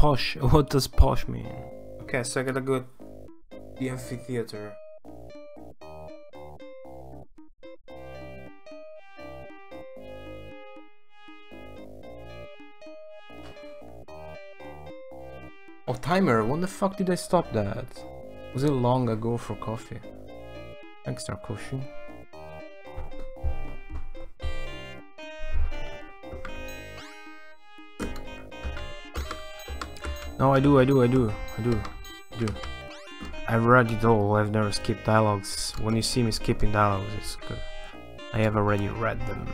Posh. What does posh mean? Okay, so I gotta go the amphitheater. Oh, timer, when the fuck did I stop that? Was it long ago for coffee? Thanks, Darkoshi. No, I do, I do, I do, I do, I do. I've read it all, I've never skipped dialogues. When you see me skipping dialogues, it's good. I have already read them.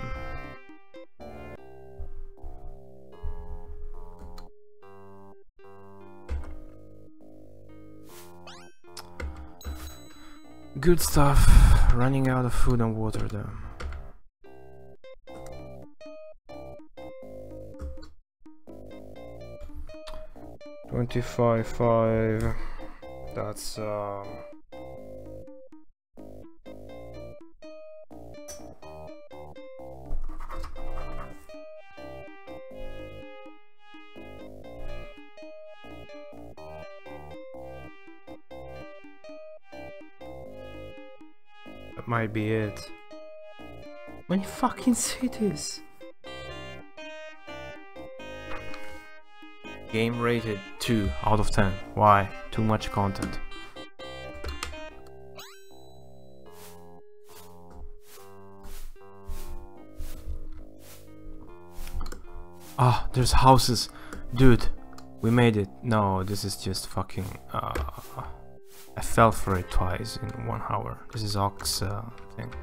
Good stuff. Running out of food and water though. Twenty-five five. That's um. That might be it. Many fucking cities. Game rated 2 out of 10. Why? Too much content. Ah, there's houses. Dude, we made it. No, this is just fucking... Uh, I fell for it twice in one hour. This is Ox uh, thing.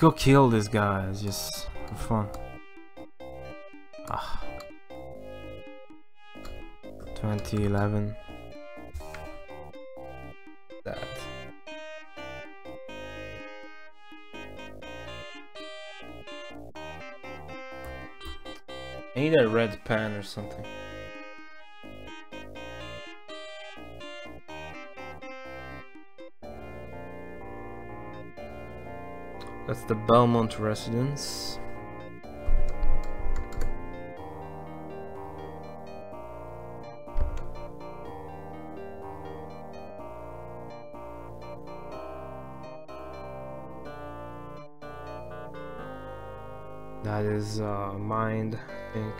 Go kill this guy, it's just for fun. Ah. 2011. That. I need a red pen or something. That's the Belmont residence. That is uh, mind, I think.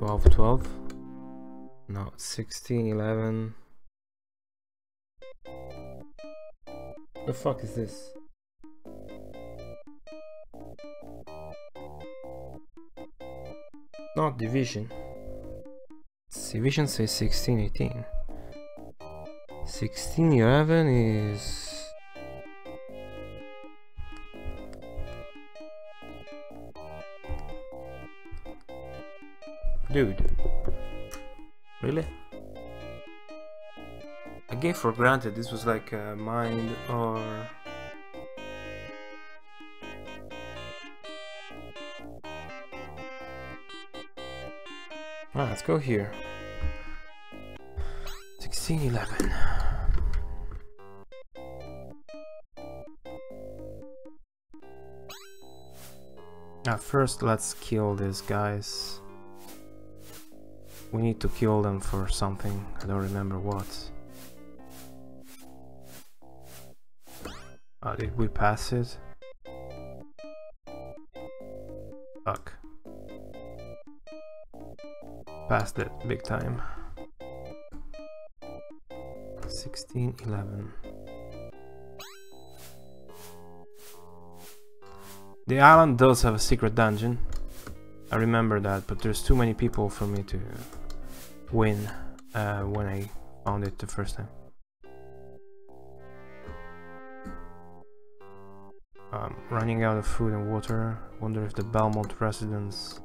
12, 12. No, 16, 11. The fuck is this? Not division. Division says 16, 18. 16, 11 is... Dude. Gave for granted this was like a mind or... Ah, let's go here. 1611. Now first let's kill these guys. We need to kill them for something, I don't remember what. We pass it? Fuck. Passed it, big time. 16, 11. The island does have a secret dungeon. I remember that, but there's too many people for me to win uh, when I found it the first time. Running out of food and water. Wonder if the Belmont residence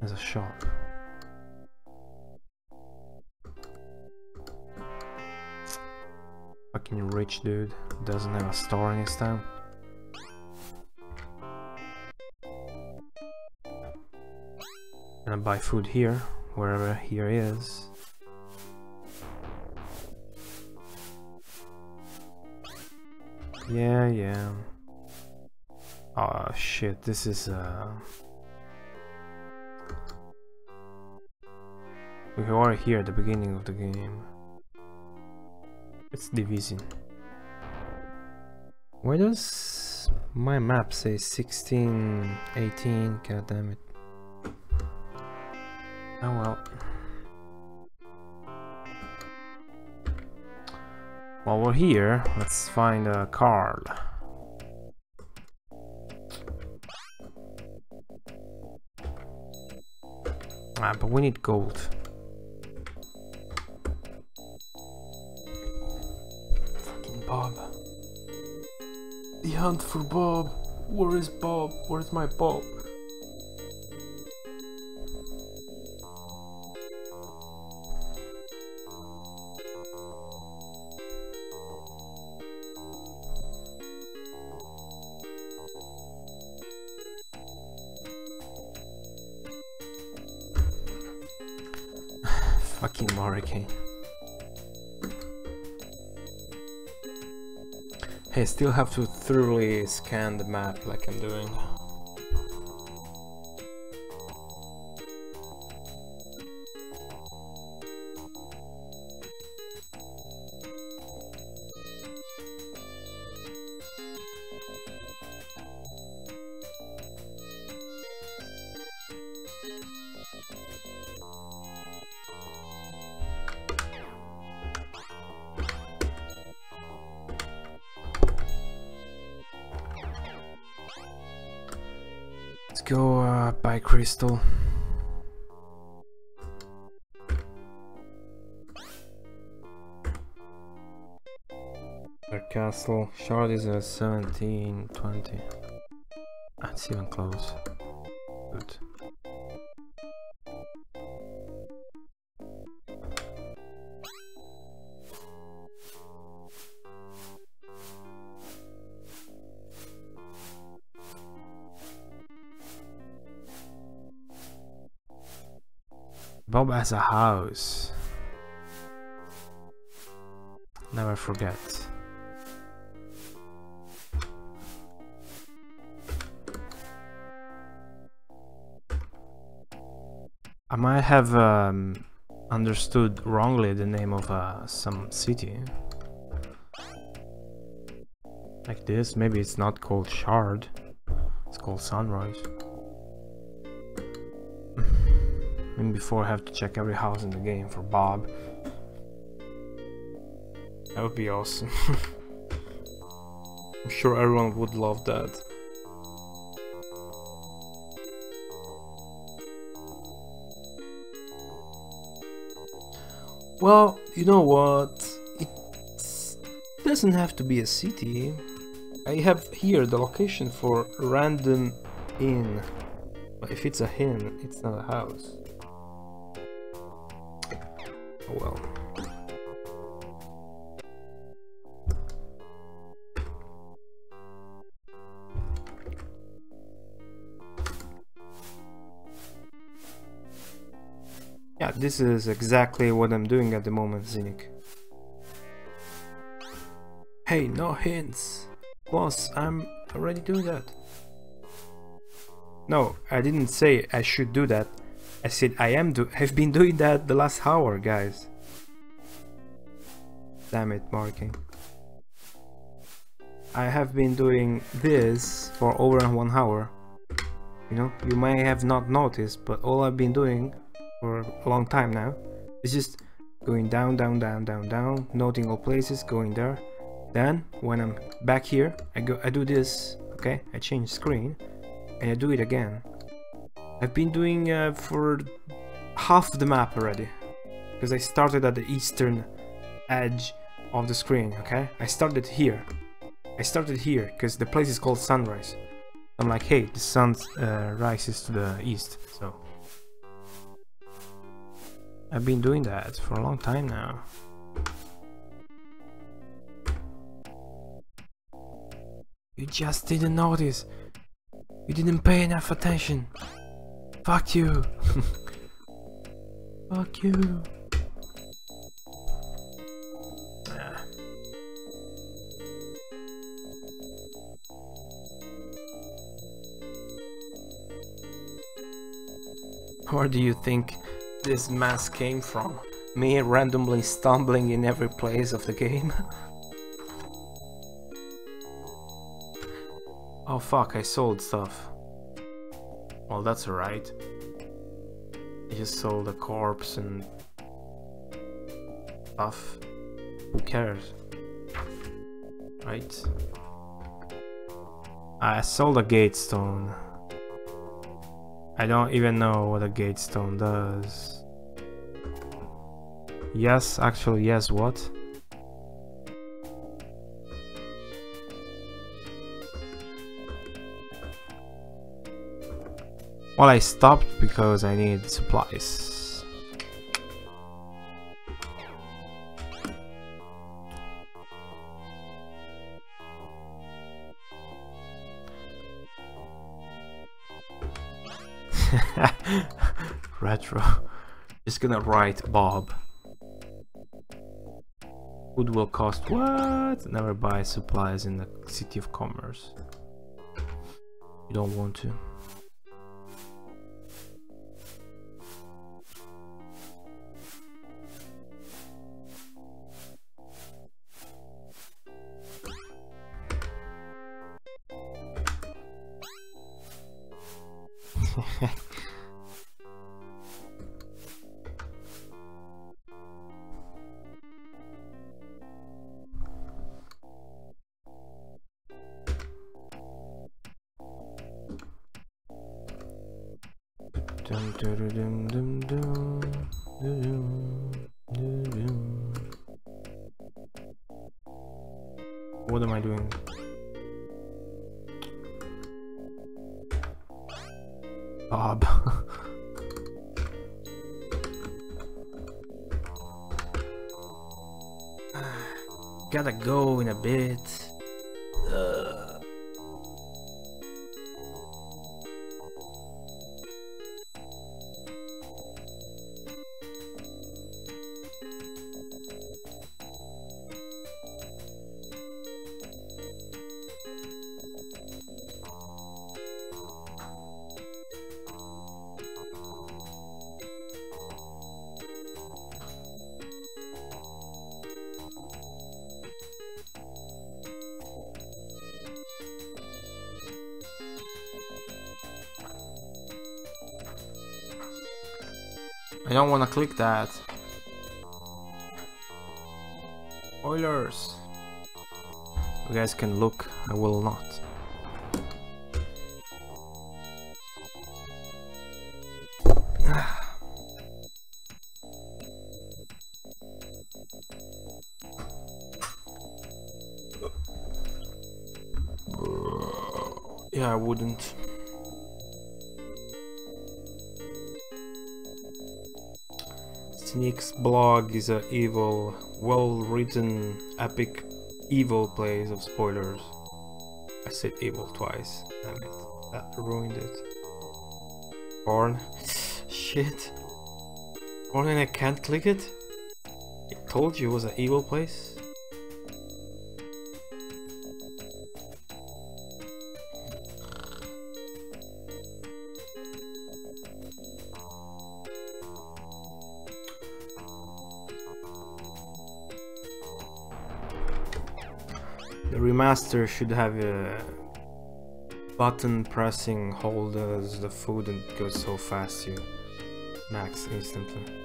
has a shop. Fucking rich dude doesn't have a store in his town. I buy food here, wherever here is. Yeah, yeah. Shit, this is uh We are here at the beginning of the game. It's division. Why does my map say 16, 18? God damn it. Oh well. While we're here, let's find a card. But we need gold. Fucking Bob. The hunt for Bob. Where is Bob? Where's my Bob? Still have to thoroughly scan the map like I'm doing. Castle shard is a 17, 20. That's even close. Good. Bob has a house. Never forget. I have um, understood wrongly the name of uh, some city. Like this, maybe it's not called Shard, it's called Sunrise. And before I have to check every house in the game for Bob. That would be awesome. I'm sure everyone would love that. Well, you know what? It doesn't have to be a city. I have here the location for random inn. But if it's a inn, it's not a house. Oh well. This is exactly what I'm doing at the moment, Zinnik. Hey, no hints! Boss, I'm already doing that. No, I didn't say I should do that. I said I am do I've been doing that the last hour, guys. Damn it, marking. I have been doing this for over one hour. You know, you may have not noticed, but all I've been doing for a long time now It's just going down, down, down, down, down, noting all places, going there. Then, when I'm back here, I go, I do this, okay? I change screen, and I do it again. I've been doing uh, for half the map already, because I started at the eastern edge of the screen, okay? I started here. I started here, because the place is called Sunrise. I'm like, hey, the sun uh, rises to the east, so... I've been doing that for a long time now. You just didn't notice. You didn't pay enough attention. Fuck you. Fuck you. Where do you think this mess came from? Me randomly stumbling in every place of the game? oh fuck, I sold stuff. Well, that's alright. Just sold a corpse and stuff. Who cares? Right? I sold a gate stone. I don't even know what a gate stone does. Yes, actually, yes, what? Well, I stopped because I need supplies. Just gonna write Bob. Food will cost what? Never buy supplies in the City of Commerce. You don't want to. Click that. Oilers. You guys can look, Sneak's is a evil, well-written, epic, evil place of spoilers. I said evil twice, damn it, that ruined it. Porn? Shit. Porn and I can't click it? I told you it was an evil place. The remaster should have a button pressing hold as the food and goes so fast you max instantly.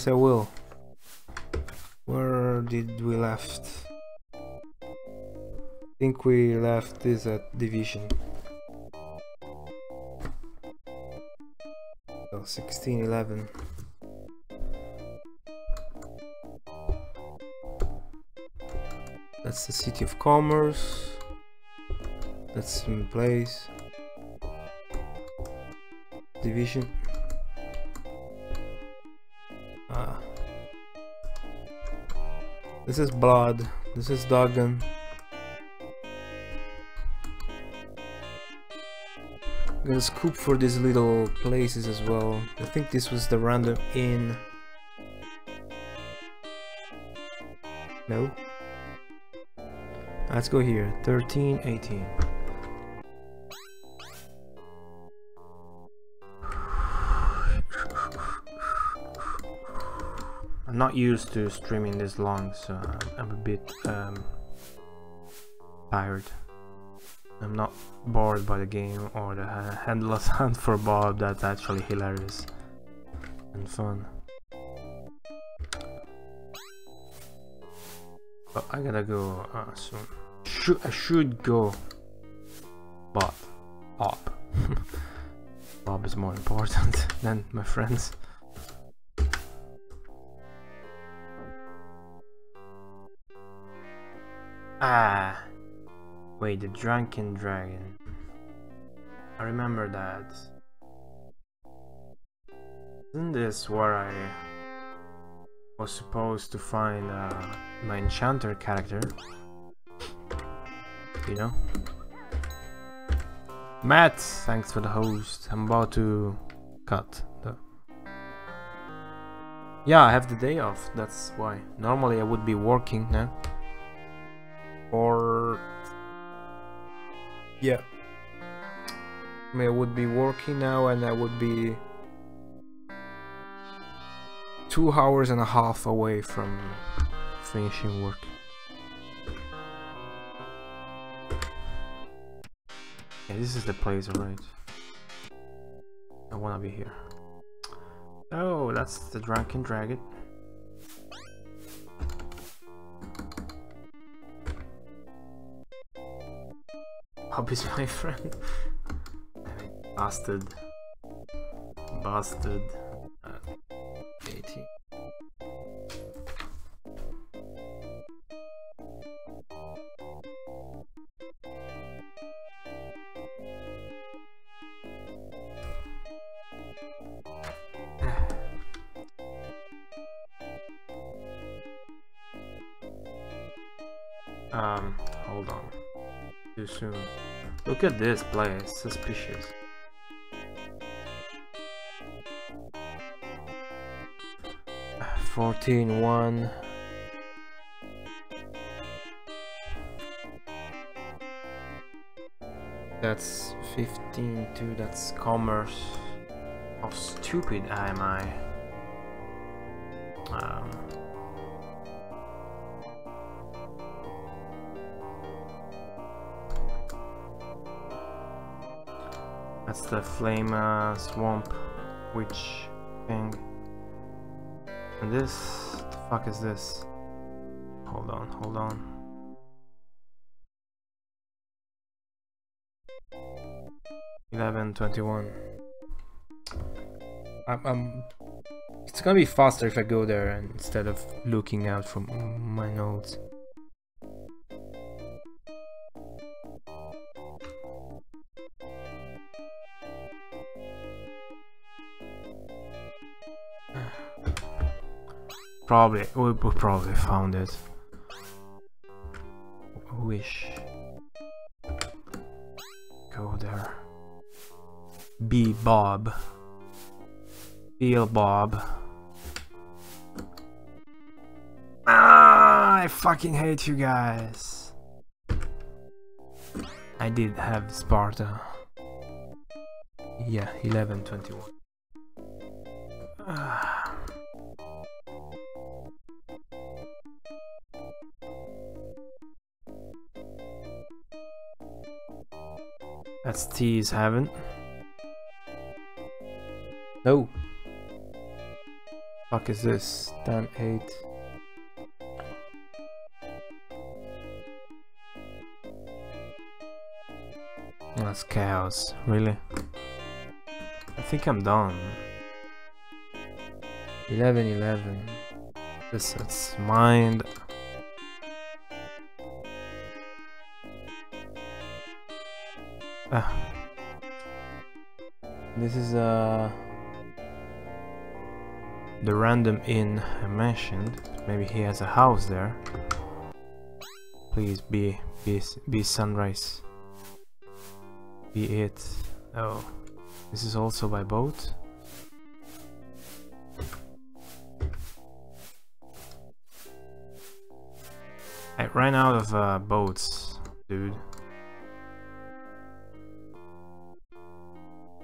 Yes I will. Where did we left? I think we left this at division. So 16, 11. That's the city of commerce. That's in place. Division. This is blood. This is Duggan. I'm gonna scoop for these little places as well. I think this was the random inn. No. Let's go here. 13, 18. Not used to streaming this long, so I'm a bit um, tired. I'm not bored by the game or the endless hunt for Bob, that's actually hilarious and fun. But I gotta go uh, soon. Should, I should go, but Bob. Bob is more important than my friends. Ah, wait, the drunken dragon. I remember that. Isn't this where I was supposed to find uh, my enchanter character? You know? Matt, thanks for the host. I'm about to cut though. Yeah, I have the day off, that's why. Normally I would be working now yeah. I, mean, I would be working now and I would be two hours and a half away from finishing work. Yeah this is the place alright I wanna be here. Oh that's the drunken dragon Bob is my friend. Bastard. Bastard. Look at this place, suspicious. Fourteen one. That's fifteen two. That's commerce. How stupid am I? Um. That's the flame uh, swamp witch thing. And this, the fuck is this? Hold on, hold on. Eleven twenty-one. I'm, I'm. It's gonna be faster if I go there instead of looking out from my notes. Probably, we, probably found it. Wish. Go there. Be Bob. Feel Bob. Ah, I fucking hate you guys. I did have Sparta. Yeah, 1121. That's T's haven't. No. Fuck is this? Dan 8. That's chaos, really. I think I'm done. 11 11. This is mind. Ah. This is uh the random inn I mentioned. Maybe he has a house there. Please be be be sunrise. Be it. Oh. This is also by boat. I ran out of uh, boats, dude.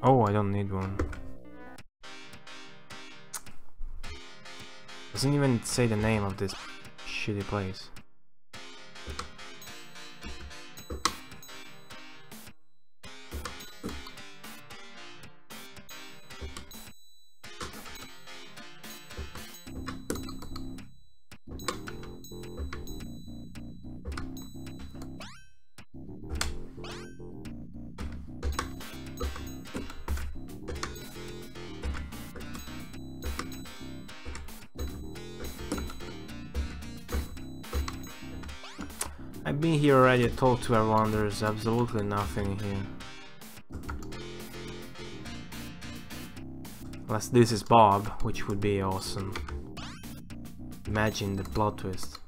Oh, I don't need one. Doesn't even say the name of this shitty place. Talked to everyone, there's absolutely nothing here. Unless this is Bob, which would be awesome. Imagine the plot twist.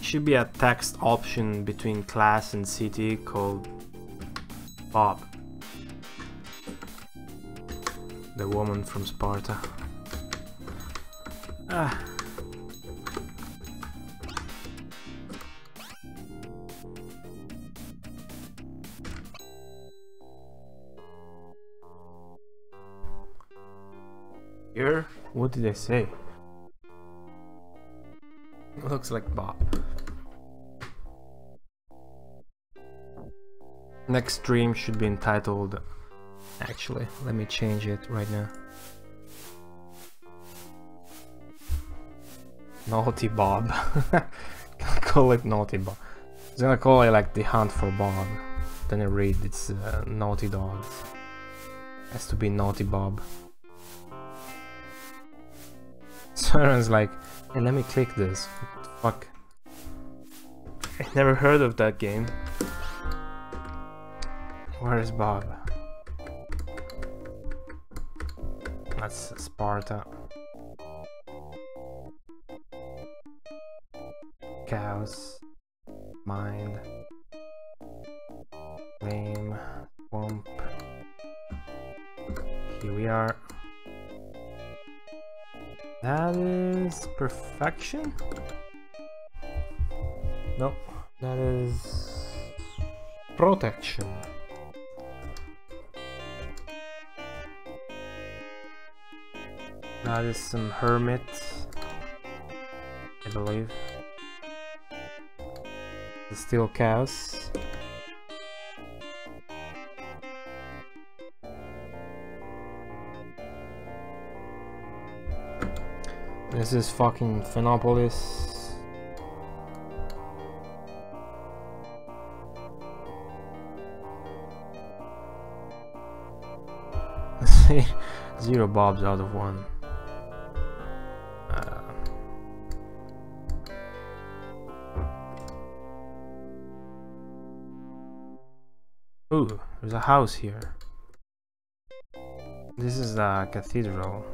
Should be a text option between class and city called Bob. The woman from Sparta. Ah. What did I say? Looks like Bob. Next stream should be entitled... Actually, let me change it right now. Naughty Bob. call it Naughty Bob. I was gonna call it like The Hunt for Bob. Then I read it's uh, Naughty Dogs. Has to be Naughty Bob. Soren's like, hey, let me click this. fuck? I never heard of that game. Where is Bob? That's Sparta. Cows. Mind. Name. Womp. Here we are. That is perfection? No, that is protection. That is some hermit, I believe. The steel cows. This is fucking Phenopolis. Zero bobs out of one. Uh, ooh, there's a house here. This is the cathedral.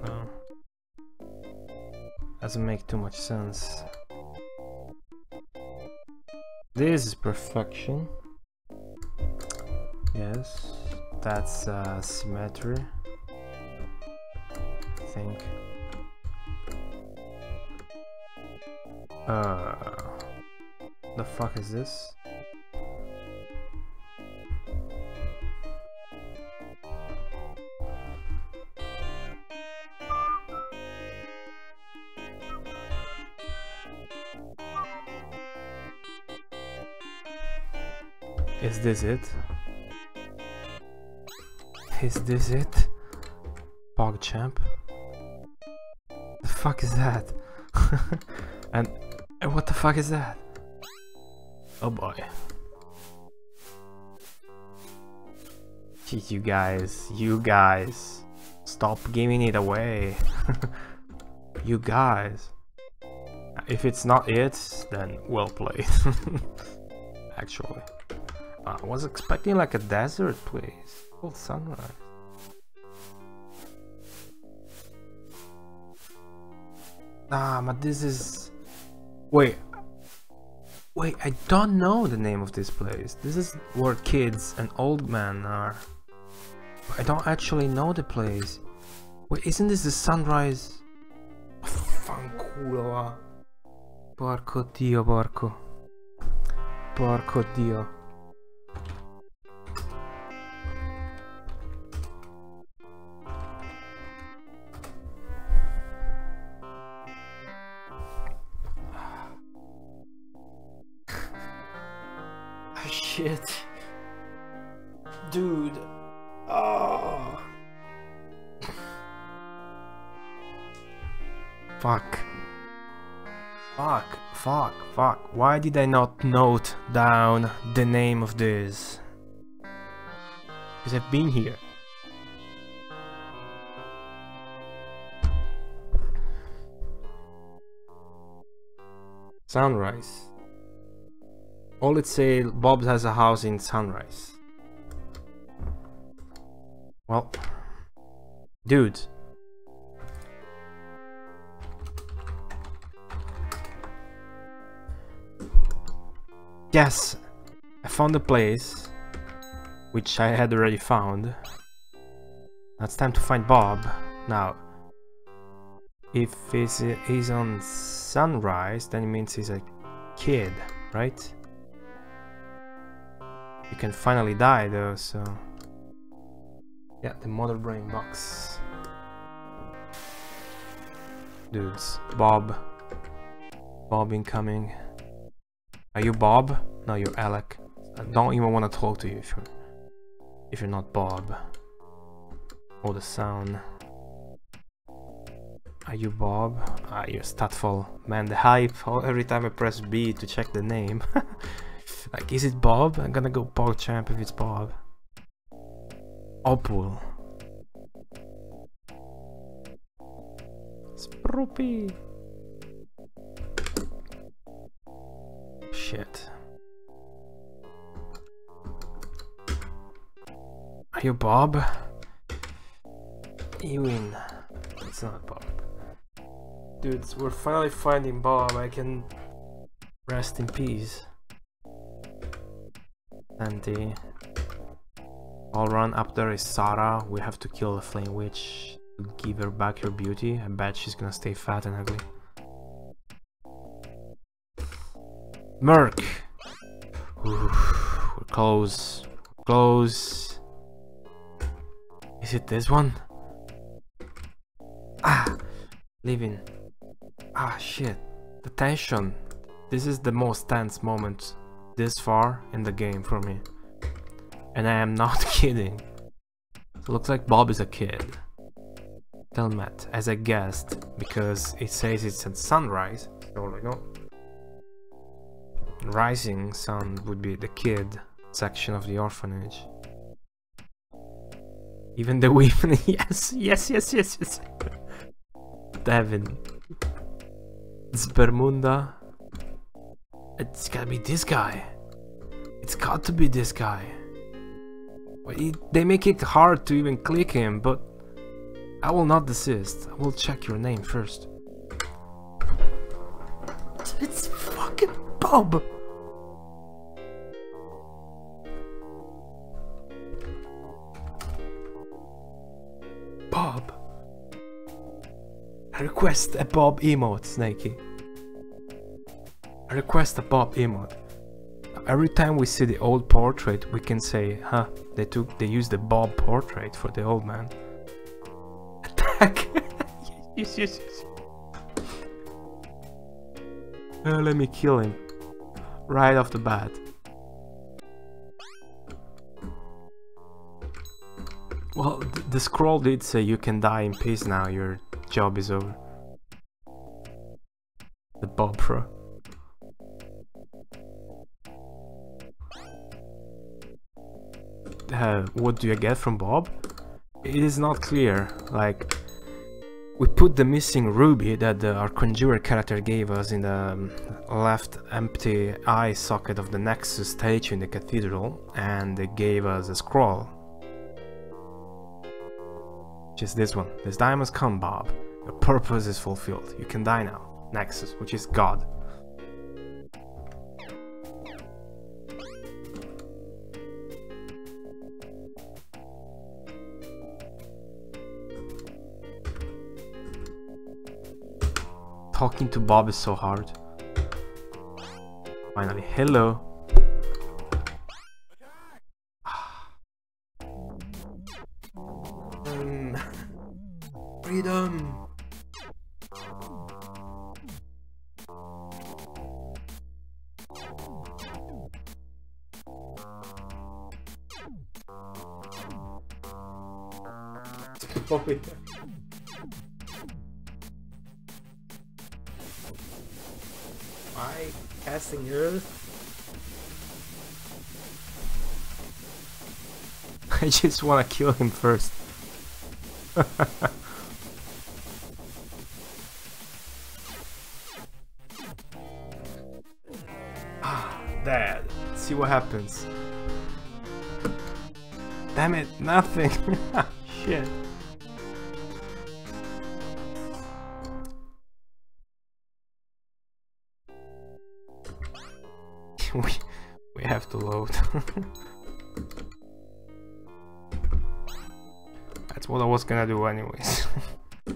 Doesn't make too much sense. This is perfection. Yes. that's uh, symmetry. I think. Uh, the fuck is this? Is this it? Is this it? PogChamp? The fuck is that? and, and what the fuck is that? Oh boy. You guys, you guys, stop giving it away. you guys. If it's not it, then well played. Actually. I was expecting like a desert place. Full sunrise. Ah, but this is... Wait. Wait, I don't know the name of this place. This is where kids and old men are. I don't actually know the place. Wait, isn't this the sunrise? Fanculo. Porco dio, porco. Porco dio. Why did I not note down the name of this? Because I've been here. Sunrise. All it say Bob has a house in Sunrise. Well, dude. Yes, I found a place, which I had already found. Now it's time to find Bob. Now, if he's, he's on Sunrise, then it means he's a kid, right? You can finally die though, so... Yeah, the mother brain box. Dudes, Bob. Bob incoming. Are you Bob? No, you're Alec. I don't even want to talk to you if you're, if you're not Bob. Oh, the sound. Are you Bob? Ah, you're Statful. Man, the hype. Oh, every time I press B to check the name. Like, is it Bob? I'm gonna go PogChamp if it's Bob. Opal. Sproopy. Shit. Are you Bob? Ewin. It's not Bob. Dudes, we're finally finding Bob. I can rest in peace. And the all run up there is Sarah. We have to kill the flame witch to give her back her beauty. I bet she's gonna stay fat and ugly. Merc! We're close. close. Is it this one? Ah! Living. Ah, shit. The tension. This is the most tense moment this far in the game for me. And I am not kidding. It looks like Bob is a kid. Telmet, as I guessed, because it says it's at sunrise, so you know. Rising sun would be the kid section of the orphanage. Even the women, yes, yes, yes, yes, yes. Devin. Spermunda. It's gotta be this guy. It's got to be this guy. They make it hard to even click him, but I will not desist. I will check your name first. It's fucking Bob! Bob. I request a Bob emote, Snaky. I request a Bob emote. Every time we see the old portrait, we can say, huh, they took, they used the Bob portrait for the old man. Attack! yes, yes, yes. Uh, let me kill him. Right off the bat. Well, th the scroll did say you can die in peace now, your job is over. The Bobra. Uh, what do you get from Bob? It is not clear, like... We put the missing ruby that the, our conjurer character gave us in the um, left empty eye socket of the Nexus statue in the cathedral and they gave us a scroll. Just this one. This diamonds come, Bob. Your purpose is fulfilled. You can die now. Nexus, which is God. Talking to Bob is so hard. Finally, hello. um, freedom. Oh, yeah. Why casting Earth? I just want to kill him first. ah, Dad. See what happens. Damn it, nothing. Shit. we, we have to load. That's what I was gonna do anyways.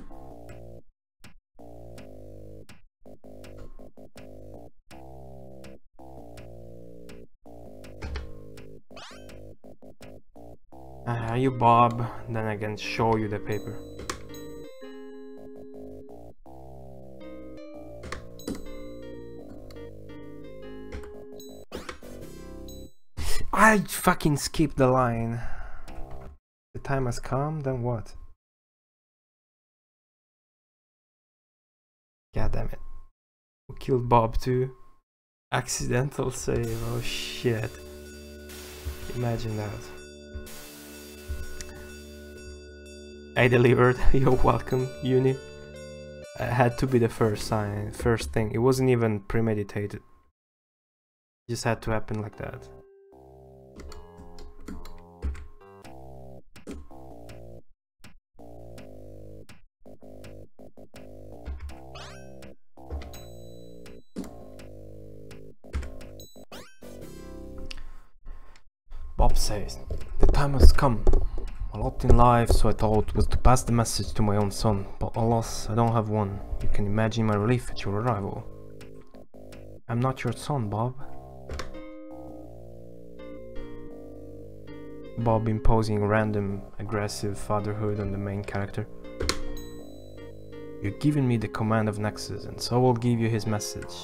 uh, you Bob, then I can show you the paper. I fucking skipped the line. The time has come, then what? God damn it. We killed Bob too. Accidental save, oh shit. Imagine that. I delivered, you're welcome, Uni. I had to be the first sign, first thing. It wasn't even premeditated. It just had to happen like that. Come. A lot in life, so I thought was to pass the message to my own son, but alas, I don't have one. You can imagine my relief at your arrival. I'm not your son, Bob. Bob imposing random, aggressive fatherhood on the main character. You're giving me the command of Nexus, and so I'll give you his message.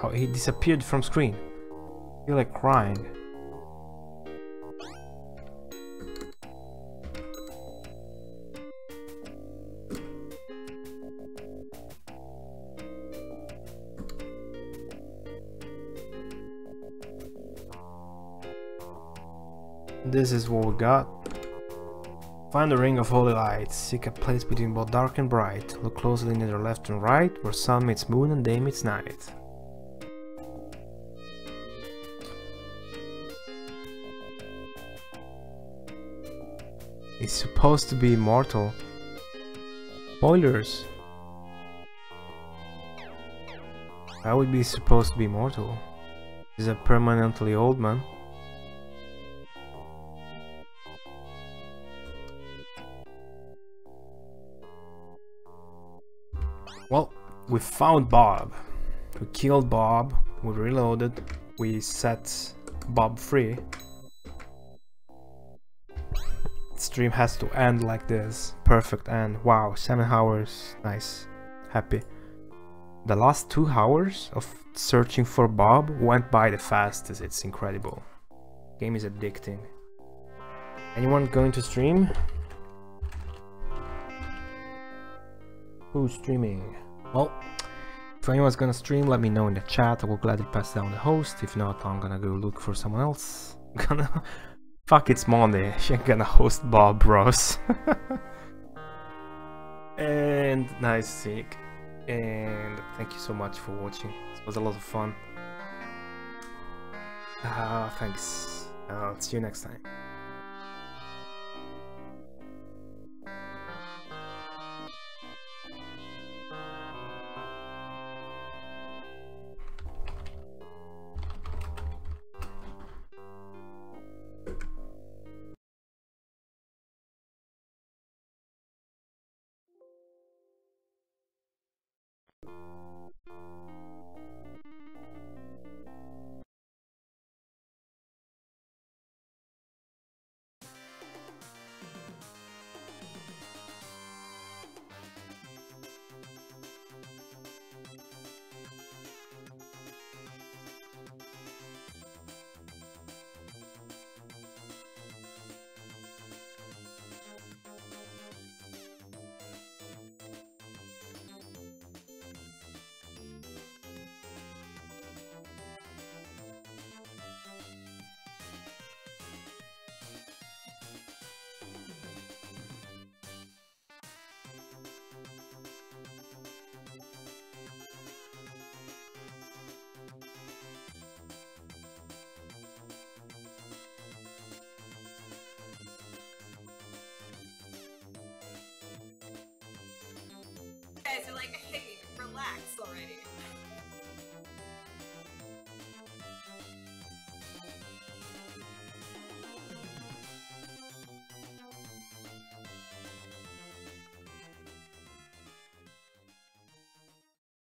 How he disappeared from screen. I feel like crying. This is what we got. Find the ring of holy light. Seek a place between both dark and bright. Look closely neither left and right, where sun meets moon and day meets night. Is supposed to be immortal. Spoilers! I would be supposed to be mortal. He's a permanently old man. Well, we found Bob. We killed Bob, we reloaded, we set Bob free. Stream has to end like this. Perfect end. Wow, 7 hours. Nice. Happy. The last 2 hours of searching for Bob went by the fastest. It's incredible. Game is addicting. Anyone going to stream? Who's streaming? Well, if anyone's gonna stream, let me know in the chat. I will gladly pass down the host. If not, I'm gonna go look for someone else. Gonna... Fuck, it's Monday. She ain't gonna host Bob Bros. and nice seeing. And thank you so much for watching. It was a lot of fun. Uh, thanks. I'll see you next time. Guys are like, hey, relax already.